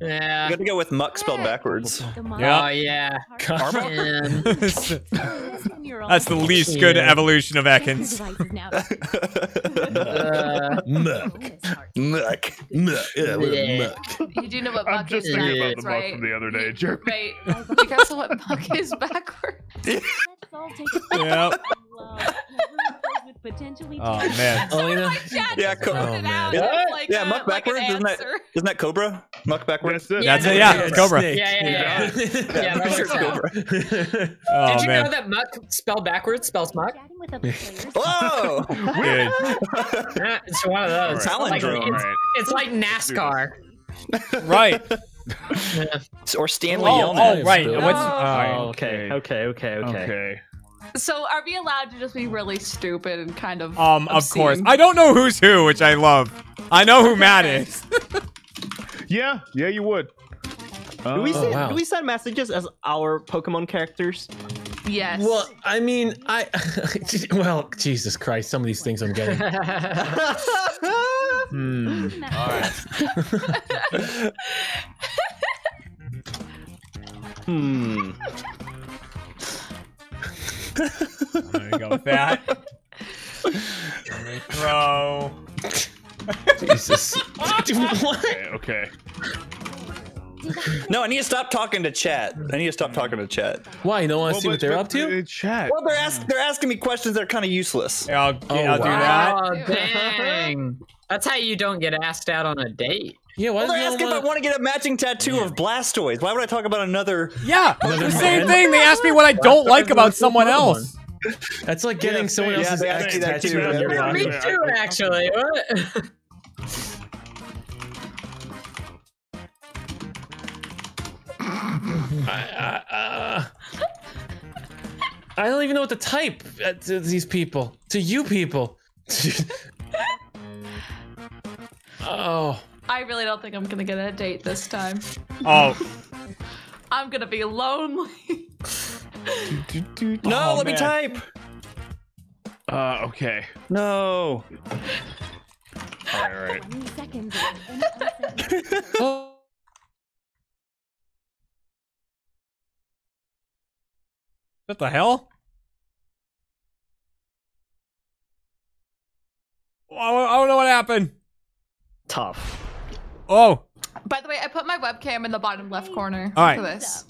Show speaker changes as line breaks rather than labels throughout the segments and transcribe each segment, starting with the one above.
Yeah.
You gotta go with muck spelled backwards.
Yeah.
Oh yeah. Man.
That's the least good evolution of Ekans.
Uh,
Muck.
muck.
Muck. Yeah,
Yeah.
muck.
You do know what
I'm
muck
just
is
thinking about
backwards,
the muck
right?
from the other day, Jeremy.
Wait, you guys know what muck is backwards?
Oh, yeah. Oh man.
Elaina.
Yeah, co-
Put it out
Yeah.
like
Yeah,
a-
muck
like an
backwards, isn't that-
answer.
Isn't that Cobra? Muck backwards?
That's it.
Yeah,
That's it.
no,
Yeah, it's Cobra.
Yeah, yeah, yeah.
Yeah,
Yeah,
I'm
that
pretty sure it's
out.
Cobra.
Oh
Did you
man.
know that muck spelled backwards spells muck?
Whoa!
Dude.
Yeah, it's one of those.
Talent
Like,
drone.
it's, it's like NASCAR.
Right.
Or Stanley
Oh,
Yelnats.
oh, right.
No.
What's
Oh, okay, okay, okay, okay.
Okay.
So are we allowed to just be really stupid and kind of
um? Of course. I don't know who's who, which I love. I know who Matt is.
Yeah, yeah, you would.
Do we,
Uh,
send,
wow.
do we send messages as our Pokemon characters?
Yes.
Well, I mean, I. well, Jesus Christ, some of these things I'm getting. Hmm.
All right.
Hmm.
There you go with that. Let me throw.
Jesus. what?
okay, okay.
No, I need to stop talking to chat. I need to stop talking to chat.
Why? You don't want to
Well,
see what they're up to?
Chat.
Well, they're asking they're asking me questions that are kind of useless.
Yeah, I'll,
Oh,
I'll do that.
Oh dang! That's how you don't get asked out on a date.
Yeah, why
Well, they're
no
asking
one
if I want to get a matching tattoo of Blastoise. Why would I talk about another?
Yeah,
Another
the same
man?
thing. They asked me what I don't like about someone else.
That's like getting
Yeah,
someone
yeah,
else's
they
ex
asked you that too.
tattooed on your
Yeah,
Me too, actually. What?
I, I, uh, I don't even know what to type uh, to these people. To you people. oh.
I really don't think I'm gonna get a date this time.
Oh,
I'm gonna be lonely.
No,
Oh,
let me type.
Uh, okay.
No.
All right, all right.
oh.
what the hell? Oh, I don't know what happened.
Tough.
Oh,
By the way, I put my webcam in the bottom left corner
All right.
for this.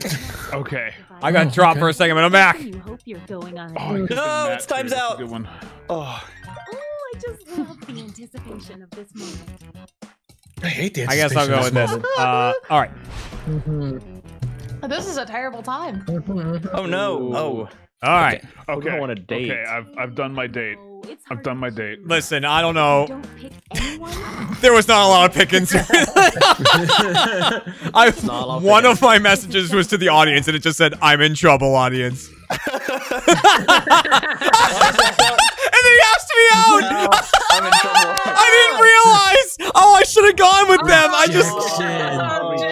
Okay.
I got dropped for a second, but I'm back.
You hope you're going on
Oh,
a
good
No, it's time's.
That's
out.
Good one.
Oh,
Oh, I just love the anticipation of this moment.
I hate the
I guess I'll go with this. Uh, all right.
This is a terrible time.
oh no. Oh.
All right.
Okay.
gonna want a date.
Okay, I've I've done my date.
Oh, it's
I've done my date.
Listen, I don't know.
Don't pick anyone.
There was not a lot of pickings. I,
Not a lot of
one
pickings.
of my messages was to the audience, and it just said, "I'm in trouble, audience." and then he asked me out.
No, I'm in trouble.
I didn't realize. Oh, I should have gone with oh, them. I just.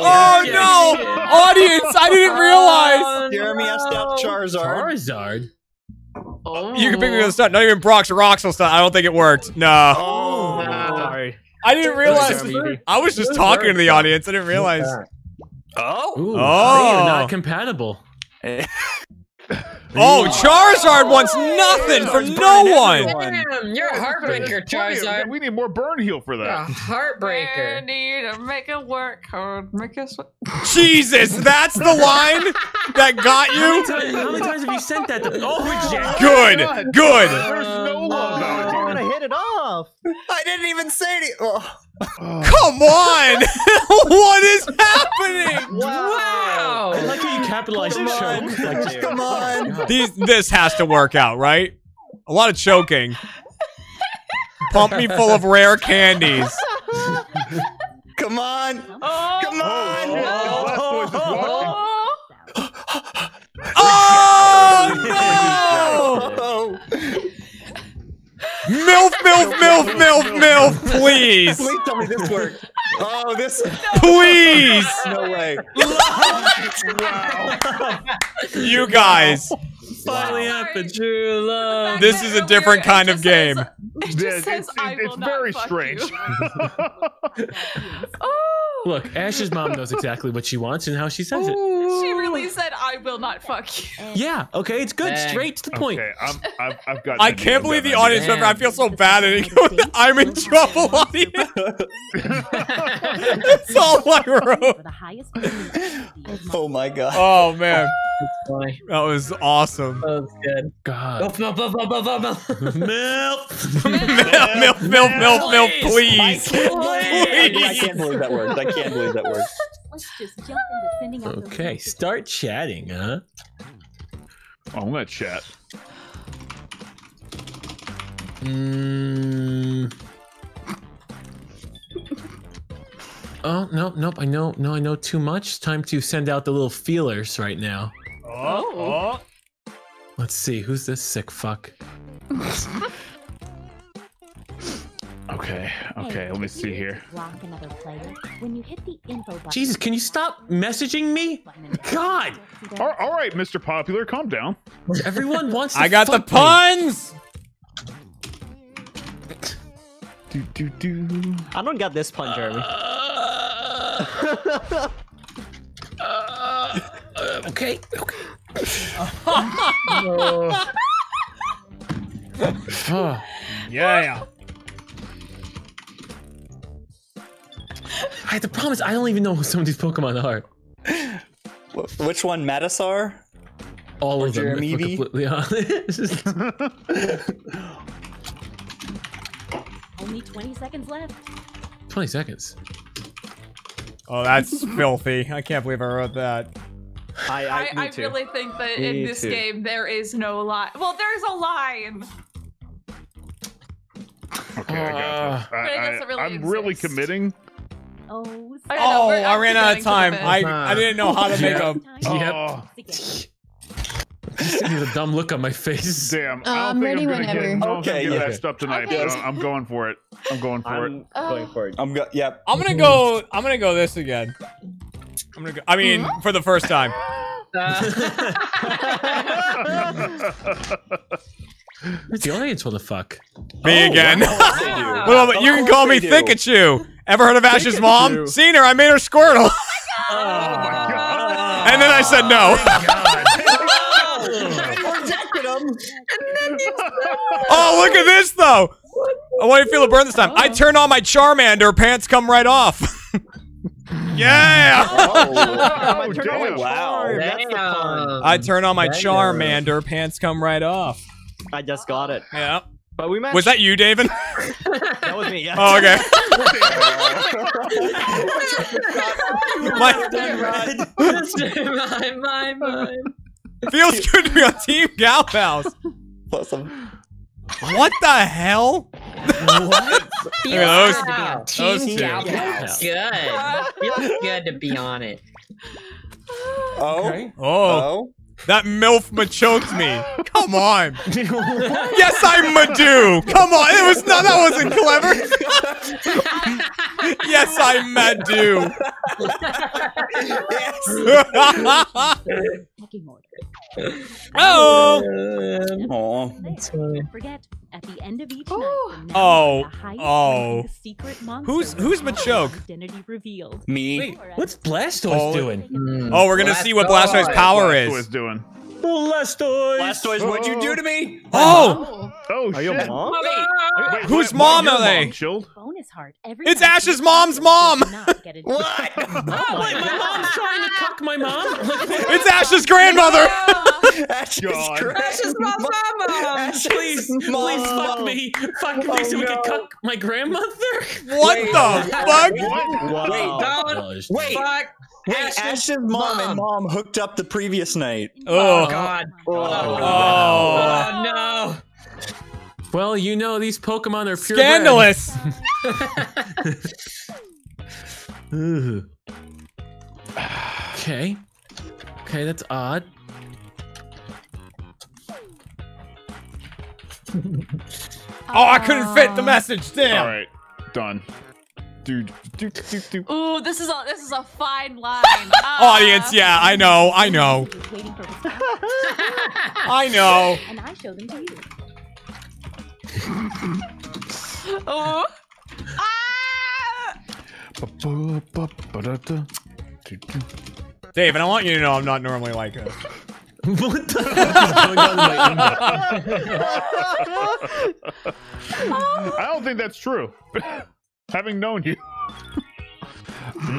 Oh no, audience! I didn't realize.
Jeremy asked out Charizard.
Charizard.
Oh.
You can pick me with the stuff. Not even Brock's or Roxel stuff. I don't think it worked. No,
Oh.
Sorry.
I didn't realize.
Jeremy.
I was just talking to the audience. I didn't realize.
Oh.
Ooh,
Oh.
they are not oh. compatible.
Oh, Charizard wants nothing from no one.
Damn, you're a heartbreaker, Charizard.
We need more burn heal for
You're a
that.
heartbreaker.
need to make it work hard. Make it.
Jesus, that's the line that got you.
how many times have you sent that to? Oh, Jack.
Good, good.
There's no oh, love
I
out
want to hit it off.
I didn't even say it. Oh. oh.
Come on, what is happening?
Wow.
I like how you capitalized
Come on.
choke. Like,
Come on.
These, this has to work out, right? A lot of choking. Pump me full of rare candies.
Come on.
Oh,
Come on.
Oh, oh, oh, Blastoise is walking.
Oh no!
Oh.
Milf, milf, milf, milf, milf, please,
Please tell me this worked. Oh, this.
please,
No way.
you guys.
Finally happened.
True love.
This is a different kind of game.
It
Yeah,
just says,
it's,
"I
it's
will not
very
fuck
strange.
you." Oh,
Look, Ash's mom knows exactly what she wants and how she says it.
she really said, "I will not fuck you."
Yeah, okay, it's good.
Dang.
Straight to the point.
okay, I'm, I've, I've got.
I can't believe the
an idea.
audience member. I feel so bad. And I'm in trouble, audience. That's all I wrote.
For the highest payment of
Oh my god.
Oh man,
Funny.
that was awesome.
That was good.
God.
Milk, milk, milk, milk, milk, milk.
Milk.
milk, milk, milk, milk, milk,
I
please.
can't, I,
Please.
I can't believe that worked. I can't believe that worked.
Let's just jump into sending out those
Okay,
messages.
start chatting, huh?
Oh, I'm gonna chat.
Mm. Oh no, nope. I know, no, I know too much. Time to send out the little feelers right now.
Oh,
Let's see, who's this sick fuck?
Okay, okay,
Hey,
let me see here.
Block another player. When you hit the info button,
Jesus, can you stop messaging me? God!
All, all right, Mr. Popular, calm down.
Everyone wants. To
I got the
fuck me.
puns.
Do do do.
I don't got this pun, Jeremy.
Uh, uh, uh, okay, okay. Oh,
Yeah.
I, the problem is I don't even know who some of these Pokemon are.
Which one, Matasar?
All
Or
of them, if we're completely honest.
Only 20 seconds left.
Twenty seconds.
Oh, that's filthy. I can't believe I wrote that.
I, I,
I, I really think that in this
too.
game there is no line. Well, there's a line.
Okay, I got this. Ah.
But it
I,
doesn't really
I, am really committing.
Oh,
I know,
Oh, I ran out of
committing to the
time.
bit.
I I didn't know how to make a.
Yep.
Oh,
Just with a dumb look on my face.
damn. I um,
I'm
don't think
ready
I'm gonna
whenever.
get, I
Okay,
I'm
yeah.
that up tonight,
Okay.
but I'm going for it. I'm going for it.
I'm going for it.
Um, I'm go. Yep.
I'm gonna go. I'm gonna go this again. I'm gonna go. I mean, for the first time.
Who's the audience want to fuck?
Me again.
Wow.
well, but you can call me
they do.
Pikachu. Ever heard of Ash's mom? Seen her. I made her Squirtle.
Oh my god.
and then I said no. oh, look at this though. I want you to feel the burn this time. I turn on my Charmander, pants come right off. Mm-hmm. yeah.
Oh, oh,
turn on my
damn.
charm. That's the
I turn on my
Damn.
Charmander, pants come right off.
I just got it.
Yeah.
But we matched.
Was that you, Davin?
That was me. Yeah.
Oh, okay. my,
my, my, my.
feels good to be on Team Gal House.
Plus, I'm-
What the hell?
What?
Look at those-
Wow.
those
Team
two.
Gal Pals. Good. Feels good to be on it.
Oh.
Okay.
Oh,
Oh.
that MILF ma choked me. Come on. yes, I'm Madoo. Come on. It was no, that wasn't clever. yes, I'm Madoo.
Pecking order.
oh.
Oh.
Forget, at the end of each night,
Ooh.
Oh, oh.
secret
Who's- who's Machoke?
Identity revealed.
Me.
Wait, what's Blastoise
Oh.
doing?
Mm.
Oh, we're gonna see what Blastoise power
Blastoise
is.
doing.
Blastoise.
Blastoise, what'd you do to me?
Oh,
oh, oh
Are
shit.
you a mom?
Wait.
Wait,
Whose
why- why
mom
your
are they?
mom,
Bonus heart. Every
It's Ash's mom's mom.
not get a-
What?
Oh, oh wait, my mom's trying to cuck my mom?
it's Ash's grandmother.
Ash's
God.
gra-
Ash's mom's mama.
Ash's
please, please fuck me. Fuck me oh, so we can cuck my grandmother?
What the fuck?
What?
Wait,
Don't
Wait.
fuck
Wait,
Ash's
Ash's mom and
mom.
mom hooked up the previous night.
Oh. oh.
God.
Oh.
Oh, oh, no.
Well, you know these Pokemon are pure
Scandalous.
Okay. Okay, that's odd.
Oh, I couldn't fit the message. Damn.
All right, done. Dude, do, do, do.
Ooh, this is a this is a fine line.
Audience,
Uh,
yeah, I know, I know,
Was waiting for response,
I know.
and I show them to you.
Oh. Ah!
Ba-ba-ba-ba-da-da.
Davin, I want you to know I'm not normally like this.
what the fuck is going on in my?
I don't think that's true. Having known you.
Come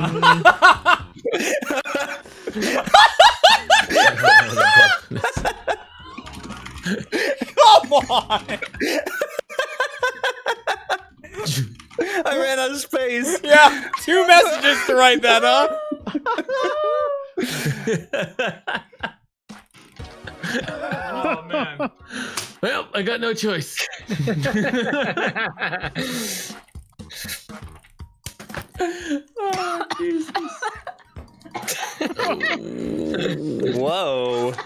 on!
I ran out of space.
Yeah, two messages to write that up. oh man.
well, I got no choice.
Oh, Whoa.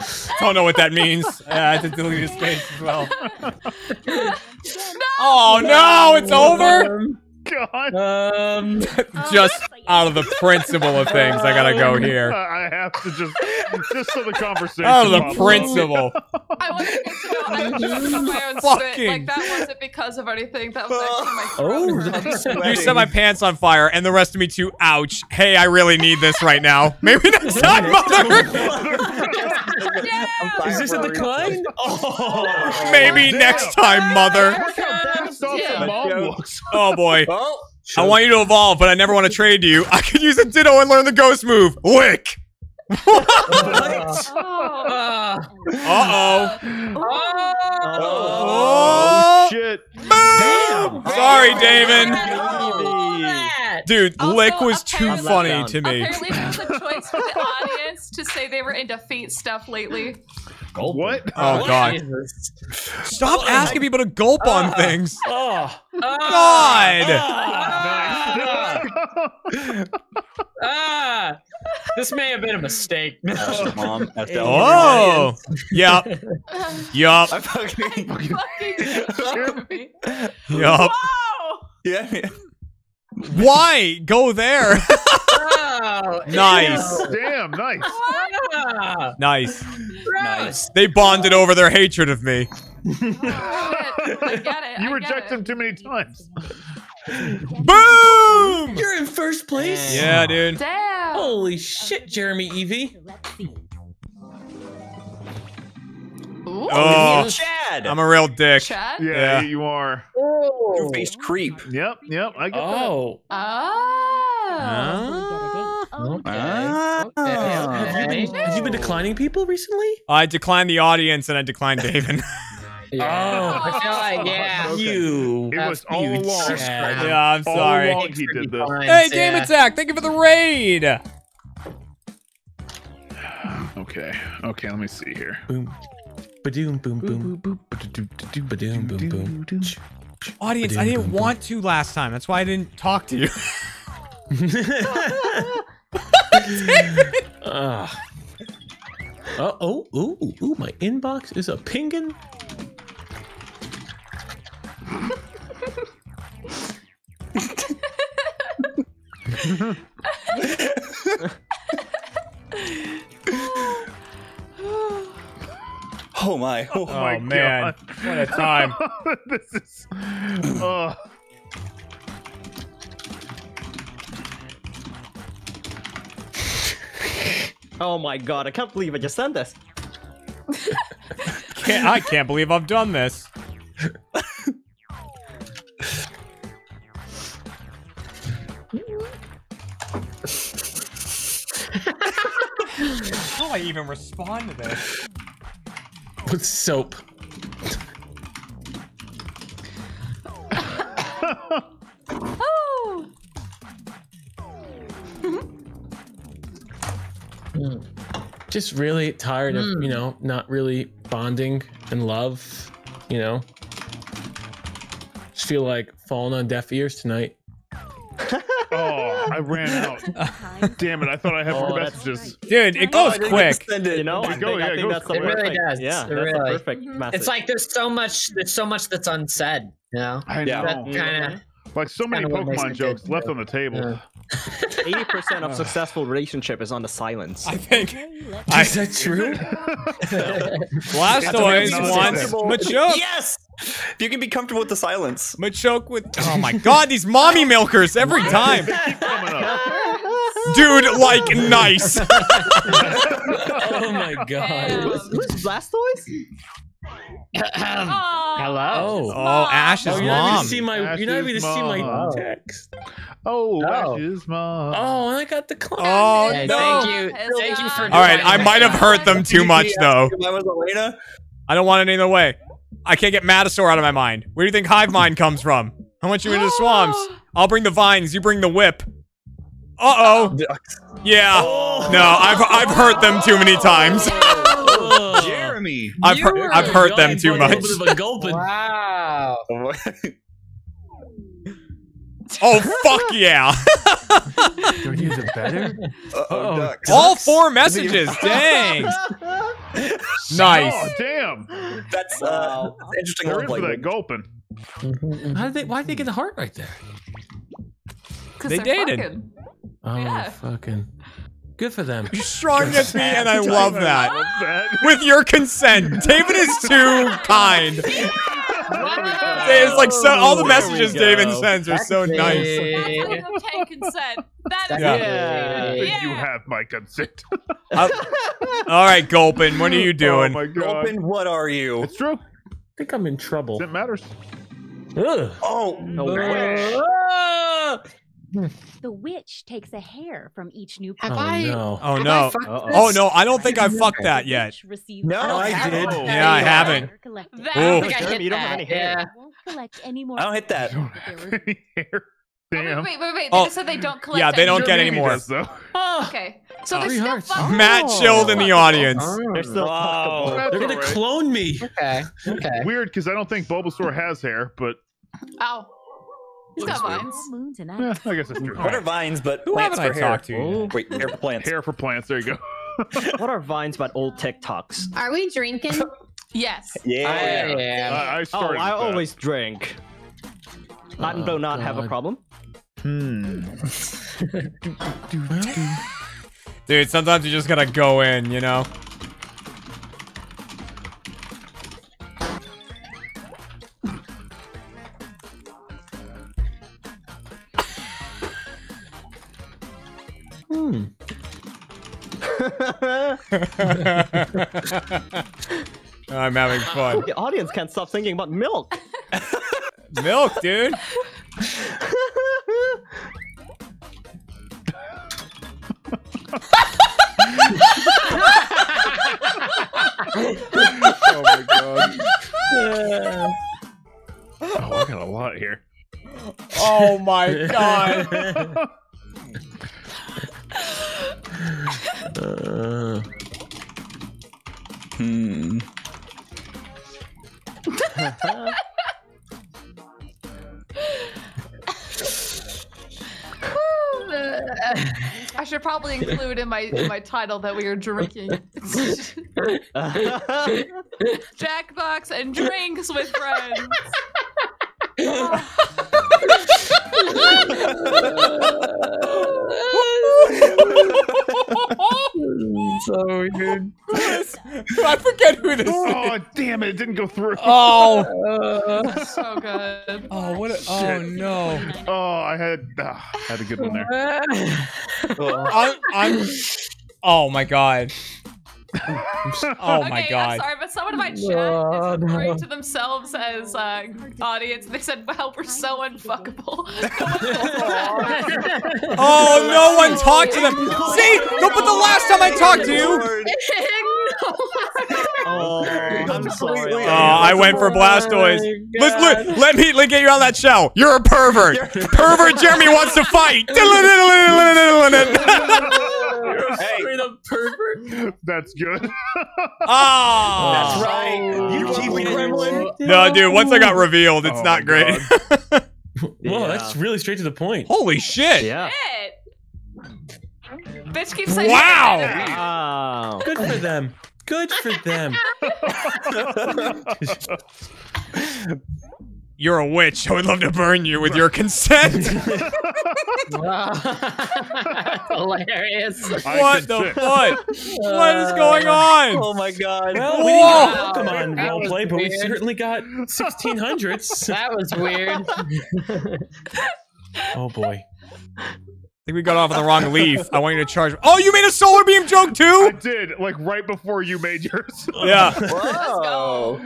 Oh, Don't know what that means. Yeah, I had to delete his face as well. Oh no, it's over.
God.
Um,
Just out of the principle of things, I gotta go here.
I have to just, just so the conversation.
Out of the principle.
I want you guys to know I just cut my own
Fucking-
spit. Like that wasn't because of anything. That was actually my
Oh,
throat.
that's
You set my pants on fire, and the rest of me too. Ouch. Hey, I really need this right now. Maybe next time, mother.
Is this a decline? Oh,
Maybe next time, mother.
Look how pissed
Yeah.
the mom looks.
Oh boy.
Oh.
I want you to evolve, but I never want to trade you. I could use a ditto and learn the ghost move. Lick.
Oh.
uh,
Uh oh.
Oh,
Oh.
shit.
Boom. Sorry, Davin.
That.
Dude,
Also,
lick was too
apparently-
funny to me.
Apparently, there was a choice for the audience to say they were into feet stuff lately.
What?
Oh god.
Jesus.
Stop asking people to gulp on ah. things.
oh.
God.
Ah. ah, this may have been a mistake.
Esther, mom.
Oh. Yup. Yup.
I fucking.
Fucking Jeremy.
Yup.
Wow!
Yeah. yeah.
Why go there?
Oh,
Nice.
Damn, nice.
Ah,
nice.
gross.
They bonded over their hatred of me.
I get it.
You
I
reject
get
him
it.
too many times.
Boom!
You're in first place?
Yeah, dude.
Damn.
Holy shit, Jeremy Evie.
Let's see.
Ooh.
Oh,
Chad.
I'm a real dick.
Chad?
Yeah,
Yeah.
you are.
Two-faced creep.
Yep, yep. I get
Oh.
Oh.
Oh.
Okay.
Ah.
Okay.
Have you, been, have you been declining people recently?
I declined the audience and I declined Davin.
Yeah. I feel like yeah.
You.
that. It was all
you
along.
Chad.
yeah, I'm
All
sorry.
along he did this.
Hey, Game Attack, thank you for the raid.
Okay, okay. Let me see here.
Boom. Badoom, boom, boom. Badoom, boom, boom.
Audience, I didn't want to last time. That's why I didn't talk to you.
Uh, oh, ooh, ooh, my inbox is a pingin'.
Oh my. Oh,
my
oh man,
God.
what a time.
this is. Uh,
Oh my god, I can't believe I just sent this.
Can't, I can't believe I've done this. How do I even respond to this?
With soap.
Oh.
Just really tired of, you hmm. know, not really bonding and love, you know. Just feel like falling on deaf ears tonight.
Oh, I ran out. Damn it! I thought I had more
Oh,
messages.
Dude, it
Oh,
goes
didn't
quick.
extend it.
You know, I
It go-
think,
yeah,
I
it
think
goes
that's the
It really
perfect.
does.
Yeah,
It
that's
really-
the perfect message.
It's like there's so much there's so much that's unsaid, you know?
I
Yeah.
know.
That kind of
Like so many
kinda what makes
Pokemon jokes
good.
left on the table.
Eighty percent of successful relationship is on the silence.
I think
let's
Is that true?
Blastoise
That's
wants
amazing.
Machoke.
Yes! If you can be comfortable with the silence.
Machoke with. Oh my god, these mommy milkers every time.
Keep coming up.
Dude, like, nice.
oh my god.
Who's, who's Blastoise?
Oh,
Oh.
Oh, Ash's
Oh, you're not even
mom.
to see my. You're not even to see my
Ash's
text.
Oh,
Oh.
Ash's mom.
Oh, and I got the oh, clown.
Oh,
Hey,
no.
thank you. Thank you for
All right, I might have hurt them too much, though.
I was Elaina,
I don't want it either way. I can't get Matasaur out of my mind. Where do you think Hive Mind comes from? I want you into the swamps. I'll bring the vines, you bring the whip. Uh-oh. Uh, yeah. Oh. No, I've I've hurt them too many times.
Oh.
Jeremy.
I've hurt, I've hurt them too much.
little bit of a gulping.
Wow.
Oh fuck yeah.
Don't use it better?
Uh-oh, ducks.
All four messages. Dang. Nice.
Oh, damn.
That's uh, interesting.
There is
role
for
play.
that gulping.
How did they? Why did they get the heart right there?
'Cause
They
they're
dated.
fucking.
Oh,
Yeah.
fucking. Good for them.
You're strong as me, and I love that.
love that.
With your consent. Davin is too kind. It's like so all the
There
messages
go.
Davin sends are so nice.
That's how you consent. That is
Yeah.
Yeah.
Yeah.
You have my consent.
All right, Gulpin, what are you
Oh
doing?
my god.
Open, what are you?
It's true.
I think I'm in trouble.
It matters.
Ugh.
Oh,
Ah!
The witch takes a hair from each new
Have
Oh
I?
no.
Oh no.
I oh,
Uh-oh.
this?
Oh no, I don't think I fucked that yet.
witch
No, I
did.
from
Yeah, I haven't.
hair collected.
That-
I think I
Jeremy,
hit
you don't have any hair.
Yeah.
Collect any more.
I don't hit that.
Don't
There
have
were-
any hair.
Wait,
Damn.
wait, wait, wait.
Oh,
They just said they don't collect.
yeah, they don't get any more.
does, though.
Oh, okay, so they're still
hearts.
fuckable.
Matt chilled in the audience.
They're still
Wow.
fuckable.
They're gonna clone me.
Okay. Okay.
Weird, because I don't think Bulbasaur has hair, but
Ow. He's got vines.
Full moons and
yeah. I guess that's true.
What are vines but
Who
plants
haven't
for
I
hair?
talked to?
Wait, hair for plants.
Hair for plants. There you go.
What are vines about old TikToks?
Are we drinking?
Yes.
Yeah.
I am.
I, I
Oh. I
with that.
always drink. Latin
Oh,
do not have a problem.
Hmm.
Dude, sometimes you just gotta go in, you know? I'm having fun.
the audience can't stop thinking about milk.
Milk, dude.
Oh my god. Oh, I got a lot here.
Oh my god.
Uh,
Hmm.
I should probably include in my in my title that we are drinking Jackbox and drinks with friends.
So weird.
I forget who this is.
Oh damn it! It didn't go through.
Oh.
Uh,
So good.
Oh, what a, oh no.
Oh, I had ah, had a good one there.
I'm, I'm Oh my god. Oh my
okay,
god.
I'm sorry, but someone in my chat
Oh,
is referring
no.
to themselves as uh, audience. They said, "Wow, we're so unfuckable."
Oh, no one talked to them. See? No, but the last time I talked to you.
Oh, I'm sorry.
Oh, I went for Blastoise. Let, let, let me let get you out of that shell. You're a pervert. pervert Jeremy wants to fight.
Hey,
straight up pervert.
That's good.
Ah.
that's right. You TV gremlin.
No, dude, once I got revealed, it's
Oh
not great.
Whoa,
Yeah.
that's really straight to the point.
Holy shit.
Yeah.
Shit. Bitch keeps saying
Wow.
Wow.
Good for them. Good for them.
You're a witch. I would love to burn you with your consent.
Hilarious.
What the
consent.
fuck? what is uh, going on?
Oh my god.
Well, we
Whoa!
didn't Pokemon
That was
roleplay, but we certainly got 1600s.
That was weird.
oh boy.
I think we got off on the wrong leaf. I want you to charge. Oh, you made a solar beam joke too?
I did, like right before you made yours.
Yeah,
Whoa.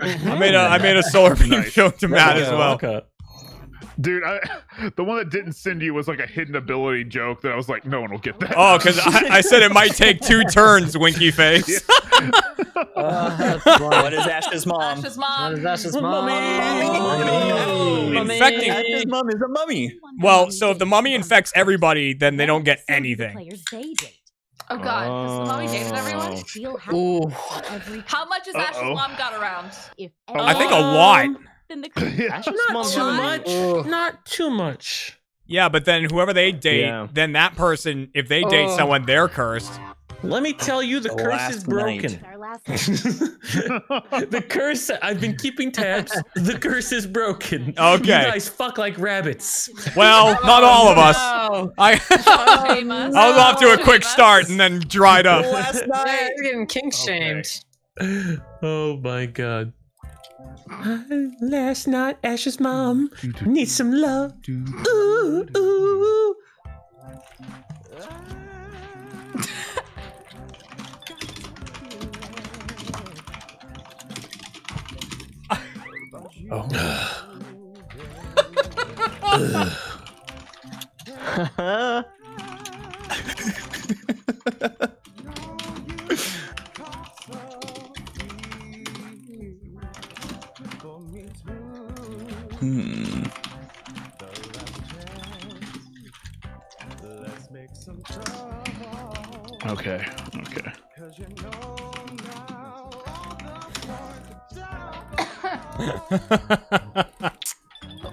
I made a I made a solar beam
Nice.
joke to Matt as well.
okay.
Dude, I, the one that didn't send you was like a hidden ability joke that I was like, no one will get that.
Oh, because I, I said it might take two turns, Winky Face.
Uh, what is Ash's mom?
Ash's
What
mom.
is that? Just mom?
Mummy.
Infecting-
Ash's mom is a mummy.
Well, so if the mummy infects everybody, then they don't get
Some of the
anything.
players they date.
Oh god, has the mommy dated oh. everyone?
Feel happy
Ooh.
for every
How much has Ash's
Uh-oh.
mom got around?
if
I think a lot.
Um, then the
Not too much.
Ugh.
Not too much.
Yeah, but then whoever they date,
Yeah.
then that person, if they date
Oh.
someone, they're cursed.
Let me tell you, the
The
curse
last
is broken.
night.
the curse. I've been keeping tabs. The curse is broken.
Okay.
You guys fuck like rabbits.
Well, not oh, all of us. I
Shame us.
I was off to a quick start and then dried up.
Last
Yeah,
night.
you're getting kink shamed.
Oh my god. Uh, last night, Ash's mom needs some love. Ooh, ooh.
Hmm.
okay, okay.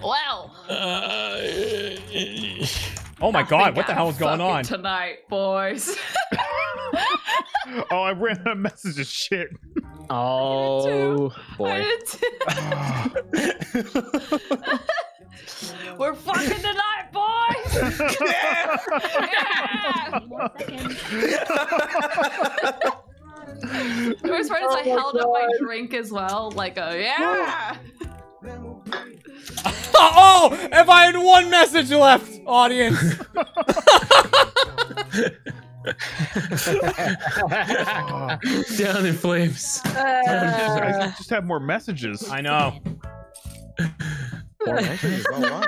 Well.
Oh my
I
god, what the
I'm
hell is going on?
tonight, boys?
Oh, I ran out of messages. Shit.
Oh boy.
We're fucking tonight, boys. yeah.
more seconds.
The worst part is I oh held up my drink as well, like a yeah.
Oh, if I had one message left, audience.
Down in flames.
I just have more messages.
I know. Oh,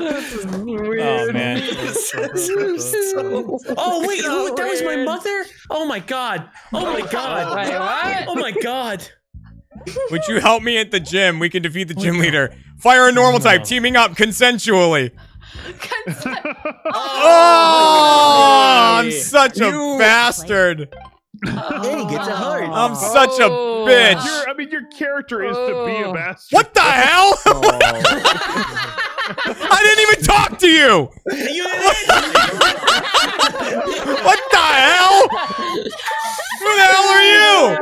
oh man.
Oh wait, who- that was my mother. Oh my god. Oh my god.
Wait, what?
Oh my god.
Would you help me at the gym? We can defeat the gym oh, leader. Fire a normal oh, type, teaming up consensually.
Consent.
Oh, I'm such a
You-
bastard.
Hey, gets a heart.
I'm such a
Oh.
bitch.
Your, I mean, your character is to be a
Oh.
bastard.
What the hell? Oh. I didn't even talk to you. What the hell? Who the hell are you?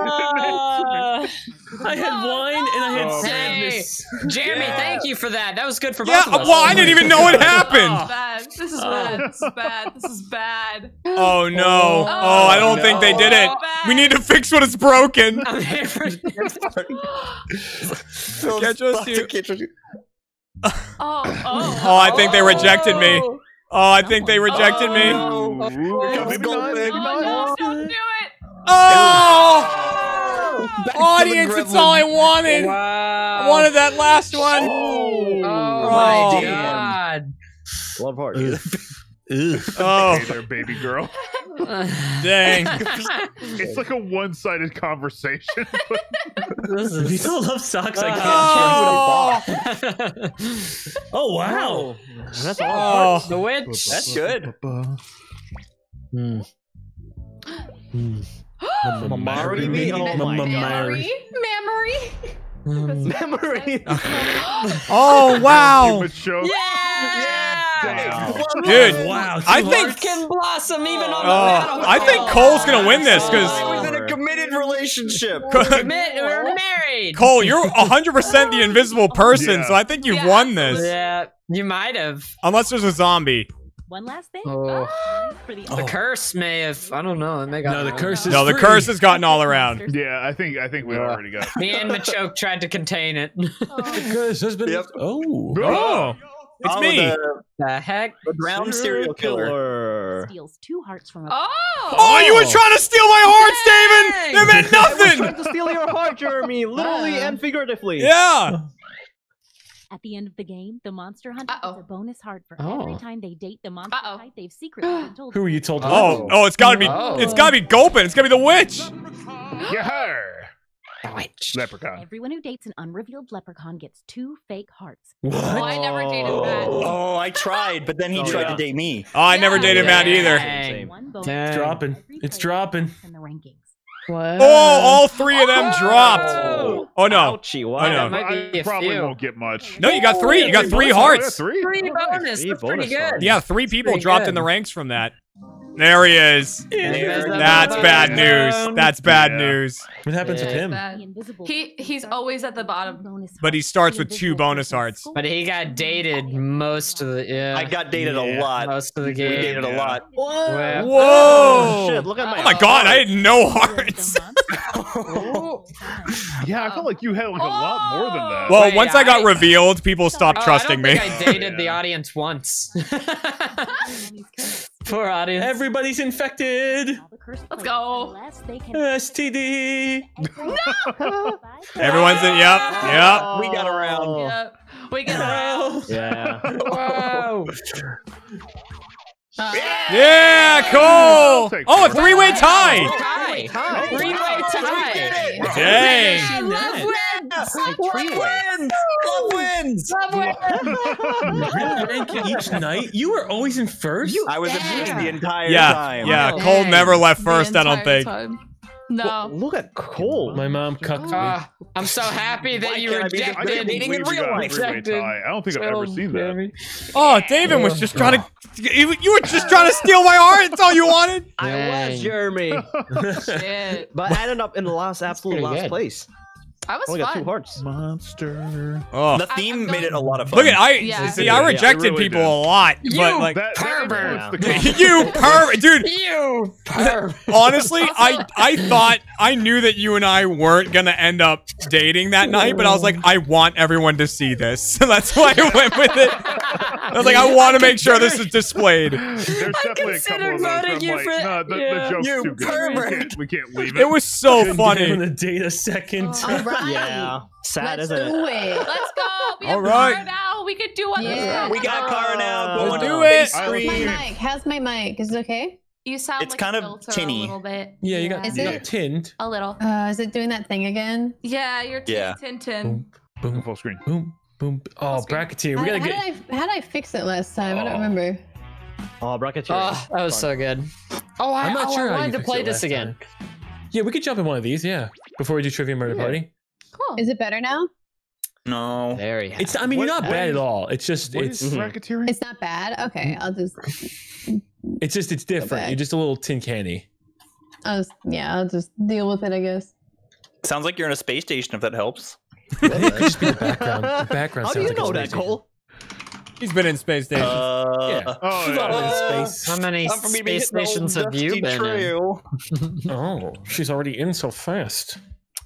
I had oh, wine and I had
Oh,
sadness.
Jeremy, thank you for that. That was good for
Yeah,
both of us.
well, I didn't even know what happened.
bad. This is bad. This is bad. This is bad.
Oh no. Oh, oh I don't think they did it. We need to fix what is broken.
I'm here for
Phil's
Can't
Oh, oh,
oh, oh.
Oh, I think they rejected me. Oh, I think they rejected me.
Ooh,
comes
maybe
Gold
not,
Wing.
maybe
Oh, no, don't do it.
Oh!
The
Audience, it's all I wanted. I wanted that last one.
Oh,
Oh,
my
damn.
god.
Love heart.
Oh,
Hey there, baby girl.
dang.
It's like a one-sided conversation.
this
If you
is.
don't love socks, I can't.
Oh,
Oh wow. Oh.
That's all.
oh.
the witch.
That's good. Hmm. Hmm.
Mamari me? Oh my
Mama.
Memory. Memory.
Memory.
Oh, wow.
Stupid show.
Yeah.
Damn.
Dude,
Wow.
I think?
Can blossom even on
Oh,
the
I think Cole's gonna win this because
I was in a committed relationship. relationship.
We're married.
Cole, you're 100% the invisible person,
Yeah.
so I think you've
Yeah,
won this.
Yeah, you might have.
Unless there's a zombie.
One last thing.
Oh.
For the
The curse may have. I don't know. It may got
No, the curse is
No, the
free.
curse has gotten all around.
Yeah, I think I think we already got.
Me and Machoke tried to contain it. Oh.
The curse has been.
Yep.
Oh.
Oh, oh. It's
Oh,
me.
The,
the heck?
the drowned serial killer.
steals two hearts from a
Oh!
Oh, you were oh. trying to steal my hearts, Davin! That meant nothing!
I was
nothing!
trying to steal your heart, Jeremy, literally uh. and figuratively.
Yeah.
At the end of the game, the monster hunter
Uh-oh.
gets a bonus heart for
Oh.
every time they date the monster
Uh-oh.
type they've secretly been told.
Who are you told? to
Oh, oh, it's gotta be,
Oh.
it's gotta be Gulpin. It's gotta be the witch.
Yeah,
Witch.
leprechaun.
Everyone who dates an unrevealed leprechaun gets two fake hearts.
Oh, I never dated Matt.
Oh, I tried, but then he
Oh,
tried
yeah.
to date me.
Oh, I never
Yeah.
dated Matt either.
Dang. Dang.
It's dropping. It's dropping.
in the rankings.
What?
Oh, all three of them
Oh.
dropped. Oh no.
Ouchie,
I
wow.
know.
might be
I
a
probably
few.
won't get much.
No, you got three. You got three hearts.
Oh, yeah, three.
Three
Oh, nice.
bonus. That's pretty good.
Yeah, three people
Pretty
dropped
good.
in the ranks from that. There he is. That's bad news. That's bad
Yeah.
news.
What happens with him?
Bad. He he's always at the bottom.
But he starts with two bonus hearts.
But he got dated most of the. Yeah.
I got dated
Yeah.
a lot.
most of the game.
We
game.
dated a lot.
Well,
Whoa.
Oh, shit, look at my
Oh my god, I had no hearts.
Yeah, I felt like you had like a lot more than that.
Well,
Wait,
once I got
I-
revealed, people stopped
Oh,
trusting
I
me.
don't think I dated
Yeah.
the audience once.
Enemy's curse.
Poor audience.
Everybody's infected.
All the cursed
Let's
players,
go.
unless they can
STD.
Everyone's in. Yep. Yep.
We got around.
Yep. We get around.
Yeah.
Whoa.
Uh,
Yeah, cool. Oh, a three-way tie.
Tie.
Tie.
Three-way tie.
Dang.
Love wins.
Three-way.
Love wins.
Rank each night. You were always in first.
I was in first the entire
Yeah,
time.
yeah.
Oh,
Cole
dang.
never left first. I don't think.
time. No.
Look at Cole.
My mom cucked me.
Ah, I'm so happy that
Why
you
can't I be
I
rejected.
can't
in
we
real
got a
life.
Rejected.
I don't think I've ever seen that.
Oh, Davin was just trying to. You you were just trying to steal my heart. That's all you wanted.
I was Jeremy,
Shit.
but I ended up in the last absolute last
good.
place.
I was
Only got two hearts.
Monster.
Oh,
The theme made it a lot of fun.
look at I.
Yeah.
See,
Yeah,
I
it
rejected
really
people
did.
a lot,
You
but like.
That, that
Pervert.
you perv, dude.
You perv.
Honestly, I I thought I knew that you and I weren't gonna end up dating that night, but I was like, I want everyone to see this, so that's why I went with it. I was like, I want to make sure this is displayed.
There's definitely a
considered
of those where
voting you
like,
for-
no, the,
yeah.
the joke's
You
too good. We
pervert.
can't, we can't leave it.
It was so
Down
funny.
in the date a second.
Oh, All right.
Yeah. Sad,
Let's
isn't
do it.
Let's go. We have
All right.
Kara now. We can do what
Yeah.
We got Kara now.
Let's
Going
do it.
base
How's my mic? How's my mic? Is it okay?
You sound
It's
like
kind of tinny.
a little bit.
Yeah, you got,
Is
you
it?
got tinned.
A little.
Uh, is it doing that thing again?
Yeah, you're tin
Yeah.
tin tin.
Boom, boom,
Full screen.
boom, boom. Oh, bracketeer.
How,
We gotta
how
get.
did I, how did I fix it last time? I don't
Oh.
remember.
Oh, bracketeer.
Oh, that was so good. Oh, I,
I'm not
oh,
sure
I wanted to play this
last
again.
Yeah, we could jump in one of these. Yeah, before we do trivia murder
Yeah.
party.
Cool.
Is it better now?
No.
There you
It's. I mean, you're
What-
not bad at all. It's just.
What
It's.
is racketeering?
It's not bad. Okay, I'll just.
It's just. It's different. You're just a little tin canny.
I'll just yeah, I'll just deal with it. I guess.
Sounds like you're in a space station if that helps.
it just be the background. The background
How do you
like
know that. Cole?
He's been in space station.
Uh,
Yeah.
Oh,
She's all
yeah.
in space.
How many
I'm from me
space
hitting the old
stations have you
dusty
been in?
Oh, she's already in so fast.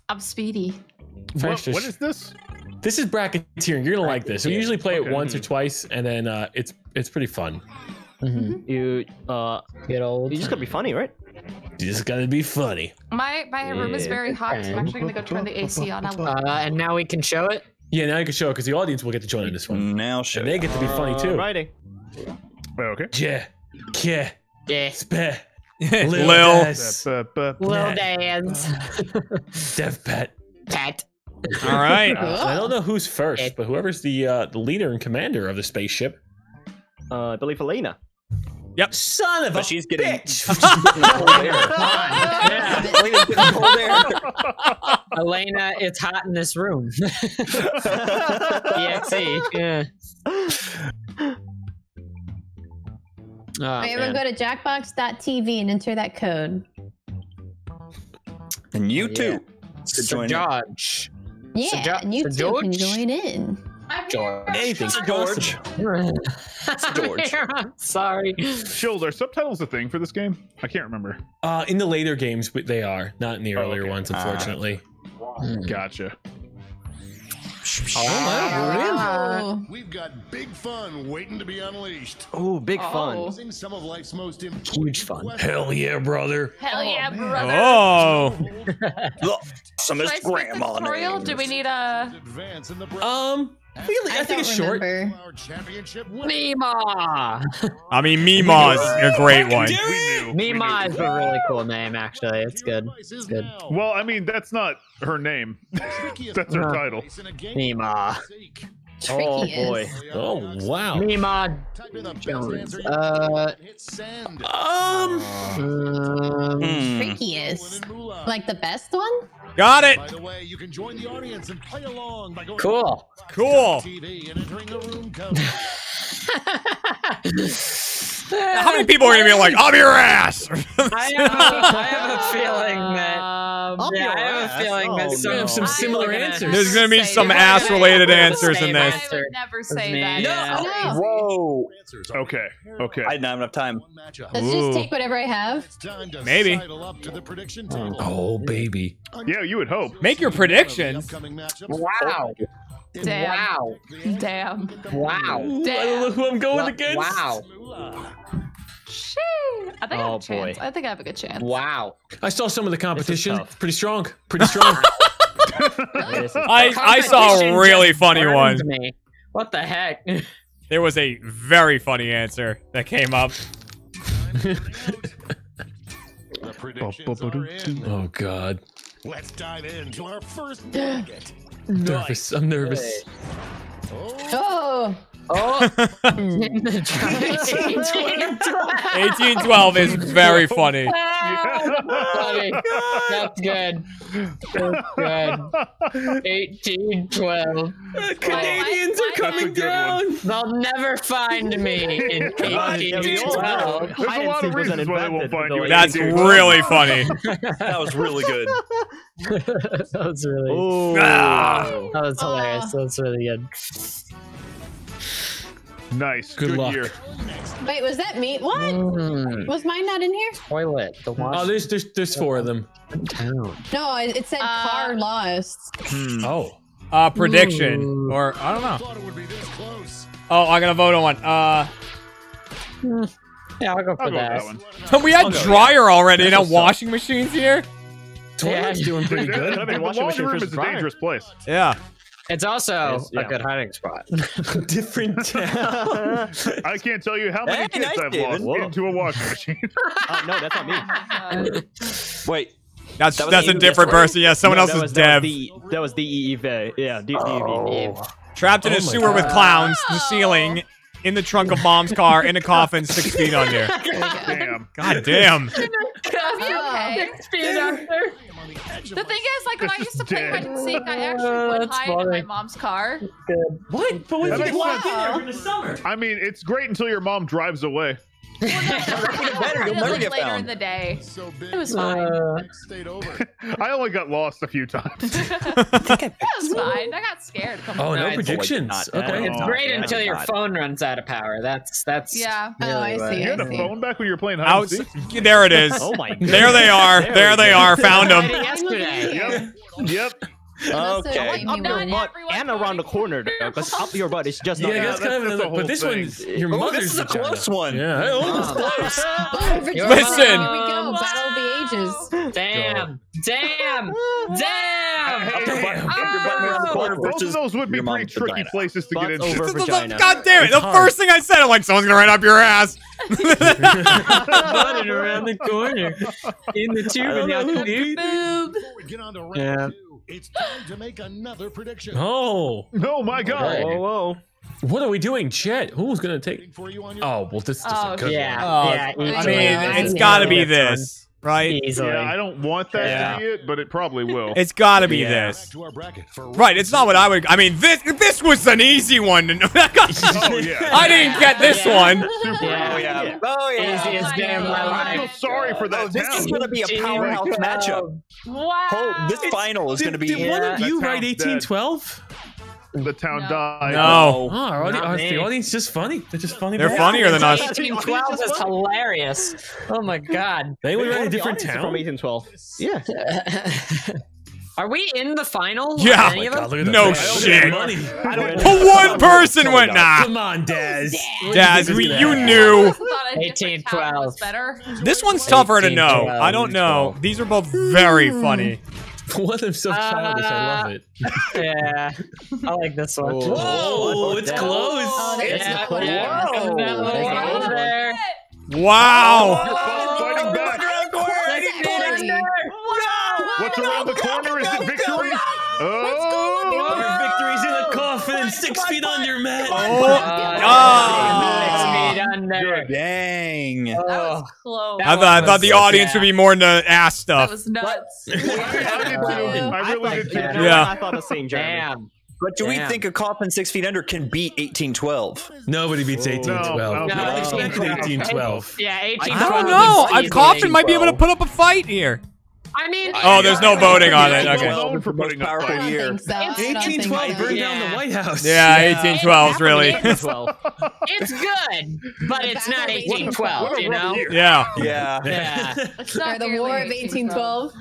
I'm speedy.
What, what is this?
This is bracketeering. You're gonna like this. We usually play it
Okay.
once or twice, and then uh, it's it's pretty fun.
Mhm.
You uh,
Good old.
you just gotta be funny, right?
You just gotta be funny.
My my room is very hot, so I'm actually gonna go turn the AC on.
Uh, and now we can show it.
Yeah, now you can show it because the audience will get to join in this one,
Now show.
and they get to be funny too.
Writing.
Oh, okay.
Yeah, yeah,
Yeah.
spe,
Lil.
Lil, Des,
Little
Nah.
Dan's
Dev Pet.
Pet.
All right.
I don't know who's first, but whoever's the uh, the leader and commander of the spaceship.
Uh, I believe Elaina. Yep.
Son of
But
a
she's getting.
bitch.
Yeah.
Elaina's getting cold air.
Elaina, it's hot in this room. EXE. Yeah. Oh,
Wait, everyone go to jackbox.tv and enter that code.
And you
Yeah.
too.
So
join in.
George.
Yeah,
Jo-
and you
so
too can join in.
George.
Anything's George. George.
I'm sorry.
Chilled, are subtitles a thing for this game? I can't remember.
Uh, in the later games, but they are not in the
Oh,
earlier
okay.
ones, unfortunately.
Gotcha.
Oh,
We've got big fun waiting to be unleashed.
Oh, big
Oh.
fun.
Using some of life's most
Huge fun.
Hell yeah, brother!
Hell yeah, brother.
Oh.
Look, some
Should
of
I
his
skip the
grandma
tutorial? Do we need a
Advance in the.
Um, I think, I
I
think it's short.
remember.
Our championship.
Mima.
I mean, Mima's a great one.
We
Mima is a really cool name, actually. It's good. It's good.
Well, I mean, that's not her name. that's her
Uh,
title.
Mima.
Tricky
Oh
is.
boy.
Oh wow.
Mima.
Type in
Jones. Uh,
can, hit.
Um,
Um,
Hmm.
Tricky is. Like the best one?
Got it.
By the way, you can join the audience and play along by going
cool.
Cool.
TV and entering the room code.
How many people are gonna be like, "I'm your ass"?
I have, a, I have a feeling that.
Um,
yeah, I have
ass.
a feeling that
Oh,
some,
no.
have some
I
similar
would
answers.
There's gonna be some ass-related answers in this.
I would never say that.
yeah.
Yeah.
Whoa.
Answers
Okay. Okay.
I didn't have enough time.
Let's
Ooh.
just take whatever I have.
It's time to
Maybe.
sidle up to the prediction table.
oh baby.
Yeah, you would hope.
Make your predictions.
Upcoming matchups.
Wow.
Damn.
Wow.
Damn.
Wow.
I don't know who I'm going against.
Wow.
Shee. I think I have
Oh,
a chance.
boy.
I think I have a good chance.
Wow.
I saw some of the competition.
tough.
Pretty strong. Pretty strong.
This is-
I I saw a really
just
funny one.
burned Me. What the heck?
There was a very funny answer that came up.
The predictions are in.
oh god.
Let's dive into our first bracket.
Nervous. I'm nervous.
Oh,
Oh, in the
1812 is very funny.
Funny. That's good. That's good. 1812.
Canadians
Why-
are coming
That's a good one.
down.
They'll never find me in 1812.
There's a lot of reasons why they won't find you.
That's really funny.
That was really good.
that was really.
Oh.
Ah.
That was hilarious. That's really good.
Nice.
Good
Good,
luck.
year.
wait, was that me? What?
Mm,
Was mine not in here?
toilet. The
wash.
Oh,
there's there's there's four of them.
town.
No, it, it said
Uh,
car lost.
Oh.
Uh, prediction
Ooh.
or I don't know.
It would be this close.
Oh, I gotta vote on one. Uh,
Yeah, I'll go for
I'll go
that.
that one.
we had
I'll go,
dryer already,
That's
now
what's up.
washing machines here.
Toilet's doing pretty good.
I mean,
the
washing
laundry
machine
room is a
dryer.
dangerous place.
Yeah.
It's also
Yes, yeah.
a good hiding spot.
Different town.
I can't tell you how many
Hey,
kids
nice,
I've
David.
lost
Whoa.
into a washing machine.
Uh, no, that's not me.
Uh,
Wait.
That's
That
that's a different
Discord?
person. Yeah, someone
No,
else
was,
Dev.
That was the, that was the EEV. Yeah, D- DEV.
Trapped in
Oh
a
my
sewer with
God.
clowns, the ceiling, in the trunk of mom's car, in a coffin, six feet under.
God Damn.
God damn.
okay. The thing is, like when I used to play hide and seek, I actually would
That's
hide in my mom's car.
what? But when
That
you
makes
get
sense.
in the summer.
I mean, it's great until your mom drives away.
better,
I
you'll never get
later
found.
in the day.
So big.
It was fine.
Uh,
Stayed over.
I only got lost a few times.
It was fine. I got scared. a
Oh, no
No, it's-
predictions.
not.
Okay.
it's
Oh,
great
yeah,
until your
God.
phone runs out of power. That's that's.
Yeah.
Oh, I
really what-
see,
You
I
had a phone back when you were playing hide and
Outs- there it is.
Oh my god.
There they are. There they are. Found them.
Yesterday.
Yep. Yep.
Unless there's
Okay.
Up your
one.
butt and around the corner, though, because up your butt is just not.
Yeah, that's kind of
that's- that's
another. But this
whole
one's your
Oh,
mother's
this is a close one.
Yeah, oh, it's close.
Oh, Virginia,
Listen.
Here we go. Battle of the ages.
Damn. Damn. Damn.
Up your butt, up your butt around the oh. corner
Both of
versus
those would be
your
pretty
mom's
tricky
vagina.
places to get
Butts
into.
over vagina.
God damn it.
It's
The
hard.
first thing I said, I'm like, someone's gonna run up your ass.
Running around the corner in the tube and out the tube.
Before we get on to round
Yeah.
two, it's time to make another prediction.
Oh,
Oh my god.
Whoa, whoa.
what are we doing, Chet? Who's gonna take?
Waiting For you on your
Oh, well, this is
Oh,
a good
Yeah.
Oh,
yeah.
I mean, it's gotta be
that's
this. Right?
Easily.
Yeah, I don't want that
Yeah.
to be it, but it probably will.
It's got to be
Yeah.
this.
To our bracket
Right, it's not what I would. I mean, this this was an easy one.
oh yeah.
I didn't get this one.
Yeah.
Oh yeah. Oh yeah.
Easiest oh, game of my life.
I feel sorry for that
Oh, this is gonna be a powerhouse matchup.
Wow.
Oh, this final is
Did,
gonna be.
did one of you
That
write
sounds dead.
1812?
The town
No.
died.
No.
Oh, our audi-
Not
our- the
me.
audience just funny. They're just funny.
They're
back.
funnier than us.
1812 is hilarious. Oh my god.
Anyone
Wait,
write
one
a different
audience are
town?
from 1812. Yeah.
Are we in the final?
Yeah.
Any of oh
God,
us?
look at the
No
fans.
shit.
Money.
One person went nah.
Come on, Daz.
Daz, we, you knew.
I thought a different town
1812.
better.
This one's tougher to know.
1812,
I don't know. These are both very funny.
One of them so childish. I love it.
Yeah. I like this one.
Whoa, Whoa it's close.
Oh, there's
Yeah,
no-
yeah.
Whoa.
No,
There's
there.
Wow.
Fighting back. What's around the corner? Is it victory? Oh!
Oh. six feet under, man.
Oh.
Six feet under.
Dang.
That
Oh.
was close.
I thought I thought the audience would be more into ass
That
stuff.
was nuts.
I did too. I really did too.
Yeah.
Yeah.
I thought the same, Jeremy.
Damn.
But do we think a coffin six feet under can beat 1812?
Nobody beats 1812.
No, I don't
No,
Nobody beats
1812.
1812.
Yeah,
I
1812.
don't know.
is
A coffin might be able to put up a fight here.
I mean,
Oh, there's no voting on it. Okay.
known for putting up
powerful
I don't
year.
so. I don't think
1812
so.
burned down the White House.
Yeah, 1812's really.
1812.
it's good, but it's not 1812, you know?
year.
Yeah.
Yeah.
Yeah.
It's not
the War of
1812.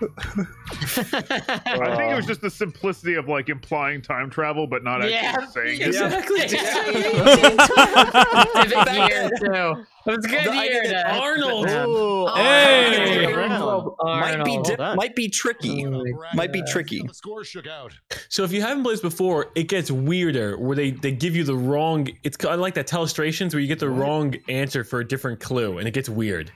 1812.
I think it was um, just the simplicity of like implying time travel, but not actually
Yeah.
saying it.
Exactly.
It's a big year, too. It was a good
I
year
did it.
to...
Arnold.
Oh,
Hey.
Might be
Arnold.
di- might be tricky. Might be tricky.
The score shook out.
So if you haven't played this before, it gets weirder where they, they give you the wrong. It's kind of like that telestrations where you get the wrong answer for a different clue, and it gets weird.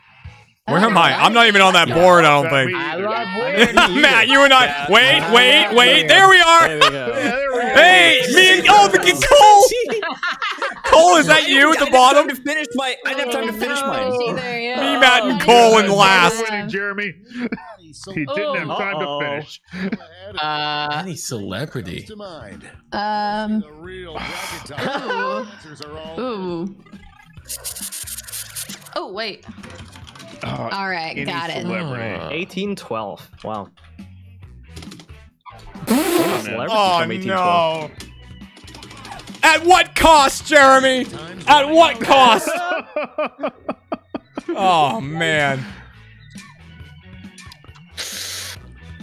Where am I? I'm not even on that board, I don't think.
me
I
either.
love weird.
Matt, you and I. Wait, wait, wait. There we are.
There we go.
Yeah, there we go.
Hey, me and oh, the Cole. Cole, is that you at the
I didn't have
bottom?
to finish my. I didn't have time to finish
No,
mine.
either.
Me, Matt, and Cole in last.
Jeremy. He didn't have time to finish.
Uh,
Any celebrity.
Um.
The real bracket time. Answers are all
Ooh. Oh, wait.
Uh,
All right,
any
got it.
celebrity.
1812. Wow.
man.
Oh
from 1812.
no. At what cost, Jeremy? At what cost? Oh man.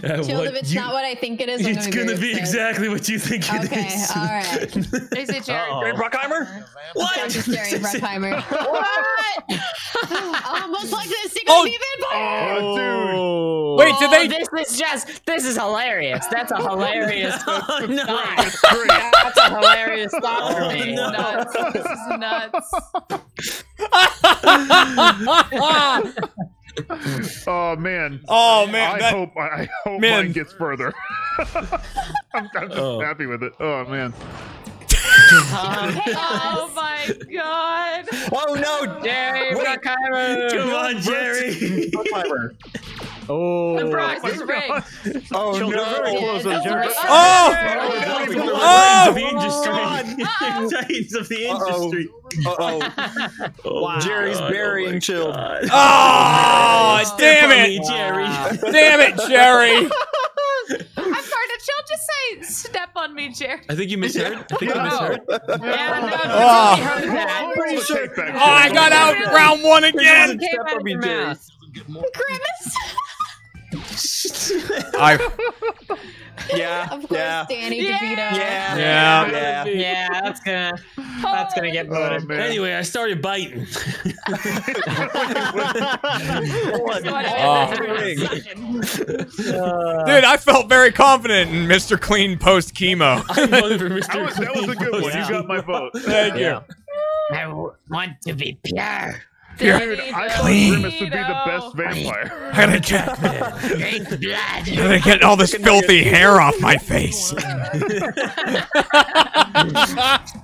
Uh,
Chilled, if it's
you-
not what I think it is, I'm
it's
gonna,
gonna be
upset.
exactly what you think it is.
Okay, all right.
Is it Jerry?
Uh-oh.
Bruckheimer?
What?
Just Jerry Bruckheimer. what? Almost like this. You're
Oh.
gonna be vampire.
Oh,
Wait, did
oh,
they?
This is just. This is hilarious. That's a hilarious.
Oh, no.
thought.
dude. It's great.
That's a hilarious thought for
Oh,
me.
no.
Nuts. This is nuts.
Oh man.
oh man.
I
that-
hope I hope
Man.
mine gets further. I'm, I'm just
Oh.
happy with it. Oh man.
Oh my god.
Oh no,
Jerry
Wait.
Bruckheimer.
Come on, Jerry.
Bruckheimer.
Oh.
Brock,
This is rigged.
Oh
Children are very
no.
close
It's
with Jeremy.
rigged.
Oh!
Oh, the
Oh!
Titans of the
Uh-oh.
industry.
Uh oh.
Oh,
Jerry's
God,
burying
my
Chilled.
God.
Oh, damn
on me,
it!
Jerry.
Damn it, Jerry!
I'm sorry, did Chill just say step on me, Jerry?
I think you misheard. I think you
No.
misheard.
Yeah, no,
Oh.
you heard that.
I'm pretty sure.
Oh, I got out round one again.
Came out of your mouth.
Grimace.
I
Yeah.
Of course,
Yeah.
Danny
Yeah.
DeVito.
Yeah.
Yeah.
Yeah.
Yeah, that's gonna that's gonna get
Oh
voted.
man.
Anyway, I started biting.
Oh. Uh. Dude, I felt very confident in Mr. Clean post chemo.
I voted for Mr.
That was, that was a good one. You got my vote.
Thank you.
Yeah.
I w- want to be pure.
Dude, I thought
Clean.
Grimace would be the best vampire.
I gotta get, I gotta get all this filthy hair off my face.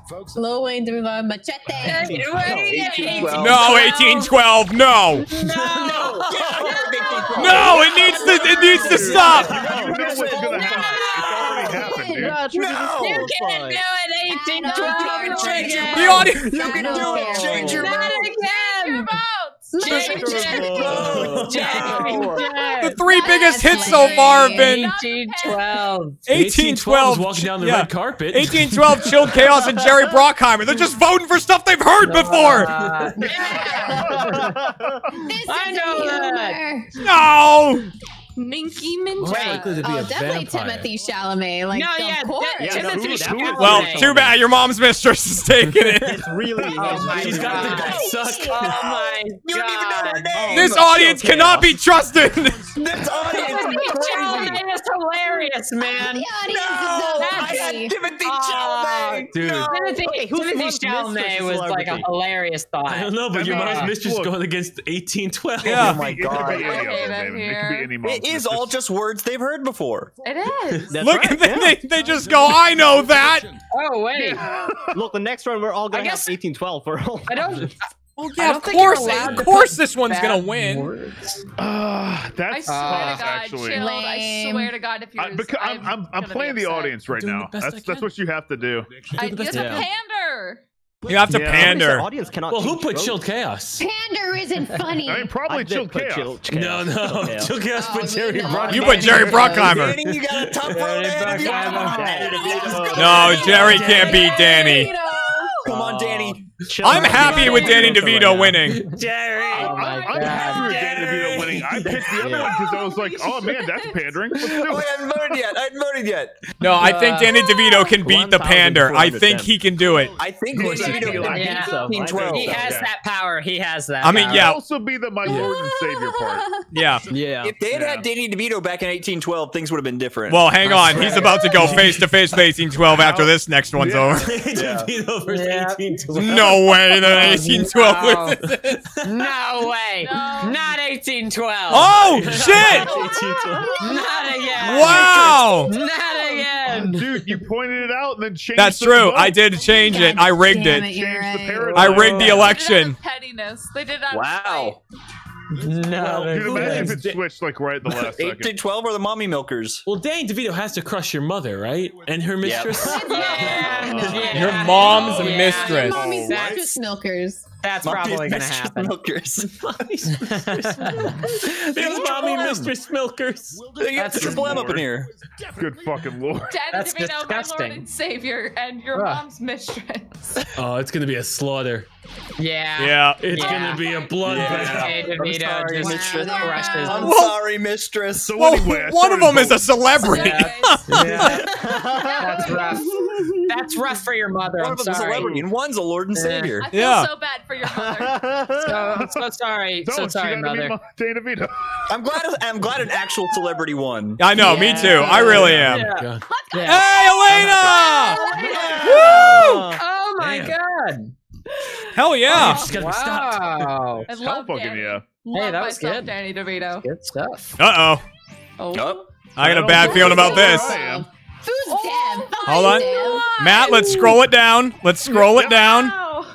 Folks,
Lil Wayne doing a machete.
Wait,
Well,
No, 1812, no.
No.
needs to it needs to stop.
You know what's gonna happen. It's already happened, dude.
No.
You can't do it, 18, 12,
Change your
The audience.
You can do it. Change your
Not
vote.
again. Change it.
The three biggest hits so far have been
1812.
1812
walking down the
yeah.
red carpet.
1812 Chilled Chaos and Jerry Bruckheimer. They're just voting for stuff they've heard before.
Uh, I know that.
No.
Minky Minja.
Wait.
Likely to be
Oh, definitely. Timothy Chalamet. Like,
No,
of
yeah,
course.
that-
Yeah, no,
Timothy
who- that
Chalamet.
Well, too bad your mom's mistress is taking it.
It's really.
Oh my
She's got the
God.
gut suck.
Oh my god.
You don't even know her name.
This audience cannot be trusted.
This audience is
Timothy
crazy.
Chalamet is hilarious, man.
The audience
No,
is
I
so
had. Timothy
Aw,
Chalamet.
dude.
No.
Timothy,
Okay, who's
Timothy
mom's
Chalamet was like a hilarious thought.
I don't know, but
I
your mom's
uh,
mistress
look.
going against 1812.
Yeah.
Oh my god.
be any of them,
Okay,
David. It could be any
It is all just words they've heard before.
It is.
That's
Look,
right,
they,
yeah.
they, they just go, I know that.
Oh wait,
Look, the next one we're all gonna
I guess-
have 1812 for all.
I don't.
Well, yeah, of course, of course, this one's gonna win.
words.
Uh,
I
that's
swear
Uh,
to God,
actually.
chilled. I swear to God, if you're.
I, because I'm, I'm, I'm playing
be
the audience right
Doing the
now.
best I
That's that's what you have to do.
I,
Do the best
it's a
I can.
pander.
You have to
Yeah.
The
pander.
audience cannot.
Well, who put
votes.
chilled chaos?
Pander isn't funny.
I mean, probably
I did
chilled
put
chaos.
Chilled
No,
Chaos.
no.
Chilled Chaos.
Chilled chaos
Oh,
put Jerry
no.
Brock.
You put Jerry Bruckheimer.
Danny, you got a top row ahead.
No, Jerry can't beat Danny.
Come on, Danny.
I'm happy with Danny DeVito winning.
Jerry.
Oh my
I'm, I'm happy with Danny DeVito winning. I picked the other one because I was like, oh man, that's pandering. Let's oh, do
Oh, I
it.
haven't voted yet. I haven't voted yet.
No, I think Danny DeVito can beat the pander. I think he can do it.
I think
Course
Danny
he
DeVito
can.
can
I
beat
Yeah.
so.
1812.
He has
Yeah.
that power. He has that.
I mean,
power.
yeah.
Also, be the my Lord and Savior part.
Yeah.
Yeah.
If they had
Yeah.
had Danny DeVito back in 1812, things would have been different.
Well, hang on. He's about to go face to face with 1812 after this next one's
Yeah.
over.
DeVito versus 1812.
No way that 1812 wins this.
No way.
No.
Not 1812.
Oh, shit!
1812.
Not again.
Wow!
Not again.
Dude, you pointed it out and then changed.
That's
the
true.
vote.
I did change it. I rigged
Damn
it.
you're
the
I rigged the
They did it out
election.
of pettiness. They did it out of
wow.
No.
Dude, imagine if
wins?
it switched like right at the last
8
second.
to 12 are the mommy milkers.
Well, Danny DeVito has to crush your mother, right? And her mistress.
Yeah. yeah.
Your mom's
Yeah.
mistress.
Mommy's
That's-
mistress milkers.
That's
Mommy's
probably gonna
mistress
happen.
Milkers.
There's mommy mistress milkers.
You got
That's
triple M up in here.
Good fucking lord.
Danny
That's
DeVito, my Lord and Savior, and your
Ugh.
mom's mistress.
Oh, it's gonna be a slaughter.
Yeah.
Yeah.
It's
Yeah.
gonna be a bloodbath.
Hey, DeVito
sorry,
just
mistress.
crushes.
I'm
Well-
sorry, mistress.
So
Well,
anyway,
one of
started
them is a
voting.
celebrity.
Yeah. That's rough. That's rough for your mother.
One
I'm
of them's a
sorry.
celebrity, and one's a Lord and
Yeah.
Savior.
I feel
Yeah.
so bad for your mother.
So, I'm so sorry.
Don't,
So sorry, mother.
be Ma- Danny DeVito.
I'm glad. I'm glad an actual celebrity won.
I know, me too. I really am.
Yeah.
God.
Yeah.
Hey, Elaina! Woo!
Oh my
Damn.
god.
Hell yeah.
She's gotta be stopped.
Wow.
I
Hell
love
fucking
Danny.
yeah.
Love
Hey, that was good.
Danny DeVito.
Good stuff.
Uh oh.
Oh.
Oh,
I got a bad feeling about this.
I am.
Who's
Oh,
dead?
Hold on.
Dead.
Matt, let's scroll it down. Let's scroll it down.
Wow.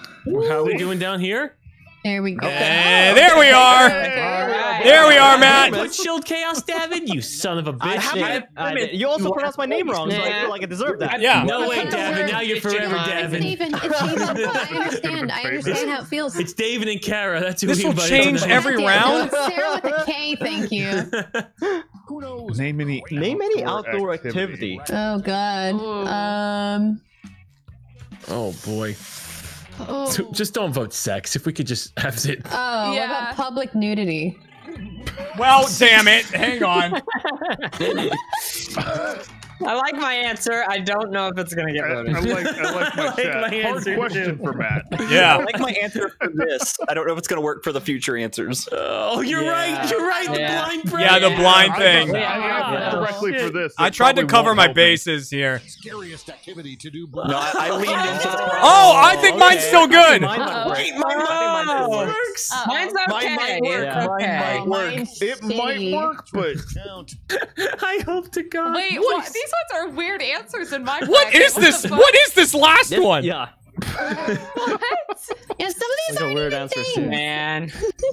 How are we doing down here?
There we go.
Eh, there we are.
Alright.
There we are, Matt.
Put chilled chaos, Davin. You son of a bitch.
have I did. You also pronounced my name wrong, so I feel like I deserve that.
Yeah.
No way, Davin. Now you're forever
It's
Davin.
It's Steven. I understand. I understand how it feels.
It's David and Kara. That's who
This
we
will change every round?
Sarah with a K, thank you.
Who knows?
Name any
Name any outdoor activity.
Oh God.
Ooh.
Um.
Oh boy.
Oh.
So just don't vote sex. If we could just have it.
Oh, what
Yeah.
about public nudity?
Well, damn it. Hang on.
I like my answer. I don't know if it's gonna get
I, I
voted.
like, I like my
I like my
Hard
answer,
question
too.
for Matt.
Yeah.
I like my answer for this. I don't know if it's gonna work for the future answers.
Oh, you're
Yeah.
right. You're right. The
Yeah.
blind break.
Yeah, the blind thing.
I
Yeah.
directly for this.
I tried to cover my
help me.
bases here.
Scariest activity to do.
No, I, I leaned oh, into the.
Oh, I think mine's still good.
Mine might
Uh-oh.
work.
Wait, mine might- mine oh. might work.
Uh-oh.
Mine's okay.
Mine might work. Mine
okay.
might work.
It might work, but
I hope to God.
Wait, what? These ones are weird answers in my
What
bracket.
is
the
this?
fuck?
What is this last one?
Yeah.
Yeah, some of these
Those are weird
even
answers,
things.
Man.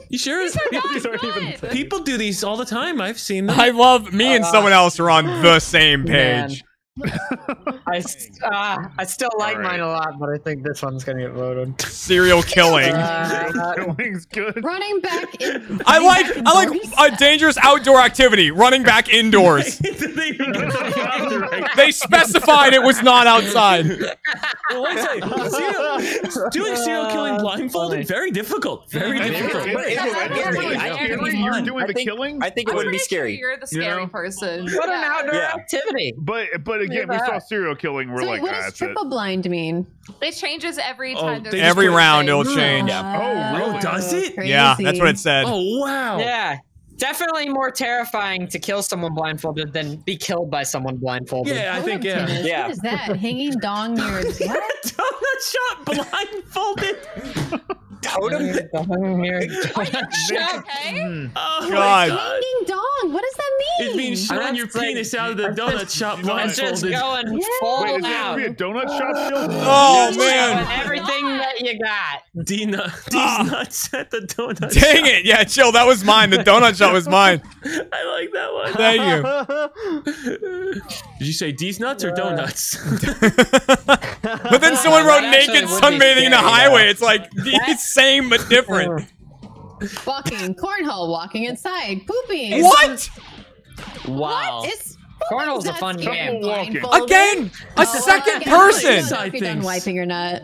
You sure?
These aren't even.
People do these all the time. I've seen them.
I love me and
Uh,
someone else are on the same
man.
Page.
I, s- uh, I still like
All right.
mine a lot, but I think this one's gonna get voted.
Serial killing.
Uh,
Killing's good.
Running back in.
I like
back
I like a dangerous outdoor activity, running back indoors. They specified it was not outside.
Well, wait. Serial- doing serial killing blindfolded very difficult. Very difficult.
it's- it's-
That's
it's
very
really
scary.
scary. You're doing
I
the
think-
killing.
I think it
but-
wouldn't be scary.
You're the
You
scary
know?
person.
what an
Yeah.
outdoor
Yeah.
activity.
But but again, we saw serial killing. We're
So
like,
what
ah,
does
that's it.
triple blind mean?
It changes every
Oh,
time. there's
they
a
just
Every round it'll change.
Oh, really?
Oh, does it?
Yeah, that's what it said.
Oh wow.
Yeah. Definitely more terrifying to kill someone blindfolded than be killed by someone blindfolded.
Yeah, I think yeah.
Dennis?
Yeah.
What is that? Hanging dong near a what?
Donut shot blindfolded.
Totem.
Okay.
Oh
God.
god.
Hanging dong. What does that mean?
It means showing your
like-
penis out of the donut
just-
shop
It's just going
Yeah.
full
Wait, is that
out.
gonna be a donut shop still?
Oh, oh
Just
man.
showing Everything that you got.
D nut, D's nuts at the donut.
Dang it. Yeah, chill. That was mine. The donut shot was mine.
I like that one.
Thank you.
Did you say D's nuts or donuts?
But then someone wrote naked sunbathing in the highway.
though.
It's like the same but different.
Walking, cornhole, walking inside, pooping.
What?
Wow.
It's
Cornhole's a fun
scary,
game.
Again, a
Oh,
second
I guess I don't
person.
know done wiping or not.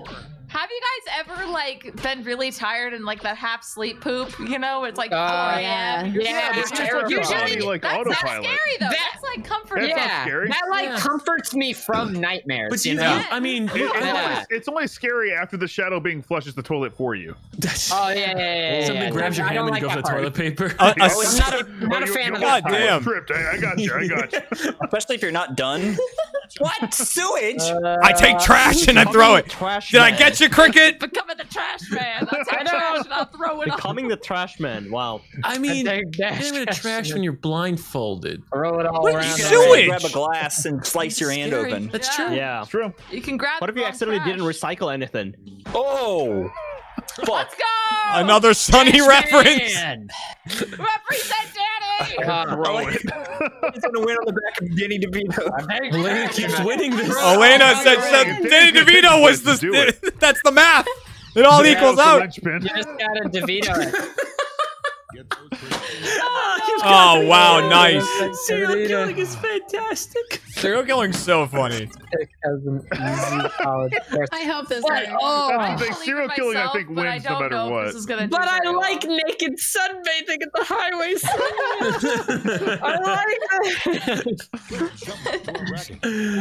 Have you guys ever like been really tired and like that half sleep poop? You know, it's like,
Uh,
oh
yeah.
yeah,
Yeah,
it's just like your
Usually,
like
that's not scary though.
That-
that's like comforting.
That's
yeah,
scary.
that like
Yeah.
comforts me from nightmares.
But
you
you,
know?
I mean,
It- it's,
Yeah.
only, it's only scary after the shadow being flushes the toilet for you.
that's,
Oh yeah, yeah, yeah. yeah,
somebody
yeah.
grabs your
I
hand
don't
when you
like
go for the toilet paper.
A- a
part.
s-
I'm not a, not a fan
you
of that.
God damn.
Tripped. I, I got you. I got you.
Especially if you're not done. what sewage?
I take trash and I throw it.
Trash
Did I get you, cricket?
Becoming the trash man. I'll
I
take trash and I'll throw it.
Becoming the trash man. Wow.
I mean,
I
you're
take
the trash when you're blindfolded.
Throw it all
What
around.
is
the-
sewage?
Grab a glass and slice your hand open.
That's
Yeah.
true.
Yeah.
It's true.
You can grab.
What if you accidentally
trash.
didn't recycle anything?
Oh. Fuck.
Let's go.
Another sunny reference.
Man.
Represent Danny.
Uh,
Throw it.
He's gonna win on the back of Danny DeVito.
Elaina keeps winning this.
Elaina said, said Danny DeVito was the. That's the math. It all
Yeah,
equals out.
linchpin.
you just gotta DeVito it.
Get those crazy-
Oh, oh wow, nice.
Serial killing is fantastic.
Serial killing's so funny.
As an easy.
I hope this
But,
works.
Oh, oh,
I
I think serial
in
killing, I think,
but I
wins no
don't
matter
know
what.
This is gonna do
But I
very
like naked sunbathing at the highway. I like that.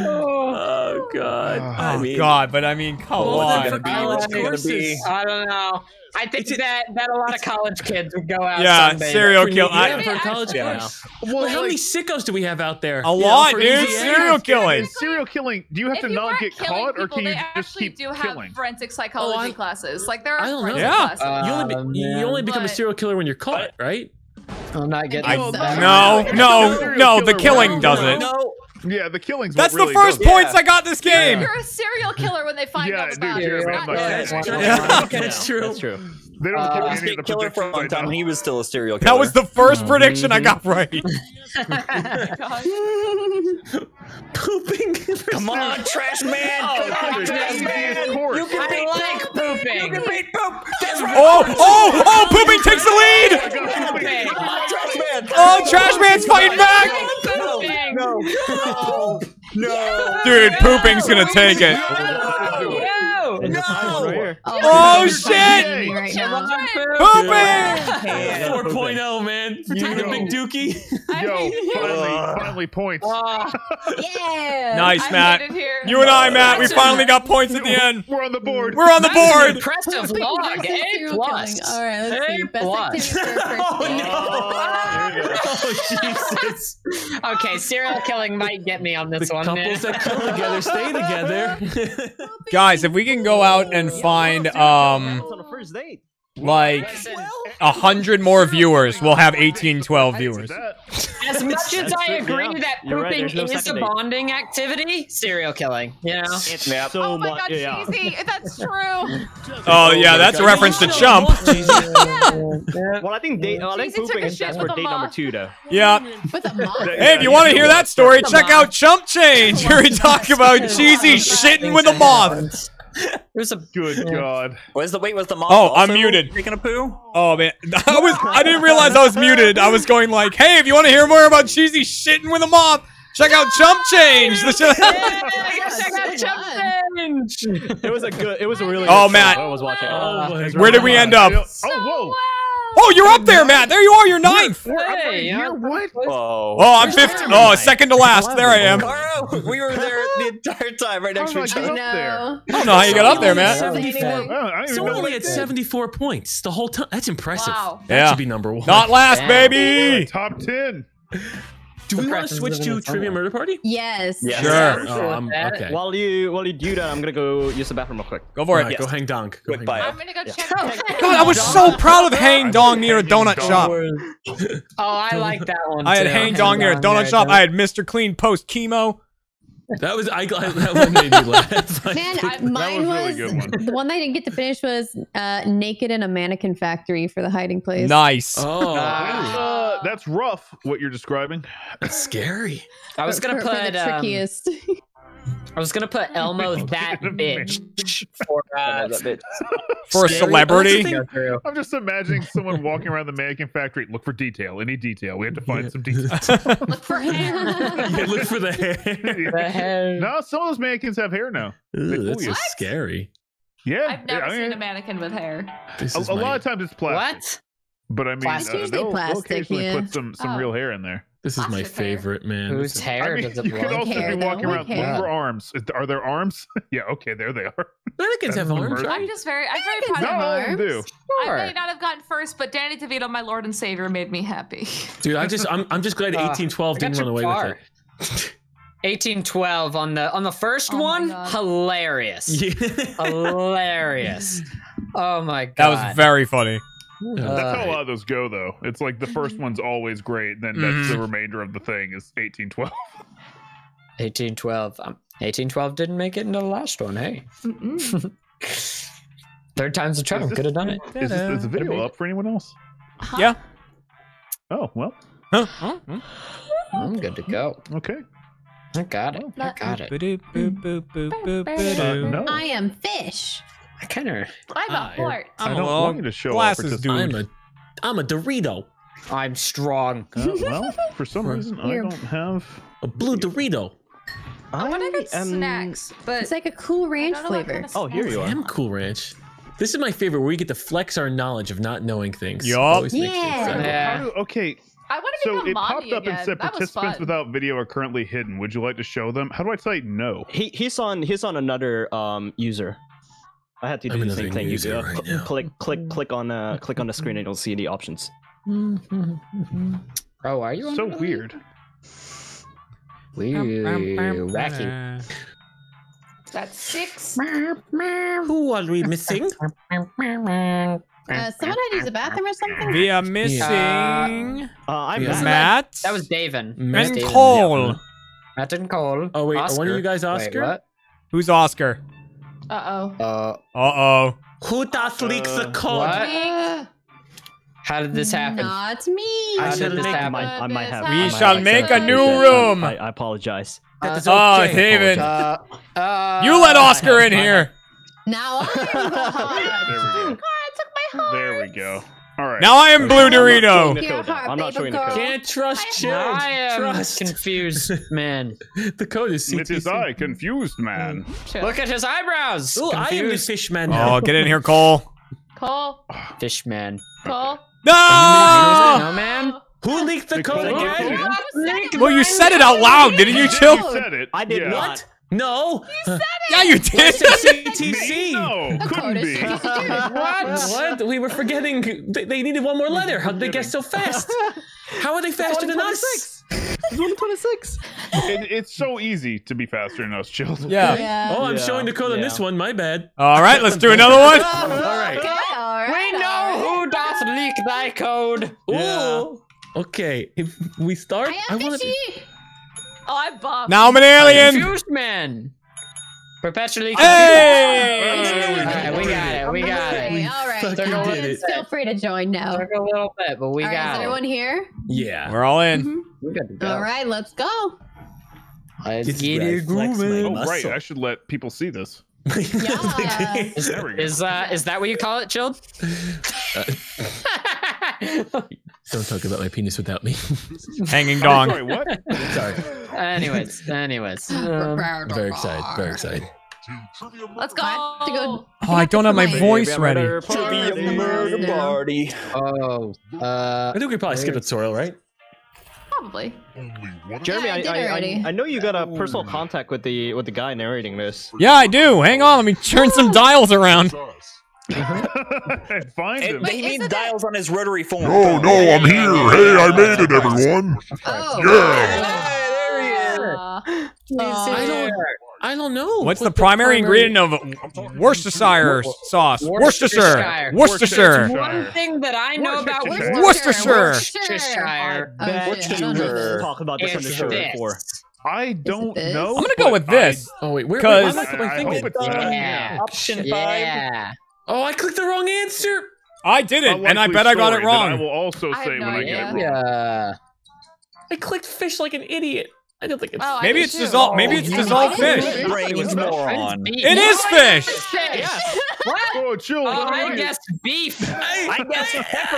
Oh god. Oh, I
Oh
mean,
god, but I mean, come
Well,
on.
college
It's gonna be-
courses.
I don't know. I think that that a lot of college kids would go out.
Yeah,
sunbathing.
serial
For-
kill.
yeah,
I,
for a college
Yeah.
course.
Well,
Well, how
like,
many sickos do we have out there?
A
You know,
lot,
for
dude.
easy
Serial killing.
Is serial killing? Do you have
If
to
you
not get
killing
caught, or can you
they
just
actually
keep
do have
killing?
forensic psychology
Oh, I-
classes. Like there are
I don't know.
forensic
Yeah.
classes.
You only, be,
Um,
you only become a serial killer when you're caught, right?
I'm not getting.
I- no,
no,
no, no. The killing doesn't.
No.
Yeah, the killings.
That's
what really
the first
does it.
points I got this game.
You're a serial killer when they find
Yeah,
out
dude,
about
you're
it.
a
Not
vampire. That's
true.
Yeah,
Yeah.
that's true.
That's true.
They don't
Uh,
give any of
a
the
killer for a long time,
know.
and he was still a serial killer.
That was the first prediction I got right.
Pooping.
Come on, trash man! Come on, trash man! You can
I
beat
like
poop!
pooping.
You can beat poop! That's right!
Oh, oh, oh! Pooping takes the lead.
Pooping.
Come trash man!
Oh, trash man's fighting back.
No! No! No!
Dude, pooping's gonna take it.
No.
No! Right here.
Oh, oh
you're
shit!
fighting me right now.
Pooping.
4.0, oh, man. Protect the big dookie.
Yo, finally, finally points.
Oh,
Yeah.
Nice,
I
Matt.
hate it here.
You and I, Matt, we finally got points at the end.
We're on the board.
We're on the board.
impressive
Pooping
log.
versus
A plus.
All right, let's see.
A
Best
plus.
activity for a first oh, date.
Oh, oh, Jesus.
Okay, serial killing might get me on this one.
couples that come together stay together.
Guys, if we can go out and find um
on a
like a hundred more viewers, we'll have eighteen, twelve viewers.
As much as I agree that
You're right,
pooping
no
is a
second date.
bonding activity, serial killing. You know.
It's
Yep.
so
oh my
much.
god,
yeah.
cheesy. That's true.
Oh yeah, that's a reference to Chump.
Well, I think date. I think
Cheesy
pooping
a
is
shit with
for
a
date number
moth.
two, though.
Yeah.
With.
Hey, if you want to hear that story, check out Chump Change, where we talk about cheesy shitting with a moth.
There's a
Good God.
Was the wait? Was the mom?
Oh, I'm muted.
Taking a poo?
Oh man, I was I didn't realize I was muted. I was going like, hey, if you want to hear more about cheesy shitting with a moth, check out Chump Change. The show-
It was a good. It was a really.
Oh,
good
Matt.
show. I was watching.
Oh
Where did we end up?
Oh, whoa.
Oh, you're up there, Matt. There you are. You're ninth.
Hey,
Here, what?
Whoa.
Oh, oh, I'm fifth. Oh, second to last. There I am.
Kara, we were there the entire time, right next
oh,
to each other.
No.
I don't know how you got up there, Matt.
74.
Oh, I
So only
what
at 74 points the whole time. That's impressive.
Wow.
That
Yeah.
should be number one.
Not last, baby.
Top 10.
Do we want to switch to Trivia. Murder Party?
Yes.
Yeah.
Sure.
Oh, I'm, okay.
While you while you do that, I'm gonna go use the bathroom real quick.
Go for it.
Alright, Go hang dunk. Go
Quick
hang
bio.
I'm gonna go check.
God, I was so proud of hang dong near a donut shop.
Oh, I like that one.
I had hang dong near a donut shop. I had Mr. Clean post chemo.
That was I. That one made me laugh.
Man,
I-
mine
was a really
was,
good one.
the one that I didn't get to finish was uh, Naked in a Mannequin Factory for the hiding place.
Nice.
Oh,
Uh, that's rough, what you're describing.
that's scary.
I was gonna
for,
put
for the
um,
trickiest.
I was gonna put Elmo that bitch for uh,
For a celebrity.
That's the
go.
I'm just imagining someone walking around the mannequin factory. Look for detail. Any detail. We have to find some detail.
Look for hair.
Yeah, look for the hair.
The hair.
no, some of those mannequins have hair now.
Ooh, that's
What?
scary.
Yeah.
I've never
I mean,
seen a mannequin with hair.
This
a,
is
a
my-
lot of times it's plastic.
What?
But I mean,
Plastic.
uh,
Usually
they'll, they'll
plastic,
occasionally
yeah.
put some some
Oh.
real hair in there.
This is my
Plastic hair.
favorite man.
Whose hair
I mean,
does it
you could
belong?
also
hair,
be walking
like
around. Look
hair.
for arms. Are there arms? yeah. Okay. There they are.
Mannequins have
That's
arms.
the
I'm just very, I'm very proud
Not
of
all of them do.
I
Sure.
may not have gotten first, but Danny DeVito, my Lord and Savior, made me happy.
Dude, I just I'm I'm just glad
Uh,
1812
I
didn't run away
far.
with it.
1812 on the on the first
Oh my
one.
God.
Hilarious.
Yeah.
Hilarious. Oh my god.
That was very funny.
That's how a
Uh,
lot of those go, though. It's like the first one's always great. Then that's
Mhm.
the remainder of the thing is 1812.
1812. Um, 1812 didn't make it into the last one. Hey, third time's the charm. Could have done it.
Is, this, is the video up for anyone else?
Huh?
Yeah.
Oh well.
Huh? Huh? Hmm?
I'm good to go.
Okay.
I got it. I got it.
Uh, no.
I am fish.
I kind of.
I'm a fort.
I
I'm
don't
a
want you to show
glasses
off.
dude.
I'm a I'm a Dorito.
I'm strong.
Uh, well, for some reason, I don't have.
A blue Dorito.
I want to get
am-
snacks, but
It's like a cool ranch
I don't know what
flavor.
kind of
Oh, here
snacks
you are.
I'm. Cool Ranch. This is my favorite where we get to flex our knowledge of not knowing things.
Yup.
Always makes
Yeah.
Yeah.
How do, okay,
I want to
so
become
it
Monty
popped up
again.
and said
that was
participants without video are currently hidden. Would you like to show them? How do I say no?
He he's on he's on another um user. I had to do
I'm
the same thing. You
user
do. Uh,
right
cl- Click click click on uh click on the screen and you'll see the options.
Oh, are you?
So
it?
weird.
Weird. Wacky.
That's six.
Who are we missing?
Uh, someone had to use the bathroom or something?
We are missing
Uh, I'm
Yeah.
Matt.
Matt
That was Davin.
Matt
and
Davin.
Cole.
Matt and Cole.
Oh, wait, are one of you guys Oscar?
Wait, what?
Who's Oscar?
Uh oh.
Uh,
Uh oh.
Who does leaks the
Uh,
code?
what? How did this happen?
Not me.
How
I
did this
make
happen?
my, I might have.
We
I
shall make a new room.
I, I apologize.
That is
Oh,
okay.
David.
Uh, uh,
You let Oscar in here.
Now I'm the hot.
There we go.
God, I took my heart.
There we go. All right.
Now I am Blue
I'm
Dorito.
the
Your
code, though.
heart,
I'm not
baby
showing the code.
Can't trust children.
I am
Trust.
confused, man.
The code is
It is
CTC.
I, confused man.
Mm,
Look at his eyebrows.
Oh, I am the
confused.
fish man now.
Oh, get in here, Cole.
Cole.
Fish man.
Cole.
No!
No man.
Who leaked the code
Nicole,
again?
Nicole.
Well, you said it out loud, didn't you,
You
Chill?
said it.
I did
yeah.
not.
What? No. You said it.
Yeah, you did.
said CTC.
No, couldn't be.
CTC.
What? We were forgetting. They, they needed one more letter. How did they get so fast? How are they faster than us?
It's only 26.
It, it's so easy to be faster than us, children.
Yeah.
Yeah.
Oh, I'm
Yeah,
showing the code on
yeah.
this one. My bad.
All right, let's do another one.
All right.
Okay, all right.
Wait, no.
all
Jedi code.
Ooh. Okay, if we start,
I
I
am
want
fishy.
to.
Oh, I'm buff.
Now I'm an alien.
Confused man. Perpetually
Hey!
Alright, we got it. We got it.
Okay, all right.
fucking
Everyone
did.
Feel free to join now.
Took a little bit, but we
all right,
got
is
it.
everyone here?
Yeah.
We're all in.
Mhm.
We're good to go.
All right, let's go.
Let's
This is
get it
flex
grooving.
Oh,
muscle.
right. I should let people see this.
Yeah.
Is,
There we go.
is, uh, is that what you call it, chilled?
Don't talk about my penis without me.
Hanging
Sorry,
dong.
what?
Sorry.
anyways, anyways. Um,
Very excited. Very excited.
Let's go.
I to go-
Oh, I don't have my voice
I'm
ready.
better
murder party.
oh, uh,
I think we probably skip it, Sorrel, right?
Probably.
Jeremy,
Yeah, I
I, I. I, I know you got a personal contact with the with the guy narrating this.
Yeah, I do. Hang on, let me turn some dials around.
And find.
And he means
isn't
dials on his rotary phone.
No, no, I'm here. Hey, I made it, everyone.
Oh.
Yeah.
Hey, there he is.
Uh,
I don't. I don't know.
What's the
What
primary ingredient of Worcestershire sauce? Worcestershire.
Worcestershire.
Worcestershire.
one thing that I know about
Worcestershire.
Worcestershire.
Worcestershire
shit, I don't
Worcestershire.
Talk about this on the show before.
I don't know.
I'm gonna go with this.
Oh wait, where am I,
I, I
thinking?
hope it's not.
Yeah.
Option five.
Yeah.
Oh, I clicked the wrong answer.
I did it, and I
likely
bet I got it
that I will also
I
say
no
when I get it
idea.
wrong.
Yeah.
I clicked fish like an idiot. I don't think it's.
Oh,
Maybe it's
too.
dissolved. Maybe oh,
it's
dissolved fish.
brains moron.
It is fish.
What?
Oh, chill.
Oh, I
is
guess beef.
I guess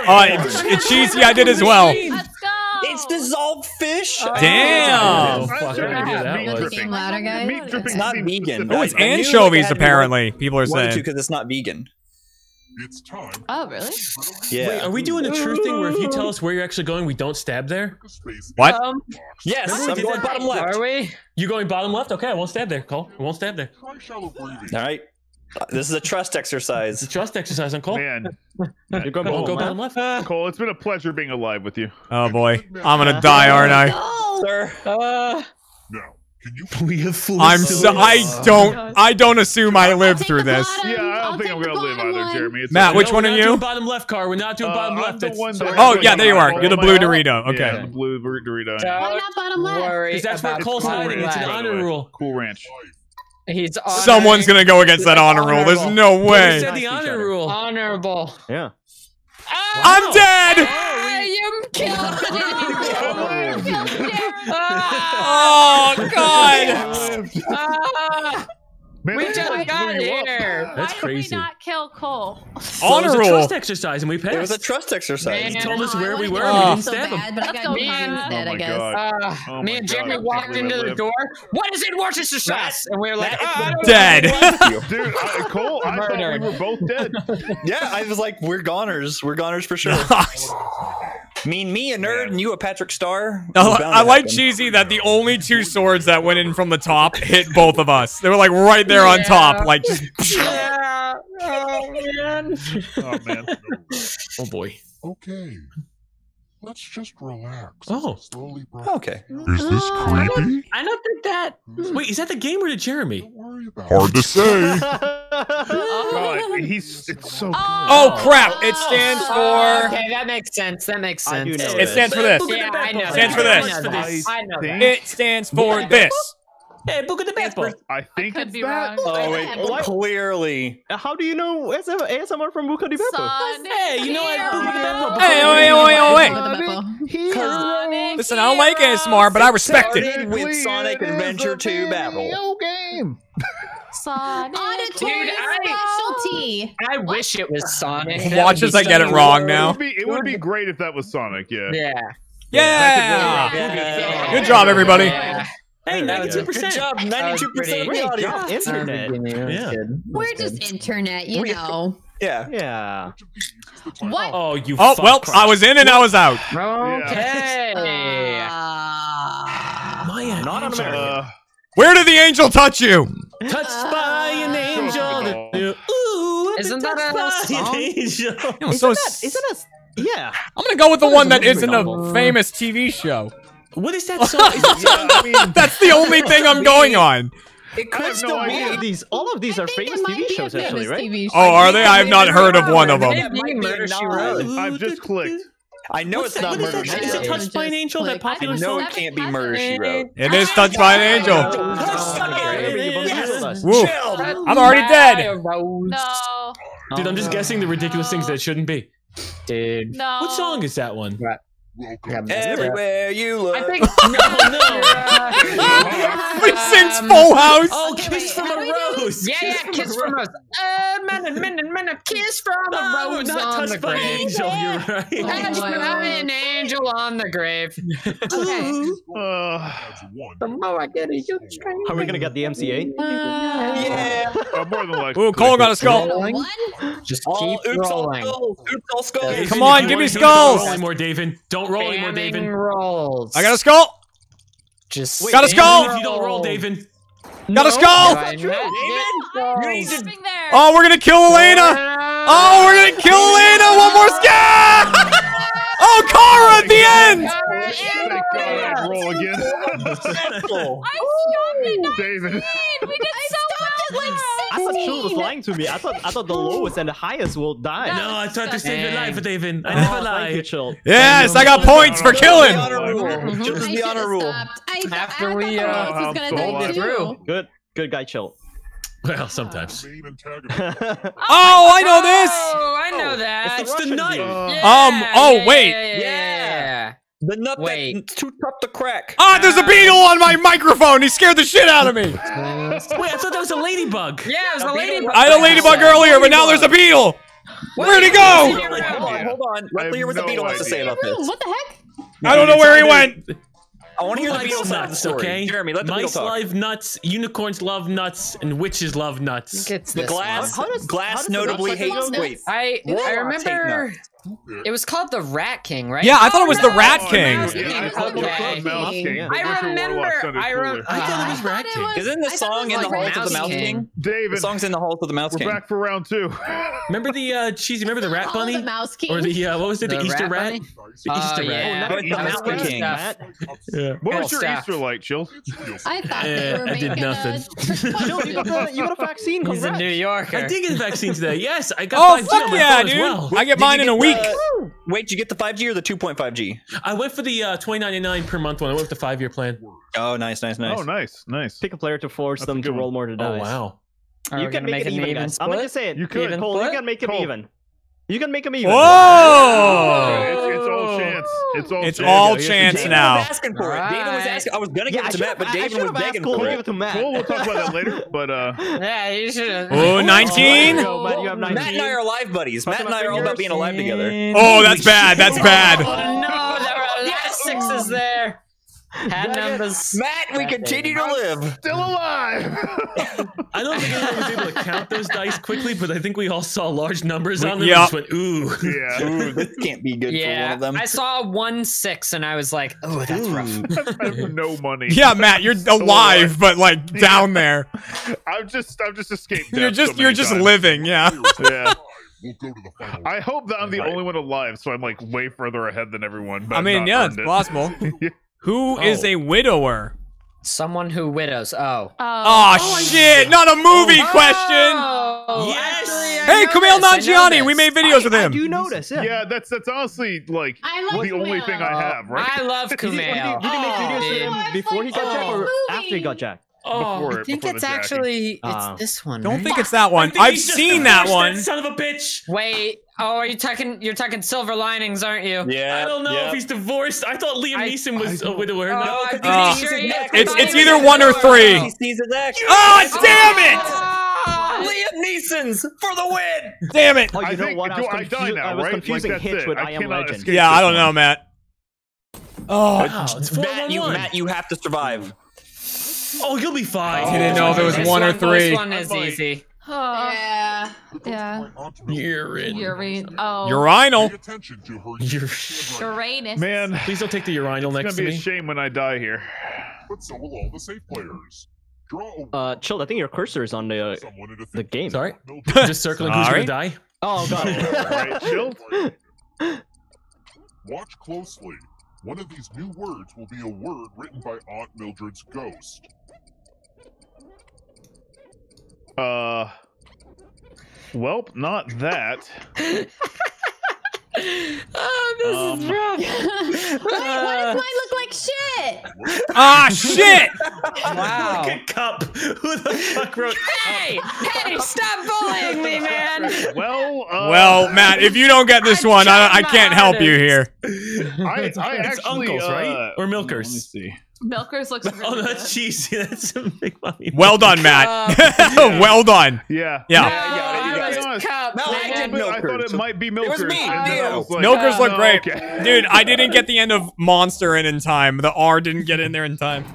Oh, it's, it's cheesy. I did as well.
Let's go.
it's dissolved fish. Oh.
Damn.
Oh, fuck,
Sure,
I idea that
meat dripping.
Guys.
It's not vegan.
Oh, it's
I knew, like, I
anchovies. Apparently, people are
One or two
saying.
because it's not vegan.
It's time.
Oh, really?
Yeah.
Wait, are we doing a true thing where if you tell us where you're actually going, we don't stab there?
What?
Um,
yes, I'm going
that?
bottom left.
Are we?
You going bottom left? Okay, I won't stab there, Cole. I won't stab there.
All right. This is a trust exercise.
It's a trust exercise on Cole.
Man,
You're going
Cole,
bottom
go
left?
bottom left.
Cole, it's been a pleasure being alive with you.
Oh boy, I'm gonna die, aren't I?
No.
Sir,
Uh,
Now, can you
We have flew
I'm so. I don't. I don't assume I lived
Take
through this.
bottom.
Yeah, I don't
I'll
think I'm gonna live either,
one.
Jeremy. It's
Matt,
okay.
which
No,
one
we're
you?
Bottom left car. We're not doing
Uh,
bottom
I'm
left.
the
It's-
one
so-
that-
Oh yeah, there you are.
Oh,
You're the blue
God.
Dorito.
Yeah,
Okay.
the blue Dorito.
don't
Why not bottom left?
worry
Because that's where
about
Cole's hiding. It's an honor rule.
Cool Ranch.
He's honoring-
Someone's gonna go against that honor rule. There's no
We
way.
said the honor rule.
honorable.
Yeah.
I'm dead.
I am killed.
Oh God.
Ah,
Man,
we just got
you up.
here.
That's
Why
crazy.
did we not kill Cole?
Well, it was a
rule.
trust exercise, and we passed.
it was a trust exercise.
Man.
He told us where we were, and we
Oh.
didn't
so
stab him.
but I
Let's
got
go,
beat
Matt.
instead,
Oh
I
my
guess.
God.
Uh,
Oh
me
my
and
God,
Jeremy
I
walked into the
lived.
door. What is in Worcester sauce? And we were like,
that-
"Ah, I don't
Dead.
Dude, I, Cole, I thought we were both dead.
Yeah, I was like, we're goners. We're goners for sure. Mean me, a nerd, and you, a Patrick Star.
I,
It was bound
I like
happen.
cheesy that the only two swords that went in from the top hit both of us. They were like right there on top, like just.
Yeah. Oh man.
Oh man.
Oh boy.
Okay. Let's just relax.
Oh.
Slowly. Oh,
okay.
Is this creepy?
I don't think that. Hmm.
Wait, is that the game or the Jeremy?
Don't worry about Hard to say.
God, oh. he's it's so oh. good.
Oh crap! It stands
Oh,
for.
okay, that makes sense. That makes
I do
sense.
know
It stands for this.
Yeah, I know.
Stands for this.
I know that. I know that.
It stands for this.
Hey, oh, uh, book of the baseball.
I think
Could
it's that.
wrong.
Oh wait,
What?
clearly.
How do you know ASMR from Buca di Beppo?
Sonic
Hey, you know what? Book of the baseball.
Hey, oh, wait, oh, wait, oh, wait.
With the Beppo.
Sonic
Listen, I don't like ASMR, but I respect it.
With Sonic Adventure 2 Battle.
game.
Sonic.
Auditory
Dude, I-
specialty.
I wish it was Sonic. That
Watch as I get it wrong
It
now.
would be it would be great if that was Sonic. Yeah.
Yeah.
Yeah.
Yeah.
Good job, everybody.
Yeah.
Hey, ninety-two
a-
Good
percent.
job, 92% of the audience.
job, internet.
Yeah.
We're just internet, you know.
Yeah.
Yeah.
What?
Oh, you.
Oh well,
crap.
I was in and I was out.
Okay.
Uh,
Maya.
Not on
Angel.
American.
Uh,
Where did the angel touch you?
Touched by an angel. Ooh, I've
Isn't that a
by an
song?
angel.
You know, so
Isn't that, isn't that, yeah.
I'm gonna go with the one
a
that
movie
isn't a famous TV show.
What is that song? Is it
yeah, I mean,
That's the only thing I'm going on.
It could still
no
be.
All of these, all of these
I
are famous TV
be a
shows, actually, right?
TV oh, show.
Oh, are they? I have not heard of one of them.
It might be
Murder, She. Wrote.
I've just clicked.
I know
What's
it's
that?
not
What is
Murder,
that?
She
Is it
Wrote.
Touched by an Angel? That
I
popular
know
song?
it can't be Murder, She Wrote.
It is ah, touched by an angel.
Ah, yes.
Woo. I'm already dead.
No.
Dude, I'm just guessing the ridiculous things that shouldn't be.
Dude.
No.
What song is that one?
Welcome.
Everywhere you look.
I think
He sings Full House.
Oh, Kiss from a Rose.
Yeah, yeah, kiss from a rose. Uh, man and man and man, a kiss from a rose
not
on the
touched by an angel. You're right.
Touched by an angel on the grave.
Okay.
Uh,
That's one.
The more I get a you strange.
Are we gonna get the MCA?
Yeah.
uh, more than likely.
Ooh, Cole got a skull.
One.
Just
All,
keep
oops, all
rolling.
skulls. Oops, all skulls.
Come on, give me skulls.
Don't David. Don't roll anymore, David.
Rolls.
I got a skull.
Just
Got a skull.
If you don't roll,
rolls.
David.
Got a skull.
Why not?
I'm
need to-
slipping there.
Oh, we're gonna kill Elaina. Oh, we're gonna kill Elaina. One more scare. Oh, Kara at the end.
Thank I roll again.
I stopped it.
David.
We did so well.
I thought Chill was lying to me. I thought I thought the lowest and the highest will die.
No, I tried to save your
Dang.
life, Davin. I
Oh,
never
thank you,
lie.
Chill.
Yes, I got points for killing.
The honor rule. Just
I
the
should
honor
have
rule.
I, th-
After
I
we,
thought the
uh,
rose was
I'm
gonna
so
die
alive.
too.
Good, good guy, Chill.
Well, sometimes.
Oh, I know this.
Oh, I know that.
It's the knife.
Uh,
Um, oh,
yeah,
wait.
Yeah, yeah, yeah.
The nut
Wait.
that's too tough to crack.
Ah, there's a beetle on my microphone. He scared the shit out of me.
Wait, I thought that was a ladybug.
Yeah, it was a ladybug.
I had a ladybug earlier, but now there's a beetle. Where'd he go?
Hold on, hold on. Let's hear what the beetle has to say about this.
What the heck?
I don't know where he went.
I want to hear the
Likes
beetle side of the
nuts,
story.
okay?
Jeremy, let the beetle
Mice
talk.
love nuts, unicorns love nuts, and witches love nuts.
It's
The glass,
one.
How does-
glass
does
notably hates.
like the
Wait,
I I
Warlocks hate
remember it was called the Rat King, right?
Yeah, I thought it was the Rat
oh,
King.
Yeah, I thought it
Okay.
I
remember- I rem-
I thought it was Rat King.
was-
Isn't the
I thought it
song in the
like
halls of the
Mouse
Mouse
King.
King?
Davin,
The song's in the halls of the Mouse King.
we're
King.
back for round two.
Remember the uh, cheesy? Remember the rat
Oh,
bunny?
the mouse king.
Or the uh, what was it? The,
The
Easter
rat
rat?
bunny?
The
Oh,
Easter rat.
the Mouse King.
Yeah.
What was your
stuff.
Easter like, Chill?
I thought they were
I did nothing.
you got the, you got a vaccine.
He's a New Yorker.
I did get a vaccine today. Yes, I got
Oh
5G
fuck yeah,
as
dude!
well.
I get mine in a
get
week.
the- Wait, did you get the 5G or the 2.5G?
I went for the uh, 20.99 per month one. I went with the five year plan.
Oh, nice, nice, nice.
Oh, nice, nice.
Pick a player to force
That's
them to
good one.
roll more to
Oh wow.
Are
you can
gonna
make, it
an
even,
even
guys. I'm gonna say it.
You could.
Even
Cole, you can make them
Cole.
even. You can make them even.
Whoa!
It's, it's all chance. It's all
It's
chance.
all
Yeah,
chance
Davin
now.
was asking for it. Davin was asking. I was gonna give
Yeah,
it to Matt, but
have- I Davin
was
have asked
begging
Cole
for it.
give it to Matt.
Cool, we'll talk about that later. But uh,
Yeah, you should have.
Oh, 19?
There you go, Matt, you have
Matt and I are live buddies. Matt and I are all about being alive together.
Oh, that's bad. That's bad.
Oh no, there were a lot of sixes there. Had numbers.
Matt, we continue to live.
still alive.
I don't think anyone was able to count those dice quickly, but I think we all saw large numbers on them
Yup.
and just went, ooh.
yeah.
Ooh, this can't be good for one of them.
I saw one six and I was like, oh, that's rough.
I have no money.
Yeah, Matt, you're alive, but like down there.
I'm just, I'm just escaped.
You're just,
so
you're just
times.
living. Yeah.
Yeah.
We'll go to the final.
I hope that I'm the only one alive, so I'm like way further ahead than everyone. But
I mean, yeah, it's
it.
possible. Who is
Oh.
a widower?
Someone who widows. Oh.
Oh, shit! Not a movie question.
Oh,
Yes!
actually, I
Hey,
know
Kumail
this, I know
Nanjiani, we made videos with
I
him.
do know this, yeah.
Yeah, that's that's honestly like
I like
the only
Kumail.
thing I have, right?
I love
Did he, did he, did he make videos with
dude.
him before he got
Oh,
jacked or
movie.
after he got jacked?
Oh,
Before
I think it's actually it's
Ah.
this one.
Don't
right?
think it's that one.
I think
I've seen that one.
son of a bitch.
Wait. Oh, are you talking? You're talking Silver Linings, aren't you?
Yeah.
I don't know
yeah.
if he's divorced. I thought Liam
I-
Neeson was
I
a
don't-
widower.
Oh,
No,
I'm
Uh,
sure he is.
It's, it's either one or three.
He sees his action.
Oh, damn it!
Ah!
Liam Neeson's for the win.
Damn it!
Oh, you
I
know
think,
what? I
do
was,
I die
confu-
now,
I was
right?
confusing
like,
Hitch
it.
with
I
I Am
cannot
Legend.
Yeah, I don't know, Matt. Oh,
Wow, it's four
Matt,
one
you. Matt, you have to survive.
Oh, you'll be fine.
I didn't know if it was
This
one or three.
This
three.
one is easy.
Oh,
Yeah.
yeah.
Urine.
Urine. Oh.
Urinal.
Pay attention to her.
Ur-
Uranus.
Man,
Please don't take the urinal
it's
next
gonna be a shame when I die here.
But so will all the safe players. Draw
Uh, chill. I think your cursor is on the uh,
someone in a
the game.
Sorry, just circling who's gonna die.
Oh god.
Right, chill.
Watch closely. One of these new words will be a word written by Aunt Mildred's ghost.
Uh. Welp, not that.
Oh, this
Um,
is rough.
Wait, why does mine look like shit?
Ah, shit!
Wow.
Look at Cup. Who the fuck wrote?
Hey, hey, stop bullying me, man.
Well, uh,
Well, Matt, if you don't get this one, I, I can't help you here.
I,
It's,
I
it's
actually,
uncles,
uh,
right? Or
Let me
milkers?
see.
Milkers looks really
Oh,
good.
that's cheesy. That's a big money.
Well done, Matt. well done.
Yeah.
Yeah.
Yeah, yeah,
to
you
honest,
Cup,
No, I
I,
did
man.
I thought
Milkers.
it might be milkers.
me,
and then I was like,
Milkers look
oh,
great.
okay.
Dude, I didn't get the end of monster in in time. The R didn't get in there in time.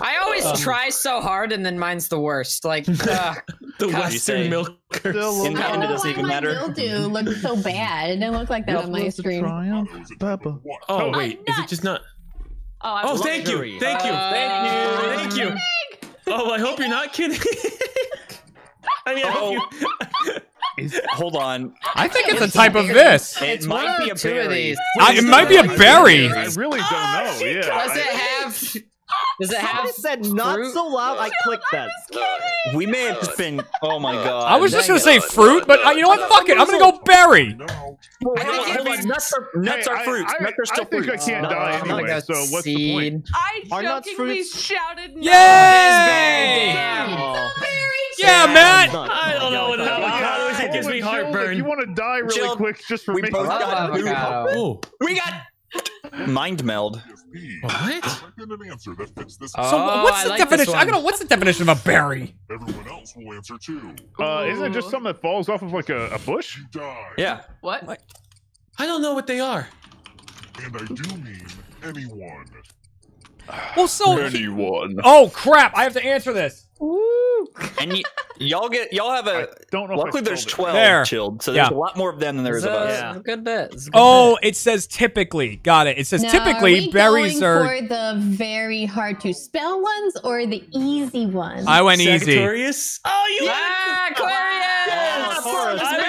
I always
Um,
try so hard, and then mine's the worst. Like, uh,
The Western
say.
milkers.
Still
In the
I
end, it doesn't
why
even
my
matter.
mildew looked so bad. It didn't look like that on my screen.
Triumph, Peppa.
Oh
I'm
wait, is it just not?
Oh, I'm
Oh, thank you, thank you,
Uh,
thank you. Oh, I hope you're not kidding. I mean, I hope you.
Is,
Hold on.
I think it's a type of this.
It might be a
two of
berry.
these.
I, it might be a berry.
I really don't know. Yeah.
Does
I-
it have? Does it have?
Somebody said not
fruit?
so loud. I clicked that.
We may have just been. Oh my god.
I was just gonna say fruit, but uh, you know what? Fuck it. I'm gonna go berry.
Now,
Hold
I think it
on. Nuts are nuts are fruits. Nuts are still
I think
fruits.
I can't die anyway.
go
So what's the point?
I
Are nuts
jokingly
fruits?
shouted no.
Yay! Yeah, Matt.
Nuts.
I don't know what
Yeah,
avocado
yeah.
is. It gives me
Hold If
heartburn.
you want to die really
Chill,
quick, just for
we
me.
both got new-
avocado.
We got mind meld.
What?
Second an answer that fits this.
Oh,
So what's the
like
definition? I
one.
don't know. What's the definition of a berry?
Everyone else will answer too.
Uh, isn't it just something that falls off of like a, a bush?
Yeah.
What? what?
I don't know what they are.
And I do mean anyone.
Well, so.
Anyone.
Oh crap! I have to answer this.
And y- y'all get y'all have
I
a.
don't know. if
Luckily, there's twelve
There.
chilled, so there's
Yeah.
a lot more of them than there is of us.
Yeah.
a good bit. A good
Oh, it says typically. Got it. It says
Now,
typically
are we
berries
going
are.
for the very hard to spell ones or the easy ones?
I went easy.
Sagittarius? Oh, you
bit. Ah, Aquarius!
Oh, Taurus.
I was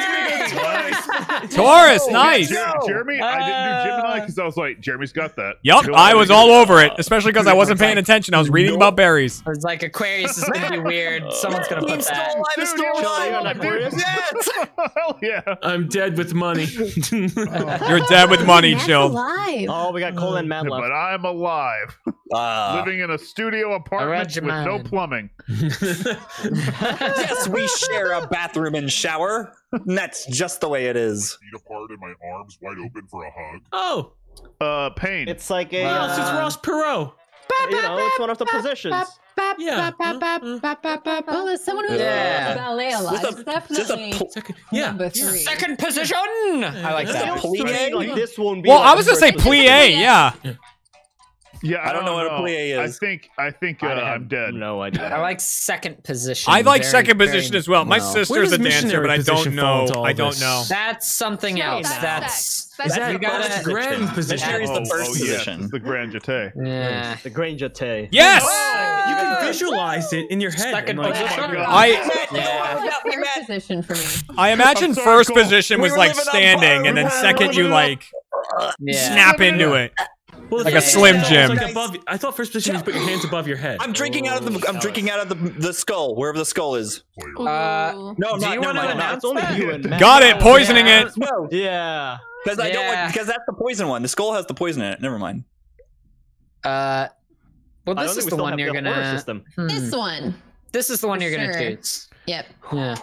gonna go Taurus.
Taurus, nice.
Jer- Jeremy, I didn't do Gemini because I was like, Jeremy's got that.
Yup,
Chill,
I was all over it, especially because I wasn't paying attention. I was reading about berries.
I was like, Aquarius is gonna be weird. Someone's gonna put
He's
that.
still alive.
Dude,
He's still
you're
alive.
still alive, dude.
Yes.
Hell yeah.
I'm dead with money.
You're dead with money,
That's
chill.
alive.
Oh, we got Cole and Matt
But. I'm alive,
Uh,
living in a studio apartment with no plumbing.
yes, we share a bathroom and shower. And that's just the way it is.
Feet apart and my arms wide open for a hug.
oh,
Uh, pain.
It's like a.
oh, it's
uh,
Ross Perot.
you know, it's one of the positions.
Yeah.
Well, as someone who
Yeah.
does ballet a lot, it's
just a
definitely
pl-
Second, yeah.
number three.
Second position. I like that.
plie?
Like this won't be.
Well,
like
I was gonna say
first position.
plie, yeah.
Yeah, I,
I don't know what a plie
I
is.
think I think uh,
I have
I'm dead.
No idea.
I like second position.
I like
very,
second
very
position as well. My
well.
sister's a dancer, but I don't know. I don't
this?
know.
That's something
No,
else.
that's
That's
sex.
That's
That's
you gotta-
first
Grand position.
Missionary is the
oh,
first
oh, yes,
position.
it's the Grand Jeté.
yeah.
The Granger Tay.
Yes,
You can visualize it in your head.
Second
like,
position.
Oh my God.
I
Yeah.
First position for me.
I imagine first position was like standing, and then second you like snap into it.
Well,
like
the
a Slim Jim.
Like above, I thought first position was put your hands above your head.
I'm drinking out of the. I'm drinking out of the the skull, wherever the skull is.
Uh,
No,
Do
not,
you wanna
no, no,
announce
It's only you and Matt.
Got it, poisoning
Yeah.
it.
No,
Yeah.
because I don't
Yeah.
want because that's the poison one. The skull has the poison in it. Never mind.
Uh, well, this is
we
the one you're
the
gonna.
system.
Hmm.
This one.
This is the one
For
you're gonna
sure.
choose.
Yep.
Yeah.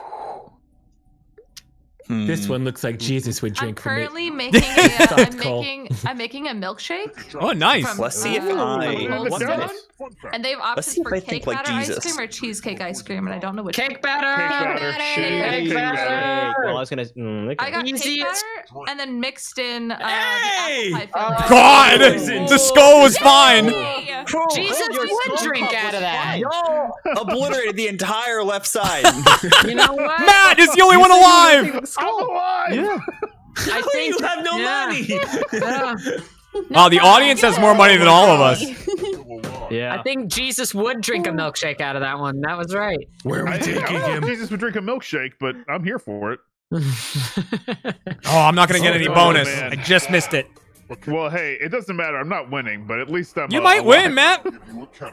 Hmm.
This one looks like Jesus would
I'm
drink from it.
currently making a, I'm
Soft
making I'm making a milkshake.
Oh, nice.
From,
Let's see if
uh,
I-
from Cold
What's
Stone.
that?
Fun fact.
And they've
Let's
opted
see if
for
I
cake
think like
batter ice cream or cheesecake ice cream, and I don't know which.
Cake batter.
Cake batter.
batter.
Cake
batter.
batter.
Well, I was gonna. Mm.
I got
Easy
cake batter and then mixed in uh,
Hey!
the apple pie filling.
God,
Poison.
the skull was fine.
Yay!
Jesus
Your
would drink out of that.
fine.
Obliterated the entire left side.
You know what?
Matt is the only one alive.
I'm alive.
Oh, yeah.
I think
you have no
yeah.
money.
Yeah.
Wow, the audience has more money than all of us.
Yeah.
I think Jesus would drink a milkshake out of that one. That was right.
Where are we taking
don't know if
him?
Jesus would drink a milkshake, but I'm here for it.
Oh, I'm not gonna get
Oh,
any
oh,
bonus.
man.
I just missed it.
Well, hey, it doesn't matter. I'm not winning, but at least I'm.
You might
alive.
win, Matt.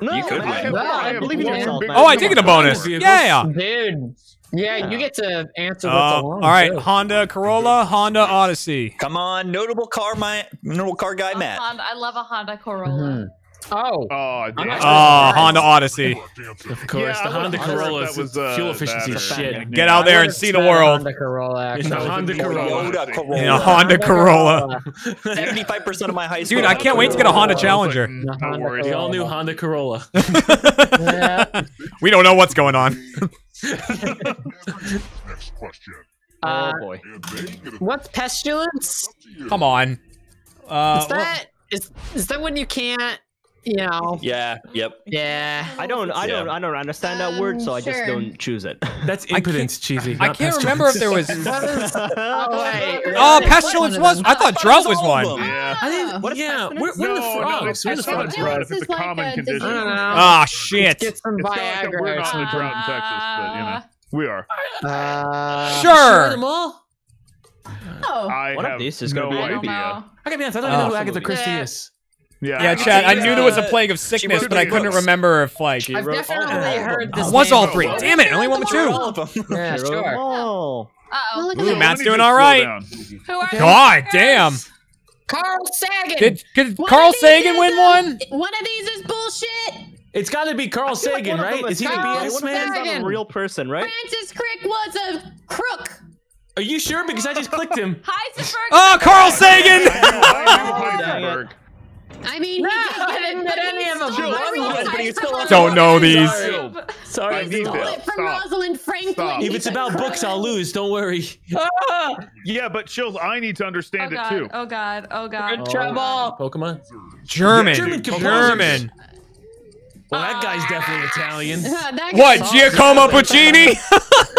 No,
You could
man,
win.
I
Yeah,
believe in
yeah.
yourself.
Oh, I did get a bonus.
Vehicles.
Yeah.
Dude. Yeah, you get to answer
Uh,
what's
all
along.
right,
too.
Honda Corolla, Honda Odyssey.
Come on, notable car, my notable car guy,
A
Matt.
Honda- I love a Honda Corolla.
Oh.
Oh, damn.
not
Oh, Honda Odyssey.
Of course,
Yeah,
the Honda
wasn't sure if
Corolla
that was,
is
uh,
fuel efficiency
that
is
or-
shit.
Get out there and see the world.
Honda Corolla,
It's
actually.
the Honda Corolla.
Corolla.
In a Honda Corolla.
Seventy-five percent of my high school.
Dude, I can't wait to get a Honda
I was like,
Challenger.
mm, no
Honda.
The all new Honda Corolla.
Yeah.
We don't know what's going on.
Next question.
Uh,
Oh boy.
And they get a
what's pestilence?
Come on. Uh,
Is that is is that when you can't, you know?
Yeah. Yep.
Yeah.
I don't, I don't, I don't understand that word,
Um,
so I just
sure.
don't choose it.
That's
I
impotence, cheesy.
I can't remember if there was.
Oh wait.
Oh, pestilence was. I thought drought was one.
Yeah.
I didn't.
What is
yeah, we're, we're the
No, no,
frogs.
it's-
we're the frogs.
drought,
Pestilence
if it's a
like
common
a
condition.
I don't.
Ah, shit.
Get some
It's not like we're
Viagra.
not
or
drought in. Texas, but you know, we are.
Uh,
Sure.
them all?
Oh.
I
One of
have
these is
no
gonna be-
I don't
idea.
I gotta be honest. I don't even know who
Oh.
Agatha Christie
Yeah.
is.
Yeah,
Yeah, Chad. I
She
knew there was a plague of sickness, but I couldn't
books.
remember if like.
I've
wrote
definitely
of
heard this.
Was all three? Damn it! I only won the
All
two.
of them.
Yeah, sure.
Uh-oh.
Look at
Ooh. Matt's doing
just
all
slow
right.
down.
Who are
God
these
damn.
Carl Sagan.
Did could
One
Carl Sagan win one?
One of these is bullshit.
It's got to be Carl
I feel like
Sagan,
one of them
right? Is he the BS
One of them
man?
is not a real person, right?
Francis Crick was a crook.
Are you sure? Because I just clicked him.
Heisenberg.
Oh, Carl Sagan!
I knew
dang it.
Heisenberg.
I mean,
No,
he did
I didn't
it,
get
but
any of them.
stole
One
it
was,
from
but he still
Don't know these.
Shield.
Sorry.
I need
Stole
this.
it from
Stop.
Rosalind Franklin.
Stop.
If it's about
crook.
books, I'll lose. Don't worry.
Ah,
Yeah, but Chills, I need to
Oh
understand it too.
Oh god. Oh god.
good trouble.
Pokemon.
German.
German
German.
Well, that guy's definitely Italian.
That
What? Giacomo Puccini?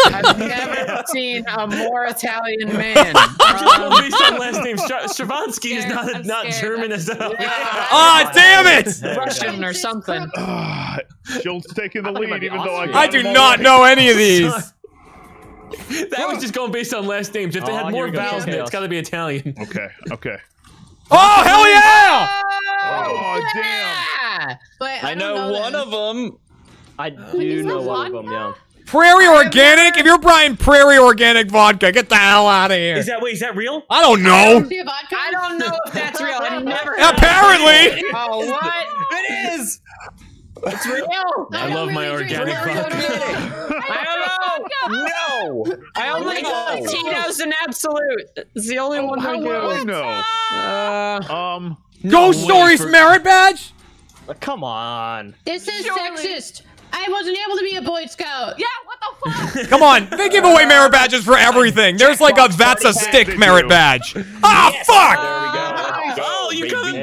I've never seen a more Italian man. Um,
based on last name, Stra- Stravinsky is not
I'm
not
scared.
German as well.
Ah, damn it!
Russian or something.
Ah, Chills taking the
I thought it might
lead,
be
even though I,
Austrian.
got
I do
them
not
right.
know any of these.
That was just going based on last names. If they
Oh,
had
here
more
we go.
vowels, in it, it's got to be Italian.
Okay, okay.
Oh, hell yeah!
Oh, damn.
Yeah.
But
I
don't
know one
them.
of them.
I do know one of them, yeah.
Prairie Organic? If you're buying Prairie Organic vodka, get the hell out of here.
Is that wait? Is that real?
I don't know.
See a vodka?
I don't know if that's real. I never.
Apparently.
Oh, what?
It is.
It's real.
I love my organic vodka.
I don't know.
No.
I only
No.
know Tito's and Absolut. It's the only one
How
I
would I
do.
know?
Uh,
Um,
Ghost
way
Stories
for-
merit badge?
But come on.
This is
Surely.
sexist. I wasn't able to be a Boy Scout.
Yeah. What the fuck?
Come on, they give away merit badges for everything. There's like a that's a stick merit badge. Ah, fuck!
There we go.
Oh, you coming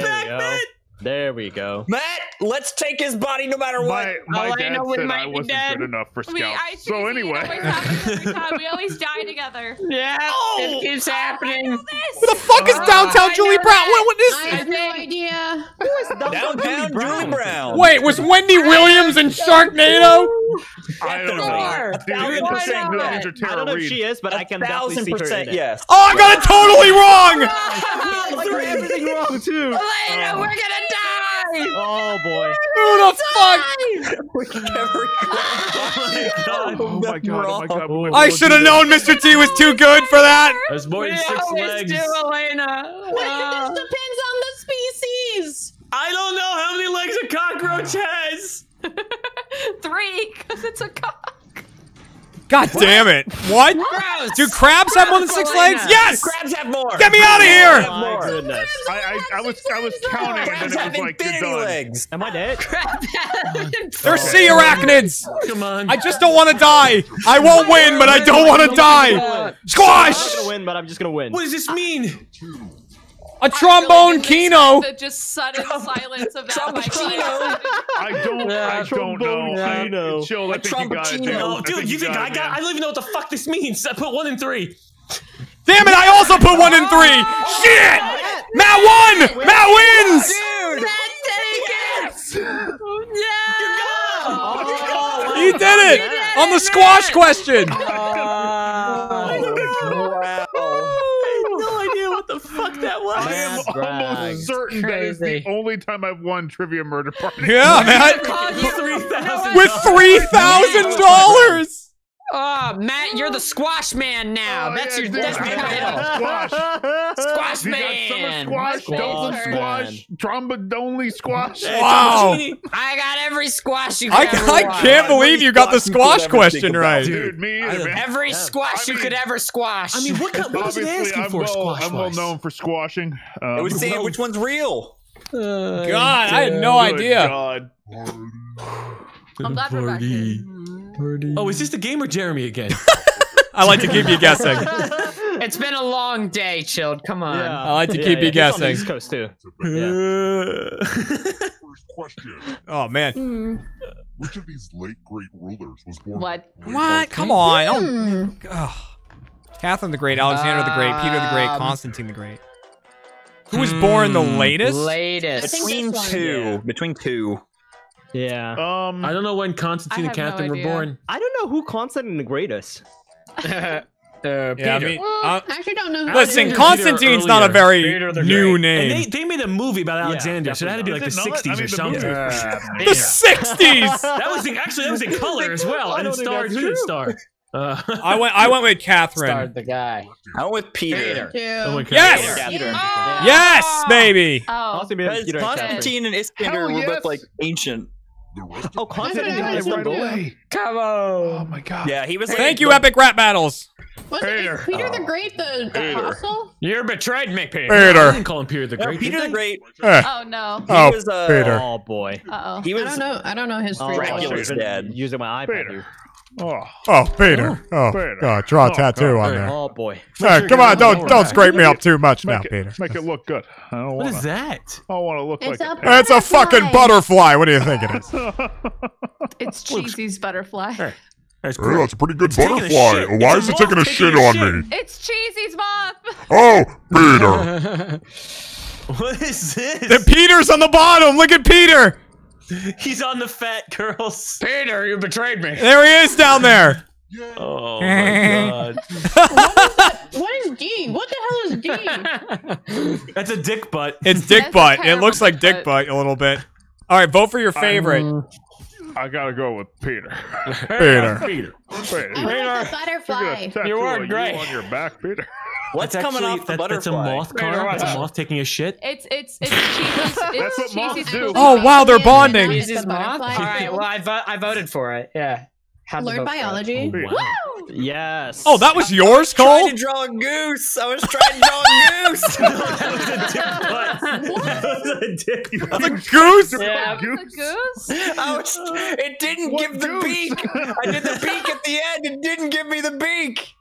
There we go.
man?
There we go.
Matt, let's take his body no matter what.
my my
All I
dad
know is
said I wasn't
dead.
good enough for
We,
scouts.
I
So
see, it always
anyway,
happens every time. We always die together.
yeah, it keeps happening.
Who the fuck is
Oh,
downtown
I
Julie Brown?
that.
What, what
I have no idea.
Downtown Julie Brown.
Wait, was Wendy Williams in Sharknado?
I don't know.
Sure.
Dude,
Why
you're
not?
saying millions
I don't know if she is, but I can definitely see her
percent
in it.
yes.
Oh, I got it totally wrong!
I got everything wrong too.
Elaina, we're gonna die.
Oh boy.
Who the fuck?
Oh my god! Oh my god! oh my
I should have known Mr. T was too good for that.
There's more than six
always
legs.
do, Elaina.
Wait,
Uh,
this depends on the species.
I don't know how many legs a cockroach has.
Three, because it's a cock.
God damn it. What?
gross.
Do crabs have more than six legs?
Elaina.
Yes!
Crabs have more.
Get me out of oh here!
Oh my goodness.
I, I, I was I was counting and
Crabs
then
have
it was like you're
infinity
done.
legs.
Am I dead?
They're sea arachnids!
Come on.
I just don't want to die. I won't win, but I don't want to die. Squash!
I'm not
Squash!
gonna win, but I'm just gonna win.
What does this mean?
A trombone kino.
The just sudden silence of that by
I don't I don't know. I,
Trombone.
chill. I think you got it. Dude.
Dude, you think I
got
got? I don't even know what the fuck this means. I put one in three.
Damn it, I also put one in three. Oh, shit! Matt won! Matt wins! He did it! On the squash question!
I had no idea what the fuck that was.
I am almost certain that is the only time I've won Trivia Murder Party.
Yeah, man.
Called you-
Three thousand.
With three thousand dollars.
Oh, Matt, you're the squash man now.
Oh,
that's
yeah,
your
dude,
that's your title.
Squash.
Squash
You got
man.
summer squash,
Squash
double
man.
squash, trombone squash.
Wow.
I got every squash you
I,
ever
I
want.
can't believe you got the
squash you could
squash
ever think
question right.
Dude, me either, man.
Every squash
I
you could ever squash.
I mean, what, kind- what was it asking
I'm
for
well,
squash
I'm well known for squashing. Um,
It was saying which one's real.
God, I had no
good
idea.
God.
I'm glad we're back here.
Oh, is this the game or Jeremy again?
I like to keep you guessing.
it's been a long day, chilled. Come on. Yeah.
I like to
Yeah,
keep
yeah,
you
he's on the
guessing.
East Coast too.
First question.
Oh man.
Hmm.
Which of these late great rulers was born?
What?
What? Come on. Don't- Ugh. Catherine the Great, Alexander the Great, Peter the Great,
Um,
Constantine the Great. Who was born the latest?
Latest.
Between two. Between two.
Yeah.
Um,
I don't know when Constantine and
have no
Catherine were born.
I don't know who Constantine the Greatest.
uh,
Yeah, I mean,
Well,
uh,
I actually don't know. Who
listen,
it is.
Constantine's not a very new
Great.
And they,
name.
they made a movie about Alexander, so that had to be like the
Is it
60s
I mean,
or something.
movie-
Uh,
The 60s.
That was the, actually that was in color as well,
I
and
don't
it starred
that's
who did star? Uh,
I went. I went with Catherine.
Starred the guy.
I went with Peter.
Peter.
Two.
oh my God.
Yes.
Peter.
Oh!
Yes, baby.
Oh.
Maybe
Because
Peter and Catherine.
Constantine and Iskander were both like ancient.
The rest
Oh,
of
Constantine
That's
and
right
Catherine.
away.
Come on.
Oh my god.
Yeah, he was. Like,
Thank you, Epic Rap Battles.
Was
Peter.
is Peter the Great the
Peter.
apostle?
You betrayed me,
I
Peter.
Peter.
didn't call him Peter the
No,
Great.
Peter the? Great.
Eh.
Oh no.
He
Oh,
was, uh,
Peter.
Oh boy.
Uh oh.
He
I don't know. I don't know his
Oh,
free
Dracula's dead.
Using my iPad.
Peter.
here.
Oh,
Oh, Peter. Oh, oh,
Peter.
God, draw a
Oh,
tattoo
God.
on there.
Oh boy.
Hey, come on, don't don't scrape me up too much now,
make it,
Peter.
make it look good. I don't
What
want
is that?
I want to look
It's
like
a
a
It's a fucking butterfly. What do you think it is?
It's Cheesy's butterfly.
That's
Hey,
great.
that's a pretty good
taking a
butterfly. Why is it taking a shit on
shit.
me?
It's Cheesy's moth.
Oh, Peter.
What is this?
The Peter's on the bottom. Look at Peter.
He's on the fat girls.
Peter, you betrayed me.
There he is down there.
Oh my god.
What is D? What the hell is D?
That's a dick butt.
It's Dick
That's
Butt. It looks like
Dick
Dick Butt a little bit. All right, vote for your favorite.
I gotta go with Peter.
Peter.
Peter.
Peter.
I want the butterfly.
You
are
are
great.
on your back, Peter.
What's
That's
coming
actually-
off the
that- That's a moth car. It's a moth taking a shit.
It's it's it's Cheesy's. It's
That's what moths
Cheesy's
do.
Oh, wow, they're bonding.
it's
Cheesy's
a
moth? All right, well, I, vo- I voted for it. Yeah. Had
Learn
vote for it.
biology.
Peter.
Yes.
Oh, that was yours, Cole.
Trying to draw a goose. I was trying to draw a goose.
that was a dick butt. that was a dick butt.
The goose?
Yeah.
It's a goose.
I was, it didn't
What
give the beak. I did the beak at the end. It didn't give me the beak.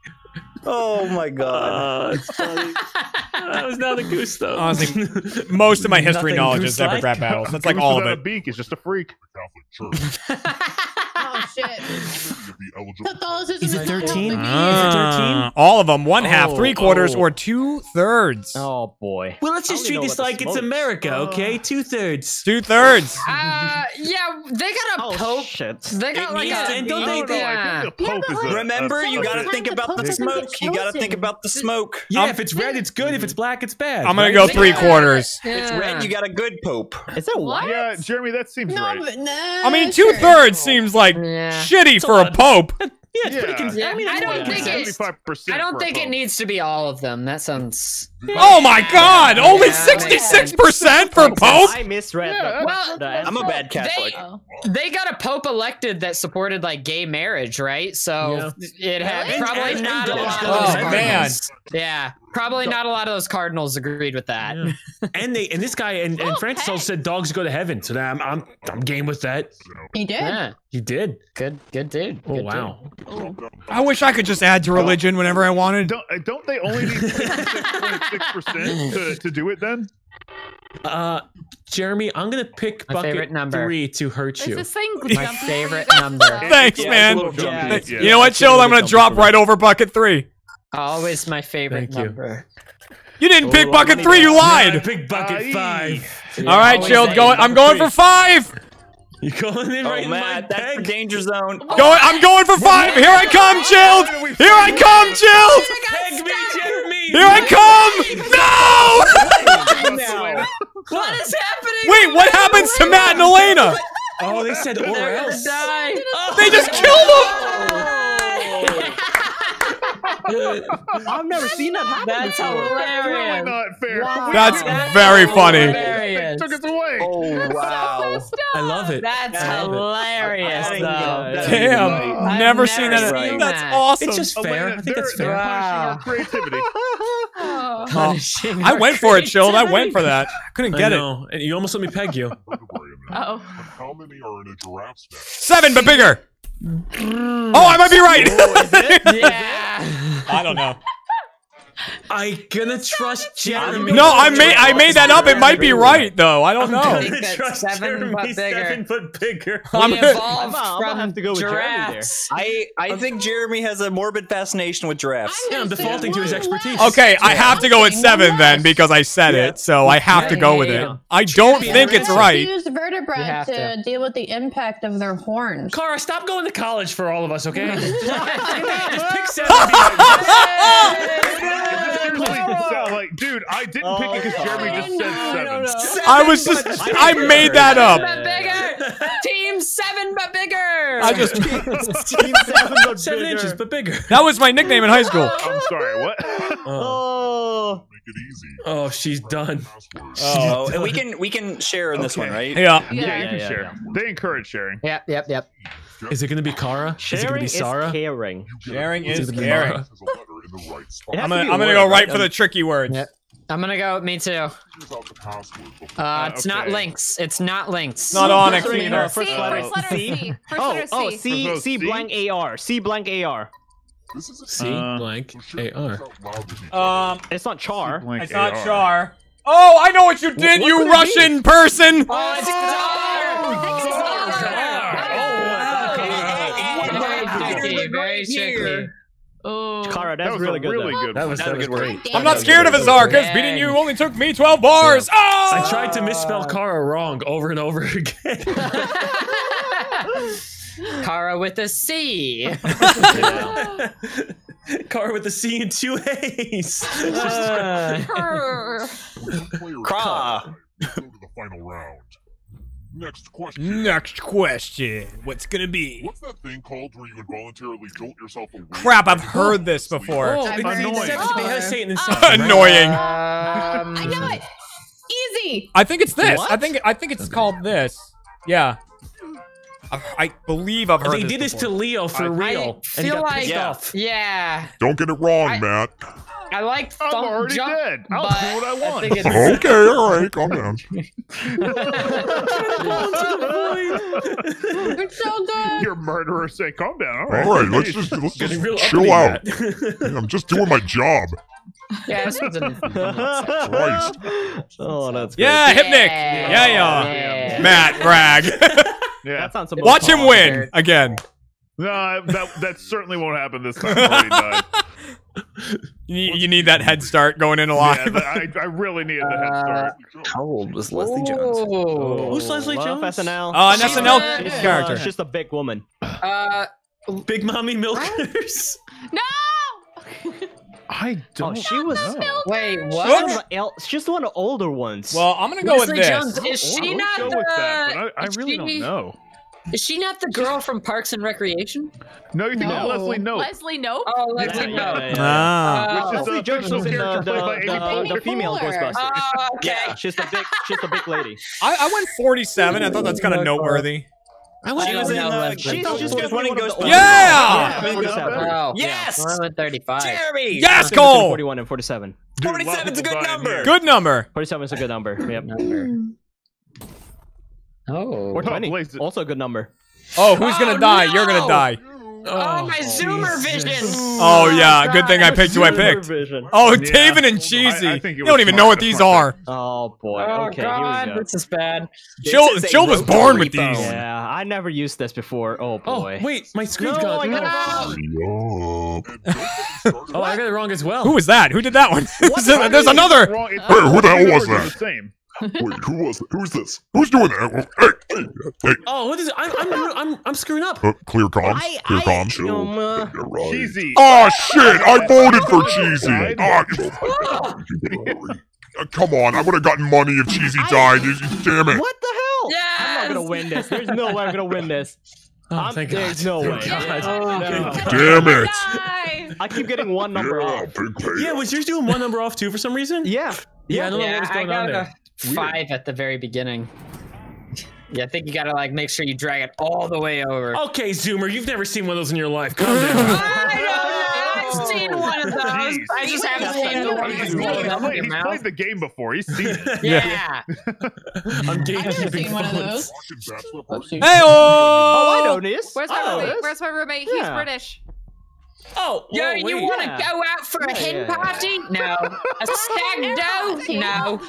Oh my god.
Uh, that was not a goose though.
Honestly, most of my history
Nothing
knowledge is
goose-like.
Epic Rap Battles. That's like all of
without
it.
A beak is just a freak.
Catholic Church.
Oh shit.
to be eligible.
Catholicism
Is it
is not
13?
helping me.
Ah, all of them, one half, three quarters,
oh.
or two thirds.
Oh boy.
well, let's just treat this like it's
smoke.
America, okay? Two thirds.
Two thirds.
Uh, yeah, they got a
Oh
pope.
shit.
They got
It
like a.
and don't
No,
they-
yeah.
think the
Yeah,
Pope is
like-
Remember,
a-
you gotta think about the smoke. You gotta think about the smoke.
Yeah,
I'm-
if it's red, it's good. If it's black, it's bad.
I'm gonna go three quarters.
If it's red, you got a good pope.
Is it
What?
Yeah, Jeremy, that seems
No,
right.
nah,
I mean, two thirds seems like
Yeah.
shitty for a pope.
Yeah, it's pretty.
Yeah.
Yeah,
I mean,
I don't think it- I don't think it needs to be all of them. That sounds.
Oh my god, only 66% for pope?
I misread
Yeah,
the,
well,
the
I'm a bad Catholic.
Oh.
They got a pope elected that supported like gay marriage, right? So it had
Really?
probably
And-
not
and
a lot of
Oh,
those
man.
cardinals. Yeah, probably not a lot of those cardinals agreed with that.
Yeah. and they and this guy and, and oh, Francis
Okay.
also said dogs go to heaven. So I'm I'm I'm game with that.
He did.
Yeah,
He did.
good, good dude.
Oh
good
wow. Oh.
I wish I could just add to religion whenever I wanted.
Don't, don't they only need 66.6% to, to do it then?
Uh, Jeremy, I'm gonna pick
My
bucket
favorite number.
three to hurt
Is
you.
this thing
My
jumping for
favorite
you?
number.
Thanks,
Yeah,
man.
it's a little
Yeah.
jumpy.
Yeah.
You know what,
it's
Chill? I'm gonna drop right over bucket three.
Always my favorite
Thank you.
number.
You didn't pick
Oh,
bucket three, you
I
lied.
pick bucket
Aye.
five.
All right,
always
Chill.
say
Go. I'm
bucket
going for five.
You going in
Oh,
right in my
Matt, that's the
peg?
danger zone.
Going, I'm going for five. Here I come, chilled. Here I come, chilled.
Peg me, Jeremy!
Here I come. No.
What is happening?
Wait, what happens to Matt and Elaina?
Oh, they said or
They're
else.
They just killed them. Oh.
I've never seen that happen
That's
before.
Really
hilarious.
not fair.
Wow.
That's
That's
very funny.
hilarious.
They took us away.
Oh wow.
I love it.
That's
I love it.
hilarious,
That's
though.
Damn,
I've
never
never
seen that.
seen
That's
that.
awesome.
It's just fair.
Elaina,
I think that's
they're- they're
fair.
Wow.
creativity.
Oh.
I went for it, chilled. I went for that. Couldn't get it.
know. And you almost let me peg you.
Uh-oh.
How many are in a giraffe's neck?
Seven, but bigger. Mm. Oh, I might be right.
Yeah.
I don't know.
I gonna trust Jeremy.
No, I made I made that up. It might be right though. I don't know.
I
I'm gonna trust
seven
Jeremy
but bigger.
seven foot bigger.
I'm
We
gonna-
evolved
I'm- I'm gonna
from
have to go with Jeremy there.
I I think Jeremy has a morbid fascination with giraffes.
Yeah, I'm defaulting to his expertise.
Okay, I have to go with seven then because I said it, so I have to go with it. I don't think it's right.
Use vertebrae to,
to.
deal with the impact of their horns.
Kara, stop going to college for all of us, okay? Just pick seven.
Seriously, like, dude, I didn't oh, pick it because Jeremy just said seven.
I was just I made that up.
But bigger. Team seven, but bigger.
I just
Team seven, but
Seven
bigger.
inches, but bigger.
that was my nickname in high school.
I'm sorry, what?
Oh,
Oh,
Make it easy.
oh she's done.
Password.
Oh, and we can we can share in this one, right?
Yeah.
yeah, you
Yeah,
can
yeah,
share.
yeah.
They encourage sharing.
Yep, yep, yep.
Is it gonna be Kara? Is it gonna
sharing
be
is
Sarah?
caring.
Sharing
Is
is
it the
caring.
Mara?
Has a letter in the right spot.
I'm gonna
be a
I'm gonna
word,
go right
right?
for the tricky words.
Yep. I'm gonna go. Me too.
Here's out the password. before-
Uh, it's not
okay.
links. It's not links.
Not on it,
First letter-
cleaner.
First
C,
letter.
first letter C. First
Oh,
letter
oh,
C.
C,
First
C
C?
blank AR. C blank AR.
This is a
C
Uh,
blank AR.
things out loud with each
Um,
It's not char.
It's not
AR.
Char. Oh, I know what you did,
what
you
could it
Russian person.
Oh, it's
Oh,
tricky. Very tricky.
Oh.
Kara,
That
that's
was
really
a
good.
really good.
That was
That's
that
a
was
good
great.
word.
I'm not scared of Azar because beating you only took me 12 bars. Oh!
I tried to misspell Kara wrong over and over again.
Kara with a C.
Kara with the C and two A's.
Grr.
Player
Craw.
Go the final round. Next question.
Next question. What's gonna be?
What's that thing called where you involuntarily jolt yourself away?
Crap, I've heard this before.
Oh,
I've
it
heard
means
it.
sex, but you had to say it in
Oh.
Annoying.
Um,
I know it. Easy.
I think it's this.
What?
I think I think it's called this. Yeah. I, I believe I've heard
They
this
did this to. Leo for
I
real, and he
feel
got pissed
like
off.
yeah.
Don't get it wrong,
I-
Matt.
I like
I'm
thump
already
jump,
dead. I'll do what I want.
think it's
Okay, all right, calm down.
It's so good.
Your murderer say, calm down. All right,
All right, let's just let's just chill out.
Matt.
Yeah, I'm just doing my job.
yeah. This
Christ.
oh, that's great.
Yeah, Hypnic.
Yeah.
Yeah, yeah.
Yeah.
Matt Bragg.
Yeah.
That sounds
Watch him win again.
No, that that certainly won't happen this time. Already died.
You, you need that head start going in
Yeah,
alive.
but I, I really needed the head start.
How old was Leslie Jones?
Ooh.
Who's Leslie
Love
Jones?
SNL.
Uh, an
She's
SNL
a-
She's, uh,
character.
she's just a big woman.
Uh,
Big Mommy Milkers.
No!
I
Oh,
don't.
Oh, she was.
know.
wait,
She's
what?
one the She's just one of the older ones.
Well, I'm gonna go with
Leslie
this.
Jones. Is she
Let's
not
go
the?
with that, but I, I really
she-
don't know.
Is she not the girl from Parks and Recreation?
No, you think
No.
Leslie Nope.
Leslie, nope.
Oh, Leslie
Yeah,
no.
yeah, yeah, yeah.
Ah.
Oh.
Which is
Leslie Jones
fictional
was in the,
character
the,
by Amy
the,
Poehler.
the female Ghostbusters.
Oh, okay.
Yeah, she's the big, she's the big lady.
I, I went 47. I thought that's kind of noteworthy.
I went
She was in,
uh,
Leslie.
she's
She's
just
just
one
one
of
of the
Ghostbusters.
Yeah!
Yeah, 47.
Oh,
Yes!
I went 35.
Jeremy!
Yes,
Between
Cole.
41 and 47.
Dude,
47 's a good number.
Good number.
47 is a good number. Yep.
Oh.
Or 20.
Blaze it.
Also a good number.
Oh, who's gonna
Oh,
die? You're gonna die.
Oh, my Zoomer vision.
Oh yeah, good thing I picked who I picked.
Vision.
Oh,
Yeah.
Davin and
I- I
Cheesy.
think
You don't even know what these are.
Oh boy.
Oh
okay,
God,
here
this is bad.
Chill,
This is a
Chill was
roto
born with these.
Yeah, I never used this before. Oh boy.
Oh
boy.
wait, my screen's
No,
gone.
I got-
Yup. And don't get me started
Oh, I got it wrong as well.
Who was that? Who did that one? There's another.
Wrong. It's
Hey, who the hell was that?
The same.
Wait, who was who's this? Who's doing that? Hey, hey, hey.
Oh, what is it? I'm I'm I'm, I'm screwing up.
Uh, clear comms.
I-
clear
I-
comms.
um, uh,
right.
Cheesy.
Oh shit! I voted for Cheesy.
Died.
Uh, come on, I would have gotten money if Cheesy died. You- you- Damn it!
What the hell?
Yes!
I'm not gonna win this. There's no way I'm gonna win this.
Oh,
I'm-
thank God.
there's no
Thank
way.
God.
No.
Damn it!
I keep getting one number
Yeah,
off.
big.
Yeah, was yours doing one number off too for some reason?
Yeah.
Yeah, I don't know
Yeah,
what's
I
going on
got
there.
A five at the very beginning. Yeah, I think you gotta like make sure you drag it all the way over.
Okay, Zoomer, you've never seen one of those in your life. Calm down.
I know, I've seen one of those.
Jeez.
I just haven't seen the one
He's,
you
played,
up in your
he's
mouth.
played the game before. He's seen it.
Yeah.
I'm
I've never
gatekeeping
seen one of those.
Watching
Oh,
Hey,
Oh, I know this.
Where's my
know
roommate? Where's my roommate? He's
Yeah.
British.
Oh,
Yo,
whoa,
you
wait.
want to
yeah.
go out for a
Yeah,
hen
yeah, yeah.
party? No. A stag do? No.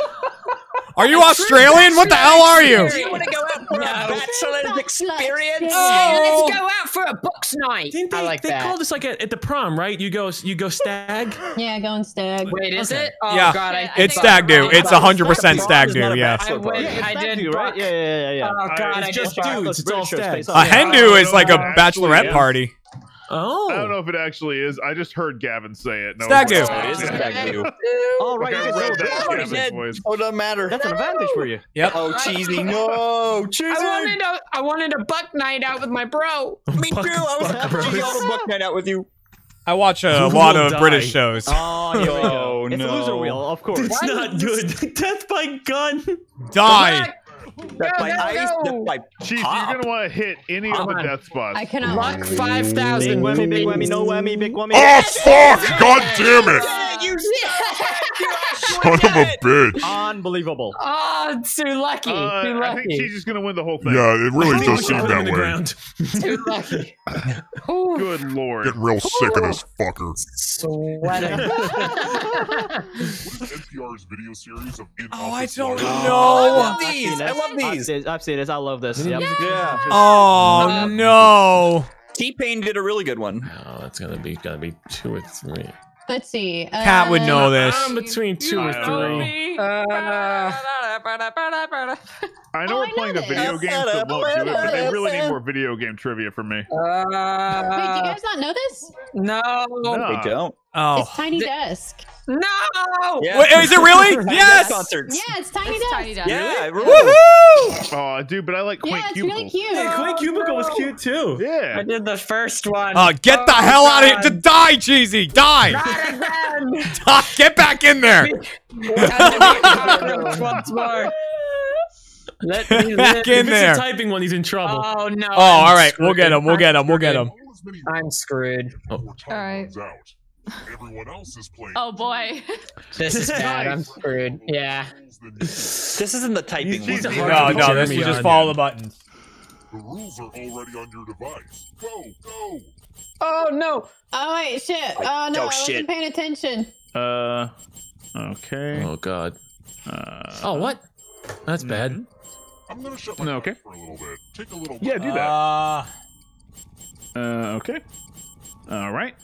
Are you Australian? What the hell are you?
Do you want to go out for
No.
a bachelor's experience?
Oh. let's go out for a box night.
Didn't they,
I like
they
that.
call this like at, at the prom, right? You go you go stag.
Yeah, going stag.
Wait, is
Okay.
it? Oh
Yeah.
god, I
It's stag do.
I'm
It's
wrong.
100% stag do, yeah.
I went,
Yeah,
I did
that dude, right? Yeah, yeah, yeah, yeah.
Oh god,
Uh,
I
it's
just
just dudes. It's all stag.
A hen do is like a bachelorette party.
Oh.
I don't know if it actually is. I just heard Gavin say it. No,
Stag do.
it's oh,
It is a stag do.
All right,
Like, I
you
read that
this.
Gavin's
dead.
voice.
Oh, it doesn't matter.
That's an advantage for you.
Yep.
Oh, cheesy. No, cheesy.
I wanted a I wanted a buck night out with my bro.
Me too. I was
Buck
cheesy all the book night out with you.
I watch a
Who
lot of
die?
British shows.
Oh, here we go.
Oh,
It's a loser wheel, of course.
It's not good. Death by gun.
Die.
Death by
Go, go,
ice,
go.
death by
Cheese,
pop.
you're gonna want to hit any of the
on.
death spots.
I cannot.
Luck five thousand.
Big whammy, big whammy, no whammy, big whammy.
Oh fuck! God damn it!
You
Son of a bitch!
Unbelievable.
Oh, too lucky.
Uh,
too
I think she's just gonna win the whole thing.
Yeah, it really does seem that way.
Too lucky. Ooh,
Good lord.
Getting real sick of this fucker.
sweating.
What is NPR's video series of in
Oh, I don't
live?
I
know.
love
I've
these. I
this.
love
I've
these.
seen, I've seen this. I love this. Yep.
Yeah.
Oh no.
T Pain did a really good one.
Oh, that's gonna be going to be two or three.
Let's see.
Cat would
uh,
know this.
I'm between two or three.
Uh,
I know
Oh,
we're
I
playing
know
a video
this.
game, so it won't do it, but they really need more video game trivia for me.
Wait, do you
uh,
guys not know this?
no.
No.
They don't.
Oh.
It's Tiny
Th-
Desk.
No.
Yeah.
Wait, is it really? Yes.
Concerts.
Yeah, it's Tiny
It's
Desk.
tiny desk.
Yeah. I remember.
Woohoo!
Oh, dude, but I like Quaint
Yeah, it's
Cubicle.
really cute.
Hey, Quake Cubicle was cute too.
Yeah.
I did the first one.
Uh, get the
Oh,
hell out of here! To die, cheesy! Die!
Not again.
Die! Get back in there!
Time to be a cockroach once more. Let me live.
Back in
If
there.
it's a typing one, he's in trouble.
Oh no.
Oh, all
I'm
right. We'll get him. We'll get him. We'll get him.
Roll as many
I'm screwed.
before time
Alright.
Runs out. Everyone else is playing.
Oh boy.
This is bad. I'm screwed. Yeah.
rules than you.
This isn't the typing
He's
one.
a
No, no. This is just follow the buttons.
The rules are already on your device. Go, go.
Oh no.
Oh wait, shit. Oh no,
oh,
I wasn't
shit.
paying attention.
Uh, okay.
Oh god.
Uh,
Oh what? That's bad.
I'm gonna shut my
No, okay.
for a little bit. Take a little.
Yeah, do that.
Uh,
Uh, okay. All right.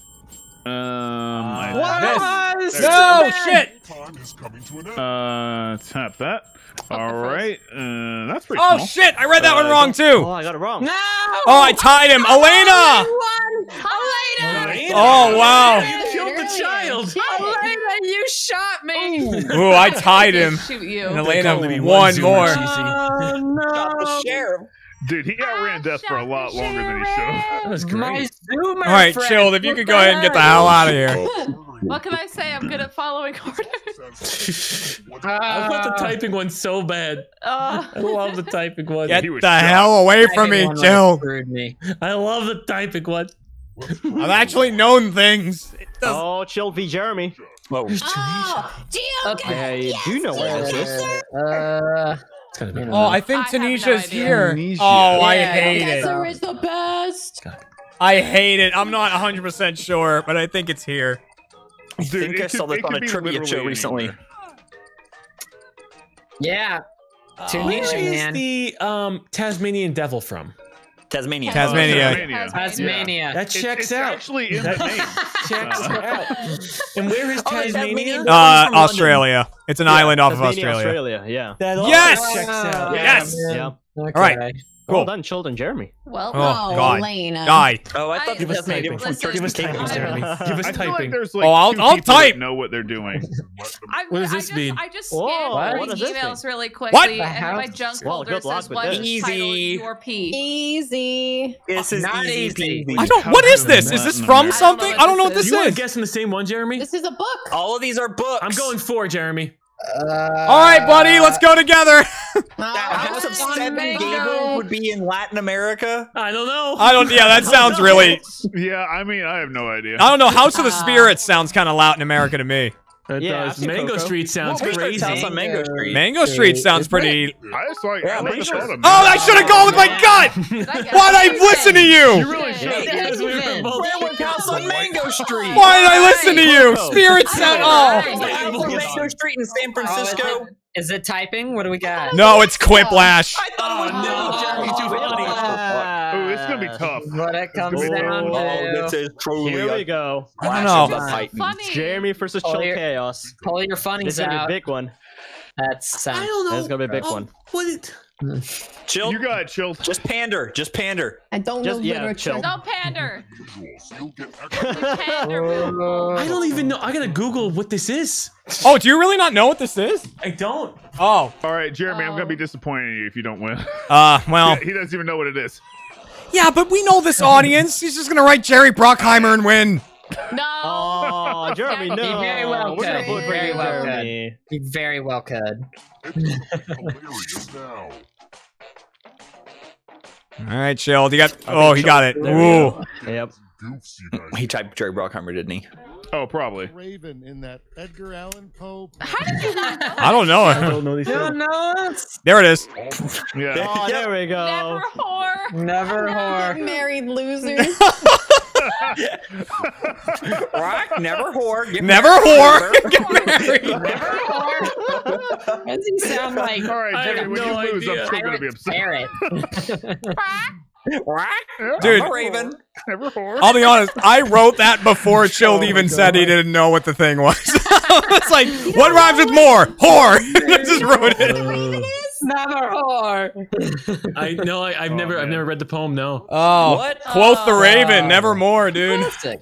Um, I-
What?
this-
This-
no
Too
shit.
Time is coming to an end.
Uh, tap that. All
the
right. Uh, that's pretty
Oh
small.
shit! I read that one
Uh,
wrong
Oh,
too.
I got it wrong.
No.
Oh, I tied him. Elaina.
Elaina.
Oh wow.
You killed the child.
Elaina, you shot me.
Ooh, I tied him.
Shoot you.
And Elaina
can only be
one more.
Cheesy.
Oh
Shot the
no.
sheriff.
Dude, he outran death for a lot longer than he should.
That was
My
great.
Zoomer
All right,
friend.
chilled. If you could go ahead and get the hell out of here.
What can I say? I'm good at following orders.
I want the typing one so bad.
Uh,
I love the typing one.
Get the
shot.
hell away from me,
Everyone Chill. Me.
I love the typing one.
I've actually known things. Does-
Oh, Chill v. Jeremy.
Whoa.
Oh, Geo,
Okay.
Yeah, you do know where this is.
Uh,
It's gotta be.
You know.
Oh, I think
I have no Tunisia's
here.
Tunisia.
Oh, I hate it.
Professor is the best.
I hate it. I'm not 100% sure, but I think it's here.
I
Dude,
think I saw
could-
this
it
on
could
a
be
trivia show recently.
anywhere.
yeah.
Where
Tunisia,
is
man.
the um, Tasmanian devil from?
Tasmania.
Tasmania.
Tasmania.
Tasmania.
That checks
it's
out.
actually in the name.
Checks
Uh,
out. And where is
Oh,
Tasmania?
Uh,
from London.
Australia. It's an island off of Australia.
Australia. Yeah.
That
Yes!
checks out.
Yes!
Yeah.
Okay.
All right.
Well done, Chilled and Jeremy.
Well,
Oh,
Oh,
God.
Elaina.
Die.
Oh, I
I-
thought
Give us
Tasmania
typing.
was from
Listen,
Turkey.
Give us typing, Jeremy. Give us
I feel like
typing.
like
Oh, I'll- I'll type.
know what they're doing.
I,
What does
I
this
just,
mean?
I just
Whoa,
scanned
what
through emails
mean?
really quickly,
The
and in my junk
Well,
folder says
with
one
this.
Easy.
Your P.
Easy.
This is
Not
easy.
easy.
I don't. What is this? Is this from something? I don't know what
this
this
Do you want
is.
to guess in the same one, Jeremy?
This is a book.
All of these are books.
I'm going four, Jeremy.
All right, buddy. Let's go together.
The House of Seven Gables would be in Latin America.
I don't know.
I don't. Yeah, that sounds really.
Yeah, I mean, I have no idea.
I don't know. House of the Spirits sounds kind of Latin America to me.
It
Yeah,
does. Mango
Coco.
Street sounds
Where's their
crazy.
on Mango Street?
Mango Street sounds pretty.
I just like.
Yeah,
I
I'm pretty sure.
Oh, I should have gone with my gut. Why did I listen to you?
You really should.
Because we were both-
Railroad House on Mango Street.
Why did I listen to you? Spirits sound. Oh.
Mango Street in San oh, Francisco.
Is it typing? What do we got?
No, it's Quiplash.
I thought it was oh,
no, Jeremy, too funny.
Oh, this is gonna be tough.
What it comes
Oh,
down
Oh, this is truly
Here
a
we go.
I don't know.
of the
So
Titans.
funny.
Jeremy versus
Oh,
Chill
you're-
Chaos.
Pull your
This
funnies
is gonna be a
out.
big one.
That's
I don't know.
This is gonna be a big
Oh,
one.
What it,
Chill.
You got it, chilled.
Just pander. Just pander.
I don't
Just-
know
yeah,
literature.
chill.
Don't pander.
You'll get
pander.
I don't even know. I gotta Google what this is.
Oh, do you really not know what this is?
I don't.
Oh.
All right, Jeremy, I'm gonna be
Oh.
disappointed in you if you don't win.
Uh, well.
he doesn't even know what it is.
Yeah, but we know this audience. He's just gonna write Jerry Bruckheimer and win.
No.
Oh, Jeremy,
You
no.
very well
We're
could.
vote
Very
you,
well could.
Jeremy.
Very well could.
All right, chill. You got. Oh, he got it. Ooh.
Yep.
Goofs, you guys.
He typed Jerry Bruckheimer, didn't he?
Oh, probably.
Raven in that Edgar Allan Poe.
How did you not know?
I don't know.
I don't know these
No,
things.
no,
There it is.
Yeah.
Oh, there we go.
Never whore.
never whore.
Married losers.
Rock, never whore. Get
Never
married.
whore. Get married.
Never whore. Why does he sound like
All right,
I
when
no
you lose,
idea.
I'm still gonna be upset.
parrot?
Dude.
I'm a Raven.
Never whore.
I'll be honest. I wrote that before oh Chilled even said he didn't know what the thing was. it's like, what rhymes with more? Whore. I just wrote it.
Never whore.
I no. I, I've
Oh,
never. I've never read the poem. No.
Oh.
What?
Quoth the Raven.
Oh.
Nevermore, dude.
Classic.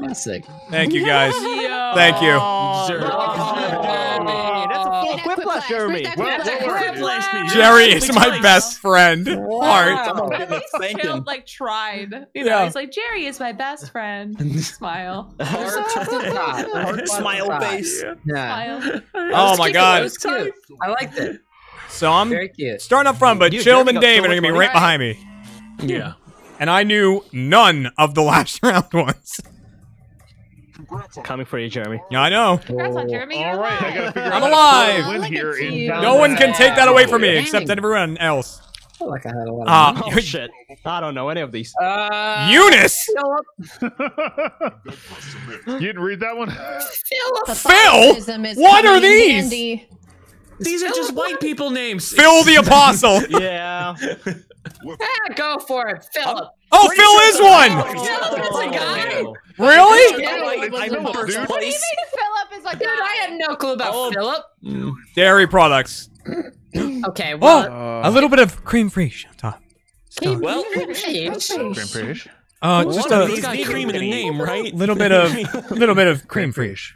Classic.
Thank you, guys.
Yo.
Thank you.
Oh,
Sure.
Jeremy, That's a full Jeremy.
that
Well,
quiplash.
well,
Quiplash me.
Jerry is
Twice.
my best friend. Heart.
Someone
At least
spanking.
Chilled like tried. You know,
Yeah.
he's like Jerry is my best friend. Smile.
Heart to the top. Heart smile face.
Yeah.
Smile.
Oh my god.
I liked it.
So I'm starting up front, but
You,
Chilled
Jeremy
and
got so
Davin are gonna be right behind me.
Yeah.
And I knew none of the last round ones.
Congrats on
Coming for you, Jeremy.
Yeah, I know.
Congrats on Jeremy.
All
You're
right, I
alive.
gotta figure
I'm alive.
how win here in
No one can take that away from me
Dang.
except everyone else.
I feel like I had a lot of
Ah,
Oh shit. I don't know any of these.
Uh,
Eunice.
You didn't read that one?
Philip.
Catholicism
What are these?
handy.
These are just white people names.
Phil the Apostle.
Yeah.
Ah, go for it, Philip.
Oh, Phil is one.
Philip is a guy.
Really?
Yeah, like, I'm in first
Dude.
place.
Philip is like
Dude, I have no clue about
Oh.
Philip.
Dairy products.
Okay, well,
Oh, a little bit of cream fraiche on top.
Well,
Page.
Uh, just a
these
It's got cream in the name, right?
little bit of, little bit of cream fraiche.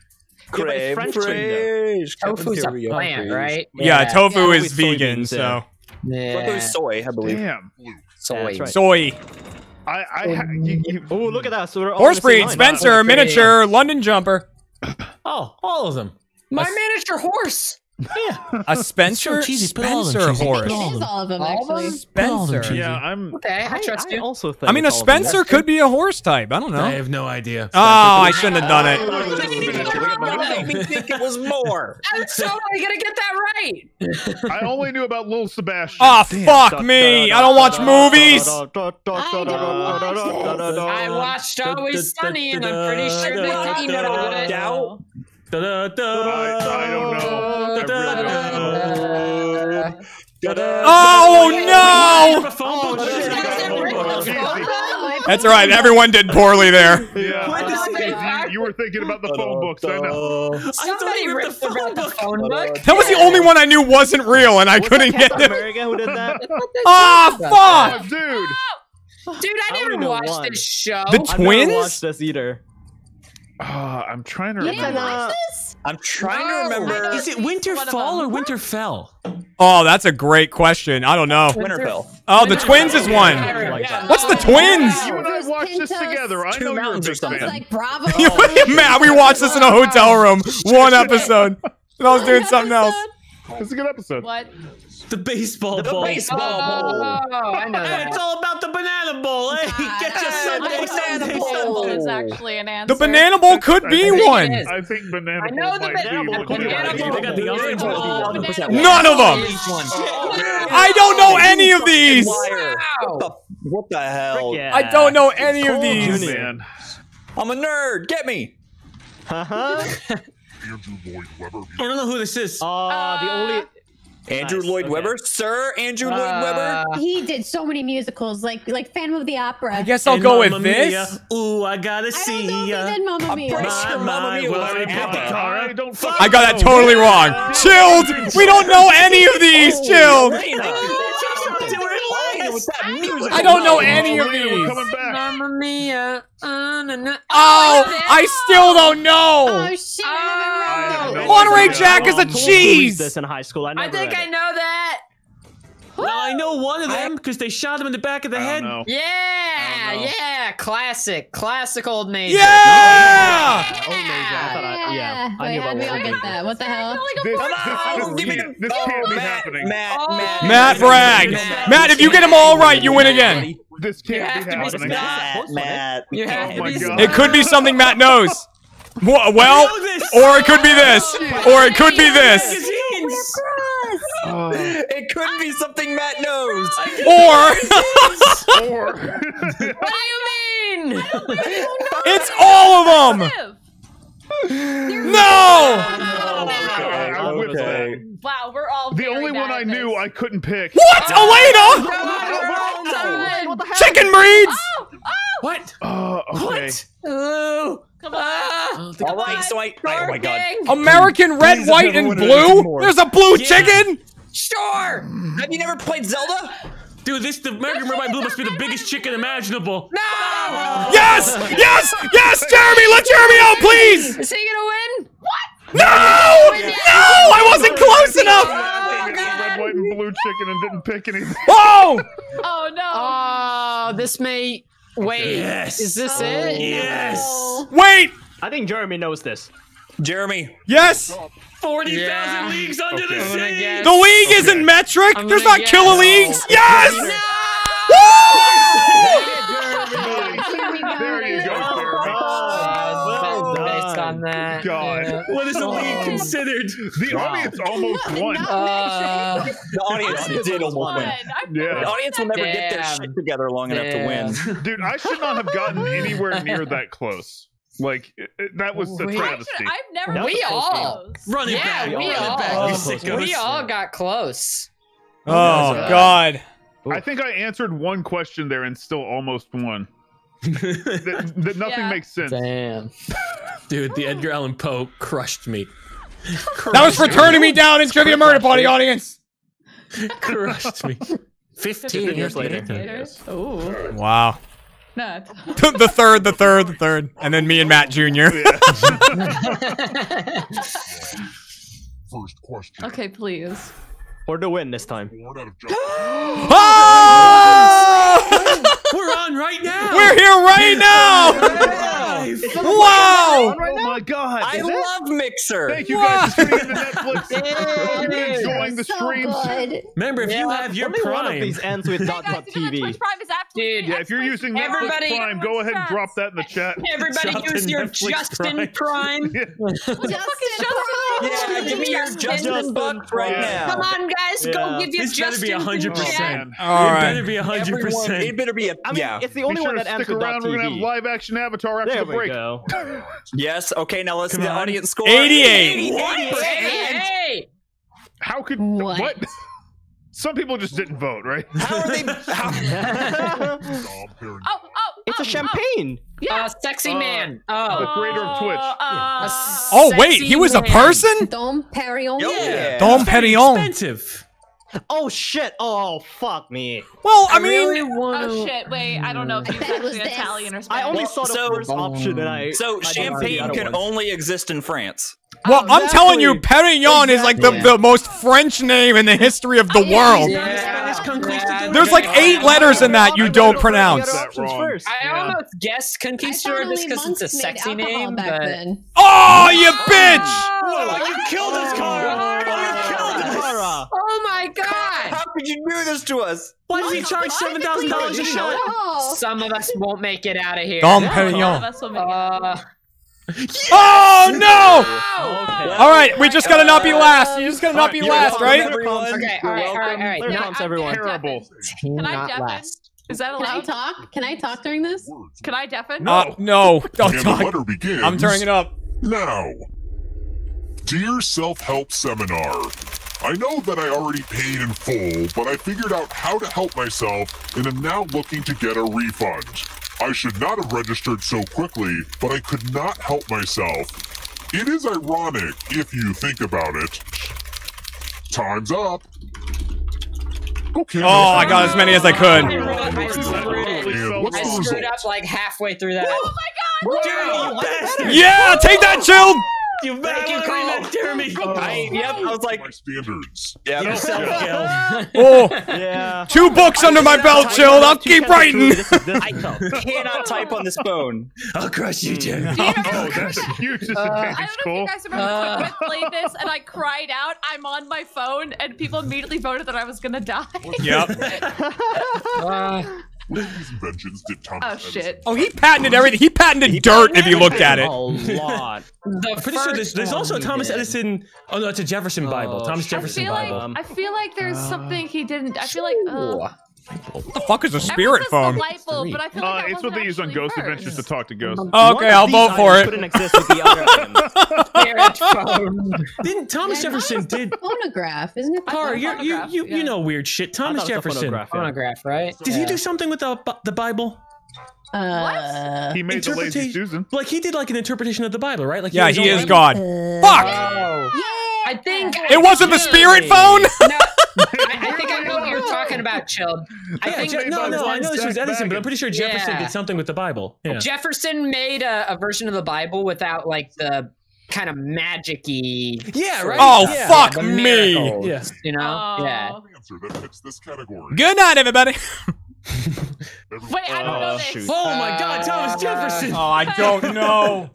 creme
French cream,
fraiche.
Tofu's a plant, right?
Yeah, tofu
Yeah.
is vegan, so
yeah.
Yeah.
Tofu's soy, I believe.
Damn.
Soy.
That's right.
soy.
I, I, you, you,
Oh, look at that. So
Horse
in the same
breed. Spencer,
Wow.
miniature, London jumper.
Oh, all of them.
My miniature horse.
A Spencer,
cheesy. Put all them
Spencer
cheesy.
horse.
Put
It
all of them.
all of them,
All of them?
actually.
Spencer.
cheesy.
yeah, I'm.
Okay, I trust
I
you.
also think
I mean, a
it's all of them.
Spencer could be a horse type. I don't know.
I have no idea.
Oh, I shouldn't have done it.
You made me think it was more.
I'm totally gonna get that right.
I only knew about Little Sebastian.
Oh, fuck me. I don't watch movies.
I watched Always Sunny, and I'm pretty sure they talked about it.
Doubt.
Da, da, da,
I, I don't know. I really don't know.
Oh, no.
Oh,
That's all right. Everyone did poorly there.
Yeah.
What
You, you were thinking about the phone books. I know.
Somebody ripped the phone book. phone book.
That was the only one I knew wasn't real, and I couldn't get
Captain
it.
America who did that?
Ah,
Oh,
fuck!
dude.
Dude, I,
I
never
only know
watched
one.
this show.
The
I've
twins?
never watched this either.
Ah, I'm trying to
You
remember.
didn't watch this?
I'm trying
No,
to remember.
Is it
At least
Winter Fall or Winter Fell?
Oh, that's a great question. I don't know.
Winterfell.
Oh, the twins is one.
Yeah.
What's the twins?
You and I watched this together. I
Two
know you're a
mountains or
big
something.
It's
fan.
like Bravo.
Matt, we watched this in a hotel room. One episode. And I was doing something else.
It's a good episode.
What?
The baseball
The
bowl.
baseball
Oh,
bowl.
I know that.
it's all about the banana bowl. Hey, get your Sunday,
banana
Sunday,
bowl.
Sunday.
It's actually an answer.
The banana bowl could be
think
one.
I think banana
I know
bowl
the
might
banana
be
bowl.
legit.
Banana
They got the orange
bowl.
one.
None of them. I don't know any of these.
What the, what the hell?
Yeah.
I don't know any of these.
Man.
I'm a nerd. Get me.
Uh-huh.
Andrew Lloyd Webber.
I don't know who this is.
Uh, the only
Andrew
Nice,
Lloyd
okay.
Webber. Sir Andrew Lloyd Webber.
Uh,
He did so many musicals, like like Phantom of the Opera.
I guess I'll
And
go with
Mamma
this.
Mia. Ooh, I gotta
I don't
see
know if
ya.
he did Mamma
I'm
Mia.
pretty
My,
sure Mamma
my,
Mia was in
a
Avatar.
I don't
I got that totally wrong. Chilled. We don't know any of these. Chilled. I don't know any of
Elaina, we're
these.
coming back.
Mamma Mia. Uh, na, na.
Oh, I still don't know.
Oh shit! I
have
haven't
no
Monterey. Jack is a
Cole
cheese.
this in high school. I,
I think I know that.
Now I know one of them because they shot him in the back of the
I
head.
don't know.
Yeah,
I don't know.
yeah, classic, classic old major.
Yeah.
Oh, Major. I thought I, yeah, I
Wait,
knew about
we all get that? What the hell?
This,
Come on,
this,
give me
can't- this oh can't be
Matt,
happening.
Matt,
Oh.
Matt,
Matt Bragg. Matt, if you get them all right, you win again.
This can't
have
be
to be
happening.
Matt, Matt.
You have
Oh my
be
God.
It could be something Matt knows. Well, or it could be this, or it could be this, oh,
Magazines.
Oh.
It could be something Matt knows.
or
Or
What do you mean?
it's all of them. No.
Oh, okay, I'm with
Okay.
Wow, we're all
The only one I
at
knew. I couldn't pick.
What, Elaina? Chicken breeds.
What?
Oh, okay.
Ooh.
Come on.
Ah.
All right, so I. Oh my god.
American red,
Please,
white, and blue. There's a blue chicken.
Sure.
Have you never played Zelda?
Dude, this the American Red White Blue must be the biggest chicken imaginable.
No.
Yes, yes, yes, Jeremy. Let Jeremy out, please.
Is he gonna win? What?
No, no, I wasn't close enough.
Red, white, and blue chicken and didn't pick anything.
Oh,
Oh no.
Oh, this may. Wait.
Yes.
Is this it?
Oh, yes.
wait,
I think Jeremy knows this.
Jeremy.
yes.
Forty thousand
Yeah.
leagues under
Okay.
the sea.
The league isn't metric.
I'm
There's
gonna
not killer
guess.
leagues. Yes.
No.
There
that.
God.
yeah.
What is the league considered?
The audience almost won.
Uh,
The audience did almost
Fun.
win.
I-
The audience will never get their shit together long enough to win.
Dude, I should not have gotten anywhere near that close. Like, it, it- that was the
Wait.
travesty.
I've never.
That
we all.
Run it
Yeah,
back.
we
Run it
all.
back, you
Oh.
We all got close.
Oh God.
I think I answered one question there and still almost won. That, that nothing
Yeah.
makes sense.
Damn.
Dude, the Edgar Allan Poe crushed me.
That was for turning me down in trivia murder party audience.
crushed me. 15 years later.
Gators. Ooh.
Wow.
Not.
the third, the third, the third, and then me and Matt Jr.
First question.
Okay, please.
For the win this time.
Born out of John.
oh!
We're right now.
We're here right now. Wow!
Oh my god!
I love Mixer.
Thank you guys for tuning in to Netflix. Hope you're
Dude.
enjoying the
so
streams.
good.
Remember, if you have your
Only one of
Prime,
these ends with dot dot
Guys,
TV.
Prime is
Dude,
Yeah, if you're using Netflix
Everybody-
Prime, go ahead and drop that in the chat.
Everybody
Drop
use your
Netflix
Justin Prime.
Justin
Yeah, give me your Justin bucks right
Yeah.
Come on, guys, go give your
This better
Justin
be
in
100%.
chat.
Man.
It better be 100%.
Everyone, it better be a
I mean,
yeah.
it's the only
sure
one that ends
stick around. We're gonna have
TV.
live action Avatar after
There
the
we
break.
go.
Yes. Okay. Now let's
Come
see the audience score.
88.
Hey, hey,
How could
What?
what? Some people just didn't vote, right?
How are they? How,
Oh, oh,
It's
oh,
a champagne.
Uh, sexy
Oh.
man.
The
Oh.
creator of Twitch.
Uh,
Oh wait, he was a person?
Dom Perignon.
Yeah.
Dom Perignon.
Expensive.
Oh shit! Oh fuck me!
Well, I
I
mean,
really wanna...
oh shit! Wait, I don't know if he's
bet
actually. Italian or
I only
Well,
saw the
so-
first option, and I
So
I didn't see the
champagne can only exist in France.
Well, I'm telling you, Perignon is like the,
Exactly.
the most French name in the history of the oh,
Yeah,
world.
Yeah.
There's like eight letters in that you don't pronounce.
The other options
wrong.
first.
I
Yeah.
almost guessed
I
conquistador
thought
just
only
because it's a sexy name,
back
but
then.
Oh, you oh, bitch!
Oh, oh, you killed us, Kara! You killed us! Kara!
oh my god!
How could you do this to us?
Why does he charge seven thousand dollars a shot?
Oh.
Some of us won't make it out of here.
Dom
All of
Perignon.
Us will make it.
Uh,
Oh no!
Okay.
All right, we just gotta not be last. You just gotta not be
You're
last,
welcome,
right?
Okay, all right, all right, all right.
Clear
Now-
comms, everyone.
Terrible.
Can I
not
deafen?
last.
Is that
Can I talk? Can I talk during this?
Can I deafen?
Uh, no, don't talk. I'm turning it up.
Now, dear self-help seminar, I know that I already paid in full, but I figured out how to help myself and am now looking to get a refund. I should not have registered so quickly, but I could not help myself. It is ironic if you think about it. Time's up. Okay.
Oh, I got as many as I could.
And what's
I screwed up like halfway through that. Oh my god!
Yeah, take that, chill.
You better
you,
you
Carl.
Jeremy.
I, yep, I was like,
My standards.
yeah,
Oh,
Yeah.
two books under my belt, chill. I'll keep writing.
This is, this is
cannot type on this phone.
I'll crush you, Jeremy.
Oh, that's a huge
I don't know if you guys remember
Uh.
when I played this and I cried out, I'm on my phone, and people immediately voted that I was gonna die.
Yep.
Uh,
These inventions did Thomas
Oh
Edison.
shit.
Oh, he patented everything. He patented dirt if you looked at it.
A lot.
I'm pretty sure there's, there's also a Thomas
did.
Edison. Oh no, it's a Jefferson Bible.
Oh,
Thomas
shit.
I
Jefferson
feel like
Bible.
I feel like there's something he didn't. I feel like. Uh,
What the fuck is a spirit
says
phone?
The light bulb, but I feel like
Uh,
that
it's what
wasn't
they use on Ghost
first.
Adventures to talk to ghosts.
Okay, I'll vote for it.
Couldn't exist with the other
phone.
Didn't Thomas
Yeah,
Jefferson
Thomas the
did?
phonograph, isn't it?
Kara,
thought
you're, you
phonograph,
you you know weird shit. Thomas
I thought a
Jefferson.
phonograph, yeah.
Phonograph, right?
Did he do something with the the Bible?
Uh,
He made the lazy
Interpretation-
Susan.
Like he did like an interpretation of the Bible, right? Like
Yeah,
had his
he is
Bible?
God. Fuck!
Oh. I think
It wasn't the spirit phone?
No, I, I think I know what you're talking about, Chilled. I
Yeah,
think
Je- no, no, I know this was Edison, but I'm pretty sure Jefferson
Yeah.
did something with the Bible. Yeah.
Jefferson made a, a version of the Bible without like the kind of magic-y.
Yeah, right?
Oh,
Yeah.
fuck
the
me.
miracles,
Yeah.
You know?
Oh.
Yeah.
Answer that fits this.
Good night, everybody.
Wait, I don't know
Oh,
this.
Oh my God, Thomas uh, Jefferson!
Oh, I don't know.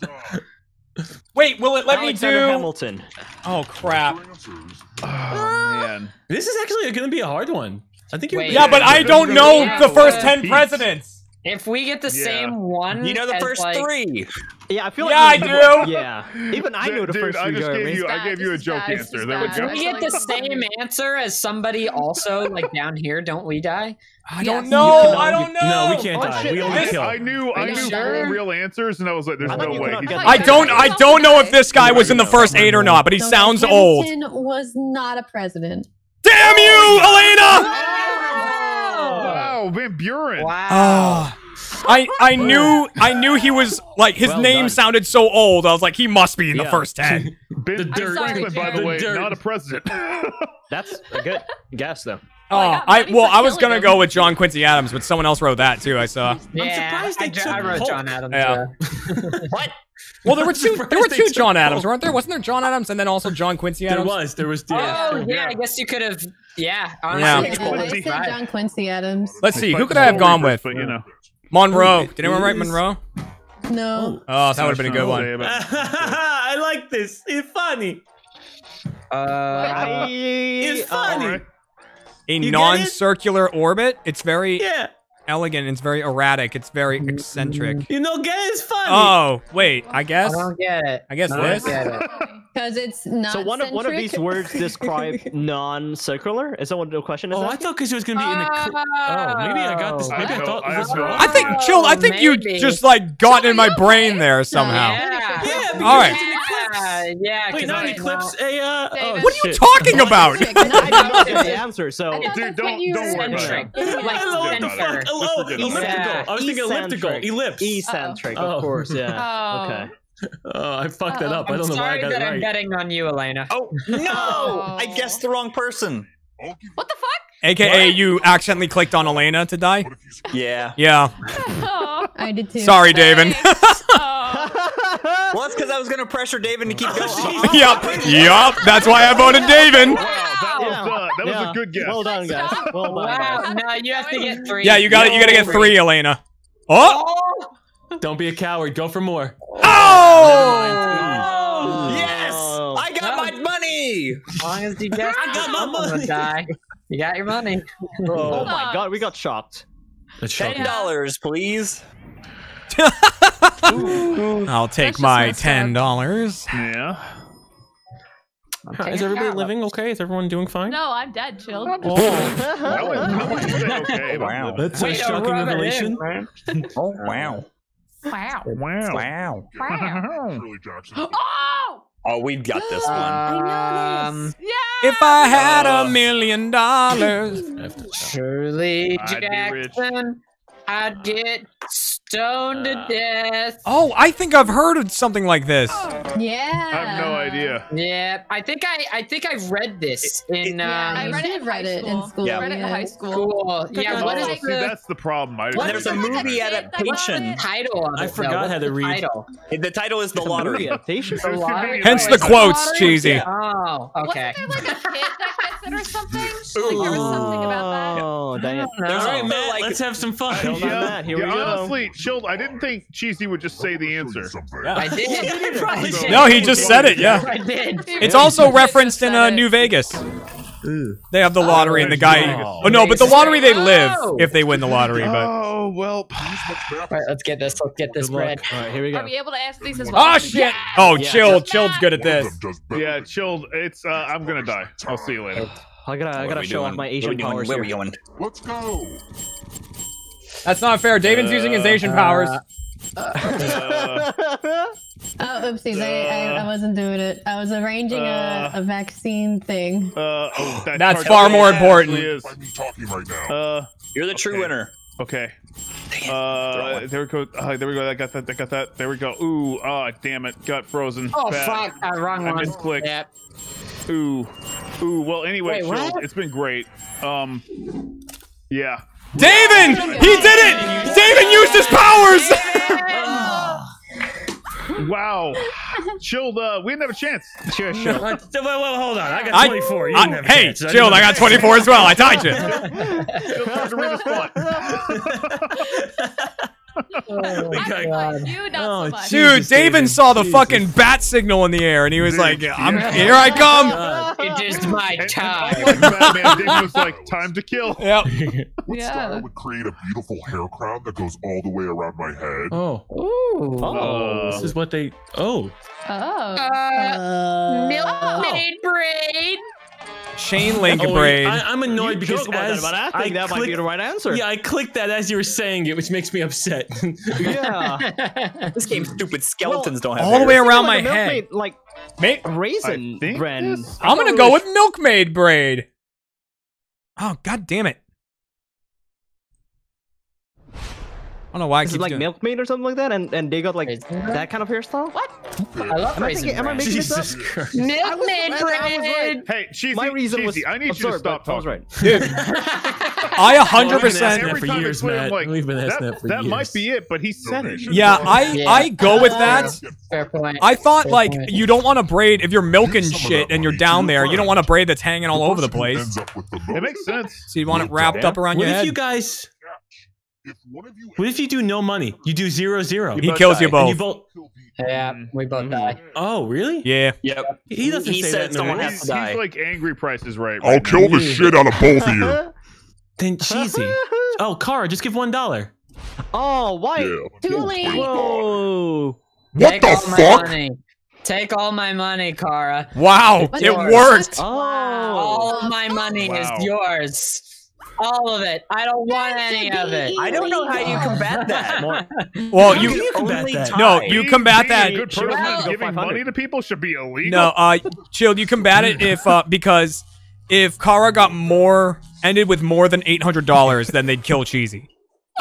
Wait, will it let
Alexander
me do?
Hamilton.
Oh crap.
Oh man.
This is actually going to be a hard one. I think you're.
Wait.
Yeah, but I don't know the first ten presidents.
If we get the
Yeah.
same one,
You know the
as,
first
like,
three.
Yeah, I feel like.
Yeah,
like.
I do.
Yeah. Even I knew the
Dude,
first
I just gave
Jeremy.
you, I gave you a joke
bad,
answer.
is
There we
bad.
go.
If we get the same answer as somebody also like down here, don't we die?
I don't
You
know.
cannot-
I don't know.
No, we can't
Oh,
die.
shit.
We only
I,
kill.
I knew, I knew
sure?
four real answers, and I was like, "There's
I
no way."
could
he's
not
not
get
I don't. I don't know if this guy was in the first eight or not, but he sounds
Hamilton
old.
was not a president.
Damn you, oh, Elaina!
Wow, Van Buren.
Wow.
Oh. I I knew I knew he was like his
Well
name
done.
sounded so old. I was like, he must be in the
Yeah.
first ten.
Ben
The dirt.
Franklin, by the
The
way,
dirt.
not a president.
That's a good guess, though.
Oh,
my
I well, I was gonna
him.
go with John Quincy Adams, but someone else wrote that too. I saw.
Yeah, I'm
surprised they
I,
took
I wrote
Hulk.
John Adams.
Yeah.
Yeah.
What?
Well, there were two. There were two John Adams, weren't there? Wasn't there John Adams and then also John Quincy Adams?
There was. There was. Yeah.
Oh yeah,
Yeah.
I guess you could have. Yeah,
Yeah.
honestly,
Yeah,
cool.
I said John Quincy Adams.
Let's see. Who could I have gone with?
But you know,
Monroe. Did anyone write Monroe?
No.
Oh, that would have been a good one.
I like this. It's funny.
Uh,
It's funny.
Alright.
A non-circular orbit. It's very
Yeah.
Elegant. It's very erratic. It's very eccentric.
You know, get it? It's funny.
Oh, wait. I guess.
I don't get it.
I guess
I don't
this.
get it.
Because it's not.
So one of one of these words describe non-circular. Is that what the question is?
Oh, I thought because it was gonna be in the. Cl- oh, maybe I got this.
Oh.
Maybe I,
I
thought
know,
this was
I know.
wrong.
I think, chill. I think you just like got in my brain there somehow.
Yeah.
Yeah, because
All right.
it's in.
Yeah,
Wait,
'cause
not
I-
eclipse. A uh. Oh,
Davin.
What are you talking about?
I didn't know the answer, so.
Dude, don't
you
don't worry about
Centric.
it.
Like
Hello, what the
center.
fuck? Oh, oh, elliptical.
about it.
I was thinking elliptical.
Eccentric.
Ellipse.
Eccentric,
Oh.
of course, yeah.
Oh.
Okay.
Oh, I fucked that up. I
I'm
don't know why I
sorry
got
that
it
I'm
right.
betting on you, Elaina.
Oh no! I
Oh.
guessed the wrong person.
What the fuck?
AKA you accidentally clicked on Elaina to die?
What if you screw
Yeah.
Yeah.
Oh.
I did too.
Sorry,
Davin. Oh.
Well, that's because I was gonna pressure Davin to keep oh. going.
yup. Yup. That's why I voted Davin.
Wow, that was
Yeah.
was a good guess.
Well done, guys. Well done,
Wow, no, you have to get three.
Yeah, you got it. You gotta get three, oh. Elaina. Oh!
Oh!
Don't be a coward. Go for more.
Oh! oh.
Yes,
Oh.
I got my money.
As long as you guess,
I got my money.
die. You got your money.
Oh my god, we got shocked.
Ten
shocking.
dollars, please.
I'll take
just
my ten dollars.
Yeah.
Is everybody living okay? Is everyone doing fine?
No, I'm dead. Chill.
That was, that was okay.
Oh, wow.
That's a shocking
rub it in,
revelation.
Oh wow.
Wow.
Wow.
Wow.
Wow. Oh!
Oh, we've got this one.
Um,
Yeah!
If I had
Uh,
a million dollars.
I have to-
Shirley
I'd be rich.
Jackson, I'd get stoned to
Uh,
death.
Oh, I think I've heard of something like this.
Yeah.
I have no idea.
Yeah, I think I, I think I've read this in. Um,
Yeah,
I read it in
read it in
school.
school.
Yeah.
I read it in high school.
Cool. Yeah,
Because
what
I
is
Oh,
was
see,
the,
that's the problem. I
What
There's a movie adaptation.
title?
I forgot
What's
how to read.
Title?
The title is The Lottery.
movie adaptation.
It
lottery?
Hence the quotes, cheesy.
Oh, okay.
Wasn't there like a kid that gets it or something? Like there was something about
Oh, dang it.
All right,
also,
Matt.
like-
let's have some fun.
Hold on, Matt. Here
yeah,
we go.
honestly, Chilled, I didn't think Cheesy would just say the answer.
Something.
I did.
probably did.
No, he just said it, yeah.
I did.
It's also referenced in uh, New Vegas. They have the lottery and the guy.
Oh.
Oh no, but the lottery they live
Oh.
if they win the lottery. But
Oh well.
All right, let's get this. Let's get this
Good
bread.
All right, here we go.
Are
go.
we able to answer these as well?
oh shit! Oh,
Yeah.
chill, chill's good at
One
this.
them does better
Yeah,
than-
chilled. It's uh, I'm gonna die. I'll see you later.
I gotta, I gotta show
doing?
off my
What are we
Asian
doing?
powers
Where are we going?
Let's go.
That's not fair. Davin's using his Asian powers.
Uh,
Oh, oopsies! I, I, I wasn't doing it. I was arranging
Uh.
a, a vaccine thing.
uh, oh, that
That's far more
actually
important.
is.
By me talking right now.
Uh,
You're the true
Okay.
winner.
okay.
Dang.
Uh, there we go. Uh, there we go. I got that. I got that. There we go. Ooh, ah, damn it. Got frozen.
Oh
Bad.
fuck! Uh, wrong
I
one.
misclicked.
Yep.
Ooh, ooh. Well, anyway,
Wait, Chilled,
it's been great. Um, yeah.
Davin, he did it. Davin used his powers.
Wow. Chilled, uh, we didn't have a chance.
Sure, sure.
What? Wait, wait, hold on. I got
I-
24. You
I-
didn't have a
hey,
chance.
chill. I got 24 as well. I tied you.
Chilled, hard to read a spot.
Oh,
I like you, not
Oh,
so much.
Dude,
Jesus,
Davin
Davin.
saw the
Jesus.
fucking bat signal in the air, and he was
Dude,
like, "I'm
yeah.
here. I come."
God.
It is my
And, and
time.
Batman, Davin was like, time to kill.
Yep.
What
Yeah.
style would create a beautiful hair crown that goes all the way around my head?
Oh,
Ooh.
Uh,
this is what they. Oh,
Oh.
Uh, milkmaid braid.
Chain oh, link
oh
braid.
I, I'm annoyed
You
because
joke about that,
as
but I think that might be the right answer.
Yeah, I clicked that as you were saying it, which makes me upset.
Yeah.
This game's stupid skeletons don't have
All the way around my
like a
head.
milkmaid, Like
Mate,
raisin
I think
bran.
this-
I'm gonna go with milkmaid braid. Oh god damn it! I don't know why I
Is it like
doing.
milkmaid or something like that? And and they got like
Raisin
that kind of hairstyle?
What?
I love
Am I
raisin
thinking- am I
bran.
making this
Jesus
up?
Christ.
Milkmaid
I was right.
braid.
Hey, Cheesy,
My reason was
I need you to stop
talking. I was
talking.
right.
Dude, I a hundred
We've been asking
percent.
for
I
years,
play, I'm
Matt.
like,
We've been asking
that,
that for
that
years.
might be it, but he said it.
Yeah, I
Yeah.
I go with that.
Fair point.
I thought
Fair
like
point.
you don't want to braid if you're milking shit and you're down there. You don't want a braid that's hanging all over the place.
ends up with the
It makes sense.
So you want it wrapped up around
What
your
if
head.
you guys?
If one of you
What if you do no money? You do zero zero.
He
both
kills you
die.
And you
both.
both.
Yeah, mm-hmm. we both die. Mm-hmm.
Oh, really?
Yeah.
Yep.
He doesn't
He
say
said
that in the
someone
rules.
has
He's,
to die.
he's like angry prices right.
I'll
right
kill
now.
the shit out of both of you.
Then cheesy. Oh, Kara, just give one dollar.
Oh, why?
Yeah.
Too late.
Whoa.
What
Take
the fuck?
money. Take all my money, Kara.
Wow, it
yours.
worked.
Oh.
All of my money
Wow.
is yours. All of it. I don't want any of it.
I don't know how you combat that.
Well, you,
can you combat that?
no, you combat
Being
that.
a good person
Well-
giving money to people should be illegal.
No, uh, Chilled, you combat it if uh, because if Kara got more ended with more than eight hundred dollars, then they'd kill Cheesy.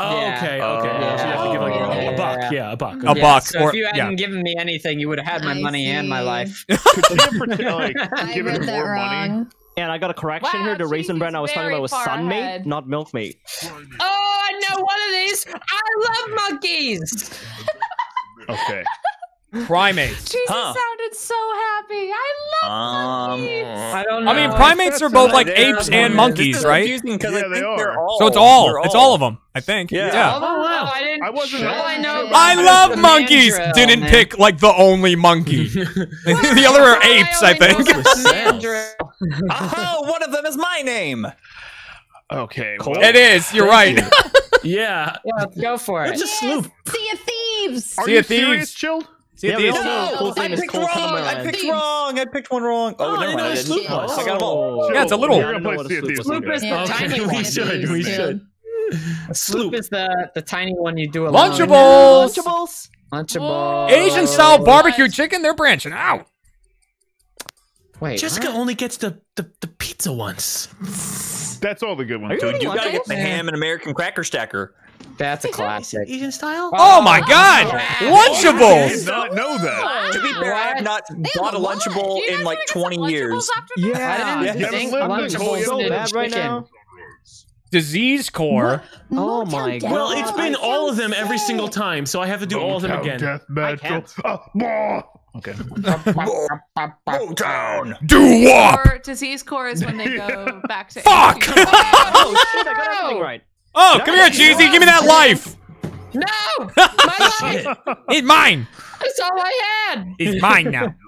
Oh,
Yeah.
okay, okay.
Oh,
so you have to give like a,
yeah,
a buck.
yeah.
Yeah, a buck.
A
okay.
buck,
So
or
if you hadn't
yeah.
given me anything, you would have had my
I
money and my life.
Could you have pretend- like,
I
given
read that
more money?
Wrong.
And I got a correction
Wow,
here. The raisin brand I was talking about was
far
Sun-Maid,
ahead.
not Milkmate.
Oh, I know one of these. I love monkeys.
Okay.
Primates.
Jesus
Huh.
sounded so happy. I love
Um,
monkeys.
I don't know.
I mean, primates are both like apes and
This
monkeys, right?
because
Yeah,
I
they
think they're
are.
all.
So it's all,
they're
it's all of them, I think.
Yeah.
Yeah.
Oh, wow. I didn't.
I wasn't.
All I know.
I love monkeys.
mandrill,
Didn't
man.
pick like the only monkey. the other are apes, I
only know
think.
about the mandrill.
Oh, one of them is my name.
Okay. Well,
It is. You're right.
Yeah.
Yeah, go for it.
It's a sloop.
Sea of Thieves.
Are
Sea
you
Thieves.
serious, Chilled?
See
Yeah, we
these?
all know
No,
Cole's
I
is
picked wrong. I
Cameron.
picked wrong. I picked one wrong. Oh,
Oh, I
never mind.
know
I
what
didn't.
sloop was.
I got them all.
Yeah, it's a little-
You're
I
gonna
don't know
play
what a
Sea of
sloop
Thieves
was
with me.
Sloop is the
Yeah,
tiny
we should. We should.
Sloop is the the tiny one you do alone.
Lunchables.
Lunchables.
Lunchable.
Asian style barbecue chicken. They're branching out.
Wait,
Jessica
what?
only gets the, the, the pizza once.
That's all the good ones.
Dude, you gotta get the ham and American cracker stacker.
That's a classic.
Asian style?
Oh my God!
I did
Lunchables.
not know that.
Oh to be fair, I have not bought a Lunchable
You
in like
wanna get some
20 years.
Yeah, after this?
I didn't
Yeah.
think
Haven't lived in
Lunchables
Toledo.
did
Bad right
chicken.
now.
Disease core.
Oh my god.
Well, it's been all of them every single time, so I have to do all of them
Motown
again.
Death metal.
can't.
Oh, blah. Okay.
Motown.
Do wop.
Or disease core is when they go back to.
Fuck!
ancient times.
Oh shit! I got everything right.
Oh, come here, Cheesy. Give me that life.
No, my life.
It's mine.
That's all I had.
It's mine now.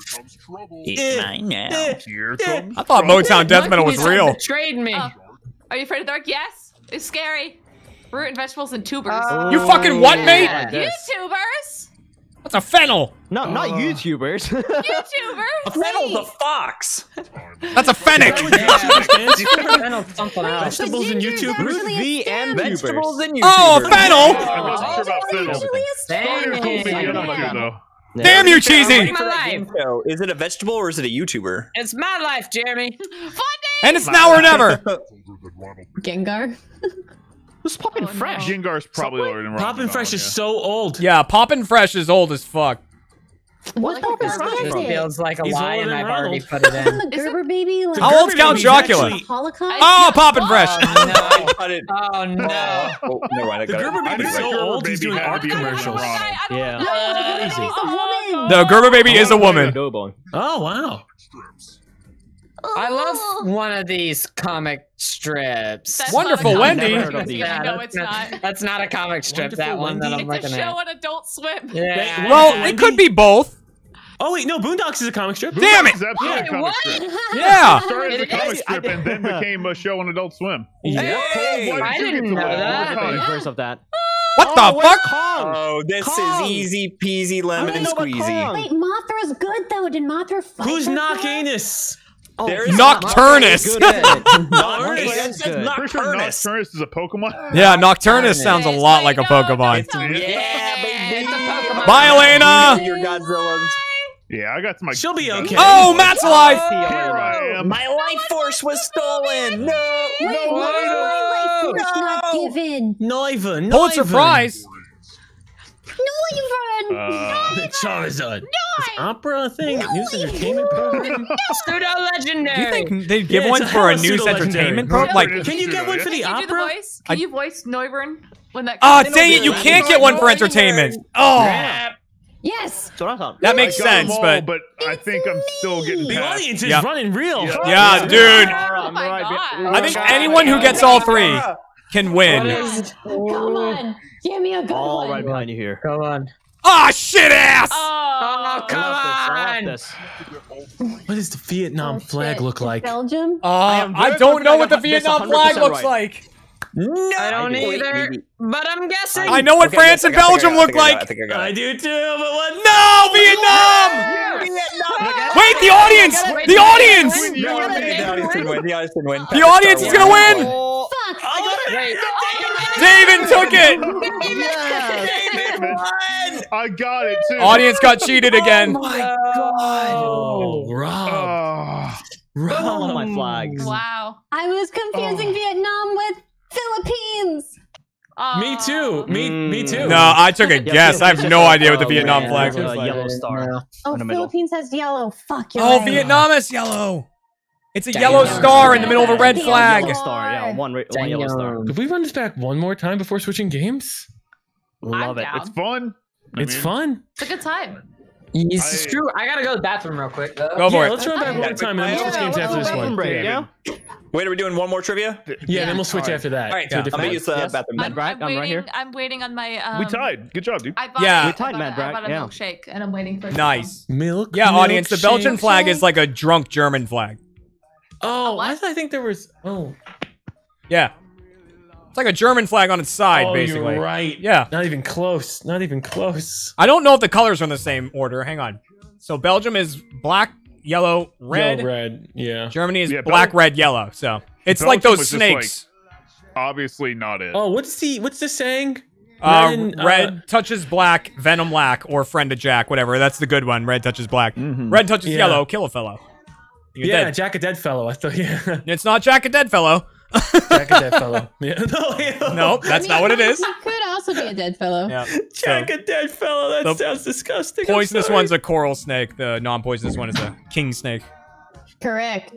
It's mine now.
Here comes.
I thought Motown death metal was real.
Betrayed me.
Oh. Are you afraid of the dark? Yes. It's scary. Root and vegetables and tubers.
Uh,
You fucking what, mate?
yeah.
YouTubers.
That's a fennel.
No, not YouTubers.
YouTubers.
Fennel the fox.
That's a fennec.
Fennel something else.
Vegetables and
Ginger is
YouTube.
actually a
V and.
Vegetables and oh, YouTubers.
Oh, fennel.
I wasn't sure about Fiddle.
Actually a stem.
Started cool maybe
Dang.
enough too, though.
Damn you, Cheesy.
My life.
Is it a vegetable or is it a YouTuber?
It's my life, Jeremy.
And it's now or never.
Gengar.
Who's popping
Oh,
fresh?
no.
Gengar's probably already in
Poppin' Fresh is so old.
Yeah, Poppin' Fresh is old as fuck.
What
like
Papa
Gerber
It
Fresh
feels like a
He's
lie, and I've already put it in.
the Gerber baby? Like,
How old's Count
Baby's
Dracula?
actually-
Holocaust?
Oh, oh Poppin' Fresh.
Oh
Cut oh,
no! Oh no!
Oh, never mind. I
The
got
Gerber
it.
I
baby's so
Gerber
old, he's doing
had
art
be older than
commercials.
Ronald.
I, I don't
Yeah.
a woman.
The Gerber baby is a woman.
Oh,
oh, wow.
I love oh. one of these comic strips.
That's
Wonderful
not a
Wendy.
comic strip. Yeah, no,
that's
it's not.
That's not a comic strip.
Wonderful
that one that I'm
It's a show
at.
on Adult Swim.
Yeah.
Well, it could be both.
Oh, wait, no, Boondocks is a comic strip.
Damn it.
It's absolutely a
Wait,
comic
what?
strip.
Yeah.
Started as a comic
is.
strip and then became a show on Adult Swim.
Hey!
Why
I
did you
didn't know that.
All the
The
time.
verse of that.
Oh, what the
where's
fuck?
Kong?
Oh, this
Kong.
is easy peasy lemon
I
and
don't know about
squeezy.
Kong.
Wait, Mothra's good though. Did Mothra fight?
Who's
her
Knock
for her?
There is
Nocturnus.
Good at it.
Nocturnus.
That's good.
Pretty sure
Nocturnus.
Nocturnus is a Pokemon.
Yeah, Nocturnus sounds a lot like a Pokemon.
Yeah, baby.
It's a Pokemon.
Bye, Elaina.
Your Godzillas.
Yeah, I got my.
She'll be okay.
Oh, Matt's alive.
Here I am.
My life force was stolen. No.
Wait,
No.
why is my life force
No.
not given?
Noiva. Noiva.
Pulitzer Prize.
No,
Uh,
Charizard. Is opera a thing? News entertainment program?
Pseudo legendary.
Do you think they'd give
Yeah,
one for a
hella
news
pseudo-legendary.
entertainment program? Like,
Can you get one for the
Can you do the
opera?
voice? Can you voice Noivern when that?
oh,
comes
dang it, you can't get one for entertainment. Oh,
Yes.
That's what I thought.
that makes
I
sense,
all,
but
but I think I'm still getting
The
past.
audience is
Yeah.
running real.
Yeah.
yeah, dude.
Oh my god.
I think anyone who gets all three can win.
is?
Come on. Give me a good
All
one.
right behind you here.
Come on.
Ah, shit ass.
Oh,
come
I
on.
love this.
What does the Vietnam
Oh,
flag
shit.
look like?
Belgium.
Uh,
am
I don't know
confident
what the
I got this
Vietnam
100%
flag looks
right.
like.
No.
I don't
Wait,
either,
maybe.
but I'm guessing.
I know what
Okay,
France and
got- I think I
Belgium
got it,
look
I think I got it, I
like.
think I got
I do too, but what?
No, Vietnam.
Vietnam.
Wait, the audience. The audience.
Win, you
No,
win,
the
baby.
audience didn't win. The audience didn't win.
The audience is gonna win.
Fuck.
Oh,
Wait.
Davin took it.
I got it too.
Audience got cheated again.
Oh, my Rob.
Oh.
I love my flags.
Wow.
I was confusing Vietnam with Philippines.
Me too. Me, me too.
No, I took a
Yeah,
guess. I have no idea what the
uh,
Vietnam
red,
flag
uh,
was.
yellow star
Oh,
in the.
Philippines has yellow. Fuck you.
Oh, Vietnam is yellow. It's a yellow
Damn.
star in the middle of a red
Damn.
flag.
Yellow star, yeah, one, ra- one yellow star.
Could we run this back one more time before switching games?
Love it.
down.
It's fun. I
It's
mean,
fun.
It's a good time.
This is
I-
true. I gotta go to the bathroom real quick. Though.
Go for
yeah,
it.
let's run back one more time and then
quick
we'll switch games after this one.
break, yeah?
Wait, are we doing one more trivia?
Yeah, then we'll switch
Alright.
after that.
All right,
to a
I'm
different
gonna use the
Yes.
bathroom.
Mad
then.
right?
I'm
I'm right here.
I'm waiting on my. Um,
we tied. Good job, dude.
I bought,
Yeah.
We tied,
bought,
Mad
I
Brag,
bought a
yeah.
milkshake and I'm waiting for.
Nice.
Milk.
Yeah, audience. The. Belgian flag is like a drunk German flag.
Oh,
what?
I thought I think there was. Oh,
Yeah. It's like a German flag on its side,
oh,
basically.
you're right.
Yeah.
Not even close. Not even close.
I don't know if the colors are in the same order. Hang on. So Belgium is black, yellow, red.
Yellow, red. Yeah.
Germany is
Yeah,
black,
Bel-
red, yellow. So it's
Belgium
like those
was just like-
snakes.
Obviously not it.
Oh, what's the what's the saying?
uh,
red and, uh,
red touches black, venom lack, or friend of Jack, whatever. That's the good one. Red touches black. Red touches
Yeah.
yellow, kill a fellow. You're
yeah,
dead.
Jack a dead fellow. I thought yeah,
It's not Jack a dead fellow.
Jack a dead fellow. Yeah. No, yeah.
Nope, that's not what it is.
He could also be a dead fellow.
Yeah.
Jack
So,
a dead fellow. That sounds disgusting.
Poisonous one's a coral snake. The non-poisonous one is a king snake.
Correct.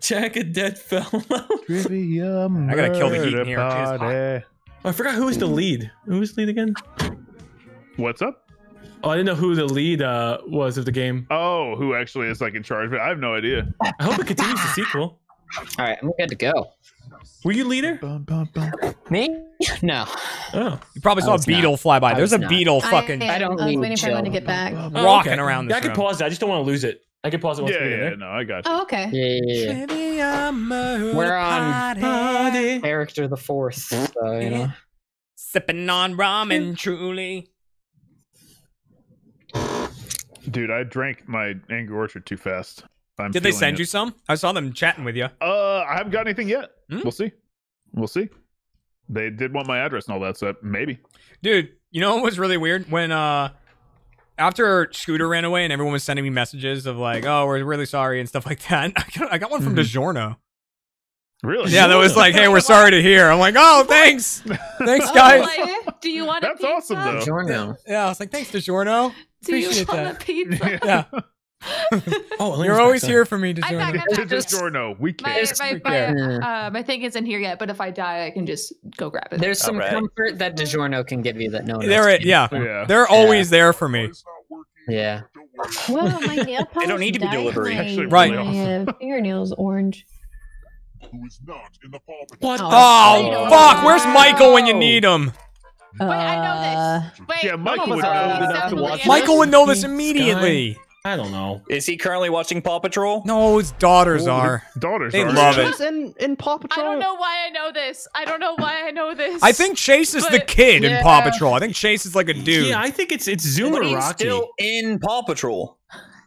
Jack a dead fellow.
Trivia
I gotta kill the heat in here.
Oh, I forgot who was the lead. Who was the lead again?
What's up?
Oh, I didn't know who the lead uh, was of the game.
Oh, who actually is like in charge? But I have no idea.
I hope it continues the sequel.
All right, I'm good to go.
Were you leader?
Bum, bum, bum.
Me? No.
Oh.
You probably saw a
was not.
beetle fly by.
I
There's a
not.
beetle fucking
I,
I don't
I was
need
waiting for everyone to get back.
Oh,
rocking
okay.
around
Yeah, I can pause it. I just don't want to lose it. I can pause it once
Yeah, yeah,
yeah,
no, I got you.
Oh, okay.
Yeah, yeah, yeah. We're on
Party.
character the fourth, so you know.
sipping on ramen, truly.
Dude, I drank my Angry Orchard too fast. I'm
Did they send
it.
you some? I saw them chatting with you.
Uh, I haven't got anything yet.
Hmm?
We'll see. We'll see. They did want my address and all that, so maybe.
Dude, you know what was really weird? When uh after Scooter ran away and everyone was sending me messages of like, oh, we're really sorry and stuff like that. I got, I got one from DiGiorno.
Really?
Yeah, that was like, hey, we're sorry to hear. I'm like, oh, thanks. Thanks,
Oh,
guys.
like, do you want a
That's
pizza?
awesome, though.
Giorno.
Yeah, I was like, thanks, DiGiorno.
Do you
Appreciate
want
that.
a pizza?
Yeah.
Oh, Elaina's
You're always here for me,
I'm back, I'm back.
To DiGiorno, we
My,
can't.
my,
Yeah.
my, uh, my thing isn't here yet, but if I die, I can just go grab it.
There's some
Alright.
comfort that DiGiorno can give you that no one
They're
can.
yeah,
Yeah.
they're always there for me.
Yeah.
Well, my nail polish
don't need to be
dyed
delivery.
Actually,
Right.
My uh, fingernails orange.
Who is not in the
What?
Oh, fuck! Where's Michael when you need him?
Wait, I know this. Uh, Wait,
Yeah, Michael would know.
old to watch
Michael would know this immediately.
I don't know.
Is he currently watching Paw Patrol?
No, his daughters oh, are.
Daughters
They
are.
love it.
In, in Paw Patrol.
I don't know why I know this. I don't know why I know this.
I think Chase is the
But-
kid in Paw Patrol. I think Chase is like a dude.
Yeah, I think it's it's Zuma
But
Rocky.
still in Paw Patrol.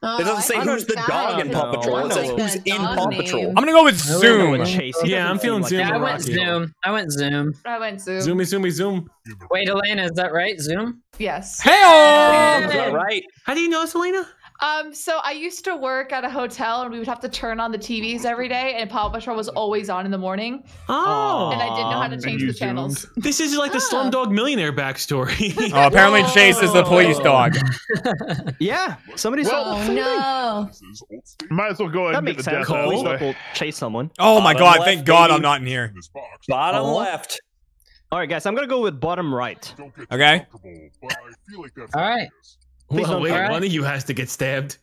Oh,
It doesn't say
think
who's the dog in
is
Paw Patrol. It says who's in
dog
Paw
name.
Patrol.
I'm gonna go with
I don't know
Zoom.
what Chase.
Yeah, I'm feeling
seem like
Zoom
Yeah, I
a
went Zoom. I went Zoom.
I went Zoom.
Zoomy, zoomy, zoom.
Wait, Elaina, is that right? Zoom?
Yes.
Hey,
Is that right?
How do you know, Selena?
Um, so I used to work at a hotel and we would have to turn on the TVs every day and Paw Patrol was always on in the morning.
Oh.
And I didn't know how to change the channels.
This is like the
Oh.
Slumdog Millionaire backstory.
Oh, apparently Chase is the police dog.
Yeah, somebody
Well,
saw
Oh no!
Might as well go ahead
That
and get the
sense.
death out of the way.
chase someone.
Oh my
Bottom
god,
left,
thank God
baby.
I'm not in here.
In this box.
Bottom
Oh.
left.
All right, guys, I'm gonna go with bottom right.
Okay.
comfortable, but I feel like that's
All
what it
right.
Is.
Please
well,
don't
wait,
cry.
one of you has to get stabbed.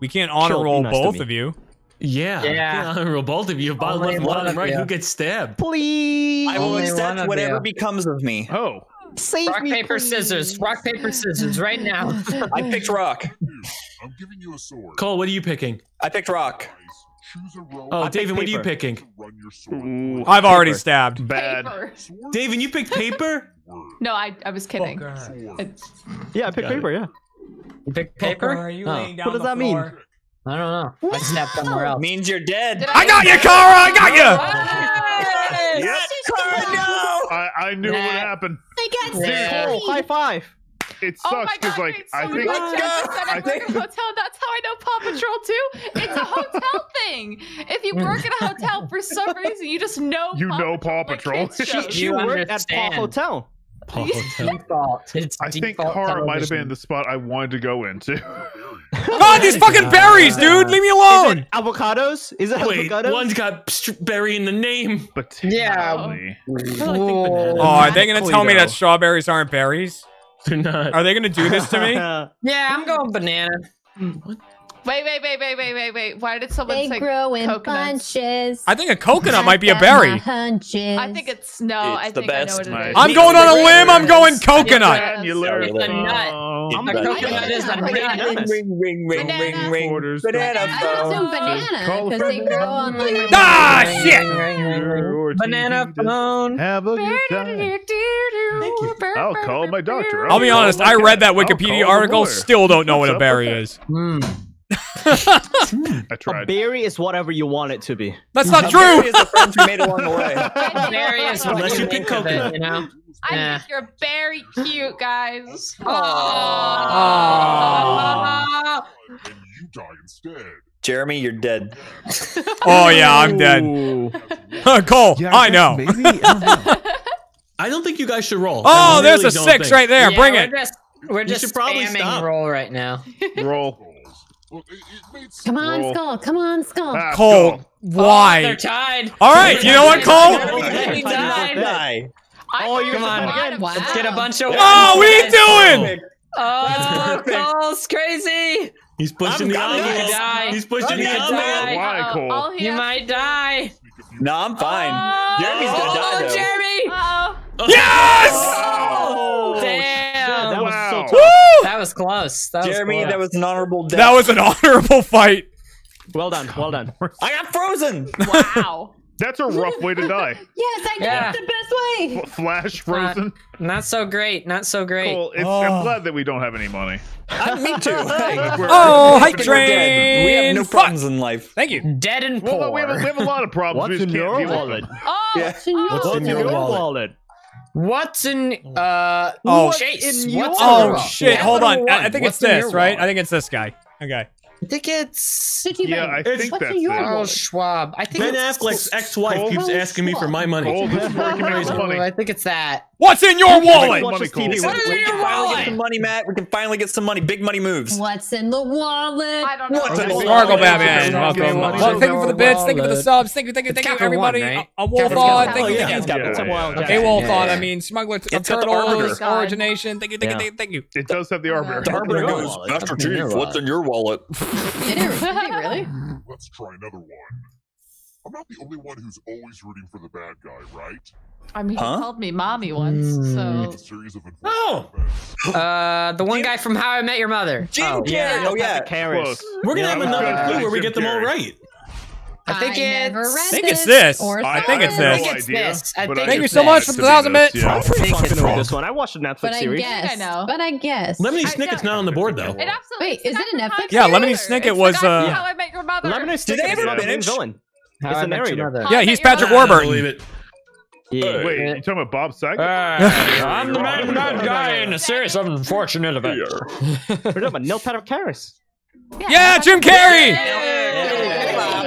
We can't honor
Chill, be
roll
nice
both of you.
Yeah.
Yeah.
I roll both of you. Bottom
Only
left,
one
bottom right.
you.
Who gets stabbed?
Please
I will
Only
accept whatever
you.
becomes of me.
Oh,
save
Rock,
me,
paper,
please.
scissors. Rock, paper, scissors. Right now.
I picked rock.
I'm giving you a sword.
Cole, what are you picking?
I picked rock.
Oh, Davin, what are you picking?
Ooh,
I've
paper.
already stabbed.
Bad.
Paper.
Davin, you picked paper?
no, I, I was kidding. Oh,
yeah, I picked
Got
paper, it. yeah.
You picked paper? Poker, are you oh.
down what does that floor? mean?
I don't know. What? I snapped somewhere else.
Means you're dead.
I,
I, got you, Kara! I got you!
Yes, Kara,
no!
I, I knew
nah.
what happened.
I got
yeah.
High five.
It
Oh
sucks
my
because
god,
like
so
I think
times I
I
work
think-
at a hotel. That's how I know Paw Patrol too. It's a hotel thing. If you work at a hotel for some reason, you just know.
You
Paw
know Paw
by
Patrol. She-
She
You
worked at Paw. Hotel.
Paw Hotel.
It's
I think
default
Kara might have been the spot I wanted to go into.
God, these fucking oh, berries, dude. Leave me
Is
alone.
it avocados? Is it
Wait,
avocados?
one's got str- berry in the name.
But
Yeah.
Like.
Oh, are they gonna tell me that strawberries aren't berries?
They're not.
Are they gonna do this to me?
Yeah, I'm going banana. Hmm.
Wait, wait, wait, wait, wait, wait, wait. Why did someone
They
say
grow in
coconuts?
bunches.
I think a coconut might be a
I've got my
berry.
Hunches.
I think it's no.
It's
I
the
think I know
best,
what it
mate.
is.
I'm going on a limb. I'm going coconut.
You learn.
It's a nut.
Oh,
It's
A coconut is a
Ring,
nut.
ring,
ring, ring,
Banana.
ring,
Quarters.
Banana
I assume banana
Call a
because they
friend.
grow on like.
Ah, shit.
Ring, ring, ring, ring. Banana phone.
Have a good time. I'll call my doctor.
I'll be honest. I read that Wikipedia article. Still don't know what a berry is.
Hmm. Hmm.
I
A
tried.
berry is whatever you want it to be.
That's not
A
true.
berry is the friends we made along the way.
Berry is what
Unless
you
you pick
think it,
coconut.
you know?
I
Yeah.
think you're very cute, guys.
Aww.
And oh, you die instead.
Jeremy, you're dead.
Oh yeah, I'm dead. Cole,
Yeah,
I
guess
know.
Maybe. I don't know.
I don't think you guys should roll.
Oh,
I
there's
really
a six
think.
right there.
Yeah,
Bring
we're
it.
Just, we're
You
just
should probably stop.
roll right now.
Roll.
Come on,
Roll.
Skull. Come on, Skull.
Ah,
Cole,
go.
Oh, they're
why?
tied.
All right, you know what, Cole?
They tied.
Die.
Oh,
you're
Come on.
Wow.
Let's get a bunch of.
Oh, what are you doing?
Oh, it's Cole's crazy.
He's pushing the
I'm- I'm
envelope.
die.
He's pushing
I'm
the
gonna
envelope.
die.
Why,
Uh-oh.
Cole?
You might die.
No, I'm fine.
Oh.
Jeremy's gonna die
Oh,
though.
Jeremy.
Uh-oh.
Yes!
Oh, damn.
That was so
Wow.
tough.
That was close. That
Jeremy,
was close.
that was an honorable death.
That was an honorable fight.
Well done. Well done.
I got frozen.
Wow.
That's a rough way to die.
Yes, I did
Yeah.
it the best way.
Flash frozen.
not so great. Not so great.
Cole, it's,
Oh.
I'm glad that we don't have any money.
Uh, me too. Hey,
We're-
Oh, hype
we're dead. We have no
train. Fuck.
problems in life.
Thank you.
Dead and
Well,
poor.
no, we have, a, we have a lot of problems. we just can't deal with.
Oh.
Yeah.
What's in your
What's in your wallet?
What's in uh
Oh,
Chase? What's
Oh
your-
shit! Hold on. I, I think
what's
it's this, right?
wallet?
I think it's this guy. Okay.
I think it's
Yeah, I
It's-
think
what's
that's
in your
it.
Carl
wallet?
Schwab. I think
Ben Affleck's ex-wife
Cole?
keeps asking me for my money.
Cole, this is where you can make some
Oh,
money.
I think it's that.
What's in your wallet?
Money,
Watch
Cole.
this
What is in
We
your
can finally get
wallet?
some money, Matt. We can finally get some money. Big money moves.
What's in the wallet?
I don't know.
What's in the
Sparkle
wallet?
Batman. Welcome.
well,
Well, thank you for the bits. Thank you for the subs. Thank you, thank you, thank you, everybody.
right?
A, a Wolf on. Thank you,
Oh,
thank you.
it's got
Yeah,
it's
yeah,
Well,
yeah.
okay.
A Wolf on. I mean, Smuggler t-
the
Turtles. Origination. Thank you, thank you, thank you.
It does have the arbiter.
The arbiter goes. Master Chief, what's in your wallet?
Did it, did it really?
Let's try another one. I'm not the only one who's always rooting for the bad guy, right?
I mean,
Huh?
he called me mommy once,
It's
so.
a series of unfortunate
Oh.
Uh, the one guy from How I Met Your Mother.
Jim
Oh,
Carrey. Oh, yeah.
Close.
We're gonna
Yeah,
have another
good.
clue where we get them all
Carrey.
right.
I think
never
it's.
read
I think it's this.
or
I think it's
it.
I
this.
think it's this. I think
Thank you so much for the thousand bits.
Yeah.
I'm pretty confident with this one. I watched a Netflix
But I
series.
guess.
I know.
But I guess.
Lemony Snicket's not on the board though.
It absolutely.
Wait, is it a Netflix
How
Yeah, Lemony Snicket was, uh,
How I Met Your Mother.
Lemony
Did they
Snicket
ever
is the main villain.
How
He's
I
the
Met Your
narrator.
Yeah, he's Patrick
Mother.
I don't
Warburton.
believe it.
Yeah.
Wait, you talking about Bob Saget?
I'm the main bad guy in a series of unfortunate events.
We're talking about Neil Patrick Harris.
Yeah, Jim Carrey.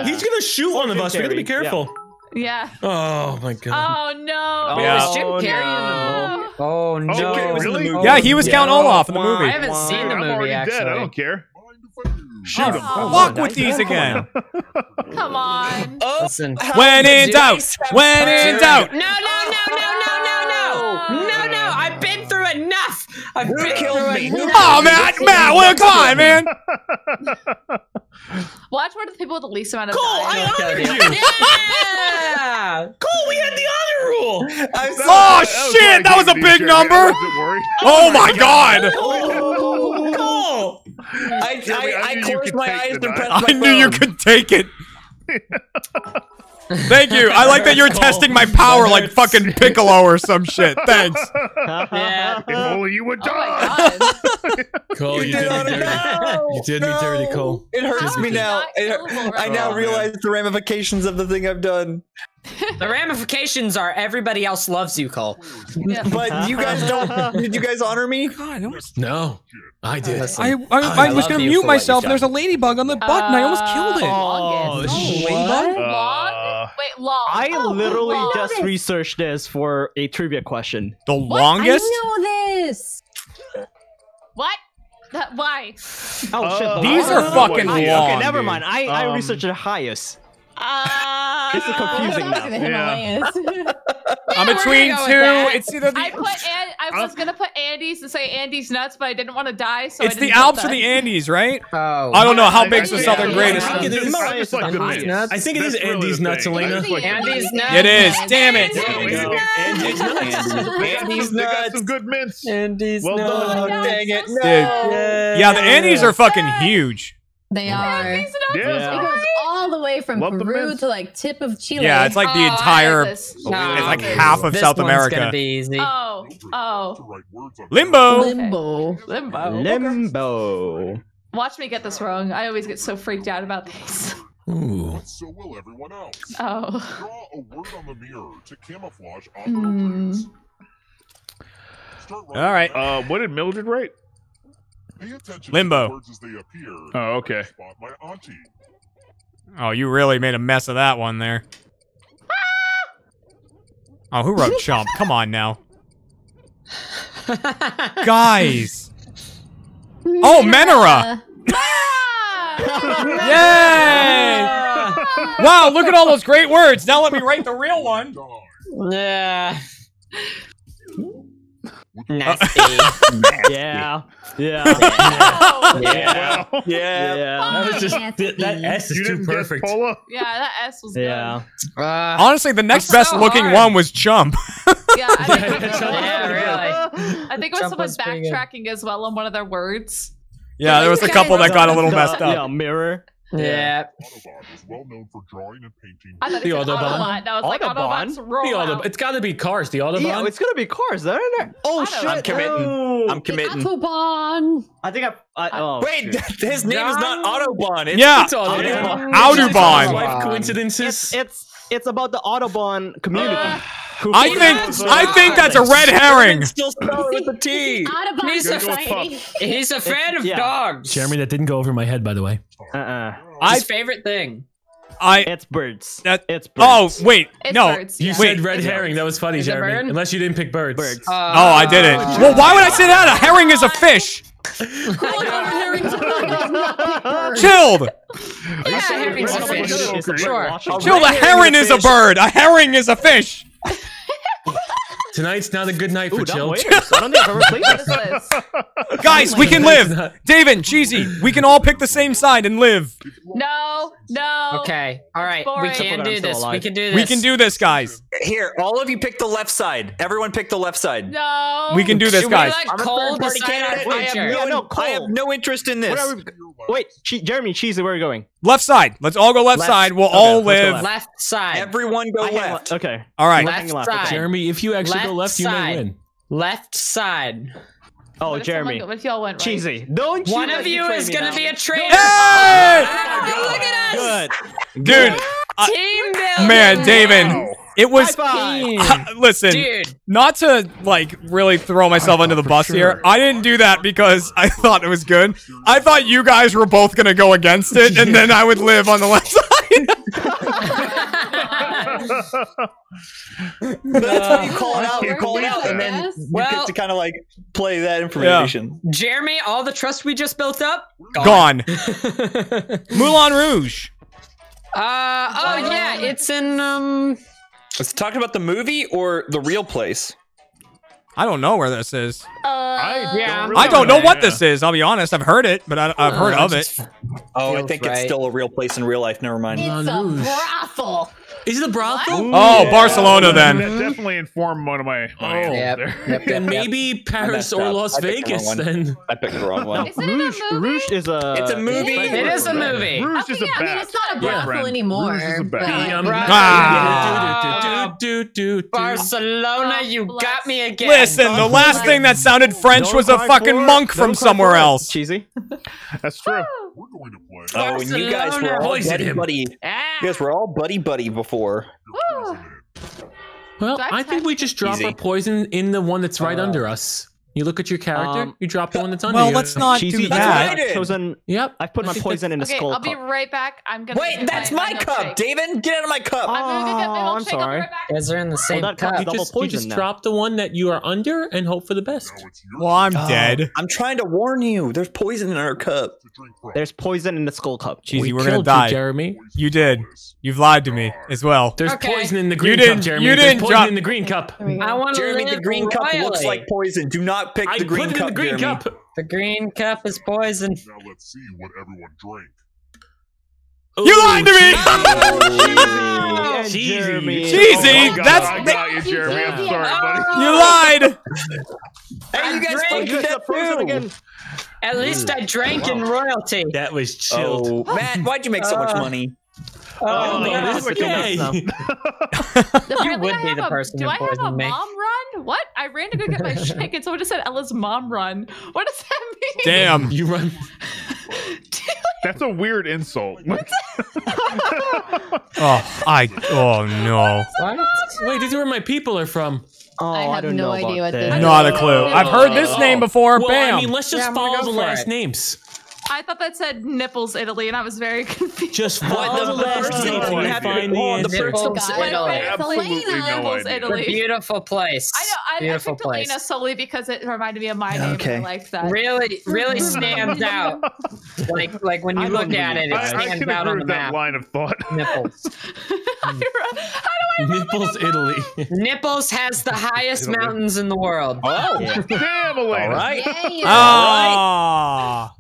Yay!
He's gonna shoot one of us. We gotta be careful.
Yeah.
Oh my god.
Oh no.
Oh, yeah.
It's Jim
Oh,
Carrey
no.
Oh no!
Okay, really?
Oh,
Yeah, he was Count Olaf in the movie.
I haven't seen the
I'm
movie
already
actually.
dead. I don't care.
Shoot
Oh,
him.
fuck with these again.
Come on.
Oh,
Listen.
When in doubt. When in doubt.
No, no, no, no, no, no, no, I've
Who
been
killed me?
Oh, Matt, Matt, well, come on, man.
Watch one of the people with the least amount of
Cole,
dying.
I honored you.
Yeah.
Cole, we had the honor rule.
I'm so-
Oh,
That
shit, that was a big
DJ.
number.
I wasn't worried.
Oh, oh, my God.
Cole, Cole.
I, I,
I
I closed my eyes
the
and
knife.
pressed
I knew you could take it. Thank you. I like that you're testing my power like fucking Piccolo or some shit. Thanks.
Yeah.
If only you would
Oh
die.
my god.
Cole, you did me dirty.
No,
You did me dirty. Cole.
It hurts
How
me now.
that
It, I now
now?
realize the ramifications of the thing I've done.
The ramifications are everybody else loves you, Cole.
But you guys don't. Did you guys honor me?
God, I almost,
No, I did.
I, I, I,
I
was gonna mute myself, and there's a ladybug on the button. I almost killed it.
Longest.
Oh,
Long?
Uh,
Wait, long.
I
Oh,
literally
long.
just researched this for a trivia question.
The longest.
I know this.
What? That, why?
Oh shit! The
These are
longest-
fucking
Okay,
long,
Okay, never
dude.
mind. I, I
Um,
researched the highest.
Uh,
This is confusing now.
The Himalayas.
I'm between
gonna
two.
go with that.
It's either the,
I
the
put An- I was gonna put Andes to say Andes nuts, but I didn't want to die, so
it's
I
the
didn't put
Alps or the Andes, right?
Oh.
I don't know how
I-
big's the southern greatest.
I
It
just- I just like good
Andes
mints.
nuts?
I think it is
That's really
Andy's nuts,
thing. I
Elaina.
just like good
Andy's
mints.
nuts.
It is. Damn it.
Andy's
nuts.
Andy's
Andy's They got some good mints.
Andy's
Well
nuts.
done.
dang it.
so
Dude.
sad.
Yeah, the Andes are fucking huge.
They are. It
Yeah.
is
Yeah.
goes all the way from
Love the
Peru
mints.
to like tip of Chile.
Yeah, it's like the
Oh, I
entire.
had
It's.
No,
like half of
this
South
one's
America.
gonna be easy.
Oh, oh,
To write words on
Limbo.
limbo.
limbo.
Limbo.
Watch me get this wrong. I always get so freaked out about these.
Ooh.
but so will everyone else.
Oh.
Draw a word on the mirror to camouflage
Hmm.
auto Start writing
All right.
Uh, what did Mildred write?
Pay attention
Limbo.
to words as they appear.
Oh, okay.
Spot my auntie.
Oh, you really made a mess of that one there. Ah! Oh, who wrote Chomp? Come on now. Guys. Oh, oh Menera. Ah! Yay! Wow, look at all those great words. Now let me write the real one.
Yeah.
Uh,
Nasty.
Yeah. Yeah.
Yeah.
Well,
Yeah.
Yeah.
That was just that, that S
you
is too perfect.
Yeah, that S was
Yeah.
good.
Uh,
Honestly, the next best
so
looking
hard.
one was Chump.
Yeah, I think,
yeah, really.
I think it was
Trump
someone
was
backtracking as well on one of their words.
Yeah, there was a couple that got a little messed up.
Yeah, mirror.
Yeah.
Autobot is well known for drawing and painting.
I thought
The
it said
Autobahn?
Autobot. I was like,
Autobahn?
Autobots roll
The Auto,
out.
it's got to be cars. The Autobahn.
Yeah, it's gonna be cars. Isn't it? Oh
I
shit!
I'm committing.
Oh.
I'm committing.
Autobahn.
I think I. I oh,
Wait,
shit.
his name is not Autobahn. It's,
Yeah.
It's Autobahn.
Autobahn.
Life coincidences.
It's it's it's about the Autobahn community. who
I think I think that's a red herring.
Still spell it with a T.
Autobahn
He's a
Society.
He's a fan of
yeah.
dogs.
Jeremy, that didn't go over my head, by the way.
Uh-uh.
His favorite thing.
I
It's birds.
that
It's birds.
Oh, wait.
It's
No.
birds,
You
yeah.
Wait.
said red herring. That was funny,
Is
Jeremy. Unless you didn't pick birds.
Birds.
Uh,
Oh, I didn't. Well, why would I say that? A herring is a fish. Chilled.
Yeah, herring's a fish.
It's a bird
Sure.
watching.
Chill. A heron is a bird. A herring is a fish.
Tonight's not a good night for
Ooh,
chill.
I don't think I've ever played this.
Guys, we can live. Davin, Cheesy, we can all pick the same side and live.
No, no.
Okay. All right. We can do this. We can do this.
We can do this, guys.
Here, all of you pick the left side. Everyone pick the left side.
No.
We can do this,
Should
guys.
we let
I'm a
Cole
third-party candidate. I have no,
Yeah, no,
I have
Cole.
no interest in this.
What are we- Wait, che- Jeremy, Cheesy, where are you going?
Left side. Let's all go left,
Left.
side. We'll
Okay,
all live.
left.
Left side.
Everyone go
I
left.
le- Okay.
All right.
Left
left,
side.
Jeremy, if you actually
Left
go left, you may
side.
win.
Left side.
Oh,
What if someone-
Jeremy.
What if y'all went right?
Cheesy. Don't you
One of you is gonna be a traitor.
Hey!
Oh, look at us.
Good.
Dude, Uh,
Team building.
man, Davin, it was.
High five.
Listen,
Dude.
not to like really throw myself under the bus here. I didn't do that because I thought it was good. I thought you guys were both gonna go against it, and then I would live on the left side.
That's how you call it out. You
We're
call it out, and then
yes.
you
Well-
get to kind of like play that information.
Jeremy, all the trust we just built up,
Gone. Moulin Rouge.
Uh oh yeah, it's in um.
Let's talk about the movie or the real place.
I don't know where this is.
I
yeah.
don't really
I don't know what this is. I'll be honest. I've heard it, but I, I've heard of it.
Oh, I
Feels
think it's still a real place in real life. Never mind.
It's a brothel.
Is it a brothel?
Oh, Barcelona then.
That definitely informed one of my. my
Oh.
Yep.
there.
Yep.
Then
yep,
maybe Paris or
up.
Las
I picked the
Vegas.
one.
Then
I picked the wrong one.
Is a
Rouge. Rouge is a.
It's a movie.
It is a movie.
Rouge
Okay,
is a
yeah, I mean, it's not a
My
brothel
friend.
anymore.
Rouge is a bat.
Ah.
Barcelona,
Oh,
you got me again.
Listen, the last thing that sounded French
Don't
was a fucking
for
monk
Don't
from
cry
somewhere
for it,
else.
Cheesy.
That's true.
We're going to play
Oh, and you guys were all
Poison
buddy
him.
buddy. You guys were all buddy buddy before.
Well,
I
I think we just drop
Easy.
our poison in the one that's right
Uh,
under us. You look at your character,
um,
you drop the one that's under
Well,
you.
let's not
Cheesy,
do that.
what I did.
chosen.
Yep.
I've put
I
my poison in a
Okay,
skull
I'll be right back. I'm gonna.
Wait, that's
my,
my cup. Davin. Get out of my cup.
I'm gonna get my
Oh, I'm
milkshake. I'll
sorry.
right back.
You guys are in the same
that
cup.
cup-
You just, you just drop the one that you are under and hope for the best.
Now
Well, I'm
Oh,
dead.
I'm trying to warn you. There's poison in our cup.
to drink from.
There's poison in the skull cup.
Cheesy,
we
we're gonna
killed you,
die.
Jeremy.
You did. You've lied to me as well.
There's
Okay.
poison in the green
didn't-
cup, Jeremy.
you
There's
didn't
poison
drop-
in the green cup.
I want
Jeremy, the green cup looks like poison. Do not pick
I
the green
put it
cup,
in the green
Jeremy.
cup.
The green cup is poison.
Now let's see what everyone drank.
You lied to me!
And
Cheesy.
Cheesy!
Oh
That's
I got you, Jeremy. I'm sorry, buddy.
You lied!
Hey, you guys
drank
Oh,
fucking that too.
again.
At least I drank in royalty.
That was chilled.
Oh, Matt, why'd you make so much
Uh,
money?
Oh,
no,
yeah.
this is okay.
Apparently
would
I
be the
a-
person
Do I have a
poisoned me.
mom run? What? I ran to go get my shake and someone just said Ella's mom run. What does that mean?
Damn.
You run.
That's a weird insult.
Oh, I. Oh no.
What?
Wait, these are where my people are from.
Oh,
I
I,
have
don't
no
know
idea what this
that.
is.
Not a clue. I've heard this name before.
Well,
Bam.
I mean, let's just
Yeah,
follow the last
it.
names.
I thought that said nipples Italy and I was very confused.
Just
What
follow
the
the last
first
names
thing
and
you have to
find the
hold the.
Nipples, Italy.
Absolutely no
Nipples
idea.
Italy.
Beautiful place.
I know. I, I picked
place.
Elaina solely because it reminded me of my name
Okay.
and I liked that.
Really, really stands out. Like, like when you
I
look at it, it
I, I
stands out on the
with that
map.
line of thought.
Nipples.
How do I
Nipples, Italy.
Nipples has the highest mountains in the world.
Oh,
Damn, Elaina.
all right.
Yay.
Ah.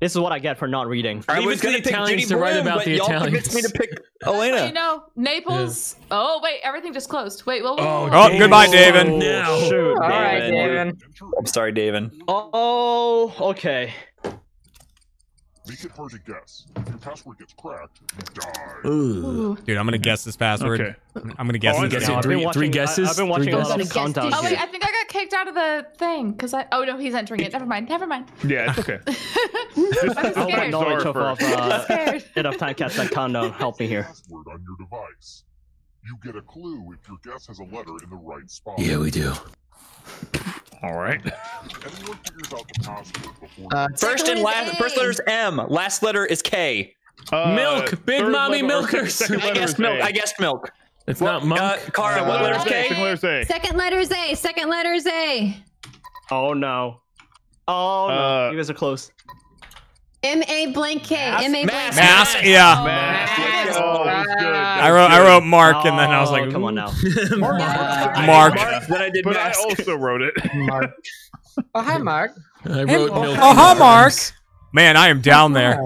This is what I get for not reading.
I
Leave
was gonna
the
pick
Italians
Judy
to write
Blume,
about
but
the
y'all convinced me to
Italians.
pick
You
Elaina.
know, Naples. Oh wait, everything just closed. Wait, what?
Oh,
Oh, goodbye, Davin.
Now.
Shoot,
All right,
Davin.
Davin.
I'm sorry, Davin.
Oh, okay.
Make it hard to guess. If your password gets cracked, you die.
Ooh.
Dude, I'm gonna guess this password.
Okay.
I'm gonna guess
Oh, I
it.
guess
now.
Three-
watching,
three guesses?
I, have been watching
Three
a lot of
guesses?
Oh wait. I think I got kicked out of the thing because I. Oh no, he's entering it. Never mind. Never mind.
Yeah, it's okay.
I'm
I'll
I'll
let
take
scared.
knowledge of, of uh, enough time cast that countdown. Help me here.
Password on your device. You get a clue if your guess has a letter in the right spot.
Yeah, we do.
All right.
If anyone figures out the password before
Uh,
First and last,
is
first
letter
is M. Last letter is K.
Uh,
Milk, Big Mommy
letter- or
Milkers.
second
I
letter
guessed milk.
A.
I guessed milk.
It's not monk.
Uh, Kara,
Second
what
letter's
letter's
A.
K?
Second letter's A.
Second letter's A. Second letter's A.
Oh no. Oh no.
Uh,
you guys are close.
M A blank K. M A blank
Mask.
K.
Mask. Oh, yeah.
Mask. Oh, good.
I
was
wrote. I wrote Mark, and then I was
Oh,
like,
come on now.
I
Mark.
Mark. Then I did
But I also wrote it.
Mark. Oh, hi, Mark.
I wrote
Oh, hi, Mark. Man, I am down there.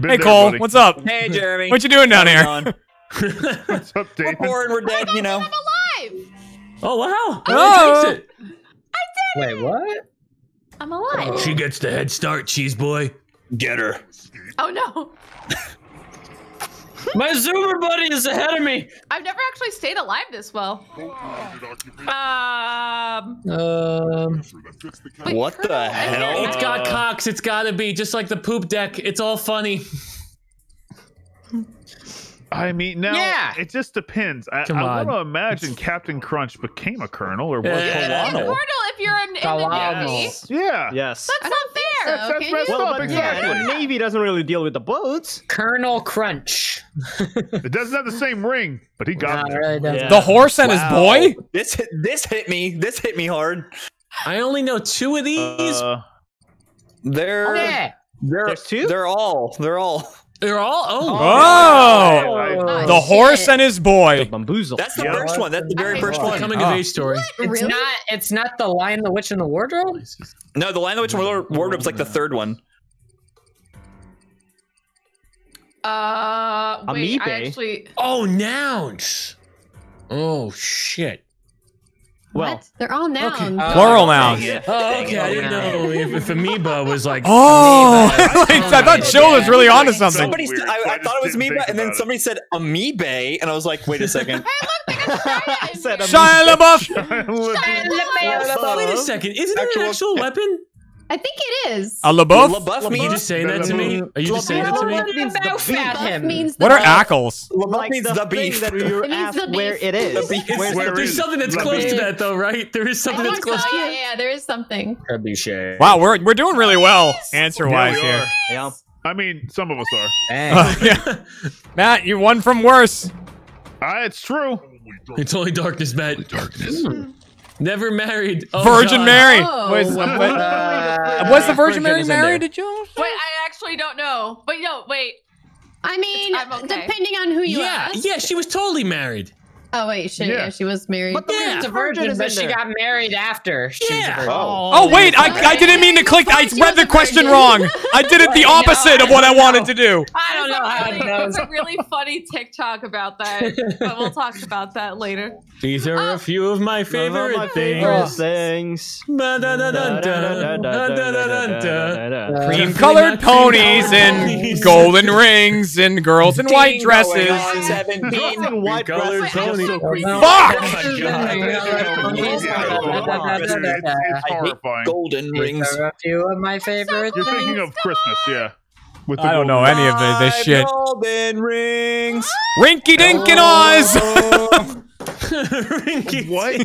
Been
Hey,
there,
Cole.
buddy.
What's up?
Hey, Jeremy.
What you doing down here?
How's?
What's up,
We're
Davin?
poor and we're dead, you know.
I'm alive.
Oh wow!
Oh.
Takes it.
Wait, what?
I'm alive.
She gets the head start, cheese boy.
Get her.
Oh no.
My Zoomer buddy is ahead of me.
I've never actually stayed alive this well. Um.
Um,
answer that fits the
Wait,
What the hell?
It's got cocks. It's gotta be just like the poop deck. It's all funny.
I mean, now
Yeah.
it just depends. I,
Come
I want to imagine Captain Crunch became a colonel or was
Yeah.
It's
Colonel.
Colonel, if you're in, in the
Colonel.
Navy.
Yeah.
Yes.
That's not fair.
That's, that's messed?
Well,
up,
but yeah,
exactly.
the Navy doesn't really deal with the boats.
Colonel Crunch.
It doesn't have the same ring, but he got
it really.
Yeah.
The horse and his boy.
This hit, this hit me. This hit me hard.
I only know two of these.
Uh,
They're
Yeah.
they're
There's two?
they're all they're all.
They're all. Oh.
Oh.
I-
The horse and his boy.
Bamboozle.
That's the
Yeah.
first one. That's the very first one.
Coming
Oh.
of age story.
It's
Really?
not. It's not the Lion, the Witch, and the Wardrobe.
No, the Lion, the Witch, and the Wardrobe's like the third one.
Uh, wait, I actually.
Oh, nouns. Oh shit.
Well,
What? They're all nouns.
Uh,
Plural nouns.
Oh, okay. I didn't know if, if amoeba was like.
Oh, like, I thought Jill was really onto something.
Somebody,
Weird,
said, I,
I
I thought it was
didn't
amoeba, and then
it.
somebody said amoebe, and I was like, wait a second.
I said
Shia LaBeouf.
Wait a second. Isn't it an
Actual-
actual weapon?
I think it is.
A LaBeouf?
LaBeouf
Are you just saying that to me? Are you just saying that to me?
What about him?
means
What are ackles?
LaBeouf means the beef.
that you're
It means the beef.
where it is.
The beef.
It's-
Where
there's something that's close to that, though, right? There is something that's close.
so.
to
Yeah, yeah, there is something.
Trebuchet.
Wow, we're we're doing really well answer wise
Yeah, we
here.
are.
Yeah.
I mean, some of us are.
Uh, yeah. Matt, you won from worse.
Ah, it's true.
It's only darkness, Matt. Darkness. Never married. Oh,
Virgin
God.
Mary.
Oh.
Was, was,
Uh,
was the Virgin Mary
Virgin is
married to Joe?
Wait, I actually don't know. But no, wait.
I mean,
okay.
depending on who you
Yeah,
ask.
yeah, she was totally married.
Oh wait, shit.
Yeah.
Yeah, she was married.
But the
Yeah.
She's a
virgin
virgin, but she got married after. She a
Yeah.
virgin.
Oh, oh wait, I, I didn't mean to click. I read the question wrong. I did it the opposite of what I wanted to do.
I don't know how it
There's
goes.
a really funny TikTok about that, but we'll talk about that later.
These are a oh. few of my favorite
my
things.
things.
Cream colored ponies and golden rings and girls in white dresses.
Girls in white
Colored
dresses are so creepy.
Fuck!
Oh.
It's, it's horrifying.
Golden rings.
These are a few of my favorite
You're thinking of Christmas, yeah. With the
I don't know
golden-
any of this, this shit.
Golden rings.
Rinky Dink and Oz.
Rinky
What?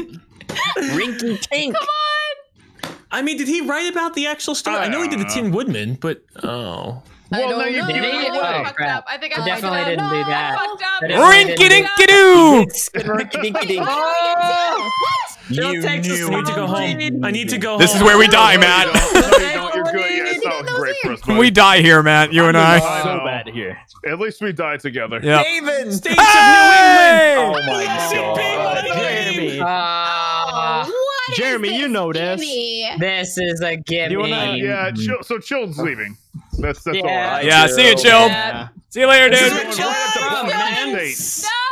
Rinky Tink. Come on.
I mean, did he write about the actual story? I know he did the Tin Woodman, but oh.
I
Well,
don't
now you're
know.
giving
it
I think
away.
I
Oh,
fucked
crap.
up. I think I,
I definitely
up.
didn't do that.
I fucked up.
I
Rinky Dinky Doo.
Rinky Dinky Dink. You
takes
knew.
I need to go home. I need to go
This is where we die, Matt.
No, you. You're good. Yeah, it's not great for
We die here, Matt. You and I.
I
So bad here.
At least we die together.
Yeah.
Davin.
States
Hey!
Oh my god.
Jeremy.
Oh,
what is
Jeremy, you
this,
know this.
Gimme?
this is a gimme.
You wanna-
Yeah, chill, so Chill's leaving. That's that's.
Yeah.
right.
Yeah, see you, Chilled.
Yeah.
See you later,
This is
dude.
going right up to State.
No!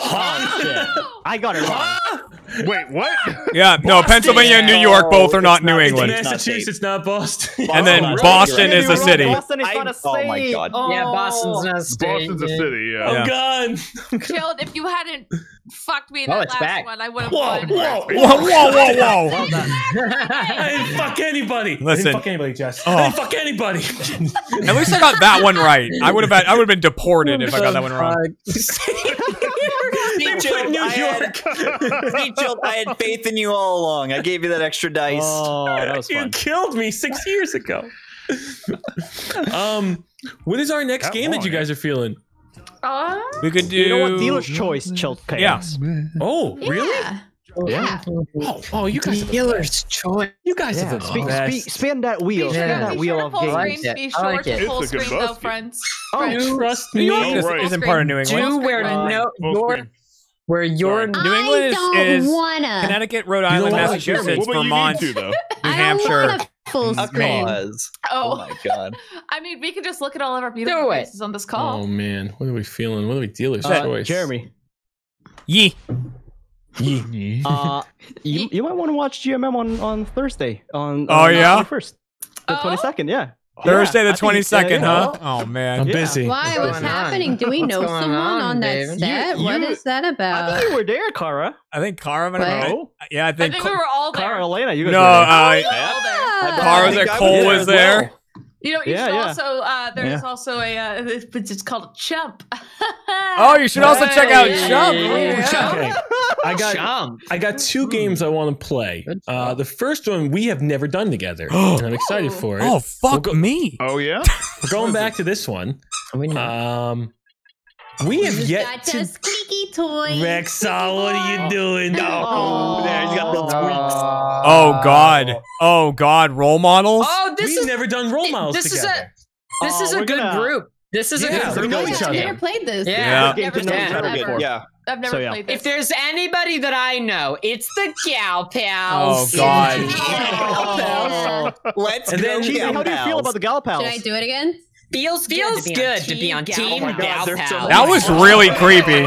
Oh, shit. I got it wrong.
Wait, what?
Yeah, no, Pennsylvania and New York both are not New
It's
England.
not
Massachusetts, not Boston.
And then
Oh,
Boston is
You're
a city.
Boston is
I-
not a
oh my
state.
God.
Yeah, oh. Boston's not a state.
Boston's a city. Yeah.
I'm
Yeah.
gone.
Chilled, if you hadn't fucked me in
Oh,
that
it's
last
back.
one, I would have
Whoa,
won.
whoa,
Whoa, whoa, whoa, whoa.
I didn't fuck anybody. I
Listen.
didn't fuck anybody, Jess.
Oh.
I didn't oh. fuck anybody.
At least I got that one right. I would have been, I would have been deported if I got that one wrong.
See, Chilled, I had, see, Chilled, I had faith in you all along. I gave you that extra dice.
Oh, that was fun.
you killed me six years ago. um, what is our next
That
game that you guys are feeling?
Uh,
We could do.
You know what? Dealer's choice, Chilled picks.
Yeah.
Oh, really?
Yeah. Yeah.
Oh, oh, you guys,
Dealer's choice.
you guys
Yeah.
are the
Spe-
best.
spe- spin that wheel.
be
Spin
sure,
that
be
wheel
sure to
of
full
games.
like
screen.
it.
Be
I
sure
like
to
it.
full
It's a good
screen, though,
basket.
friends.
Oh,
Trust
New
me.
York is,
Oh, right.
isn't part of New England.
Do where
Full
no
Full
your where your
New England is,
don't
is
wanna.
Connecticut, Rhode Island,
wanna,
Massachusetts,
Well, but you
Vermont,
need
New
though.
I don't
Hampshire.
full screen.
Oh.
Oh my god.
I mean, we can just look at all of our beautiful
Do it.
faces on this call.
Oh man, what are we feeling? What are we dealer's
Uh,
choice?
Jeremy.
Yee.
Yee.
Uh, you, you might want to watch GMM on, on Thursday. On
Oh,
on
yeah?
first, the
Oh?
twenty second. Yeah.
Thursday the
I think it's- uh,
22nd,
yeah.
huh? Oh, man.
I'm
Yeah.
busy.
Why?
What's
What's
going on?
happening? Do we know someone
on,
on, that
Davin?
set?
You-
what
you-
is that about?
I
about?
think you were there, Kara.
I think Kara might
What?
have
No.
Yeah, I
I
think.
think we were all there.
Kara, Elaina, you guys
no,
were there.
uh,
We were all there.
Kara was
I
there,
think
Cole
was
was
there as
there.
You know, you
Yeah,
should
yeah.
also uh, there's
Yeah.
also a uh, it's it's called a chump.
Oh, you should also check out
Hey.
Chump.
Yeah.
Okay. I got
Chump.
I got two games I want to play. Uh, the first one we have never done together, and I'm excited for it.
Oh, fuck
go-
me.
Oh yeah.
We're going back to this one.
We know.
Um, we have
Who's
yet
got
to.
squeaky toy?
Rexall, what are you doing?
Oh,
there, he's got little squeaks.
Oh, God. Oh, God. Role models?
Oh, this
We've
is
never done role models
this is
together.
a this
Oh,
is a good
gonna-
group. This is a good
we
group.
know
Yeah,
each
I've never played this.
Yeah.
Yeah.
Game to know
Yeah.
each other
Never.
before.
Yeah.
I've never
So, yeah.
played this.
If there's anybody that I know, it's the Gal Pals.
Oh, God.
Oh.
Let's
And
go.
then-
Cheesy,
Gal
how do you feel about the Gal Pals?
Should I do it again?
Feels feels good to be on Team
Oh my God,
Gal
there's so
Pals.
many-
That was really creepy.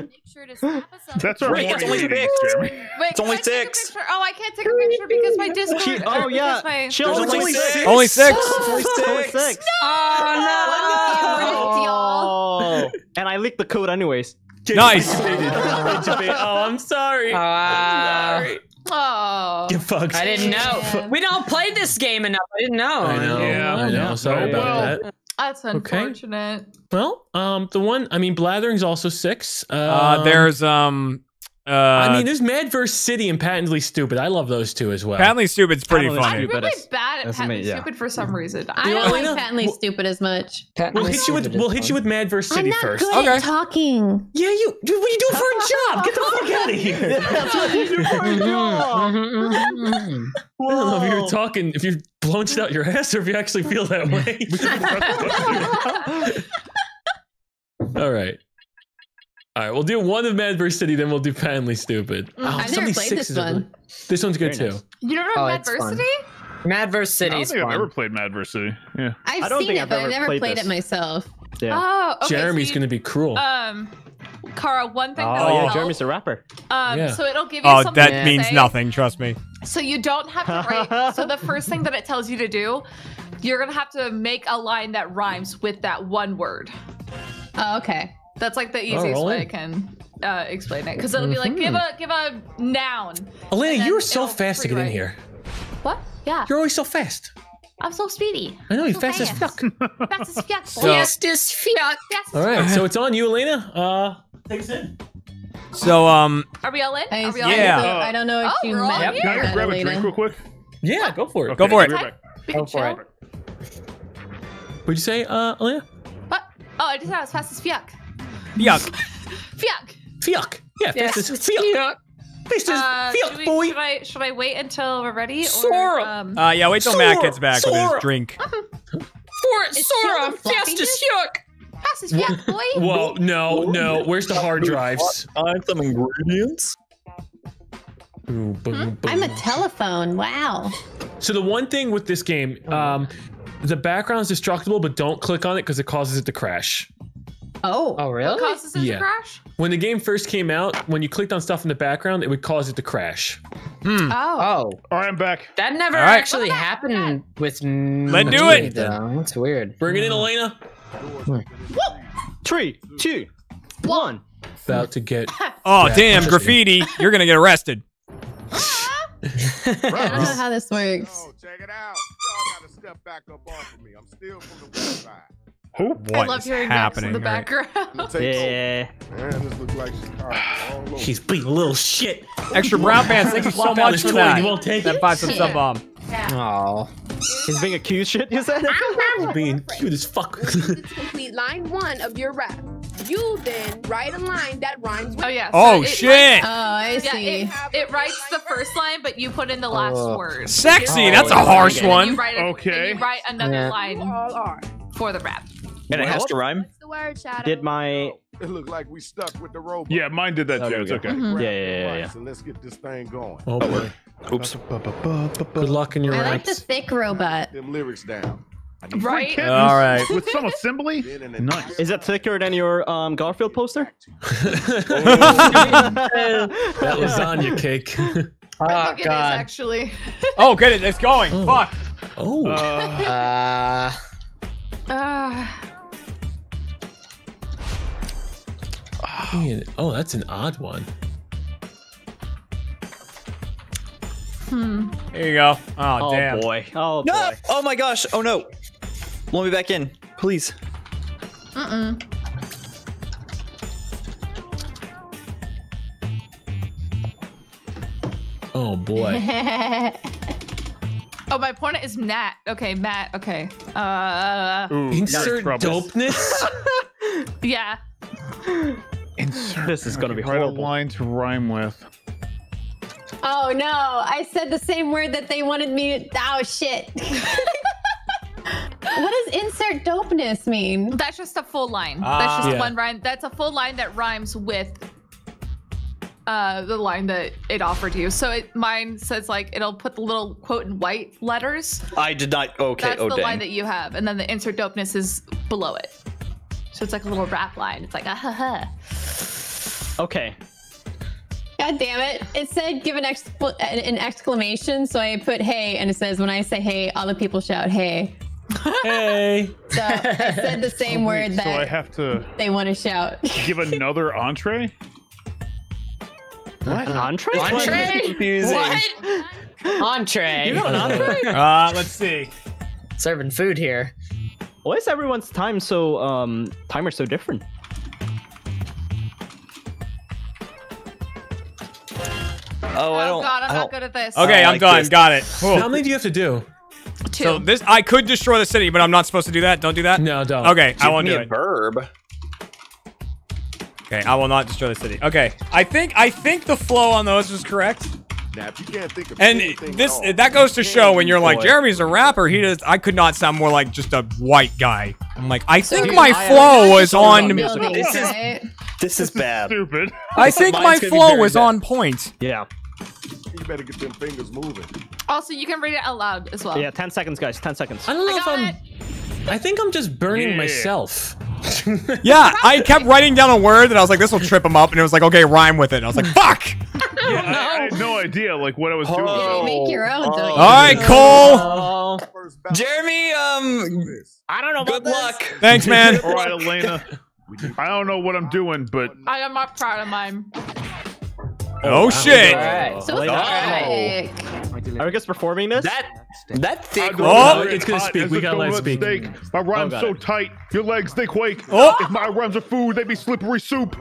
Make sure to snap us up.
That's our
Wait, it's only six.
Wait,
It's only
can I
six.
Oh, I can't take a picture because my Discord.
Oh, yeah.
because My,
Chill,
There's
it's
only six.
Only six.
Only
Only
six.
six.
Oh
Oh. And I leaked the code anyways.
Nice.
oh, I'm sorry.
no! Uh,
Oh.
Get fucked.
I didn't know.
Yeah.
We don't play this game enough. I didn't know.
I know.
Yeah.
I know. Sorry
Oh,
about
well.
that.
That's
Okay.
unfortunate.
Well, um, the one I mean, Blathering's also six. Um,
Uh, there's um, uh,
I mean, there's Mad Verse City and Patently Stupid. I love those two as well.
Patently Stupid's pretty
Patently
funny.
I'm
Stupid.
really
is-
bad at patently
me, yeah.
stupid for some reason.
I
You
don't like
Elaina,
patently
we'll-
stupid as much.
We'll hit you with we'll hit you with Mad Verse
I'm
City
not
first.
good
Okay.
at talking.
Yeah, you. Dude, what are you doing for a job? Get the fuck out of here.
That's what you do for a job.
I don't know if you're talking, if you've blowing shit out your ass, or if you actually feel that way. All right. All right, we'll do one of Mad Verse City, then we'll do Patently Stupid. Oh,
I've never
76
played this
is a-
one.
This one's good
Very
too.
nice.
You don't
Oh,
know
it's fun.
adversity?
Mad Verse
I
City
don't
is
think I've
fun.
ever played Mad Verse City. Yeah.
I've
I don't
seen
think
it,
I've
but I've never
played
played it myself.
Yeah.
Oh, okay.
Jeremy's
so
going to be cruel.
Um, Kara, one thing that
Oh
will
yeah,
help,
Jeremy's a rapper.
Um,
Yeah.
so it'll give you
Oh,
something
that
to
means
say.
nothing. Trust me.
So you don't have to write. so the first thing that it tells you to do, you're gonna have to make a line that rhymes with that one word.
Oh, okay.
That's like the
Oh,
easiest
really?
way I can uh, explain it, because it'll be like give a give a noun. Elaina,
you were so fast to get in here.
What? Yeah,
You're always so fast.
I'm so speedy.
I know, you're
So
fast as fuck.
Fast as fuck.
So-
Fast as fuck.
All right, so it's on you, Elaina. Uh, take us in.
So um,
Are we all in?
I,
Are we all
Yeah.
in?
so I don't know if
Oh,
you
we're all
meant
here.
Can I go
that,
grab a drink real quick?
Yeah, go for it.
Go for it.
Right back.
We can
Go for it.
What'd you say, uh, Elaina?
What? Oh, I just said I was fast as fuck.
Yuck.
Fuck.
Fiuk. Yeah, fast as
Fast as
Fiuk.
fuck.
Fast
Uh,
Fiuk,
we,
boy.
should I should I wait until we're ready? Or,
Sora.
um,
Uh, yeah. Wait till Matt gets back with his
Sora.
drink.
For
Is
Sora,
Sheldon floppy
fast as
disk?
fast as fuck, boy.
Whoa, no, no. Where's the hard drives?
Find some ingredients.
Boom, boom, boom.
I'm a telephone. Wow.
So the one thing with this game, um, the background is destructible, but don't click on it because it causes it to crash.
Oh.
Oh,
What
really?
causes it
Yeah.
to crash?
When the game first came out, when you clicked on stuff in the background, it would cause it to crash.
Oh.
Oh,
All right, I'm back.
that never
All right.
actually happened with
Let's
me,
do it.
though. That's weird.
Bring it in, Elaina.
Three, two, one.
About to get.
Oh damn, graffiti! You're gonna get arrested.
I don't know how this works.
Oh, check it out. Y'all gotta step back up off of me. I'm still from the west side.
What
I love
is
hearing Max
happening?
in the
right?
background.
Take
Yeah.
over. Man, this looks like Chicago all over.
Being a little shit.
Extra brown pants. Thank you so much
his
for that.
You won't take
That
it.
five cent sub bomb.
Oh,
He's being accused shit, you said?
Being cute as fuck.
to complete line one of your rap. You then write a line that rhymes with
Oh yeah.
Oh
it
shit!
Oh, I
Yeah,
see.
it, it writes the first line, but you put in the uh, last
Oh.
word.
Sexy.
Oh,
That's a harsh
And then
one.
You write a,
Okay.
And you write another
Yeah.
line for the rap.
And it has to rhyme.
What's the word, Shadow?
Did my
It looked like we stuck with the robot.
Yeah, mine did that
Oh,
too. It's okay.
go.
Mhm.
Yeah, yeah, yeah, yeah.
So let's get this thing going.
Oh boy.
Oops.
Good luck in your
I like the thick robot.
Them lyrics down.
Right?
All right.
With some assembly.
Then in the
Nice.
Is that thicker than your um, Garfield poster?
That lasagna cake.
oh
I think it is
god.
actually.
Oh, get it. It's going.
Oh.
Fuck.
oh.
Uh,
Uh,
Man, oh, that's an odd one.
hmm.
Here you go. Oh,
Oh
damn.
boy. Oh
No!
boy.
Oh my gosh! Oh no! Let me back in, please.
Mm-mm.
Oh boy.
Oh, my opponent is Nat. Okay, Matt. Okay. Uh,
ooh,
Insert
you're in trouble.
dopeness.
yeah.
Insert.
This is gonna be
Write a line to rhyme with.
Oh no! I said the same word that they wanted me to. Oh shit! what does insert dopeness mean?
That's just a full line.
Ah.
That's just
Yeah.
one rhyme. That's a full line that rhymes with uh the line that it offered you. So it mine says like it'll put the little quote in white letters.
I did not. Okay.
That's
oh
the
dang.
line that you have, and then the insert dopeness is below it. So it's like a little rap line. It's like ah ha ha.
Okay.
God damn it! It said give an, excla- an an exclamation, so I put hey, and it says when I say hey, all the people shout hey.
hey.
So I said the same
Oh,
word that
So I have to
they want to shout.
give another entree.
What? An entree?
Entree? What? Entree.
You know an entree?
Uh, let's see.
Serving food here.
Why is everyone's time so um timer so different?
Oh, I
Oh
don't.
god, I'm
I
not
don't-
good at this.
Okay,
I
I'm
like
done.
this.
Got it.
How many do you have to do?
Two.
So this, I could destroy the city, but I'm not supposed to do that. Don't do that.
No, don't.
Okay, I
Give
won't
me
do
a
it.
verb.
Okay, I will not destroy the city. Okay, I think I think the flow on those was correct.
Now, if you can't think of
And this
at all,
that goes to show when you're like
Boy.
Jeremy's a rapper, he does. I could not sound more like just a white guy. I'm like I think
you're
my
not-
flow
you're
was
not
on.
building,
This is- This is bad.
Stupid.
I think my
Mine's gonna be
flow
very
was
bad.
on point.
Yeah.
You better get them fingers moving.
Also, you can read it out loud as well.
Yeah, 10 seconds, guys. 10 seconds.
I don't know
I
if I'm.
it.
I think I'm just burning
Yeah.
myself.
Yeah, I kept writing down a word and I was like, this will trip him up, and it was like, okay, rhyme with it. And I was like, fuck.
Yeah, I, I had no idea like what I was doing.
Oh.
You make your own, don't you?
All right, Cole.
Oh,
Jeremy, um,
I don't know
good luck.
Thanks, man.
All right, Elaina. I don't know what I'm doing, but
I am not proud of mine.
Oh shit.
Alright.
So
Elaina.
sick.
Are you guys performing this?
That that thick.
I
Oh.
It's gonna speak. We gotta let it speak.
Steak. My oh, rhyme's
got
so
it.
tight, your legs they quake.
Oh.
If my rhymes are food, they be slippery soup.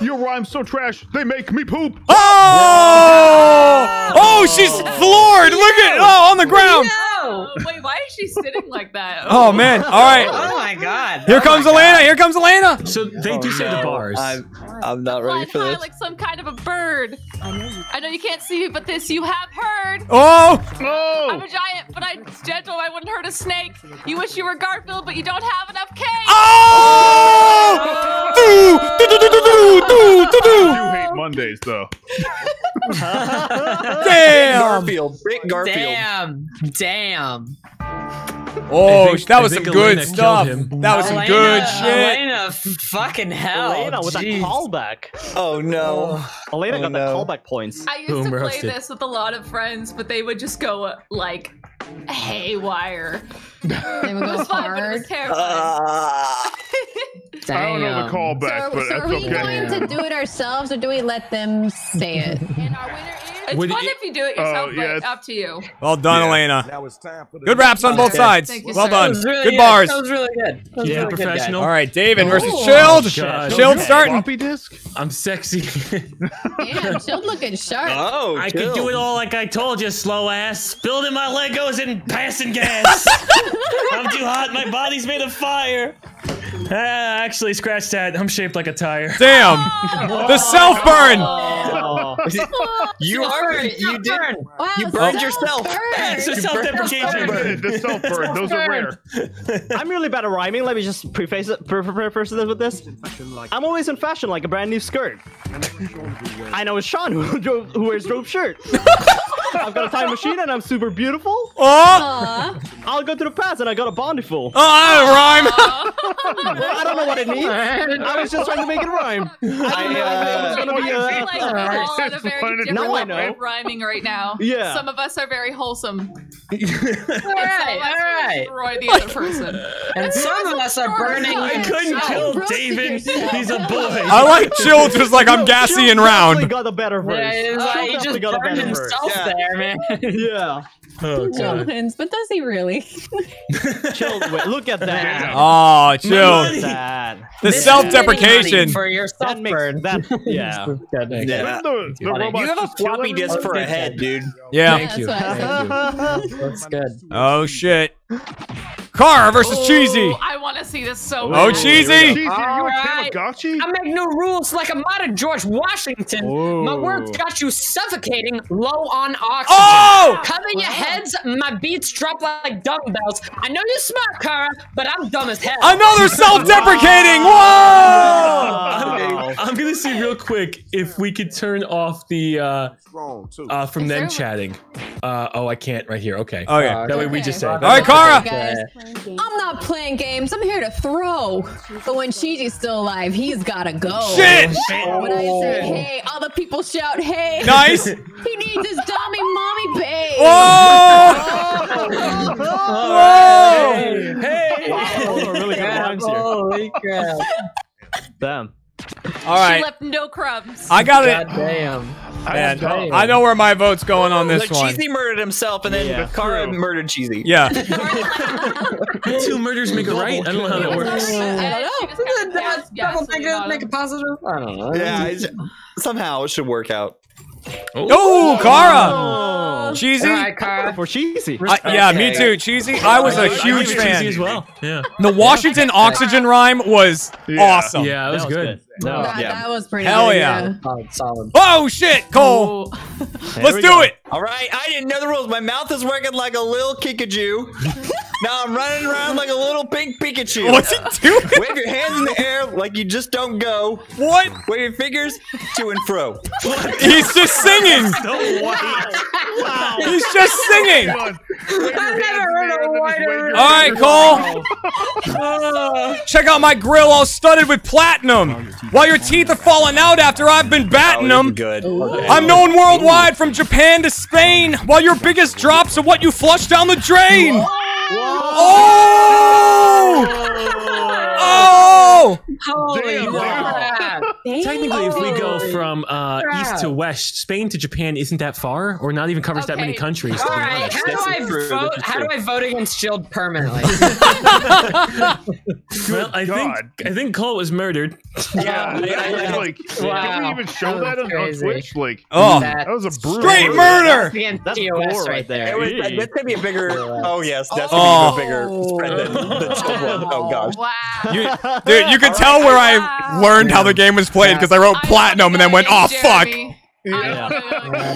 Your rhymes so trash, they make me poop.
Oh! Oh, she's floored. Look at oh on the ground.
Oh, wait, why is she sitting like that?
Oh man. All right.
oh my god.
Here oh, comes Elaina. Here comes Elaina.
So they do say the bars.
I'm, I'm not ready
Flying
for
high
this.
like some kind of a bird. I know you can't see me, but this you have heard.
Oh. oh.
I'm
Oh,
a giant, but I'm gentle. I wouldn't hurt a snake. You wish you were Garfield, but you don't have enough cake.
Oh! Do, do, do, do, do, do, do, do,
I do hate Mondays though.
Damn.
Garfield, Rick Garfield.
Damn. Damn.
Oh,
think-
that was some
think
good stuff.
him.
That was some good shit.
Elaina, f- fucking hell.
Elaina with
jeez.
a callback.
Oh no.
Elaina
Oh,
got
no.
the callback points.
I used
Boom
to play
roasted.
this with a lot of friends, but they would just go like haywire.
They would
It
go
was fun, but it
hard.
was terrifying.
Uh,
I don't know the
Damn.
callback,
So,
but
so
that's
are we
okay.
going to do it ourselves or do we let them say it?
and our winner is. It's
Would
fun
it-
if you do it
Oh,
yourself,
yeah,
but
it's-
up to you.
Well done,
Yeah.
Elaina.
Now it's time for the
Good raps on both
Okay.
sides.
Thank you,
Well
sir.
done.
Really
Good
good.
bars.
That was really good. That was
Yeah,
really good,
professional.
All right, Davin versus
Oh,
Shield starting.
Floppy disk?
I'm sexy.
Damn, she'll looking sharp.
oh,
I
chill.
could do it all like I told you, slow ass. Building my Legos and passing gas. I'm too hot. My body's made of fire. Ah, actually, scratch that. I'm shaped like a tire.
Damn. The self burn.
Oh.
You are. You did.
Wow,
You burned
so
yourself.
burn.
It's a self-deprecation.
the self burn, those are rare.
I'm really bad at rhyming. Let me just preface it, pre- pre- preface this with this. I'm always in fashion like a brand new skirt. I know it's Sean who, who wears rope shirt. I've got a time machine and I'm super beautiful.
Oh.
Aw.
I'll go to the past and I got a bountiful.
Oh, I
I don't know what it means. I was just trying to make it rhyme. I didn't know it was gonna
uh, be
a.
like we're all at a very different
now I
level
know.
rhyming right now.
Yeah.
Some of us are very wholesome.
All right, all right.
Destroy the other person.
And some of us are burning.
I couldn't
themselves.
kill
roasted Davin.
He's a boy.
I like Chilled just like I'm gassy and
Definitely
round.
got a better verse.
Yeah, uh, like, he just
got a
burned
better verse.
himself
Yeah.
There, man.
Yeah.
Oh
Chill
god.
but does he really?
Chill. Look at that.
Oh,
Look
Chilled.
at that.
The self-deprecation.
for your
That makes that. Yeah.
Yeah.
Didn't the, the
You have a floppy disk for a head, dude.
Yeah.
Thank you.
That's what I
Thank you.
That's good.
Oh shit. Car versus Cheesy.
I want to see this so
Oh,
bad.
Cheesy.
Cheesy, are you a
Alright.
Tamagotchi?
I make new rules like a modern George Washington. My words got you suffocating low on oxygen.
Oh!
Cover your heads, my beats drop like dumbbells. I know you're smart, Kara, but I'm dumb as hell.
Another self-deprecating. Whoa!
I'm, I'm gonna see real quick if we could turn off the uh, uh from
Is
them chatting. Uh oh, I can't right here. Okay.
Okay.
That way we just said.
All right, Kara.
Guys, I'm not playing games. I'm here to throw. But when Chiji's still alive, he's gotta go.
Shit.
When I say oh. hey, other people shout hey.
Nice.
He needs his dummy mommy babe.
Whoa! Whoa!
Hey.
Those are really good rhymes here.
Holy crap.
Damn.
All
She left no crumbs.
I got it.
God damn.
Man,
tough.
I know where my vote's going on this
Like,
one.
Cheesy murdered himself, and then
Yeah.
Kara
True.
murdered Cheesy.
Yeah.
Two murders make a right. I don't know how that works.
I don't know.
Double make it, make it positive. I don't know.
Yeah, somehow it should work out.
Oh, Kara! Cheesy?
All right, Kara.
For cheesy.
I- yeah, me too. Cheesy. I was a huge
give it
fan.
cheesy as well. Yeah.
The Washington Oxygen rhyme was
Yeah.
awesome.
Yeah, that was good.
No.
That,
Yeah.
that was pretty
Hell
good,
yeah.
Solid, solid.
Oh shit, Cole. Let's do
go.
it.
All right, I didn't know the rules. My mouth is working like a little Kinkajou. now I'm running around like a little pink Pikachu.
What's he doing?
Wave your hands in the air like you just don't go.
What?
Wave your fingers to and fro.
He's just singing. Wow! Wow! He's just singing.
Come on. Wave your
I've never heard a
air, then
whiter-
All right,
fingers
Cole. Uh, check out my grill all studded with platinum. While your teeth are falling out after I've been batting oh, them.
Good.
I'm known worldwide from Japan to Spain, while your biggest drops are what you flush down the drain. Oh! Oh!
Holy
Damn,
crap.
Technically, if we go from uh, east to west, Spain to Japan isn't that far, or not even covers that many
Okay.
countries. To be
right,
honest.
how do
This
I
true,
vote?
this
How do
true.
I vote against Shield permanently?
Well, I think
God.
I think Cole was murdered.
Yeah, I- I- I-
like, can
Wow.
we even show
That
that
was
on, on
crazy.
Twitch? Like,
Oh.
that was a brutal
Straight
murder.
murder!
Against
That's
TOS
gore
right
right
there.
there.
It was, that's gonna be a bigger. Oh yes, that's
Oh.
gonna be a bigger spread than the chill one. Oh gosh.
Wow.
You, dude, you could tell where I learned how the game was played because I wrote
I
platinum and then went, oh
know,
fuck.
Yeah.
I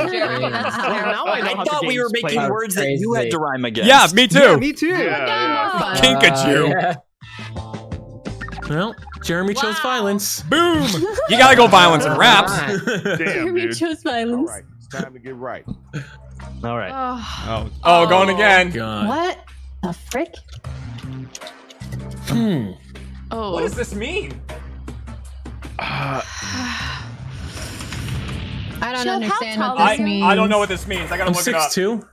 know, Jeremy, that's
Well, now I know
I
how
thought we were making
played.
words that you had to rhyme against.
Yeah, me too.
Yeah, me too.
Yeah, yeah.
Kinkajou.
Uh,
Well, Jeremy chose violence.
Boom. You gotta go violence and raps.
Damn,
Jeremy
dude.
chose violence.
right, it's time to get right.
All right.
Oh,
Oh, going
Oh.
again.
God.
What the frick?
Hmm.
Oh.
What does this mean?
Uh,
I don't
Jill,
understand what this
are you?
means.
I don't know what this means. I gotta
I'm
look it up.
six two.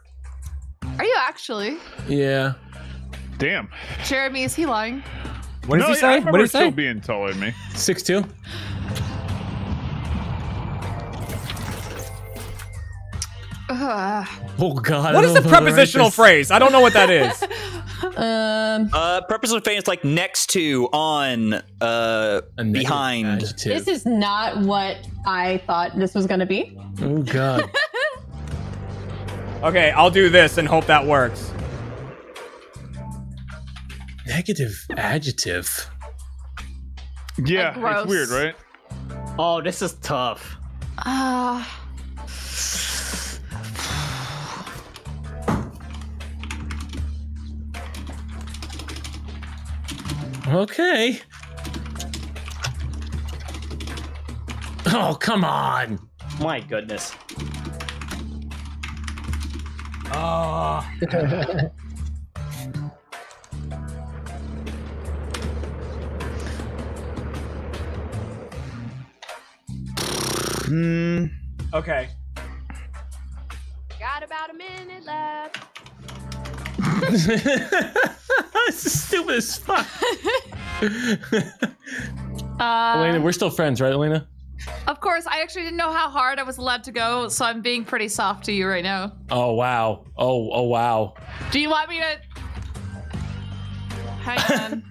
Are you actually?
Yeah.
damn.
Jeremy, is he lying?
What does
no,
he
I
say?
remember
What did he
still
say?
being taller than me.
Six two.
Ugh.
Oh God.
What
I
is
don't
the
know how to write
prepositional
this.
phrase? I don't know what that is.
Um,
Uh, prepositional phase like next to, on, uh, behind.
adjective.
this is not what I thought this was gonna be.
Oh God.
Okay, I'll do this and hope that works.
Negative adjective.
Yeah, it's weird, right?
Oh, this is tough.
Uh,
Okay. Oh come on.
My goodness.
Hmm.
Okay.
Got about a minute left.
This is stupid as fuck.
uh,
Elaina, we're still friends, right, Elaina?
of course, I actually didn't know how hard I was allowed to go, so I'm being pretty soft to you right now.
Oh wow. Oh oh wow.
Do you want me to? Hang on.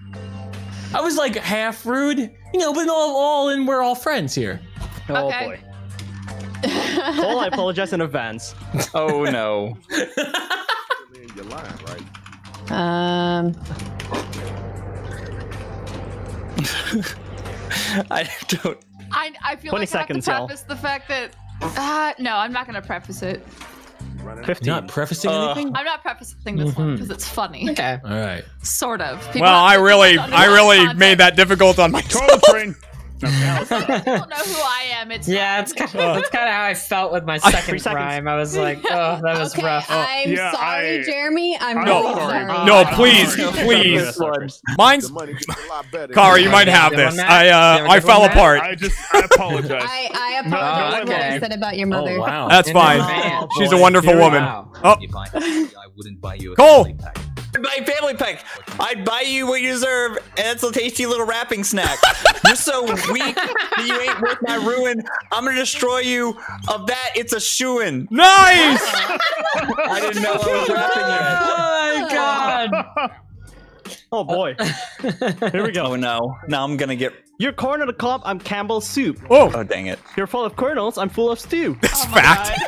I was like half rude, you know, but all all in we're all friends here.
Oh
Okay.
boy. Cole, I apologize in advance.
Oh no.
In your line, right?
Um,
I don't.
I I feel
20
like I have to
seconds, y'all.
preface the fact that. Uh, no, I'm not gonna preface it.
Running
15.
Not prefacing
Uh,
anything?
I'm not prefacing this one because it's funny.
Okay.
All right.
Sort of. People
Well, I really, I really
understand
made that difficult on
my
Toilet
train.
People don't know who I am. It's
Yeah, it's kind of, that's kind of how I felt with my second rhyme. I was like, oh, that was
okay,
rough.
I'm
yeah,
sorry,
I-
Jeremy. I'm
I'm
really
sorry.
sorry.
No, please, please. Mine's
The money gets a lot better.
Kara. You might have this.
Matt.
I uh,
have a
I
good
fell apart.
I just, I apologize.
I, I apologize
no,
for what I said about your mother.
Oh wow.
That's fine.
Man.
She's a wonderful
Here
woman. Oh,
If I had money, I wouldn't buy you a
Cole.
family pack.
I'd buy a family pack. I'd buy you what you deserve, and it's a tasty little wrapping snack. You're so weak that you ain't worth my ruin. I'm gonna destroy you. Of that, it's a shoo-in.
Nice!
I didn't know I was wrapping
Oh my god.
Oh boy. Here we go.
Oh no. Now I'm gonna get.
You're corn on the cob, I'm Campbell's soup.
Oh,
Oh dang it.
You're full of kernels, I'm full of stew.
that's oh, fact.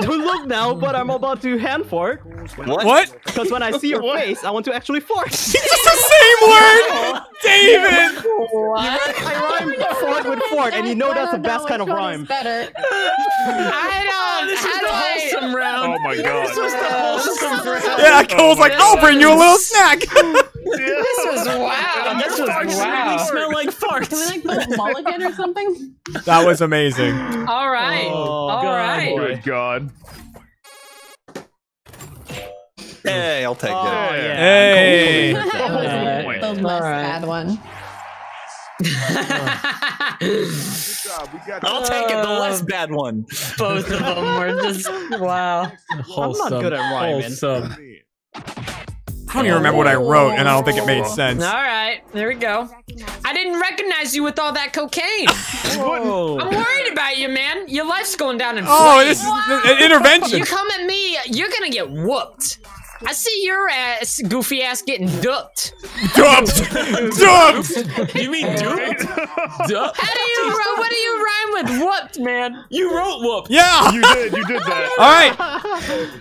Don't look now, but I'm about to hand fart.
What?
What?
Because when I see your face, I want to actually fart.
It's just the same word! Davin! What?
I rhymed fart with fart, and you know that's the best kind of rhyme.
Better.
I don't.
This is
how
the
do I-
wholesome round.
Oh my god.
This was the wholesome round.
Yeah, Cole's like, I'll bring you a little snack.
This was wow. This was
Farts really
wow.
smell like farts.
Can we like put mulligan or something?
That was amazing.
All right.
Oh,
All
God.
right.
Oh, good God.
Hey, I'll take
Oh,
it.
yeah.
Hey.
That was
Alright.
the less
Alright.
bad one.
Good job. We got
I'll take it. The less uh, bad one.
Both of them were just wow.
Wholesome.
I'm not good at rhyming.
Wholesome.
I don't even remember what I wrote, and I don't think it made sense.
All right, there we go. I didn't recognize you with all that cocaine. I'm worried about you, man. Your life's going down in
oh,
flames.
Oh, this is an intervention.
You come at me, you're gonna get whooped. I see your ass, goofy ass, getting ducked.
Dumped! Dumped!
You mean duped? duped.
How do you? ri- What do you rhyme with whooped, man?
You wrote whoop.
Yeah!
You did. You did that.
All right.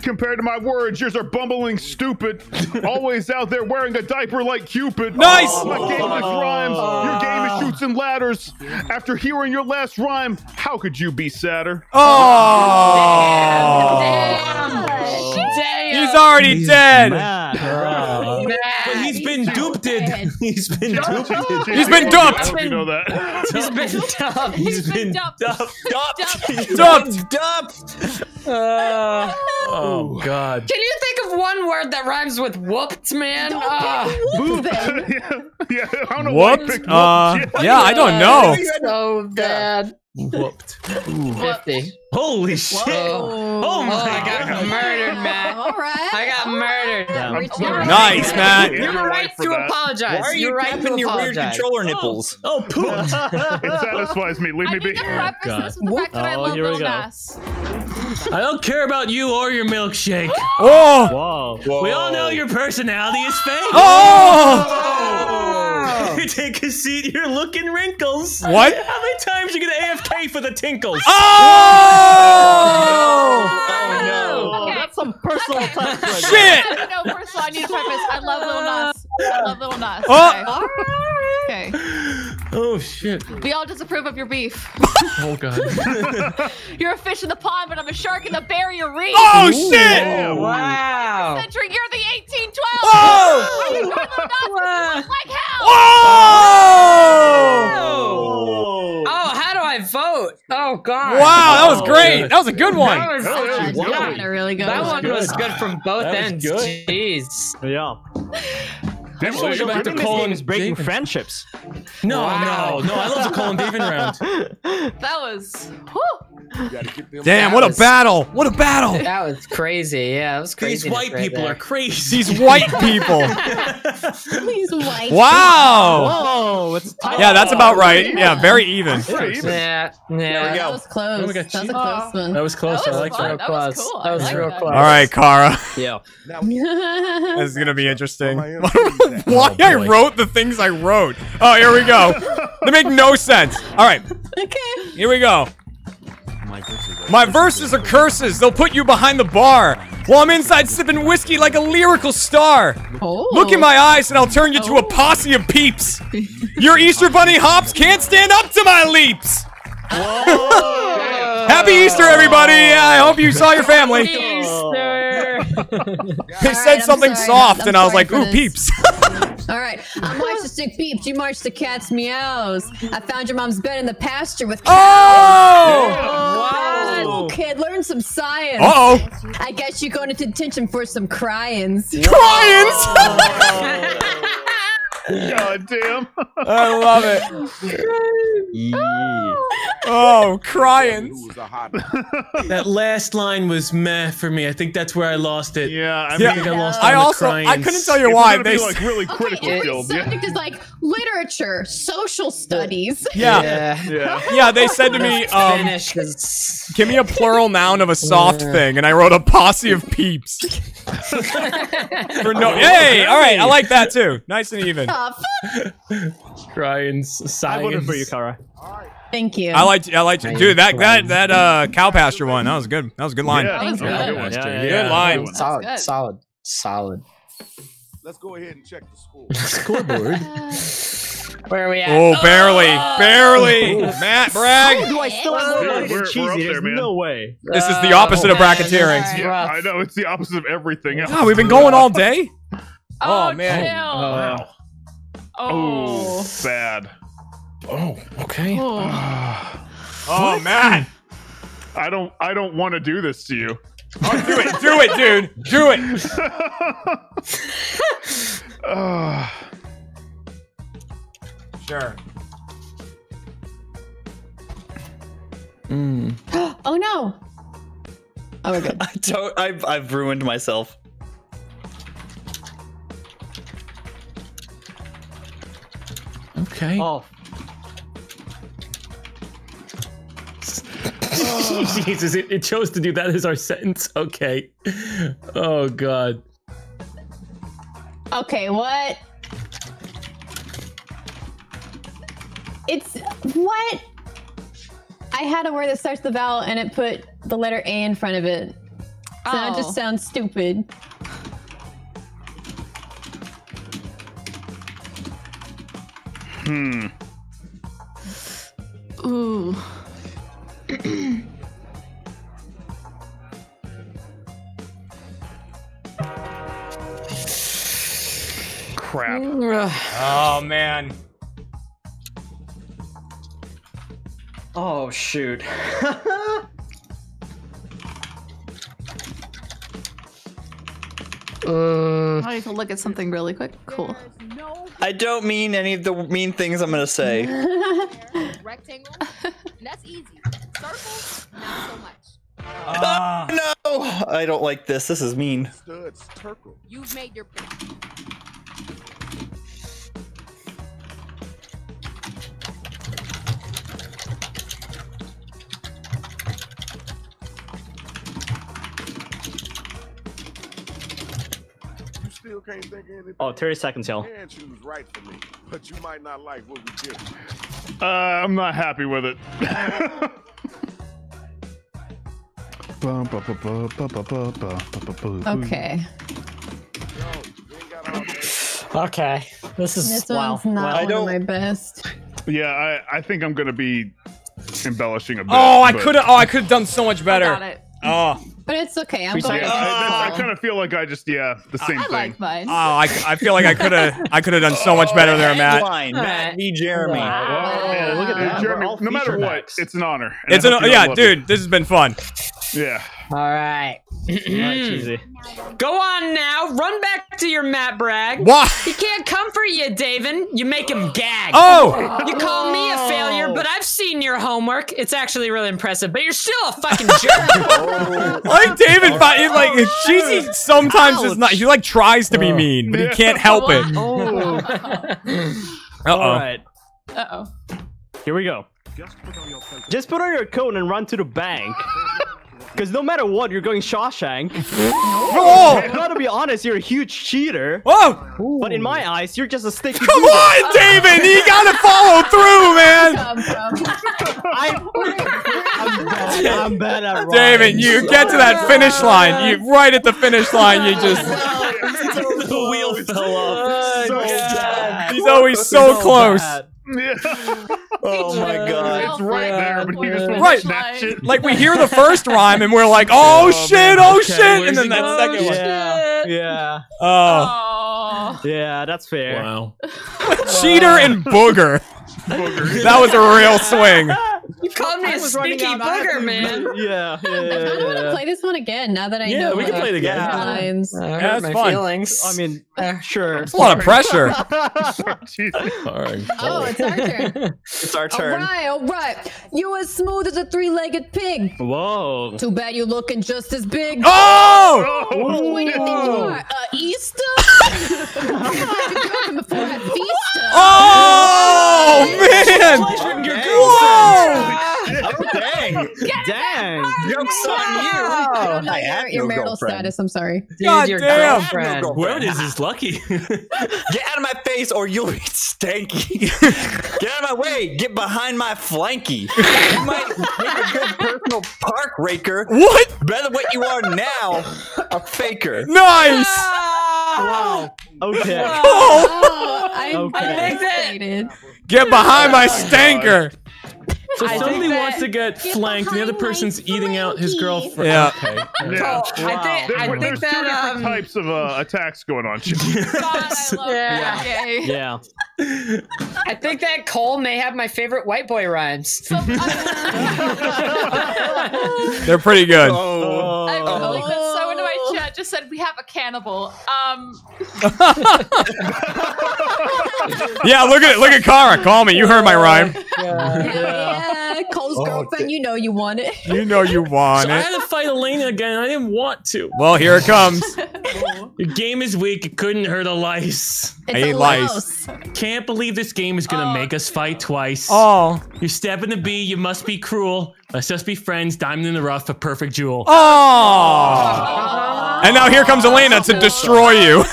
Compared to my words, yours are bumbling stupid. Always out there wearing a diaper like Cupid.
Nice.
Oh, my game is rhymes. Your game is Chutes and Ladders. After hearing your last rhyme, how could you be sadder?
Oh!
Damn. Damn.
He's already dead.
Mad.
But he's been duped. He's been duped.
He's been
duped. you know that.
He's been dumped.
He's been
dumped.
dumped.
Dumped.
Dumped.
Uh,
Oh God.
can you think of one word that rhymes with whooped, man? Uh,
yeah, yeah, I don't know why I
Whooped? Uh,
whooped.
yeah, I don't know.
so bad.
Whooped.
50.
Holy shit.
Oh,
Oh my
I got
god.
murdered, Matt.
All right.
I got murdered.
Yeah.
Reach
sorry.
out.
Nice, Matt.
You're
You're
right
right
to
that.
apologize.
Why are you
You're right to
tapping your weird controller oh. nipples?
Oh, poop.
It satisfies me. Leave
I
me be.
to preface
God.
this with the fact that I
Oh,
love
here we go.
I don't care about you or your milkshake.
Oh!
Whoa.
We all know your personality is fake.
Oh! oh.
You take a seat, you're looking wrinkles.
What?
How many times are you gonna AFK for the tinkles?
Oh!
Oh no.
Oh,
Okay.
that's some personal touch right.
Shit!
no, first of all, I need to preface. I love Lil Nas. I love Lil Nas.
Oh.
Okay. Okay.
Oh shit.
We all disapprove of your beef.
Oh God.
You're a fish in the pond, but I'm a shark in the barrier reef.
Oh shit!
Oh, wow.
Century, you're the 1812.
Oh!
You're the Nazis like hell.
Oh!
Oh, how do I vote? Oh God.
Wow, that was oh, great. That was a good one.
That was,
Oh, that was
That
good.
really good
that
one.
one was good from both
That was
ends.
good.
Jeez.
Yeah.
Damn,
So we go back to
This
Colin
game is breaking
Davin.
friendships.
No,
Wow.
no, no. I love the Colin Davin round.
That was. Whew.
Damn, what a battle! What a battle!
That was crazy. Yeah, that was crazy.
These white people are crazy.
These white people.
These white.
Wow.
Whoa, it's oh. tight.
Yeah, that's about right. Yeah, very even.
Pretty even.
Yeah,
There we
yeah.
That
go.
was close.
Oh, we got
that was a close one.
That was close.
That
I
was
like
fun.
that.
That was
close.
cool.
That was
like
real
that.
close.
All right, Kara.
Yeah.
This is gonna be interesting. Why oh, I wrote the things I wrote. Oh, here we go. They make no sense. All right,
okay.
here we go. My verses are curses. They'll put you behind the bar while I'm inside sipping whiskey like a lyrical star.
Oh.
Look in oh. my eyes and I'll turn you to a oh. posse of peeps. Your Easter bunny hops can't stand up to my leaps. Happy Easter, everybody! I hope you saw your family.
Easter.
They said
I'm
something
sorry.
soft,
I'm
and I was like, "Ooh,
this.
peeps."
All right. I marched the stick beeps. You marched the cats meows. I found your mom's bed in the pasture with cows.
Oh!
Little kid, learn some science.
Uh oh!
I guess you're going into detention for some cryings.
Cryings!
God damn.
I love it. Oh, crying.
That last line was meh for me. I think that's where I lost it.
Yeah, I
Yeah,
think I lost
I
on the
also I couldn't tell you
It's
why
gonna
they
be like really critical
Every
skills. Yeah.
subject is like literature, social studies.
yeah.
Yeah.
yeah.
Yeah, they said to me, um,
Finish 'cause-
give me a plural noun of a soft thing, and I wrote a posse of peeps. For no, hey, all right, I like that too. Nice and even.
Aw,
crying
I
science.
voted for you, Kara.
Thank you.
I liked, I liked, dude. That that that uh cow pasture one. That was good. That was a good line.
Yeah, that was a
you.
good one.
Yeah, yeah,
Good
yeah.
line.
Solid,
good.
solid, solid.
Let's go ahead and check the score.
Scoreboard.
Where are we at?
Oh, barely, barely. Matt Bragg.
Do I still have more money than
we're- we're
cheesy?
there,
There's
man.
no way.
This is the opposite of
Oh, man,
bracketeering.
this
Yeah. I know it's the opposite of everything else.
Oh, we've been going all day.
Oh,
man.
chill.
Wow.
Oh.
Oh, bad.
Oh, okay.
Oh man.
I don't. I don't want to do this to you.
Oh, do it, do it, dude. Do it.
Uh,
Sure.
Mm.
oh no. Oh, my god.
I don't. I've I've ruined myself.
Okay.
Oh,
Jesus, it, it chose to do that as our sentence. Okay. Oh God.
Okay, what? It's what? I had a word that starts with the vowel and it put the letter A in front of it. So that
Oh.
just sounds stupid.
hmm.
Ooh.
Crap.
Oh man.
Oh shoot.
Uh, I need to look at something really quick. Cool.
I don't mean any of the mean things I'm gonna say.
Rectangle. That's easy. Circle. Not so much.
Ah.
no, I don't like this. This is mean.
Studs,
You've made your point.
Still can't think of anything.
oh, 30 seconds, y'all.
You can choose right for me, but you might not like what we did.
Uh, I'm not happy with it.
Okay.
Okay. This is
This
wow.
one's not
I
one
don't-
of my best.
Yeah, I, I think I'm gonna be embellishing a bit.
Oh, I could have. Oh, I could have done so much better.
Got it.
Oh,
But it's okay. I'm
Three
going
Yeah,
seconds.
Uh, I, I kind of feel like I just yeah the same
I
thing.
like mine.
oh, I, I feel like I could have. I could have done so much better there, Matt.
Headline, Matt v. Jeremy.
Wow.
Yeah,
look at
yeah,
that.
Jeremy, no matter what,
backs.
it's an honor.
It's an yeah,
love it.
dude. This has been fun.
Yeah.
All right.
All right, cheesy.
Go on now. Run back to your Matt Bragg.
Why?
He can't comfort you, Davin. You make him gag.
Oh,
You call me a failure, but I've seen your homework. It's actually really impressive, but you're still a fucking jerk.
like Davin, fi- he's like cheesy. Sometimes is not. He like tries to be mean, but he can't help it.
Oh.
Uh oh.
right.
Uh oh.
Here we go. Just put on your coat and run to the bank. Because no matter what, you're going Shawshank.
Oh,
I gotta be honest, you're a huge cheater.
oh,
But in my eyes, you're just a sticky
come
loser.
on, Davin. You gotta follow through, man.
Come from.
I'm, I'm, bad, I'm bad at rhymes.
Davin, you get to that finish line. You right at the finish line. You just.
the wheel fell off.
So.
He's always so close.
Yeah.
Oh my god.
It's right there, but he just won't
Right.
snatch it.
Like we hear the first rhyme and we're like, oh, oh shit, oh
okay,
shit, and then that
going?
second one.
Yeah, yeah,
Oh,
Oh.
yeah, that's fair.
Wow.
cheater and booger. booger. That was a real swing.
You called me a
was running
sneaky booger, man.
Yeah, yeah,
I kind of want to play this one again now that I
Yeah,
know.
we can play it again.
lines.
Uh,
Yeah,
hurt
it's
my
fun.
feelings.
I mean, sure.
It's a lot of pressure.
Oh, it's our turn.
It's our turn.
right, all right. You're as smooth as a three-legged pig.
Whoa.
Too bad you're looking just as big.
Oh!
What do you think you are? Uh, Easter? You're before I feast.
Oh man! Whoa!
Oh, dang.
Dang.
Joke's on
I
you.
don't know
I
your, your
no
marital
girlfriend.
status. I'm sorry.
Dude,
God
your
damn.
girlfriend.
Whoever it is is lucky.
Get out of my face or you'll be stanky. Get out of my way. Get behind my flanky. You might make a good personal park raker.
What?
Better what you are now, a faker.
Nice! Ah.
Wow. Okay. Ah.
Oh, I'm
Okay.
I think.
Get behind my oh stanker!
So
I
somebody wants to get
Get
flanked, and the other
behind my
person's eating out his girlfriend.
Yeah.
Okay.
Yeah.
Cole, I think
There-
I
there's
think
two different
um,
types of uh, attacks going on.
God, I love
Yeah.
that. Yay.
Yeah.
I think that Cole may have my favorite white boy rhymes.
They're pretty good.
Oh.
I really been so into my chat. Just said we have a cannibal. Um,
Yeah, look at it. Look at Kara. Call me. You heard my rhyme.
Yeah, Cole's girlfriend. You know you want it.
You know you want
So I had to fight Elaina again. I didn't want to.
Well, here it comes.
Your game is weak. It couldn't hurt a lice.
It's
I
a
ate lice.
louse.
Can't believe this game is gonna make us fight twice.
Oh.
You're stepping the B. You must be cruel. Let's just be friends. Diamond in the rough. A perfect jewel.
Oh. And now here comes Elaina to destroy you.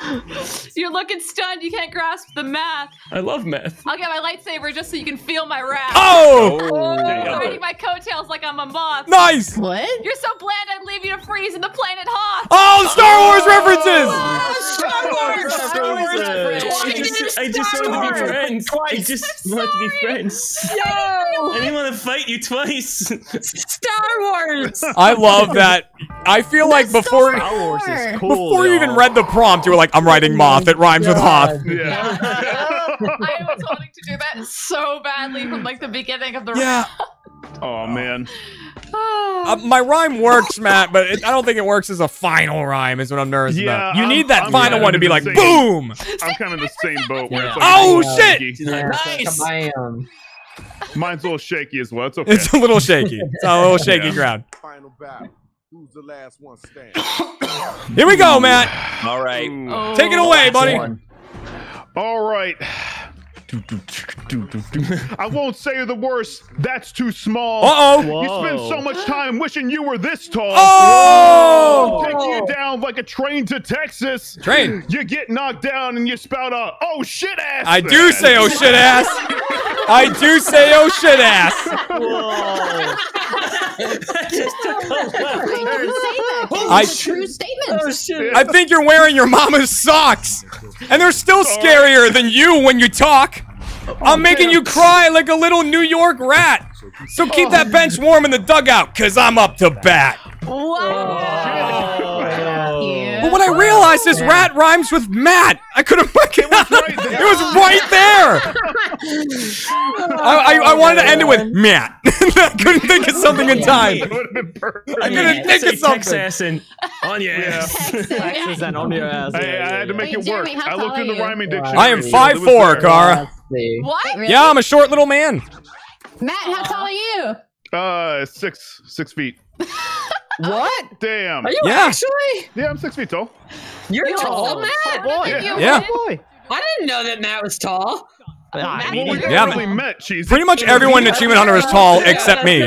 you're looking stunned. You can't grasp the math.
I love math.
I'll get my lightsaber just so you can feel my wrath.
Oh!
oh, oh Riding my coattails like I'm a moth.
Nice!
What?
You're so bland, I'd leave you to freeze in the planet Hoth.
Oh, Star oh, Wars references!
Star Wars! Star Wars!
I just, I just wanted to be friends. I just wanted to be friends. I didn't want to fight you twice.
Star Wars!
I love that. I feel like before
Star Wars is cool.
before you even read the prompt, you were like, I'm writing moth. It rhymes with hoth.
Yeah.
I was wanting to do that so badly from like the beginning of the
Yeah.
Oh man.
Uh, my rhyme works, Matt, but it, I don't think it works as a final rhyme. Is what I'm nervous
Yeah,
about. You
I'm-
need that
I'm
final
kind
one to be like,
same.
boom!
I'm kind of in the same boat. Where it's like
Oh,
a
shit!
shaky.
Nice! Bam.
Mine's a little shaky as well. It's okay.
It's a little shaky. It's a little shaky
Yeah.
ground.
Final battle. Who's the last one standing?
Here we go, Matt.
All right.
Ooh.
Take it away, buddy.
All right. I won't say the worst. That's too small.
Uh-oh.
You spend so much time wishing you were this tall.
Oh!
Take you down like a train to Texas.
Train.
You get knocked down and you spout out, oh shit ass.
I do say oh shit ass. I do say oh shit ass.
I didn't that.
I-
It's a true statement.
Oh shit!
I think you're wearing your mama's socks. And they're still scarier than you when you talk. Oh, I'm making you cry like a little New York rat. So keep that oh. bench warm in the dugout, cause I'm up to bat.
Yeah.
But when I realized this rat rhymes with Matt, I couldn't fucking. It was
right there.
It was right there. I, I, I wanted to end it with Matt. I couldn't think of something in time.
That would have been perfect.
I couldn't think of something.
Texas and on your ass.
Texas and on your ass.
I,
Yeah, yeah,
I had to make
Wait,
it work.
Jeremy,
I looked in the
are you?
rhyming dictionary.
I am
so it
five four,
there.
Kara.
What?
Really?
Yeah, I'm a short little man.
Matt, how tall are you?
Uh, six six feet.
What?
Damn.
Are you
Yeah.
actually?
Yeah, I'm six feet tall.
You're
Yo,
tall, Matt.
I didn't think you
Yeah.
would.
Boy.
I didn't know that Matt was tall.
I
We
mean,
never
Yeah,
really met, cheese.
Pretty much everyone in Achievement Hunter is tall except me.
I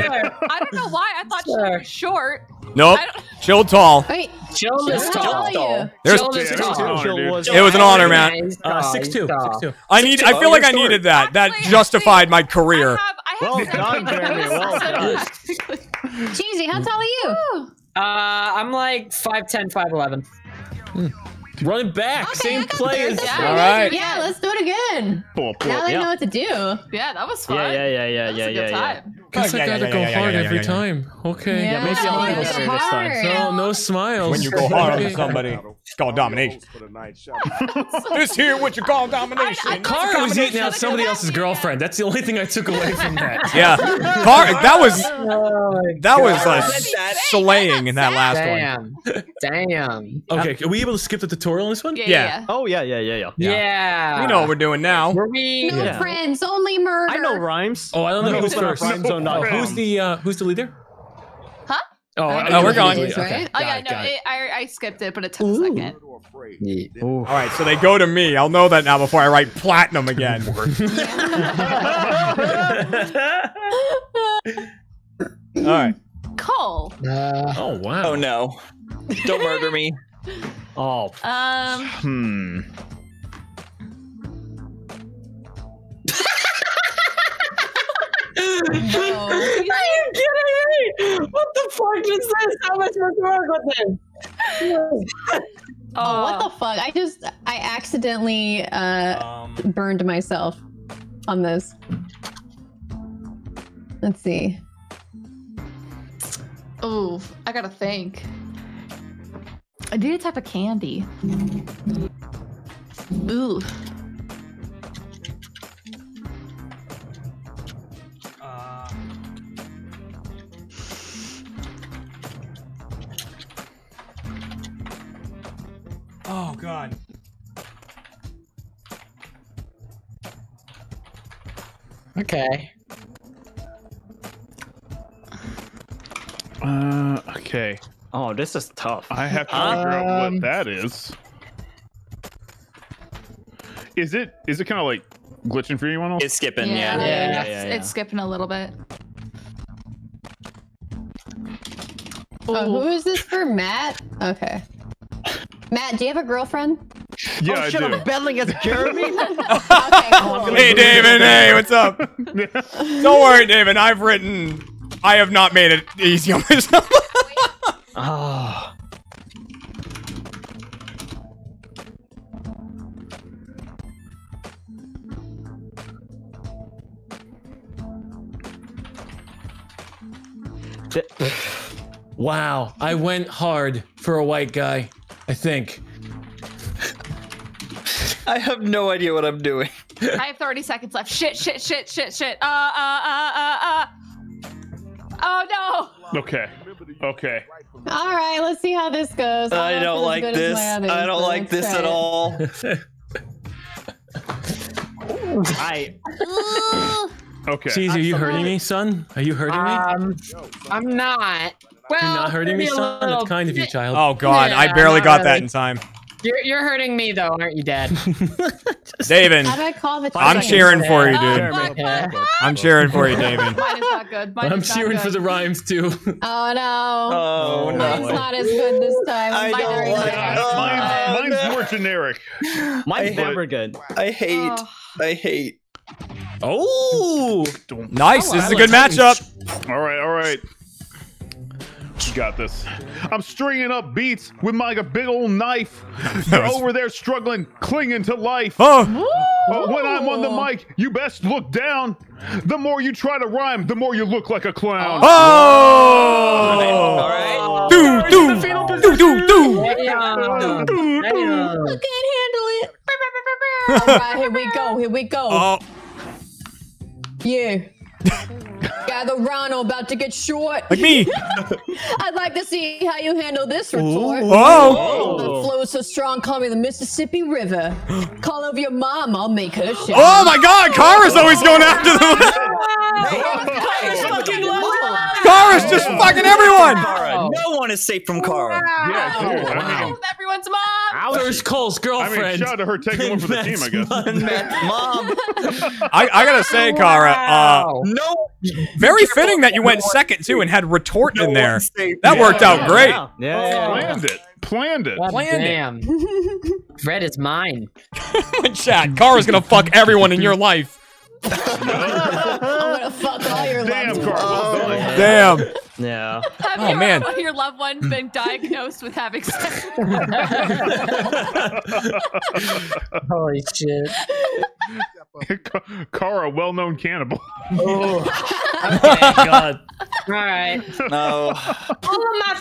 don't know why. I thought you were short.
Nope.
I
Chill tall.
Wait,
Chill is
how tall
tall.
There's-
Chill is
Yeah,
tall.
it's an honor,
Chill
dude.
was-
It was an honor, man.
He's
Uh, six two, six two.
I need. I feel like I needed that. That
Actually,
justified my
I
career.
have, I have
Well done, Jeremy, well done.
Cheesy, how tall are you?
Uh, I'm like 5'10", 5'11".
Running back,
Okay,
same
I got
play as.
That's
All
pretty
right.
good. Yeah, let's do it again.
Pull, pull.
Now they
yeah.
know what to do.
Yeah, that was fun.
Yeah, yeah, yeah, yeah,
That was
yeah,
a good
yeah, yeah.
time.
Guess
Yeah,
I
yeah,
gotta
yeah,
go
yeah, yeah,
hard
yeah,
every
yeah, yeah.
time. Okay.
Yeah,
maybe I'll go this time.
hard.
No, no smiles.
When you go hard on somebody, it's called domination. this here what you call domination.
Kara was eating out somebody else's girlfriend. That's the only thing I took away from that.
Yeah, Car- that was that was uh, slaying in that last one.
Damn. Damn.
Okay, are we able to skip the tutorial on this one?
Yeah,
Yeah.
yeah.
Oh yeah, yeah, yeah, yeah.
Yeah.
We know what we're doing now.
Were we?
No
Yeah.
friends, only murder.
I know rhymes.
Oh, I don't know
No,
who's
no,
first.
Rhyme zone dot
Oh, who's the uh, who's the leader?
Huh?
Oh,
I
I-
we're
who
going.
it is,
Okay.
Oh
got
yeah,
it,
no,
it.
it, I I skipped it, but it took a second.
Yeah.
All right, so they go to me. I'll know that now before I write platinum again. All right.
Cole.
Uh,
Oh wow.
Oh no! Don't murder me.
Oh,
Um.
Hmm.
Are you kidding me? What the fuck is this? How am I supposed to work with this?
Oh, what the fuck? I just I accidentally uh
Um,
burned myself on this. Let's see.
Oh, I gotta think. I need a type of candy. Ooh.
Oh God.
Okay.
Uh, okay.
oh, this is tough.
I have to figure out
Um,
what that is. Is it is it kind of like glitching for anyone else?
it's skipping.
Yeah,
Yeah.
Yeah,
it's,
yeah, yeah.
it's skipping a little bit.
Oh, who is this for? Matt? Okay. Matt, do you have a girlfriend?
yeah,
oh
I
shit,
do.
I'm battling against Jeremy.
Okay, cool.
Hey, Davin. Hey, what's up? Don't worry, Davin. I've written. I have not made it easy on myself.
oh.
Wow, I went hard for a white guy. I think.
I have no idea what I'm doing.
I have 30 seconds left. Shit, shit, shit, shit, shit. Uh, uh, uh, uh, uh. Oh no!
Okay. Okay.
All right, let's see how this goes.
I
hope
don't like
as good as
this.
others,
I don't like this
try
at all.
I
Okay.
Cheese, are you hurting me, son? Are you hurting me?
Um, I'm not. Well,
You're not hurting me,
maybe a
son? That's kind of you, child.
Oh God, I barely
not
got that in time.
You're, you're hurting me though, aren't you, Dad?
Davin,
How do I call the
I'm cheering for you,
Oh,
dude.
fuck, fuck, fuck.
I'm cheering for you, Davin.
Mine is not good. Mine
I'm
not
cheering for the rhymes too.
Oh no.
Oh no!
Mine's
no!
not as good this time.
I
Mine
don't
are
like-
bad.
Oh,
Mine's, mine's
no.
more generic.
mine's
I-
never good.
I hate.
Oh.
I hate.
Oh,
Nice. Oh, this is a good matchup.
All right, all right. You got this. I'm stringing up beats with my big old knife. You're over there struggling, clinging to life.
Oh,
But when I'm on the mic, you best look down. The more you try to rhyme, the more you look like a clown.
oh.
All right.
Do do do do do.
Damn. Damn.
I can't handle it. All right, here we go. Here we go.
Oh,
Yeah. Gather round, I'm about to get short.
like me.
I'd like to see how you handle this retort.
Oh.
The flow is so strong, call me the Mississippi River. Call over your mom, I'll make her shout.
Oh my God, Kara's always going after them. Kara's just fucking everyone.
Kara. No one is safe from Kara.
Yeah, dude. I mean,
Everyone's mom.
there's Cole's girlfriend.
I mean, shout out to her taking one for the team, I guess.
Mom.
I, I gotta say, Kara, uh,
No.
very fitting that you went second too and had retort in there.
one's safe.
That worked out great.
Yeah, yeah, yeah.
Planned it. Planned it.
God
Planned it.
damn. Red is mine.
Chat. Kara's gonna fuck everyone in your life.
I'm gonna fuck all your
Damn,
loved
Carl.
ones.
Well done.
Damn.
Yeah.
Have
Oh,
your,
man.
your loved one hmm. been diagnosed with having sex?
Holy shit.
Kara, well-known cannibal.
Oh.
God.
All right.
No.
All of my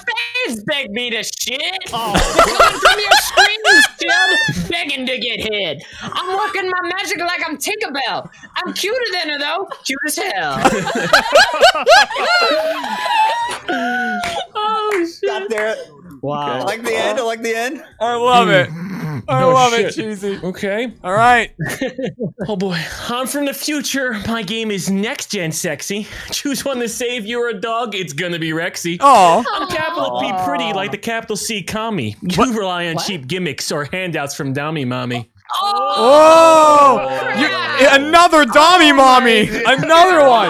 fans beg me to shit. Oh. Coming from your screens, Chub, begging to get hit. I'm working my magic like I'm Tinkerbell. I'm cuter than her though, cute as hell.
oh shit!
Got there.
Wow.
I like the end. I like the end.
I love it. Hmm. I
No
love it, cheesy.
Okay.
All right.
Oh boy, I'm from the future. My game is next gen sexy. Choose one to save you or a dog. It's gonna be Rexy.
Oh.
I'm capital P pretty like the capital C commie. You rely on cheap gimmicks or handouts from Dummy Mommy.
Oh! You- another Dommy oh mommy. Another one.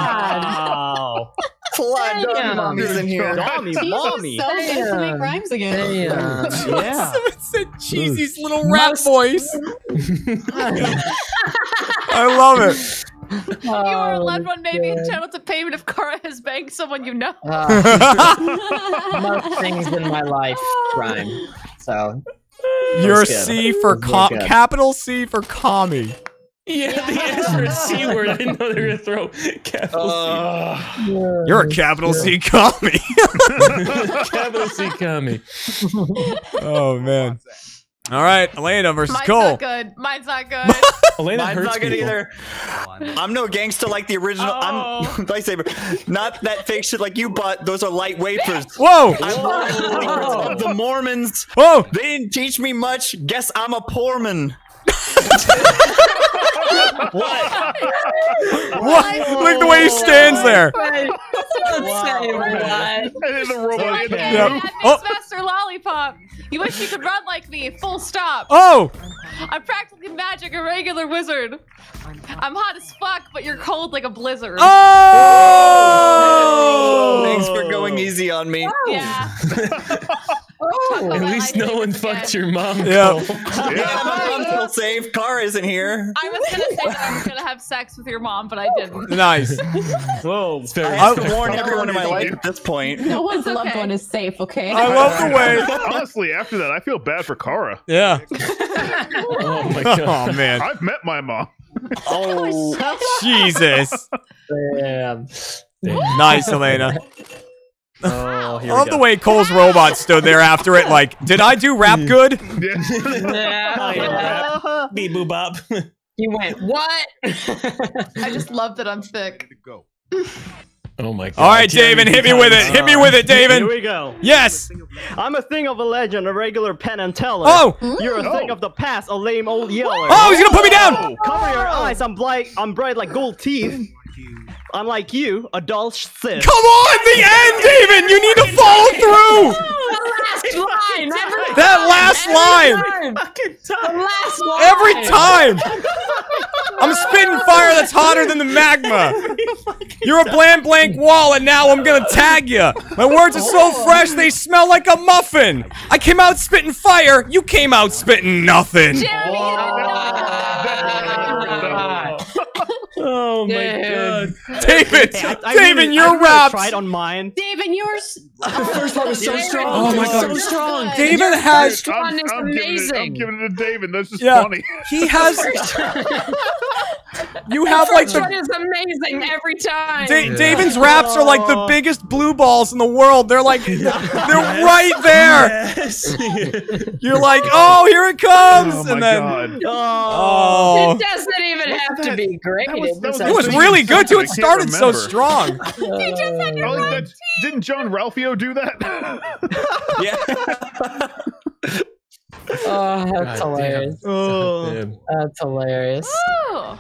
Wow.
Flat
Damn.
mommy's in here.
Mommy,
He's
mommy.
so good to make rhymes again.
Damn.
Yeah.
Someone said cheesy's little rap voice. I love it.
you are
Oh,
loved one may be entitled to payment if Kara has banged someone you know.
Uh, most things in my life rhyme. So
You're
That's good.
C for com- capital C for commie.
Yeah, the answer is C word. I didn't know they were gonna throw capital C.
You're a capital C commie.
Capital C commie.
oh man. All right, Elaina versus
Mine's
Cole.
not good. Mine's not good.
Elaina
Mine's
hurts
not good
people.
either. I'm no gangster like the original. I'm oh. lightsaber. Not that fake shit like you bought. Those are light wafers.
Whoa!
I'm of the Mormons.
Whoa!
They didn't teach me much. Guess I'm a poor man.
What?
What? Look the way he stands there.
Don't say what.
And the robot.
Okay,
Yep.
yeah,
Oh.
Mixmaster Lollipop. You wish you could run like me. Full stop.
Oh!
I'm practically magic, a regular wizard. I'm hot as fuck, but you're cold like a blizzard.
Oh!
Thanks for going easy on me.
Yeah. Oh.
At least no one fucked your mom.
Yeah.
Cole.
Yeah, my mom's still safe. Car isn't here.
I was gonna say that I was gonna have sex with your mom, but I didn't.
Nice.
Whoa, it's very
I have to warn everyone in my life at this point.
No one's
It's
loved one is safe, okay?
I love the way.
Honestly, after that, I feel bad for Kara.
Yeah.
Oh my oh, god.
Oh man.
I've met my mom.
Oh,
Jesus.
Damn.
Nice, Elaina.
Oh,
I love the way Cole's robot stood there after it. Like, did I do rap good?
Yeah.
Yeah.
yeah. Beep boop bop.
He went, what?
I just love that I'm thick.
Go.
Oh my god.
All right, Davin, hit me with it. Hit me with it,
Davin.
Here
we go.
Yes.
I'm a thing of a legend, a regular Penn and Teller.
Oh.
You're a mm. thing
Oh.
of the past, a lame old yeller.
Oh, he's gonna put me down.
Cover your eyes, I'm bright, I'm bright like gold teeth. Unlike you, a dull Sith.
Come on, the end, Davin. You need to follow through.
The last line. Every
That
time,
last
every
line.
time.
Fucking
The
time.
last line.
Every time. I'm spitting fire that's hotter than the magma. You're a bland blank wall, and now I'm gonna tag you. My words are so oh. fresh they smell like a muffin. I came out spitting fire. You came out spitting nothing.
Jeremy,
Oh my
Dude.
god.
Davin,
Hey, I- I
Davin,
really- I
your
really
raps.
tried on mine.
Davin, yours.
The oh, first one was so strong.
Oh my God.
So strong.
Davin
Your
has-
first one is
I'm, giving it, I'm giving it to Davin. That's just
Yeah,
funny.
he has. You have like
First one
the.
is amazing every time.
Da- Davin's raps are like the biggest blue balls in the world. They're like, they're right there.
Yes.
You're like, oh, here it comes,
Oh my
and then
god.
Oh,
oh,
It doesn't even have to be great.
That was- that was-
it was really good too. It started so strong.
you just had your
didn't Jean-Ralphio do that?
Yeah.
Oh, that's
God
hilarious.
oh.
That's hilarious.
Oh.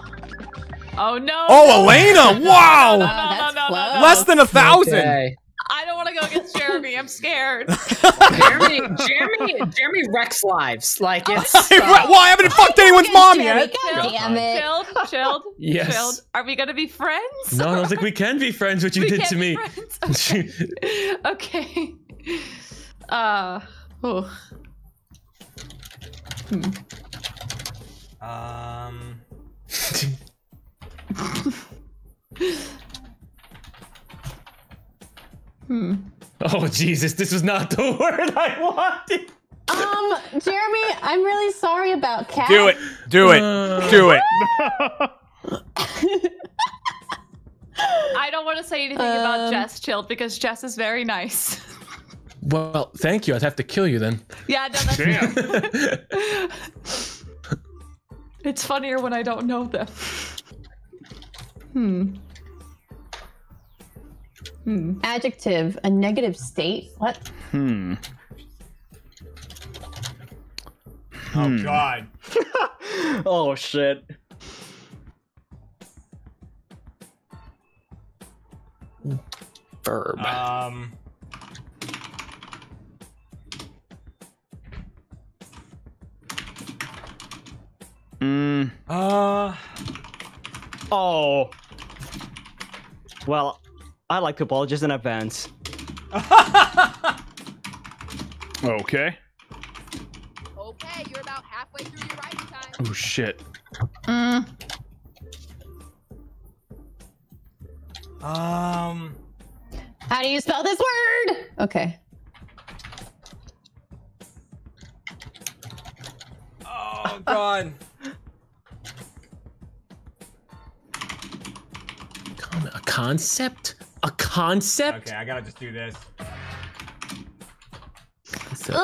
Oh no.
Oh.
Elaina!
Wow,
no, no,
That's
no, no,
close.
no.
less than a thousand.
Okay.
I don't want to go against Jeremy. I'm scared.
Jeremy, Jeremy, Jeremy wrecks lives. Like it's.
Hey,
uh,
well, I haven't fucked anyone's mom yet.
God damn it.
Chilled, chilled,
Yes.
chilled. Are we gonna be friends?
No, I don't think we can be friends. What you
We
did to me.
friends? Okay. okay. Uh. Oh.
Um.
Oh Jesus, this was not the word I wanted.
Um, Jeremy, I'm really sorry about cat.
Do it. Do it. Do it.
I don't want to say anything about
Um,
Jess, Chilled, because Jess is very nice.
Well, thank you. I'd have to kill you then.
yeah, no, that's
Damn.
It's funnier when I don't know them. Hmm. Hmm.
Adjective, a negative state. What?
Hmm.
Oh God.
oh shit.
Verb.
Um.
Mm.
Uh.
Oh. Well, I like to apologize in advance.
Okay.
Okay, you're about halfway through your writing time.
Oh shit.
Mm.
Um.
How do you spell this word? Okay.
Oh God.
Con- A concept? A concept?
Okay, I gotta just do this.
Uh,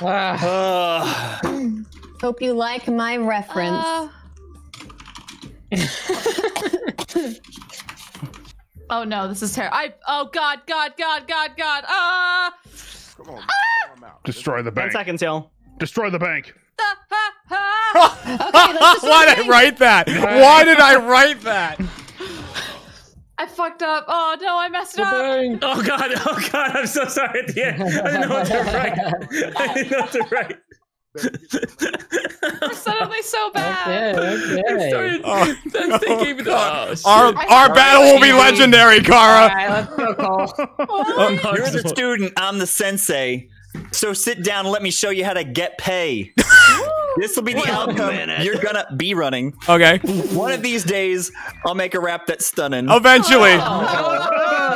uh,
Hope you like my reference.
uh. oh no, this is terrible. I. Oh god, god, god, god, god. Ah.
Come on, throw him out.
Destroy the bank.
Ten
bank.
seconds, y'all.
Destroy the bank.
Why did I write that? Why did I write that?
I fucked up. Oh no, I messed up.
Oh God, oh God, I'm so sorry at the end. I didn't know what to write. I didn't know what to write.
We're suddenly so bad.
Oh, I started
Oh,
then thinking, oh, shit.
Our our battle will be legendary, Kara.
Alright, let's go, Cole.
Oh,
You're the student, I'm the sensei. So sit down and let me show you how to get pay. this will be the outcome you're gonna be running.
Okay.
One of these days, I'll make a rap that's stunning.
Eventually.
Oh,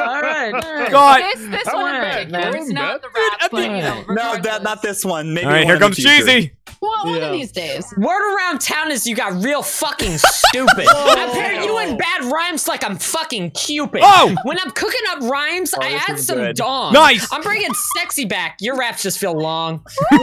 Alright.
God.
This this
That
one in
wasn't
particular
That
is
wasn't
the rap, but you know,
No, that not this one. Maybe
All right,
one
here comes. Cheesy.
Well, one
Yeah.
of these days.
Word around town is you got real fucking stupid. I pair you in bad rhymes like I'm fucking Cupid.
Oh!
When I'm cooking up rhymes, oh,
I
add some
good.
dong.
Nice.
I'm bringing sexy back. Your raps just feel long. Whoa!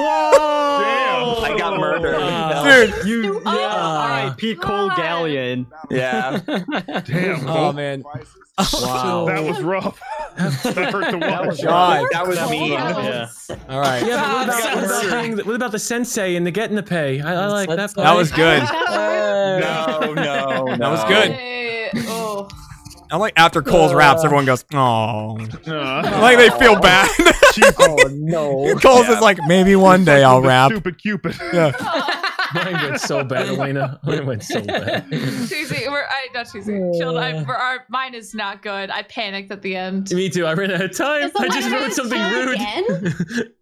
Damn.
I got murdered.
Dude.
You,
Oh,
R.I.P. Cole
God.
Gallian.
Yeah.
Damn.
Oh man.
Wow. That was rough. that hurt to watch.
God.
That was mean.
Yeah.
All right.
Yeah, but what about, what about,
sick.
the, what about the sensei and the getting the pay? I, I like that.
That was good.
No, no, no.
That was good.
Hey, oh.
I like after Cole's raps, everyone goes, "Oh."
Uh,
Like they feel bad.
Oh no.
Cole's is like, maybe one day I'll rap.
Stupid Cupid.
Yeah.
Mine went so bad, Elaina. Mine went so bad.
Cheesy, we're I not cheesy. Chilled. I, we're, our mine is not good. I panicked at the end.
Me too. I ran out of time. I just wrote something rude.
Again?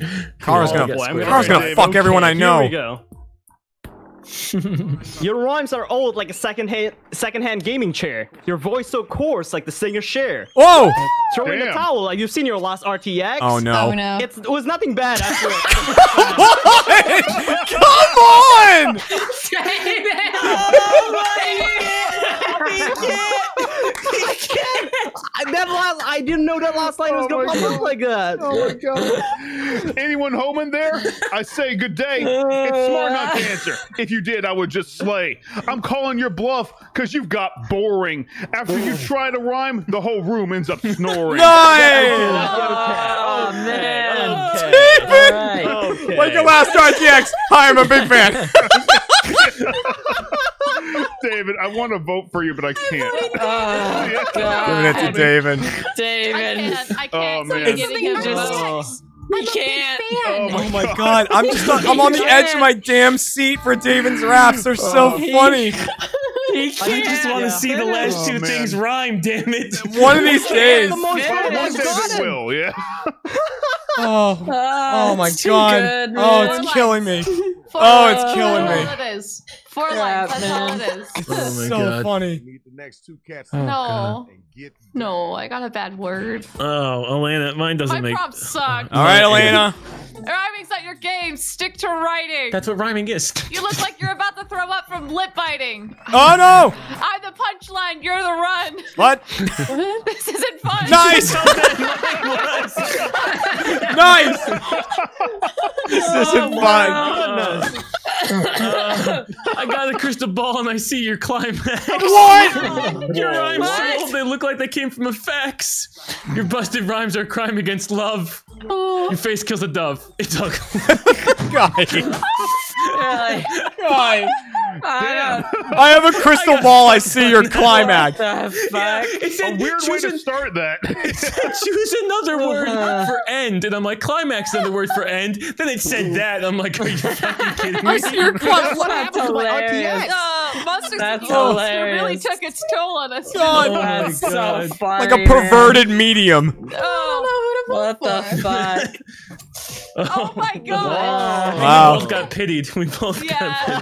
Kara's gonna,
gonna
Kara's gonna fuck
okay,
everyone I know.
Here
know.
we go. Your rhymes are old like a second-hand second-hand gaming chair. Your voice so coarse like the singer Cher.
Whoa!
Throw in the towel like you've seen your last RTX.
Oh no!
Oh no.
It's, it was nothing bad after
Come on!
I can't. I- That last, I didn't know that last line was
Oh
gonna
my
pop up like that.
Oh my god. Anyone home in there? I say good day. It's smart not to answer. If you did, I would just slay. I'm calling your bluff because you've got boring. After you try to rhyme, the whole room ends up snoring.
Nice!
Oh, oh man.
Steven!
Okay.
Like your last RTX. Hi, I'm a big fan.
Davin, I want to vote for you, but I can't.
Oh
Giving
god.
it to Davin.
I
Davin.
can't. I
Oh,
can't.
man.
keep getting him to
Oh.
vote.
You can't.
Oh
Oh my god, I'm just on, I'm on the edge of my damn seat for Davin's raps. They're so
Oh.
funny.
He
I just want to
Yeah.
see the last
Oh,
two
man.
things rhyme. Damn it!
One of these days.
The most
Yeah.
One
one's
day
got
it will, yeah.
Oh, oh,
oh my
god.
good,
Oh,
man.
it's killing me.
Oh, Four
Oh,
lines,
it's killing me.
that's all it is. Four lines. That's all it is.
Oh my
so
god.
funny.
Need the next two cats.
Oh,
no.
Get
No, I got a bad word.
Oh, Elaina, mine doesn't
My
make.
prompts suck.
All right, Elaina.
Rhyming's not your game. Stick to writing.
That's what rhyming is.
You look like you're about to throw up from lip biting.
Oh no!
I'm the punchline. You're the run.
What?
this isn't fun.
Nice! Nice! This isn't fun.
Uh, I got a crystal ball and I see your climax.
What?
Your rhymes
What?
so they look like they came from effects. Your busted rhymes are a crime against love. Your face kills a dove. It's ugly.
Guys.
Really?
Guys.
I
I have a crystal ball. I see your climax.
don't. The
Yeah,
fuck?
it
A
said
weird way
choose,
to
an-
start that.
it said choose another word for end, and I'm like climax is another word for end. Then it said that, I'm like, are you fucking kidding me?
I see your climax.
What
That's
happened to my
hilarious.
RTX?
Uh, Monster
That's
Monster
hilarious.
really took its toll on us.
God.
Oh my
That's so
God.
funny.
Like a perverted medium.
Oh,
What the fuck?
Oh my god.
Wow.
We both got pitied. We both got
Yeah.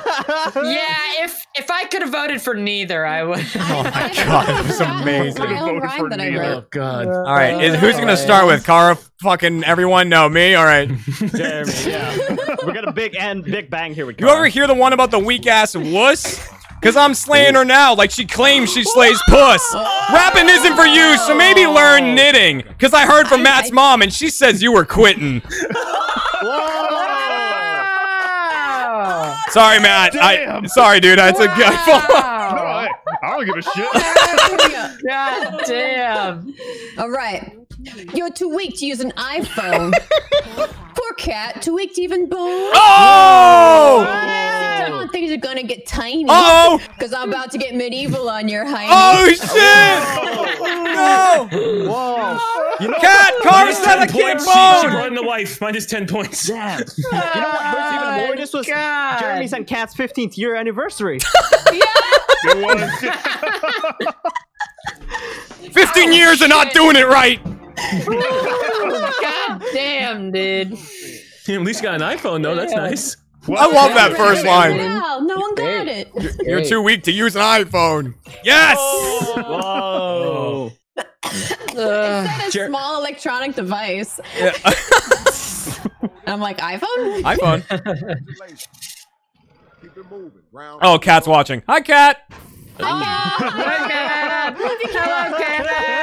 pitied.
Yeah, if if I could have voted for neither, I would.
Oh my god, that was amazing.
My own
Voted for
that
neither.
Oh, wrote.
Oh god.
All right, is, who's gonna start with? Kara, fucking everyone? No, me. All right.
Jeremy, yeah. We got a big end, big bang here. We go.
You ever hear the one about the weak ass wuss? Cause I'm slaying her now, like she claims she slays puss. Oh. Rapping isn't for you, so maybe learn knitting. Cause I heard from Matt's mom, and she says you were quitting. Sorry, Matt. I sorry, dude. That's a good.
No, I, I don't give a shit.
God damn.
All right. You're too weak to use an iPhone. Poor cat, too weak to even bone.
Oh!
Things are gonna get tiny.
Uh-oh!
Because I'm about to get medieval on your hiney.
Oh shit! No!
Whoa. You know,
Cat, Kara
Minus
said I
10
can't
points. She, she
bone.
brought in the wife. Minus 10 points.
Damn. you know what? What's even more? Oh this was
God.
Jeremy's and Cat's 15th year anniversary.
It was.
15 years of not doing it right.
God damn, dude.
At least you got an iPhone, though. That's nice.
I love that first line.
Wow, no one got it.
You're too weak to use an iPhone. Yes!
Whoa.
It's a small electronic device.
Yeah.
I'm like, iPhone?
iPhone.
Keep it moving. Round
Oh, Cat's watching. Hi, Cat.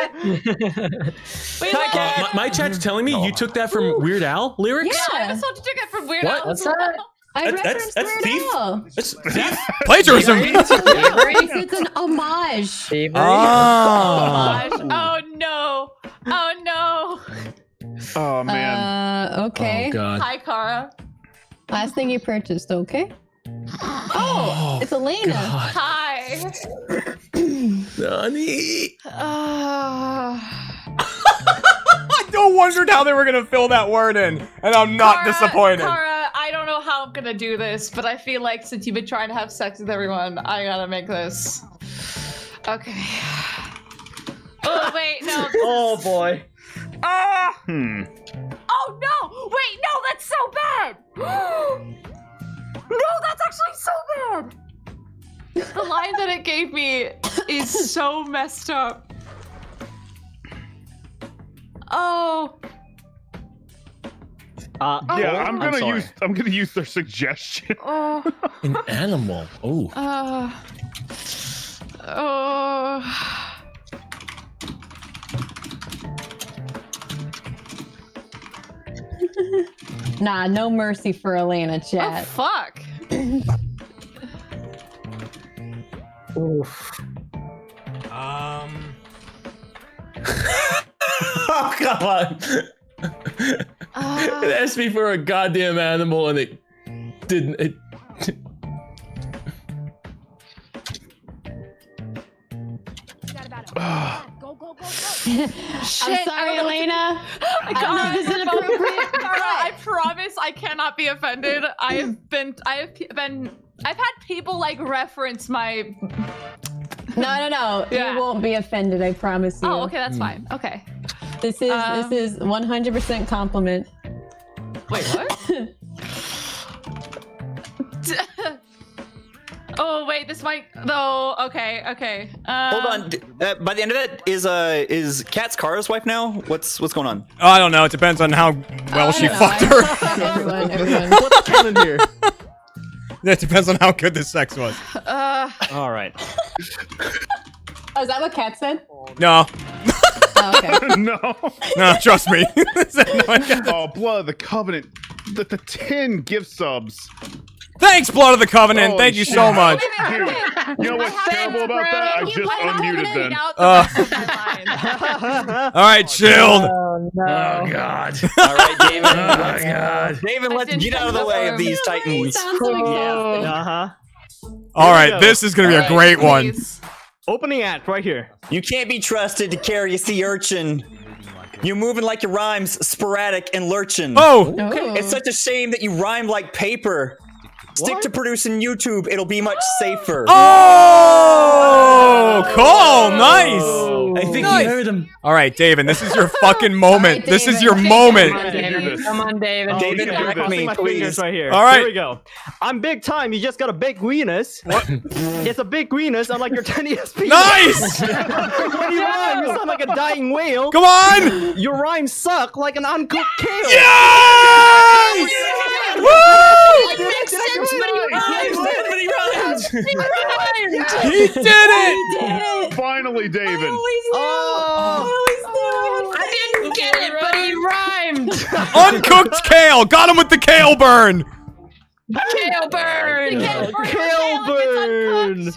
Uh, my, my chat's telling me you took that from Weird Al lyrics?
Yeah.
just want to take it from Weird
What?
Al.
What's that?
I
That's-
referenced
that's
Weird
thief?
Al.
That's thief.
Plagiarism.
It's, it's an homage.
Gosh. Oh no. Oh no.
Oh man.
Uh, okay.
Oh god.
Hi, Kara.
Last thing you purchased, okay? Oh, it's Elaina.
Hi.
Nani.
Uh,
I don't wondered how they were gonna fill that word in, and I'm not
Kara,
disappointed.
Kara, I don't know how I'm gonna do this, but I feel like since you've been trying to have sex with everyone, I gotta make this. Okay. Oh wait, no.
Oh boy.
Ah!
Hmm.
Oh no! Wait, no, that's so bad! no, that's actually so bad! The line that it gave me is so messed up. Oh.
Uh,
Yeah, I'm gonna
sorry.
use. I'm gonna use their suggestion.
Oh.
An animal. Oh.
Uh. Oh.
Nah, no mercy for Elaina, chat.
Oh,
chat.
fuck.
Um.
Oh, come on.
Uh,
It asked me for a goddamn animal and it didn't. It,
Shit,
I'm sorry, Elaina.
I
don't know if this is inappropriate.
Kara, I promise I cannot be offended. I have been, I have been, I've had people like reference my.
No, no, no.
Yeah.
You won't be offended, I promise you.
Oh, okay, that's fine. Okay.
This is
Um,
this is 100% compliment.
Wait, what? Oh wait, this might though. Okay, okay. Um,
Hold on. d- Uh, by the end of it, is uh is Kat's car his wife now? What's what's going on?
Oh, I don't know. It depends on how well she
don't know.
fucked her.
everyone, everyone.
What's canon here?
It depends on how good the sex was.
Uh,
All right.
Oh, is that what Kat said?
No,
Oh, okay.
no.
no, trust me. No,
Oh, blood of the covenant. The, the 10 gift subs.
Thanks, Blood of the Covenant.
Holy
Thank you
shit.
so much.
Dude, you know what's terrible about that? I just unmuted them.
Uh, all right, chilled.
Oh God.
All right, Davin.
Oh God.
Davin, let's get out of the way of these titans.
Sounds so exhausting.
Uh huh.
All
we
right,
go.
this is gonna be a
All right,
great one.
Opening act right here.
You can't be trusted to carry a sea urchin. You're moving like your rhymes, sporadic and lurching.
Oh,
Ooh.
It's such a shame that you rhyme like paper. Stick to producing YouTube, it'll be much ah! safer.
oh, oh cool, oh. nice.
I think
Nice.
you heard him.
All right, Davin, this is your fucking moment.
right,
This is
Davin.
your
Come on,
moment.
Davin. Come on, Davin.
Oh,
Davin,
okay,
back
I'm
me,
my
please.
fingers right here.
All right.
Here we go. I'm big time. You just got a big weenus. What? it's a big weenus, unlike your 10 ESP.
Nice.
when you rhyme, you sound like a dying whale.
Come on.
Your rhymes suck like an uncooked kale.
Yes! Woo!
It makes sense, but he rhymes.
But he rhymes.
He rhymed.
He did it.
Finally, Davin.
Oh, oh.
I didn't get it, but he rhymed.
Uncooked kale. Got him with the kale burn.
Kale burn.
kale burn.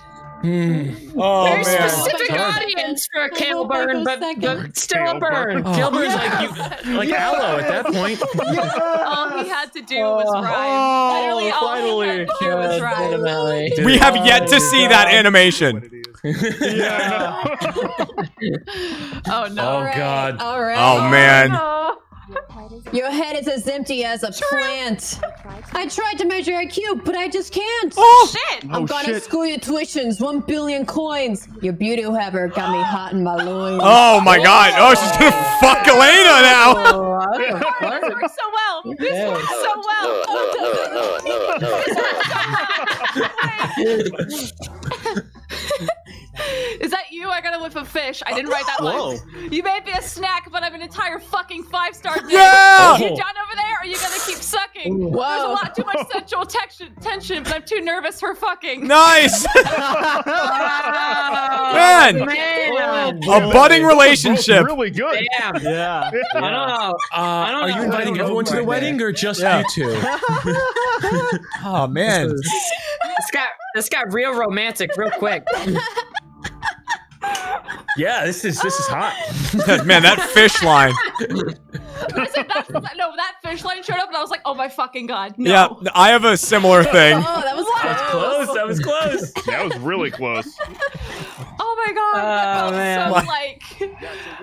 Mm.
Oh
Very
man.
specific audience for a kale burn, but, but still a
Kale burn.
burn.
Gilbert's like you, like aloe at that point.
All he had to do was oh. rhyme.
Oh,
Literally, all
finally.
he had to do was rhyme.
We have yet to see that animation.
Yeah,
Oh no.
Oh God.
All right.
Oh man.
Oh.
Your head is as empty as a plant. I tried to measure IQ, but I just can't.
Oh.
oh shit.
I'm
Oh,
gonna
shit.
school your tuitions, one billion coins. Your beauty, however, got me hot in my loins.
Oh my god. Oh, she's gonna fuck Elaina now.
Oh, this works so well. This works so well. Is that you? I got a whiff of fish. I didn't write that
Whoa.
one. You made me a snack, but I'm an entire fucking five star dish.
Yeah!
You done over there? Or are you gonna keep sucking? There's a lot too much sexual tension, tension, but I'm too nervous for fucking.
Nice. Man.
Man.
A budding relationship.
Really good.
Damn.
Yeah.
I don't know.
Uh, are you
know.
inviting everyone to the wedding or just
Yeah.
you two?
Oh man.
This got this got real romantic real quick.
Yeah, this is this is hot.
man, that fish line.
I said that's, no, that fish line showed up, and I was like, oh my fucking god. No.
Yeah, I have a similar thing.
Oh, that was
Close. That was close.
That was really close.
Oh my god. that
Oh,
felt
man.
So
What?
like.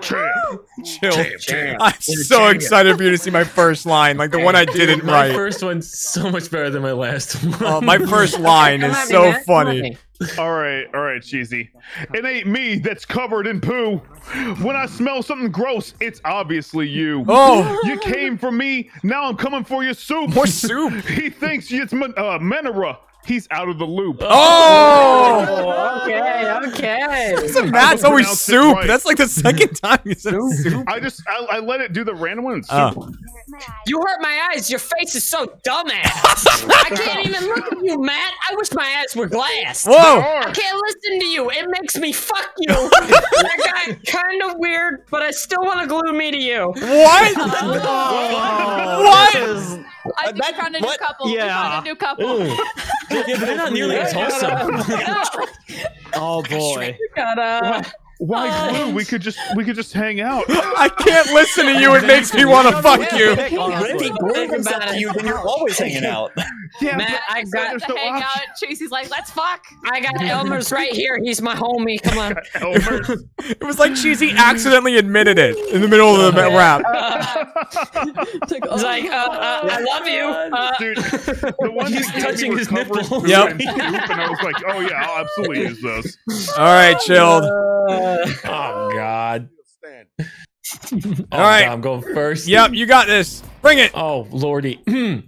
Chill. I'm so excited for you to see my first line, like the one I didn't write.
My
write.
first one's so much better than my last one.
Uh, my first line is
at
so
man.
Funny.
All right, all right, cheesy. It ain't me that's covered in poo. When I smell something gross, it's obviously you.
Oh.
You came for me, now I'm coming for your soup.
More soup.
he thinks it's Men- uh, Menera. He's out of the loop.
Oh!
Okay, okay.
Listen, Matt's always
pronounced it
soup.
right.
That's like the second time you said soup.
I just I, I let it do the random one. Uh. and
Oh.
You hurt my eyes. Your face is so dumbass. I can't even look at you, Matt. I wish my eyes were glass.
Whoa.
I can't listen to you. It makes me fuck you. that got kind of weird, but I still want to glue me to you.
What? What?
I think we found a new
what?
couple.
Yeah.
We found a new couple. Mm.
yeah, but they're not nearly as wholesome.
Oh boy.
Gotta.
Why glue? We could just we could just hang out.
I can't listen to you. It makes me want to fuck you.
If he
Think
glued himself
about
to you, then you're always hanging out.
Yeah,
Matt, I got
there's
to
no
hang
option.
out. Cheesy's like, let's fuck.
I got Elmer's right here. He's my homie. Come on.
Elmer.
It was like Cheesy accidentally admitted it in the middle of the rap.
He's like, uh, uh, I love you. Uh,
Dude, the one
He's touching his
covering
nipple.
was
Yep.
soup, and I was like, oh yeah, I'll absolutely use those.
All right, chilled.
Oh God.
Stand.
Oh,
All right.
God, I'm going first.
Yep, you got this. Bring it.
Oh, lordy. I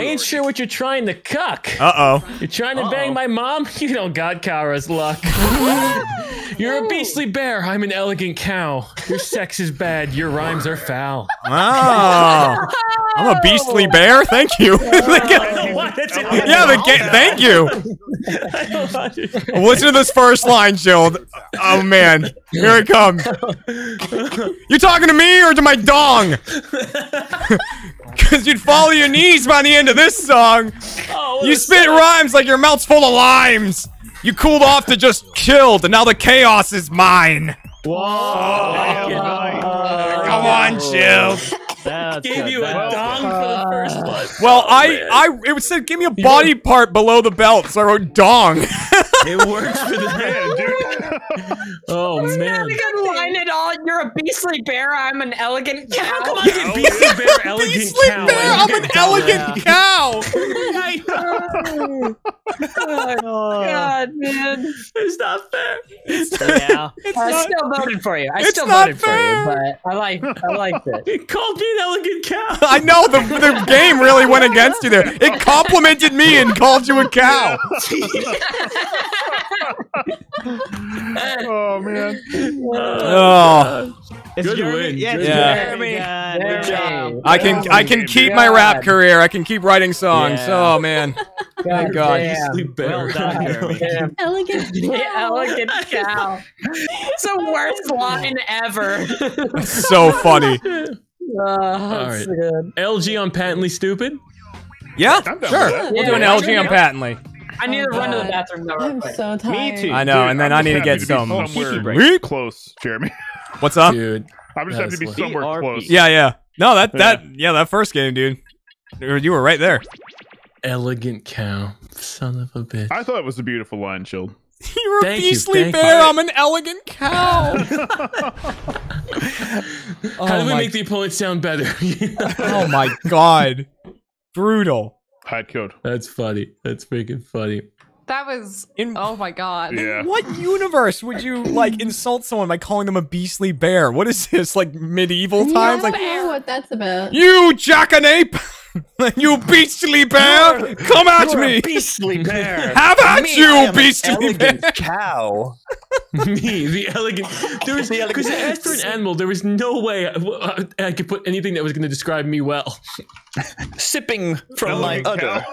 ain't sure what you're trying to cuck.
Uh oh.
You're trying to bang my mom? You don't got Kara's luck. You're a beastly bear. I'm an elegant cow. Your sex is bad. Your rhymes are foul.
Oh. I'm a beastly bear. Thank you. yeah, the ga- thank you. Listen to this first line, Shield. Oh man, here it comes. You talking to me or to my dong? Cause you'd fall to your knees by the end of this song. you spit rhymes like your mouth's full of limes. You cooled off to just killed, and now the chaos is mine. Come on, Shield.
Gave you a dong for the first one.
Uh, well, oh, I, I, it said give me a body part below the belt, so I wrote dong.
It works for the
man, dude.
Oh
Not
man.
a good line at all. You're a beastly bear. I'm an elegant cow.
How come I get beastly bear elegant
Beastly
cow?
bear, I'm an
dong?
elegant cow.
Oh, God, man.
It's not fair.
Yeah.
I still voted for you. I
it's
still
not
voted
fair.
for you, but I like I liked it.
It called me an elegant cow.
I know the the game really went against you there. It complimented me and called you a cow.
Oh man.
Oh,
It's
Good
Jeremy.
win.
Yeah, it's
Good
Yeah.
Jeremy. God, good job.
I can I can keep my rap career. I can keep writing songs.
Yeah.
Oh man, my God.
Beastly bear.
Well done, Jeremy.
Elegant.
The elegant cow. It's the worst line ever.
So funny.
Oh,
All
that's
right.
good.
LG on patently stupid.
Yeah, sure. We'll do an LG on patently.
I need to run to the
oh,
bathroom though.
I'm
quick.
so tired.
Me too.
I know,
Dude,
and then
I'm
I
just
need to
happy
get
be
some.
somewhere
Sweet.
close, Jeremy.
What's up?
Dude.
I'm just
That
happy to be
is
somewhere
what-
close.
Yeah, yeah. No, that that yeah, that first game, dude. You were right there.
Elegant cow. Son of a bitch.
I thought it was a beautiful line, Shield.
You're a
Thank you,
beastly
thank
bear.
you.
I'm an elegant cow.
How oh do we
my-
make the opponent sound better?
oh my god, brutal.
Hide code.
That's funny. That's freaking funny.
That was.
In-
oh my god.
Yeah.
What universe would you like insult someone by calling them a beastly bear? What is this like medieval
Yeah,
times?
I
Like
don't know what that's about.
you jackanape, you beastly bear, come at
You're
me.
a beastly bear.
How about
Me,
you,
I am an
beastly bear?
cow.
Me, the elegant. There was because I asked for an animal. There was no way I, I could put anything that was going to describe me well.
Sipping from my udder.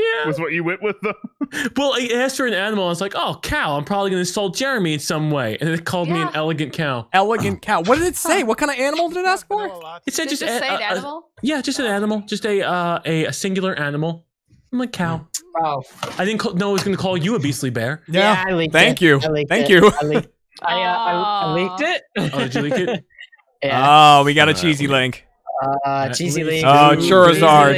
Cow
Yeah.
Was what you went with though?
Well, I asked for an animal. I was like, "Oh, cow! I'm probably going to insult Jeremy in some way," and it called me an elegant cow.
Elegant cow. What did it say? What kind of animal did it ask for?
It said
Did
just
it
a-
say
a-
an
a-
animal?
yeah, just an animal, just a uh, a, a singular animal. I'm a cow.
Oh,
I didn't call, know I was going to call you a beastly bear.
Yeah.
I leaked
Thank
it.
you.
I leaked
Thank
it.
you.
I, leaked, I, uh, I, I leaked it.
Oh, did you leak it?
yeah.
Oh, we got a cheesy link.
Uh, cheesy leak.
Oh, Charizard.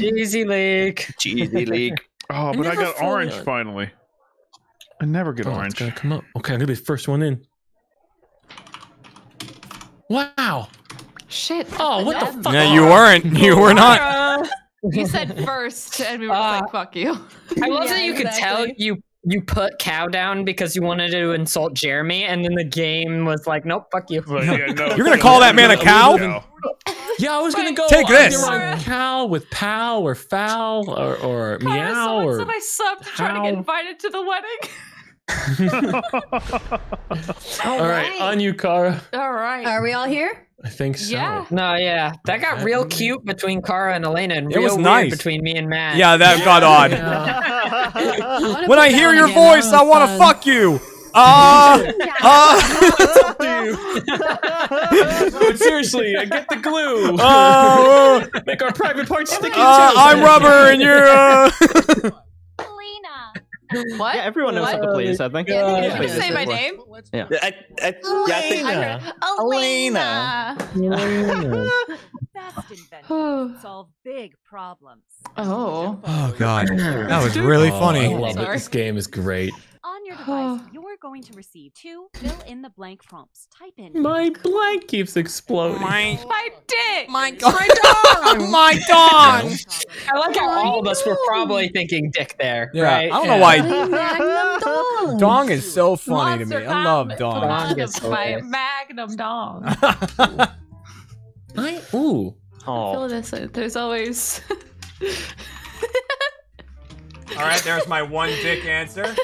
Cheesy leak. Cheesy leak.
League.
Oh, but I
never
got orange
un-
finally. I never get
Oh,
orange.
gonna come up. Okay, I'm gonna be the first one in. Wow.
Shit.
Oh, what the fuck?
Yeah, you weren't. You were not.
You said first, and we were
Uh,
like, "Fuck you."
I love
Yeah,
that you could tell you you put cow down because you wanted to insult Jeremy, and then the game was like, nope, fuck you.
But yeah, no,
You're gonna call that man a cow?
Yeah, I was gonna go.
Take
either
this.
on cow with pow or foul or, or
Kara,
meow
someone
or.
said I subbed to try to get invited to the wedding.
All right, on you, Kara.
All right.
Are we all here?
I think so.
Yeah.
No, yeah, that got real cute between Kara and Elaina, and
It
real
was
weird
nice.
between me and Matt.
Yeah, that got odd.
wanna
When I hear your
again.
Voice, I want to fuck you. Uh, uh,
but seriously, I get the glue.
uh,
Make our private parts sticky
uh,
too.
I'm rubber and you're. Uh...
Lena.
What?
Yeah, everyone knows
What?
how to play this, I think.
Yeah, I think
Did you say my name?
Yeah.
I, I, yeah, I think
I heard Elaina.
Best invention. Solve big problems.
Oh.
Oh god, that was really
Oh, I
funny.
love it. This game is great.
On your device, you're going to receive two fill in the blank prompts. Type in
My blank keeps exploding.
My dick.
My god, my dong.
I like how all of us were probably thinking dick there,
Yeah,
right?
I don't know why
Magnum dong.
dong is so funny to me. I love dong.
Dong is
My
hilarious.
magnum dong.
I ooh.
I feel this. uh, There's always.
All right, there's my one dick answer.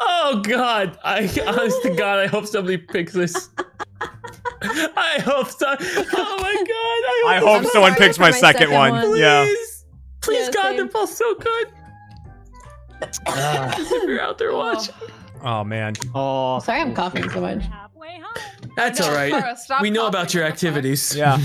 Oh God! I honest to God, I hope somebody picks this. I hope so. Oh my God!
I hope someone picks my, second, one. Yeah.
Please, please, God, they're both so good. Ah. if you're out there oh. watching,
Oh man.
Oh.
Sorry, I'm coughing so much.
That's
No,
all right.
Tara,
we know about your activities.
Yeah.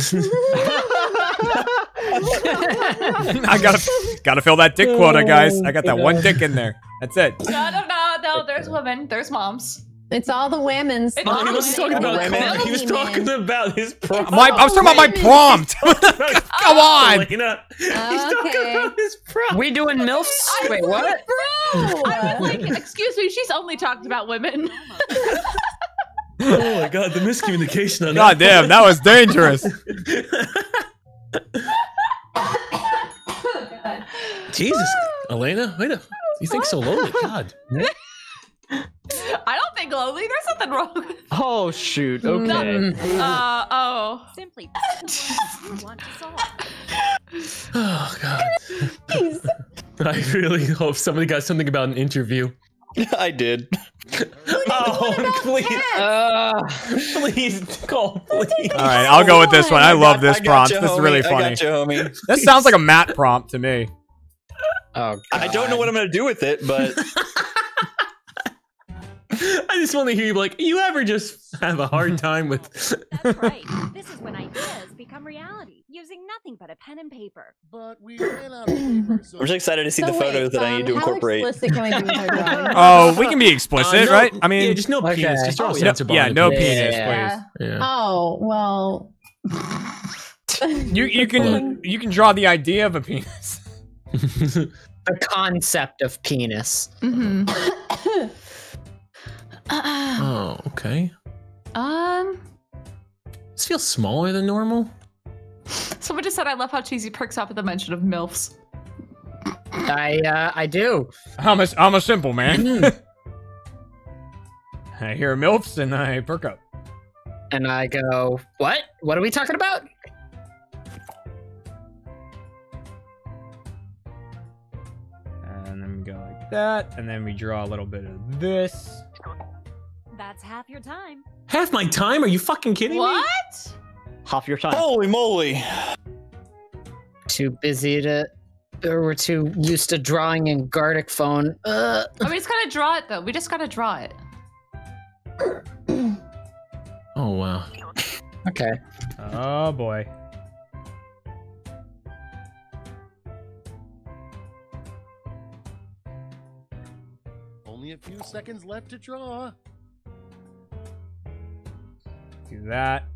I gotta gotta fill that dick quota, guys. I got that one dick in there. That's it.
No, no, no, no. There's women. There's moms.
It's all the women's.
It's
Oh,
all
he wasn't talking about
Women.
Connor. He was talking about his prompt.
My, I was talking about my prompt. Come on.
Elaina. He's talking about his prompt.
We oh, doing milfs? Wait, what?
Bro, I was like, excuse me, she's only talked about women.
Oh my God, the miscommunication on
God
that.
damn, that was dangerous.
Jesus, Elaina, wait a. You think so lowly? God.
I don't think lonely. There's nothing wrong.
Oh shoot. Okay.
No. Uh oh.
Simply you want to solve.
Oh God. Please. I really hope somebody got something about an interview.
I did.
Oh, please,
Uh,
please, call, please.
All right, I'll go with this one. I love this
I
prompt.
you,
This is
homie.
really
I
funny.
got you, homie.
This sounds like a Matt prompt to me.
oh,
I don't know what I'm gonna do with it, but
I just want to hear you be like, you ever just have a hard time with.
That's right. This is when ideas become reality, using nothing but a pen and paper.
But we ran out of paper, so
I'm just excited to see the
So
photos
wait,
that I need to
um,
incorporate.
How explicit can we be with our drawing?
Oh, we can be explicit,
Uh, no-
right? I mean,
yeah, just no
Okay.
penis. Just throw a
no-
censor
yeah, no penis,
Yeah.
please.
Yeah.
Oh well.
You you can you can draw the idea of a penis.
the concept of penis.
Mm-hmm.
oh, okay.
um.
This feels smaller than normal.
Someone just said, "I love how cheesy perks up at the mention of milfs."
I uh, I do.
I'm a I'm a simple man. I hear milfs and I perk up.
And I go, what? What are we talking about?
And then we go like that, and then we draw a little bit of this.
That's half your time.
Half my time? Are you fucking kidding me?
What?
Half your time.
Holy moly!
Too busy to. Or we're too used to drawing in Gartic Phone. Uh,
I mean, it's gotta draw it though. We just gotta draw it.
Oh wow.
okay.
Oh boy.
only a few seconds left to draw.
Do that.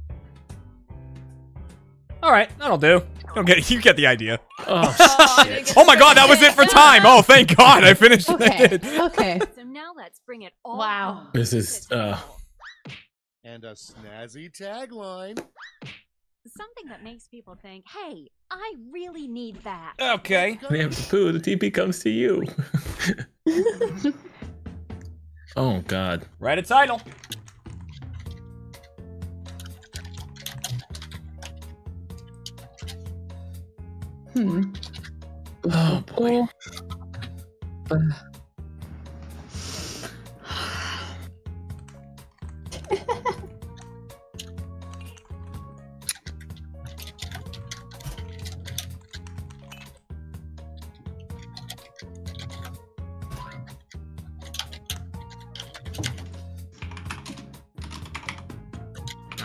All right, that'll do. Don't get you get the idea.
Oh,
Oh,
shit.
Oh my god, that was it for time. Oh, thank God, I finished. I
Okay.
did.
Okay.
So now let's bring it all
Wow.
This is uh
And a snazzy tagline.
Something that makes people think, hey, I really need that.
Okay.
we have to poo, the TP comes to you. oh god.
Write a title.
Hmm.
Oh boy.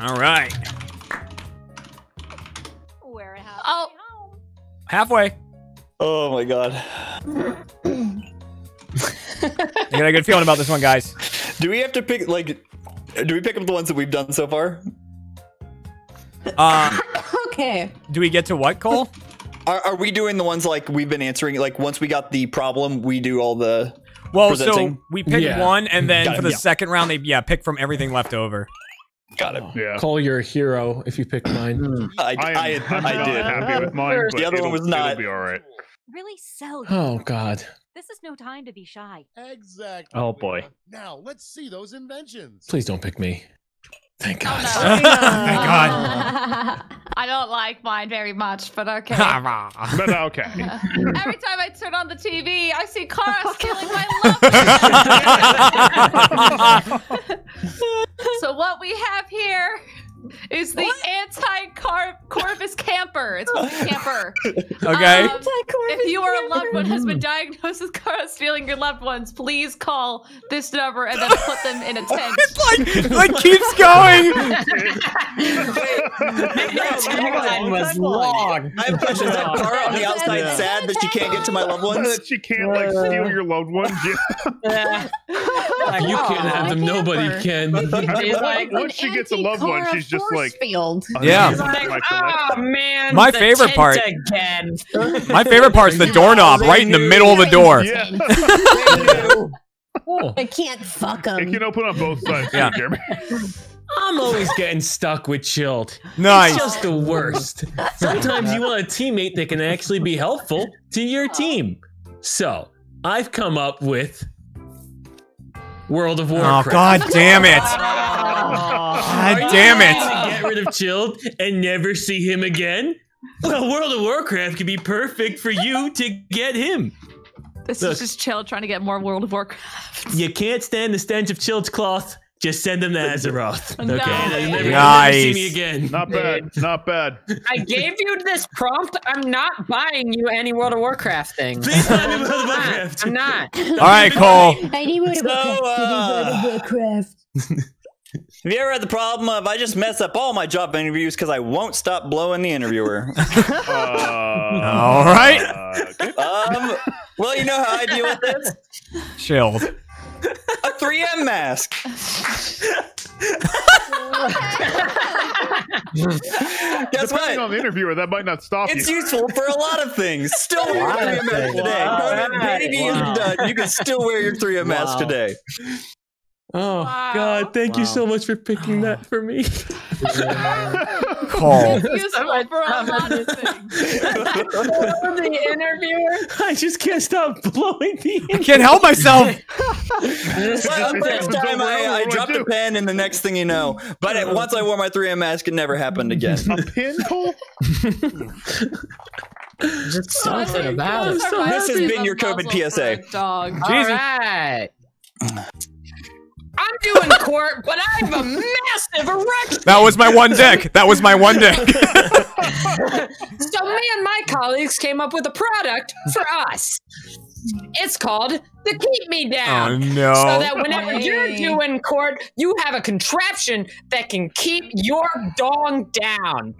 All right.
Halfway.
Oh
my god.
I got a good feeling about this one, guys.
Do we have to pick like? Do we pick up the ones that we've done so far?
Uh,
Okay.
do we get to what, Cole?
Are, are we doing the ones like we've been answering? Like once we got the problem, we do all the.
Well, so we pick
Yeah.
one, and then
Got it,
for the
yeah.
second round, they yeah pick from everything left over.
Got it. Oh.
Yeah.
Call your hero if you pick mine.
I,
I
I,
am, I'm
I,
not
did.
happy with mine, but
The other one was not.
It'll be all right.
Really sell.
Oh god.
This is no time to be shy.
Exactly.
Oh boy.
Now let's see those inventions.
Please don't pick me. Oh, Thank God.
Thank God.
I don't like mine very much, but okay.
But uh, okay.
Every time I turn on the TV, I see cars killing my loved so what we have here is the anti-Corvus camper. It's called the camper.
Okay.
Um, if you or a loved one has been diagnosed with car stealing your loved ones, please call this number and then put them in a tent.
like, like keeps going.
That
tagline was long.
I have a question. Is that car on the outside sad that she can't get to my loved ones?
that she can't like steal your loved ones. Yeah.
You can't have them. Nobody can.
Like-
once she gets a loved one, she's just like,
field.
Yeah.
He's like, oh man,
My
the
favorite
tent
part-
again.
My favorite part is the doorknob right in the middle of the door.
yeah.
I can't fuck
It
them.
can open on both sides,
Yeah.
yeah. Jeremy.
I'm always getting stuck with chilled.
Nice.
It's just the worst. Sometimes you want a teammate that can actually be helpful to your team. So I've come up with World of
Oh
Warcraft.
god damn it.
Are
God
you
damn it.
Get rid of Chilled and never see him again? Well, World of Warcraft could be perfect for you to get him.
This
Look.
is just chill trying to get more World of Warcraft.
You can't stand the stench of Chilled's cloth. Just send him to Azeroth. Okay.
No.
You'll never, you'll never
Nice.
see me again.
Not bad. Not bad.
I gave you this prompt. I'm not buying you any World of Warcraft thing.
Please buy me World of
I'm not.
Warcraft.
I'm not.
All right, Cole.
I need World of Warcraft. I need World of uh, Warcraft.
Have you ever had the problem of I just mess up all my job interviews because I won't stop blowing the interviewer?
Uh,
All right.
uh, okay.
um, well, you know how I deal with this?
Chilled.
A 3M mask. Guess
Depending
what?
on the interviewer, that might not stop
It's
you.
useful for a lot of things. Still wear your 3M mask today.
Wow.
Paid reviews are done. You can still wear your 3M mask today.
Oh
Wow.
God! Thank you so much for picking that for me.
Cole.
It's useful for a lot of things.
the interviewer.
I just can't stop blowing the.
I can't help myself.
Well, first time I, I dropped a pen, and the next thing you know, but it, once I wore my 3M mask, it never happened again.
A pin hole?
Just something about it.
So
This has been your COVID PSA.
for a Dog.
All right. I'm doing court, but I have a massive erection.
That was my one dick. That was my one dick.
So me and my colleagues came up with a product for us. It's called the Keep Me Down.
Oh, no.
So that whenever you're
Hey.
doing court, you have a contraption that can keep your dong down.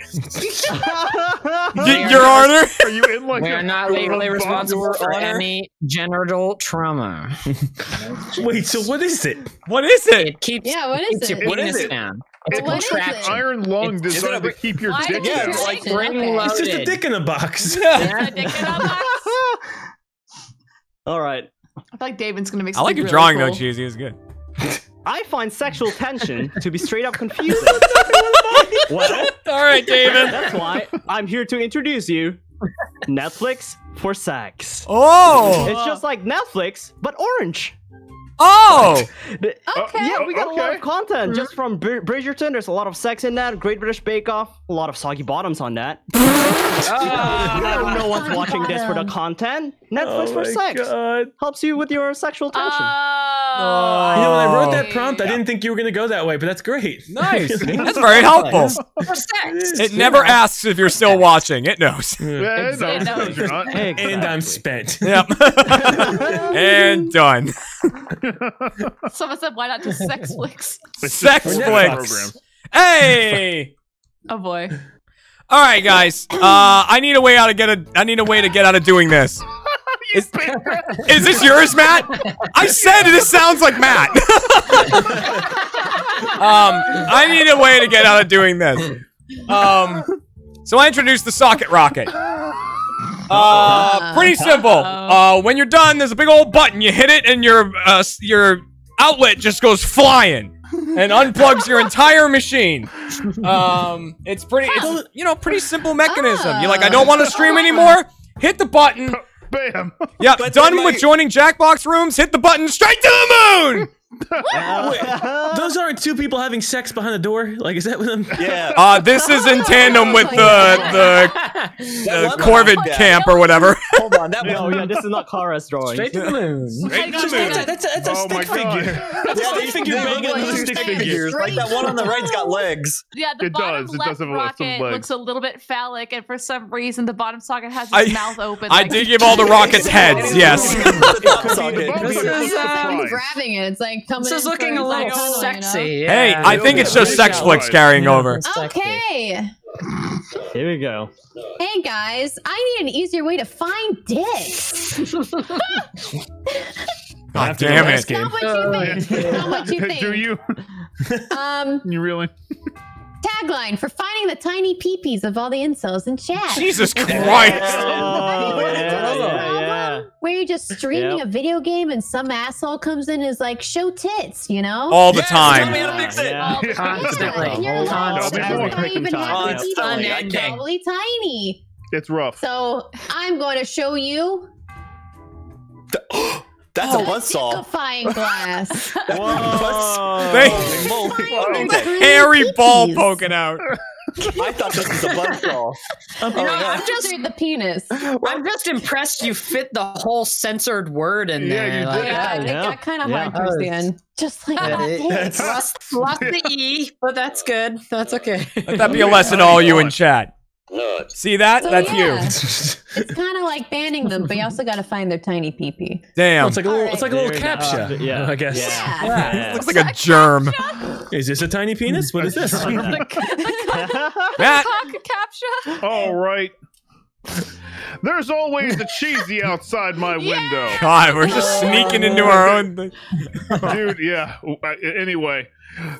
Y- Your Honor.
Are you in like
We are not legally responsible for
honor?
any genital trauma.
Wait, so what is it?
What is it?
It keeps,
Yeah, what is
keeps your
it?
What is
penis
it?
down. It's a
What is it?
contraption.
Iron lung
It's-
is
designed to keep your dick
did
Yeah, it's like
say
spring?
Okay.
It's just a dick in a box.
A dick in a box?
All right.
I feel like Davin's gonna make
I like your
really
drawing
cool.
though, Cheesy. It's good.
I find sexual tension to be straight up confusing. well,
All right, Davin.
that's why I'm here to introduce you Netflix for sex.
Oh.
It's just like Netflix, but orange.
Oh.
Okay.
Yeah, we got a lot of content just from Br- Bridgerton. There's a lot of sex in that. Great British Bake Off. A lot of soggy bottoms on that.
Ah.
no one's watching this for the content. Netflix
Oh
for sex
God.
helps you with your sexual tension.
Oh.
You know, when I wrote that
Okay.
prompt, I didn't think you were gonna go that way, but that's great.
Nice. That's very helpful.
For sex.
It never asks if you're still watching. It knows.
Yeah, no,
Exactly.
no, you're.
And I'm spent.
Yep. and done.
Someone said, "Why not just sex flicks?"
Sex flicks.
programs.
Hey.
Oh boy.
All right, guys. Uh, I need a way out to get a. I need a way to get out of doing this. Is, is this yours, Matt? I said this sounds like Matt. um, I need a way to get out of doing this. Um, so I introduced the socket rocket. Uh, pretty simple. Uh, when you're done, there's a big old button. You hit it, and your uh, your outlet just goes flying and unplugs your entire machine. Um, it's pretty, it's you know, pretty simple mechanism. You're like, I don't want to stream anymore. Hit the button.
Bam.
Yep, done with joining Jackbox rooms. Hit the button straight to the moon.
Wait, those aren't two people having sex behind the door. Like, is that what them?
Yeah.
Uh, this is in tandem with the the, the Corvid camp or whatever.
Hold on, that
No, yeah, this is not Kara's drawing.
Straight to the moon.
Hey, that's, a, that's a, that's a
Oh
stick figure. That's
Yeah,
a stick figure
they
banging
like
another stick
stick
figure.
figures. Like that one on the right's got legs.
Yeah, the
It
bottom
does. It does have a- some
rocket
legs.
looks a little bit phallic, and for some reason, the bottom socket has
I-
his mouth open.
I
like
did give all the rockets heads. Yes.
This
This is, uh,
grabbing it. It's like coming.
This is
in
looking a little
like, tunnel, you know?
sexy.
Hey,
yeah.
I think it's just sex flicks carrying over.
Okay.
Here we go.
Hey guys, I need an easier way to find dicks.
God damn it.
Not what you think. Not what you think.
Do you?
Um,
You really?
Tagline for finding the tiny peepees of all the incels in chat.
Jesus Christ.
Oh, yeah, yeah, yeah.
Where you're just streaming
Yep.
a video game and some asshole comes in and is like, show tits, you know?
All the
Yes, tell me
time.
how to fix it.
Yeah.
Yeah,
Constantly.
and you're like,
Constantly.
"Oh, not even
Time.
half
Constantly. I
it's
can't.
probably tiny.
It's rough.
So I'm going to show you
That's a oh, buzzsaw.
liquefying glass.
They-
Holy moly.
Hairy ball poking out.
I thought this was a buzzsaw.
You know, oh, I'm
Just
just,
the penis.
I'm just impressed you fit the whole censored word in
Yeah,
there.
you
like,
did.
Yeah, it
Yeah.
got kind of
Yeah.
hard towards the end. Just like
Yeah,
that.
it- Lost, lost the E, but that's good. That's okay.
Let that be a lesson to all you in chat. See that?
So,
That's
yeah.
you.
It's kind of like banning them, but you also got to find their tiny pee pee.
Damn.
it's like a little,
Alright.
it's like a little
There you Yeah.
I guess.
Yeah.
Yeah.
Looks like a germ.
Is this a tiny penis? What is this?
Matt.
Cock captcha.
All right. There's always a cheesy outside my window.
God, we're just sneaking into our own thing.
Dude, yeah. Anyway,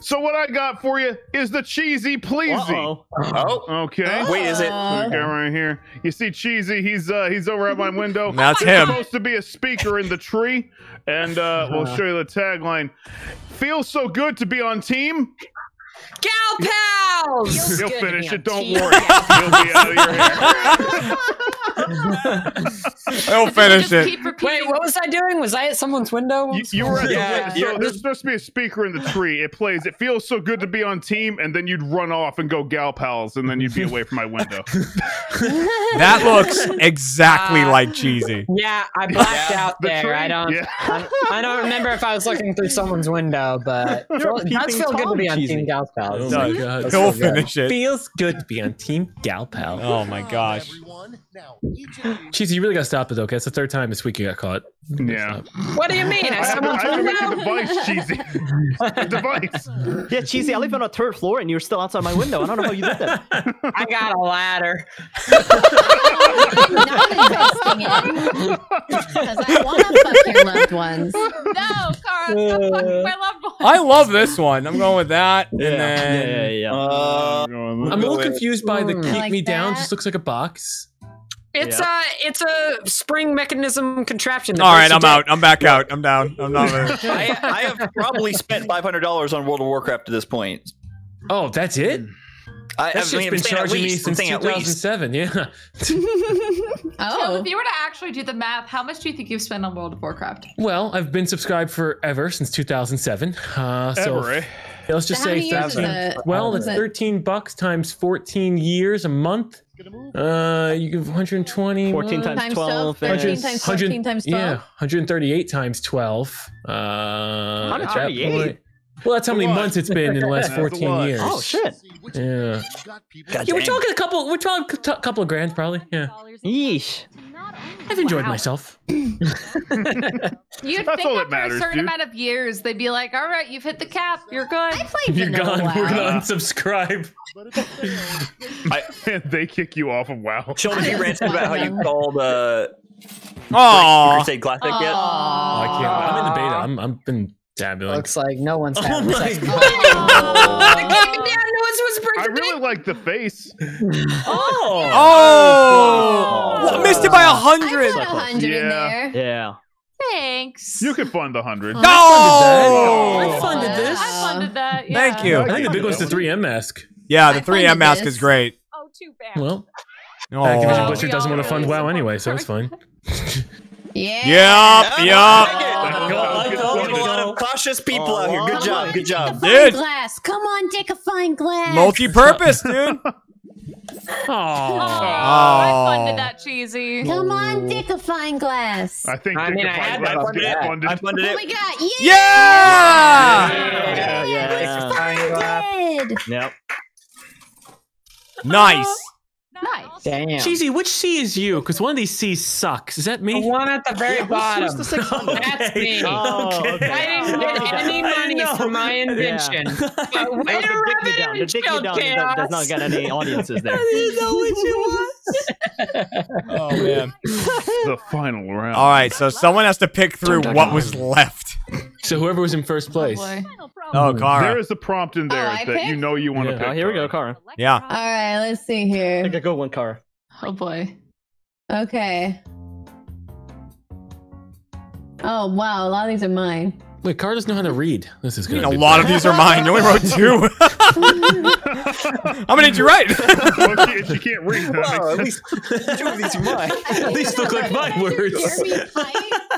so what I got for you is the cheesy pleasy.
Uh-oh.
Oh.
Okay.
Wait, is it?
Okay, right here. You see, cheesy. He's uh, he's over at my window.
That's
There's
him.
Supposed to be a speaker in the tree, and uh, we'll show you the tagline. Feels so good to be on team.
Gal pals!
He'll
Good to
finish it. Don't worry. He'll be out of your hair.
I'll finish
Just
it.
keep repeating.
Wait, what was I doing? Was I at someone's window?
You, you were at
Yeah,
the
you're-
so there's supposed to be a speaker in the tree. It plays. It feels so good to be on team, and then you'd run off and go gal pals, and then you'd be away from my window.
That looks exactly
Uh,
like cheesy.
Yeah, I blacked
Yeah.
out
The
there.
tree?
I don't.
Yeah.
I, I don't remember if I was looking through someone's window, but it does
peeping
feel good to be on
Tom,
Team. Gal Pals.
Oh my god.
He'll finish it.
Feels good to be on Team Gal Pal.
Oh my gosh.
Everyone, now each of you
Cheesy, you really gotta stop it though, 'cause It's the third time this week you got caught.
Yeah.
What do you mean?
I
At
have, to, I have to make a
window?
device, cheesy. a device.
Yeah, cheesy. I live on a third floor, and you're still outside my window. I don't know how you did that.
I got a ladder.
Not investing in. Because I want to fuck your loved ones.
No, Kara, stop fucking my loved one.
I love this one. I'm going with that. And
yeah,
then
yeah, yeah.
Uh,
I'm a little confused by the
Mm.
keep
like
me down. Just looks like a box.
It's
Yeah.
a it's a spring mechanism contraption.
all right, I'm out. I'm back out. I'm down. I'm not. Really...
I, I have probably spent five hundred dollars on World of Warcraft to this point.
Oh, that's it.
I,
That's
I
just
mean, I'm
been
saying at
charging me
least, I'm
since
saying at least.
2007. Yeah.
Chill,
Oh.
if you were to actually do the math, how much do you think you've spent on World of Warcraft?
Well, I've been subscribed forever since 2007. Uh, so
Ever, eh?
yeah, let's just
So how
say
many years is
13.
it?
Well,
it's
13 bucks times 14 years a month. Uh, you give 120.
14 times
Times
12.
12, 13
is-
times 14 times 12.
Yeah, 138 times 12. Uh,
138?
Point- Well, that's how many
That's a lot.
months it's been in the last 14
lot.
years.
Oh, shit.
Yeah.
God
Yeah, we're
dang.
talking a couple. We're talking a couple of grand, probably. Yeah,
Yeesh.
I've enjoyed
Wow.
myself.
You'd
That's
think
all
after
matters,
a certain
dude.
amount of years, they'd be like, "All right, you've hit the cap. You're good."
I played
You're
Vanilla
gone. We're gonna unsubscribe.
And they kick you off of WoW.
Sean, have you ranted about how you called uh,
Aw.
Crusade Classic yet?
Oh, I can't. I'm in the beta. I'm. I'm been dabbling.
Looks like no one's
Oh my
sex.
God.
Oh, the Keep Me Down Noise was
I
pretty
really like the face.
Oh.
Oh, oh. Well, missed it by a
I
hundred.
put a hundred in
Yeah.
there.
Yeah.
Thanks.
You could fund the hundred. Oh.
No.
I funded oh. this.
I funded that. Yeah.
Thank you.
I think the big one's the 3M mask.
Yeah, the 3M mask
this.
is great.
Oh, too bad.
Well,
Oh.
Activision
Oh.
Blizzard doesn't want to fund WoW anyway, so it's fine.
Yeah.
Yup, yup.
a lot of cautious people out here. Good job. Good job.
Fine glass. Come on, take a fine glass.
Multi-purpose, dude.
Oh, I funded that cheesy.
Come on, dick a fine glass.
I think
I mean, I had
Glass
that
gets
funded.
funded.
I funded
Oh
it.
my god, yeah!
Yeah!
Yeah,
Fine glass.
Good.
Yep.
Nice.
Nice.
Damn.
Cheesy, which C is you? Because one of these C's sucks. Is that me?
The
me?
one at the very bottom.
who's the 600?
That's me.
Oh, okay.
I didn't get any money
know.
for my invention. But
That was
way
the
rub
dick me
it
down. The dick down does,
Chaos.
does not get any audiences there.
Oh man.
the final round.
All right, so someone has to pick through what was left.
So whoever was in first oh, place.
Boy.
Oh,
There
Kara.
is a prompt in there
Oh, I
that you know you want to
Yeah.
pick.
Oh, here we go,
Kara.
Kara.
Yeah.
All right, let's see here.
Pick good one, Kara.
Oh boy.
Okay. Oh wow, a lot of these are mine.
Wait, Car doesn't know how to read. This is
I mean,
gonna
a lot
bad.
of these are mine. You only wrote two. How many did you write?
well, she, she can't read. That
Wow, at least two of these are mine.
At least look like my words.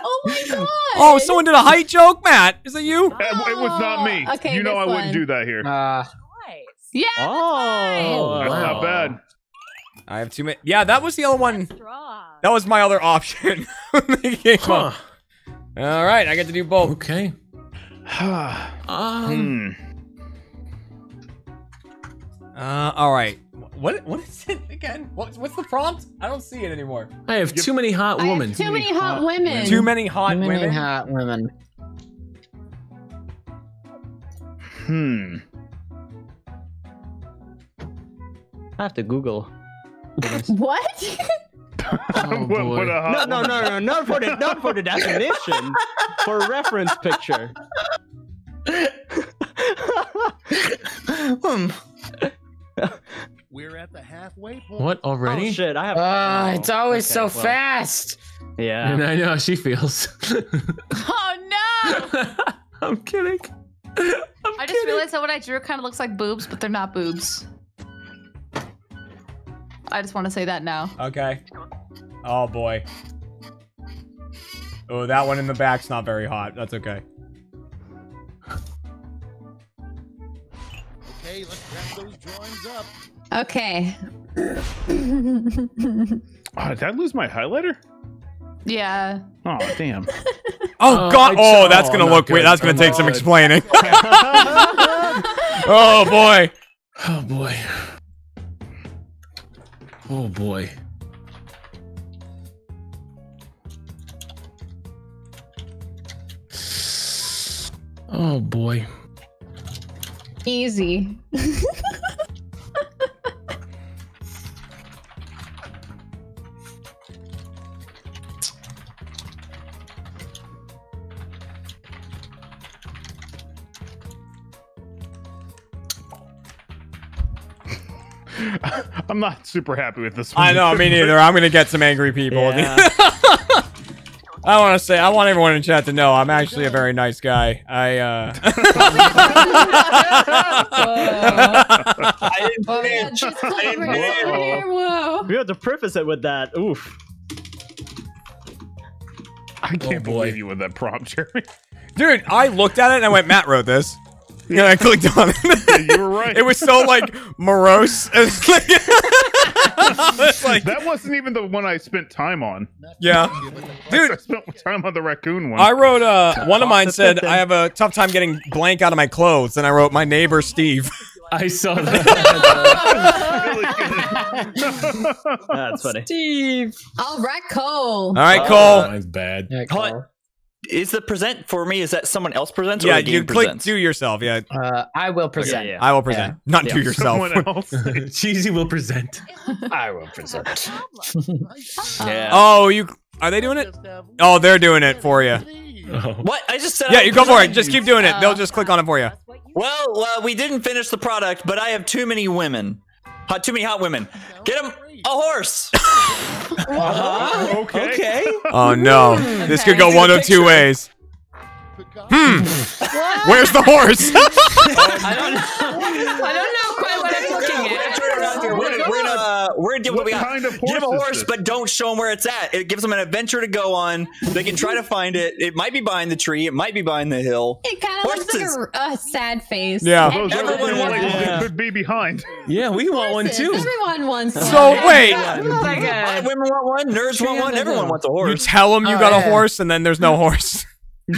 Oh my god.
Oh, someone did a height joke, Matt. Is that you?
sense. It, it was not me.
Oh, okay,
you know
this
I wouldn't do that here.
Uh,
Yeah.
Oh,
That's
wow.
not bad.
I have too many. Yeah, that was the other one.
Straw.
That was my other option. They came up.
Huh.
All right, I get to do both.
Okay. Um,
Hmm.
Uh, all right. What what is it again? What's what's the prompt? I don't see it anymore.
I have too many hot
I have
women.
too many hot women.
Too many hot
too many
women.
hot women.
Hmm.
I have to Google.
What?
Oh,
what, what a hot
No, no,
woman.
no, no, not for the not for the definition. for reference picture.
Hmm.
We're at the halfway point.
What already?
Oh shit! I have.
Uh,
oh,
it's always
okay,
so
well,
fast.
Yeah.
And I know how she feels.
Oh no!
I'm kidding.
I just realized that what I drew kind of looks like boobs, but they're not boobs. I just want to say that now.
Okay. Oh boy. Oh, that one in the back's not very hot. That's okay.
Okay, let's wrap those drawings up.
Okay.
Oh, did I lose my highlighter?
Yeah.
Oh, damn.
Oh,
Oh,
god.
I
Oh, that's
oh,
gonna
not
look weird. That's gonna
Oh,
take some
good.
explaining. oh boy.
Oh boy. Oh boy. Oh boy.
Easy.
I'm not super happy with this one.
I know, me neither. I'm gonna get some angry people.
Yeah.
I want to say, I want everyone in chat to know I'm actually a very nice guy. I, uh.
I didn't
my
plan. I didn't
clover
plan.
here. Whoa.
We have to preface it with that. Oof.
I can't
Oh,
believe you with that prompt, Jeremy.
Dude, I looked at it and I went, Matt wrote this. Yeah, I clicked on it.
Yeah, you were right.
It was so like morose. Like-
that wasn't even the one I spent time on.
yeah, dude, I
spent time on the raccoon one.
I wrote uh one of mine said I have a tough time getting blank out of my clothes, and I wrote my neighbor Steve.
I saw that.
That's funny.
Steve.
All right, Cole.
All right, Cole.
Mine's bad.
Yeah,
Hold-
Cole.
Is the present for me? Is that someone else presents?
Yeah,
the
you click
presents?
do yourself. Yeah,
Uh, I will present.
yeah.
I will present, not do yourself.
Someone else.
Cheesy will present.
I will present.
Yeah.
Oh, you are they doing it? Oh, they're doing it for you.
Oh.
What? I just said.
Yeah,
would
you go for it. Just keep doing it. They'll just click on it for you.
Well, uh, we didn't finish the product, but I have too many women. Hot, too many hot women. Get him a horse.
okay.
okay.
Oh no, this could go one of two ways. Hmm. Where's the horse?
I don't know.
I don't know quite what I'm looking
We're gonna
at.
turn around here. We're gonna, we're gonna, uh, we're gonna give what,
What
we got.
kind of
Give a
horse is
horse,
this?
but don't show them where it's at. It gives them an adventure to go on. They can try to find it. It might be behind the tree. It might be behind the hill.
It kind of looks like a, a sad face.
Yeah.
Those
Everyone
things
wants
that
one.
could be behind.
Yeah, we want one too.
Everyone wants one.
So wait,
Women want one. Nerds want one. Everyone wants a horse.
you tell them you
Oh,
got a horse, and then there's no horse.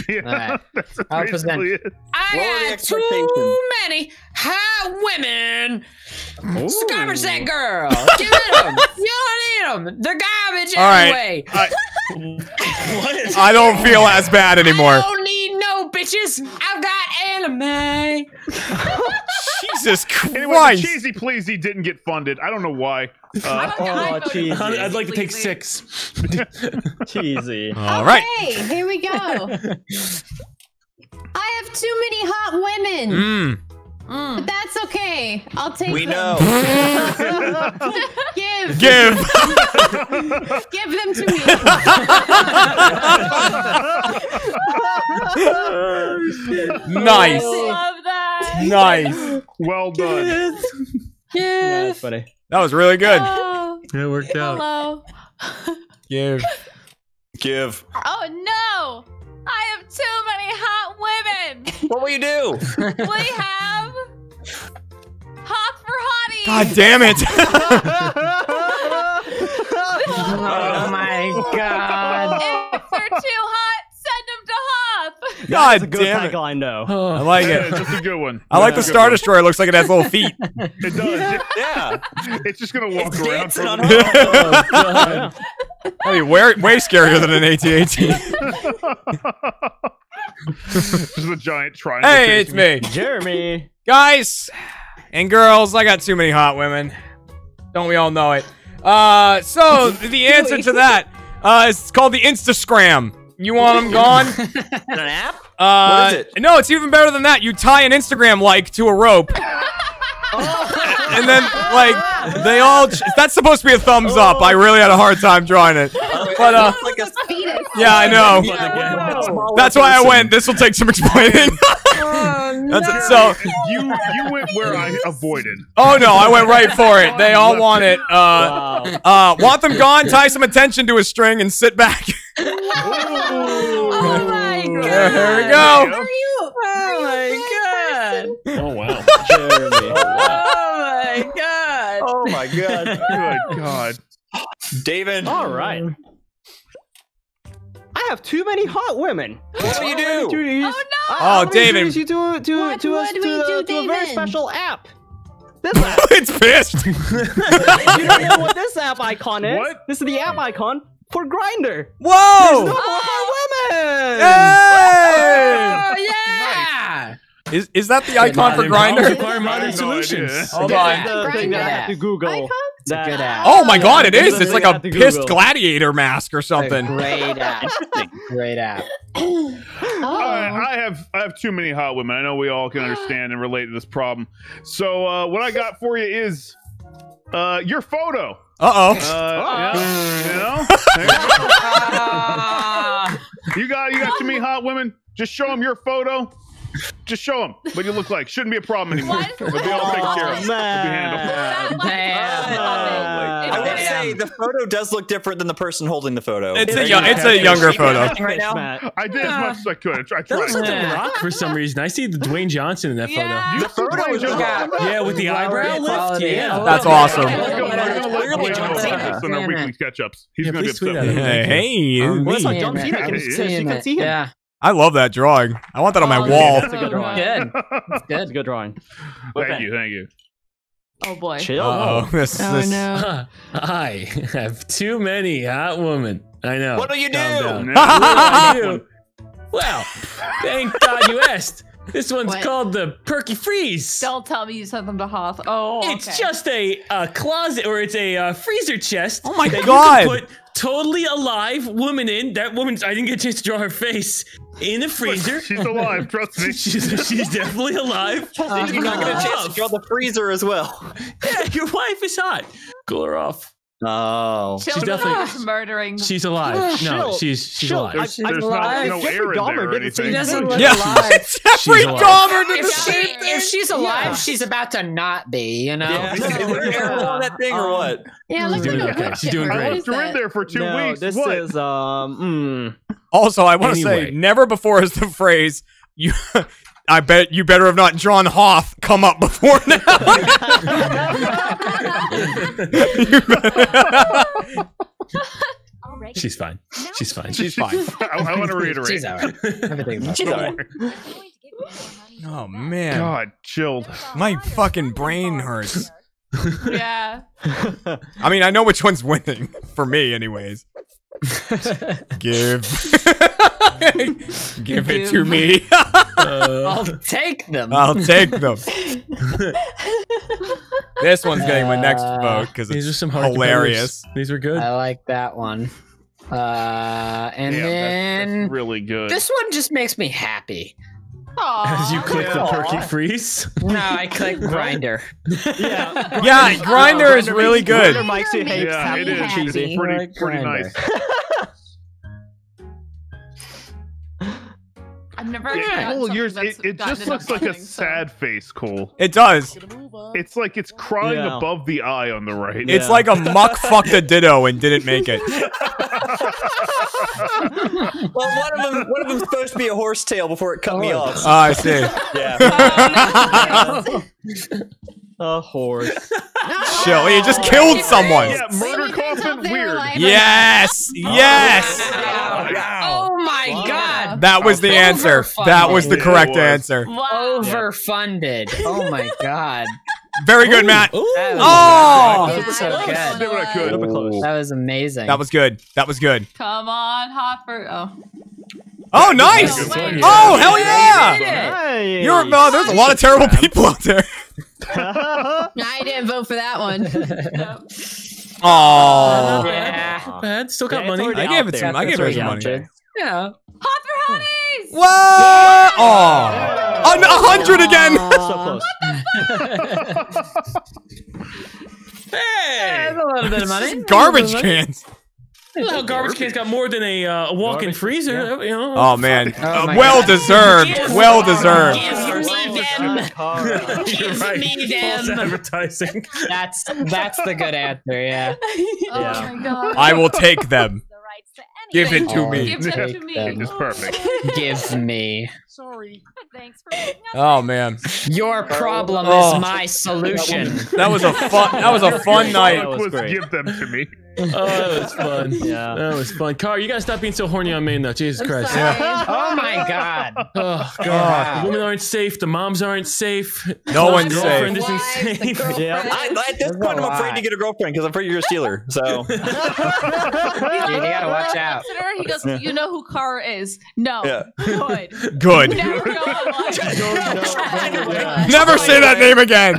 Yeah,
Alright.
that's
I'll present.
it.
I
Lower
got too many hot women. Garbage that girl. Get rid of them. You don't need them. They're garbage
All right.
anyway.
What is
I don't feel as bad anymore.
I
anymore.
don't need no bitches. I've got anime.
Jesus Christ.
Anyway, the
Christ.
cheesy pleasy didn't get funded. I don't know why. Uh,
Oh, cheesy.
I'd I'd like to take six.
Cheesy.
All right.
Okay, here we go. I have too many hot women,
Mm.
but that's okay. I'll take
We
them.
know.
Give,
Give.
give them to me.
nice.
Love that.
Nice.
well done.
Yeah, that's funny.
That was really good.
Oh,
It worked out.
hello.
Give.
Give.
Oh no! I have too many hot women.
What will you do?
we have hot for hotties.
God damn it.
Oh my god.
If they're too hot, send them to Hoth.
God
That's a good
damn it.
tagline, though.
I like
Yeah,
it.
just a good one.
I like the
That's a good
Star
one.
Destroyer. It looks like it has little feet.
It does.
Yeah.
It's just gonna walk
It's
around.
dancing
for
on
a
her.
I mean, way, way scarier than an AT-AT.
Just a giant triangle.
hey, it's
chasing
me.
Jeremy.
Guys and girls, I got too many hot women. Don't we all know it? Uh, so the answer to that uh, is called the Instagram. You want them gone?
An app?
Uh,
What is it?
No, it's even better than that. You tie an Instagram like to a rope. and then, like, they all. That's supposed to be a thumbs up. I really had a hard time drawing it. But, uh,
like a
Fetus.
yeah, I know. That's why I went. This will take some explaining. That's it. So,
You you went where I avoided.
oh no, I went right for it. They all want it. Uh, uh, want them gone? Tie some attention to a string and sit back.
Oh my god.
There we go.
Are you?
Oh my god.
Oh wow.
Jeremy.
Oh, oh my god.
Oh my god.
Good God.
Davin.
All right. I have too many hot women.
What do you do?
Oh,
I-
Oh,
Davin. you to to
What
to, us, to,
we do,
to a very special app. This app.
it's pissed.
you don't know what this app icon is?
What?
This is the app icon for Grindr.
Whoa!
No more women.
Hey!
Oh yeah.
Is is that the icon for
Modern
Grinder?
require modern
have no
solutions.
Hold on.
is the thing that I have to Google.
Icon?
That-
good app.
Oh my god, it
This
is.
the
It's like
thing I
a
have to
pissed
Google.
gladiator mask or
It's a
something.
great app. Great app.
Oh.
right, I have I have too many hot women. I know we all can understand and relate to this problem. So uh, what I got for you is uh, your photo.
Uh-oh.
Uh, yeah, you know, you got you got too many hot women. Just show them your photo. Just show them what you look like. Shouldn't be a problem anymore.
Why does it
It'll be all taken care of. It'll be handled.
Damn.
I would say the photo does look different than the person holding the photo.
It's a young- it's a younger photo.
Right now?
I did as much as I could. I tried. I
That looks like
tried.
The Rock for some reason. I see the Dwayne Johnson in that
Yeah.
You
photo
photo
is
is
Yeah, with the eyebrow lift. Yeah.
That's awesome.
We're gonna, we're gonna let
Clearly
Dwayne know about
John
this in
Cena.
our weekly catch-ups. He's gonna be
please
upset.
Hey, hey,
I'm
Well, it's like
seeing
John. Cena. Can,
he
you can see him.
Yeah.
I love that drawing. I want that on my
Oh,
wall.
That's a good drawing.
Good. It's
That's a
good.
good drawing.
Thank you, thank you.
Oh boy.
Chill.
Uh-oh. Oh, this,
Oh
this,
no.
I have too many hot women. I know.
What do you do?
No.
What do I do? Well, thank God you asked. This one's
What?
called the Perky Freeze.
Don't tell me you sent them to Hoth. Oh, okay.
It's just a, a closet or it's a uh, freezer chest.
Oh my
that
God.
You can put totally alive woman in. That woman's. I didn't get a chance to draw her face in the freezer.
She's alive. Trust me.
she's, she's definitely alive.
You're not gonna get a chance to draw the freezer as well.
Yeah, your wife is hot. Cool her off.
Oh.
Chill
She's definitely-
murdering.
She's alive. No,
Chill.
she's she's
Chill.
alive.
There's,
I- I-
there's
alive.
not, no
Jeffrey
air in
Dahmer
there or
did the same
anything.
doesn't look
Yeah.
alive.
Jeffrey
She's alive.
Dahmer did
If
the
she
same thing.
if she's alive,
Yeah.
she's about to not be. You know.
Yeah. Is on that thing or what?
Yeah, it looks
doing
like
okay. She's doing great.
What
I
is
left her in there for two
no,
weeks.
this
what?
is um. Mm.
Also, I want to
Anyway.
say, never before has the phrase "you." I bet you better have not drawn Hoth come up before now. You better-
Alright.
She's fine. She's fine.
She's fine.
I, I want to reiterate.
She's alright. Everything's
She's alright.
worry.
I'm going to give you more money.
Oh man,
God, chilled.
my fucking brain hurts.
yeah.
I mean, I know which one's winning for me, anyways. Give, give it to me.
I'll take them.
I'll take them. This one's getting my next
Uh,
vote because
These are
it's
some hard
hilarious.
competitors. These are good.
I like that one. Uh, and
Damn, that's,
then
that's really good.
this one just makes me happy.
As you
Aww.
click the perky freeze.
No, I click grinder.
Yeah.
Yeah, Grinder is really good.
Grinder makes you
yeah,
happy
It's
cheesy.
pretty, pretty nice.
I've never.
Yeah,
gotten
Cole, yours,
that's
it, it just looks like a
so-
sad face, Cole.
It does.
It's like it's crying
Yeah.
above the eye on the right.
It's like a Muk fucked a ditto and didn't make it.
Well, one of them, one of them's supposed to be a horse tail before it cut me oh. off.
Oh, I see.
yeah.
A horse.
Chill. You just killed someone.
yeah, murder
Maybe
coffin, weird.
like-
Yes. Yes.
Oh my god.
That was the answer. That was the correct
was.
answer.
Overfunded. Oh my god.
Very good, Matt.
That was,
Oh.
that was so
Yeah.
good.
Did what I could.
That was amazing.
That was good. That was good.
Come on, Hopper. Oh.
Oh, nice.
Oh.
Oh, hell yeah. You're, uh, there's a lot of terrible people out there.
I didn't vote for that one.
Oh.
Yeah.
Not. Still got
Yeah,
money.
I gave it
there.
some. I gave her
That's
some money.
out there.
Yeah.
Hopper honeys.
What? Oh. A a hundred again.
So close.
Hey!
That's a little bit of money.
Garbage cans.
Look how garbage can's got more than a, uh, a walk-in
Garbage,
freezer. You know.
Oh man.
Oh,
Uh,
my
well
God.
deserved. Well deserved.
Give me them. Give
right.
me
False
them.
advertising.
That's that's the good answer. Yeah.
Oh
Yeah.
my god.
I will take them.
The rights to
Give it to
Oh,
me.
Give them to
Take
me.
them.
It's perfect.
Give me.
Sorry.
Thanks for picking up.
Oh man.
Your problem
Oh.
is my solution.
That was a fun. That was a fun night.
That was
was
great.
give them to me.
Oh, that was fun.
Yeah.
Oh, that was fun. Car, you gotta stop being so horny on me now. Jesus
I'm
Christ.
sorry.
Oh my god.
Oh god.
Oh, wow.
The women aren't safe. The moms aren't safe.
No
The
one's
girlfriend
safe.
isn't safe.
girlfriend.
I, at this
There's
point, I'm afraid to get a girlfriend because I'm afraid you're a stealer. So
Dude, you gotta watch out.
Consider he goes. You know who Car is? No.
Yeah.
Good.
Good.
Never go online.
Never say that name again.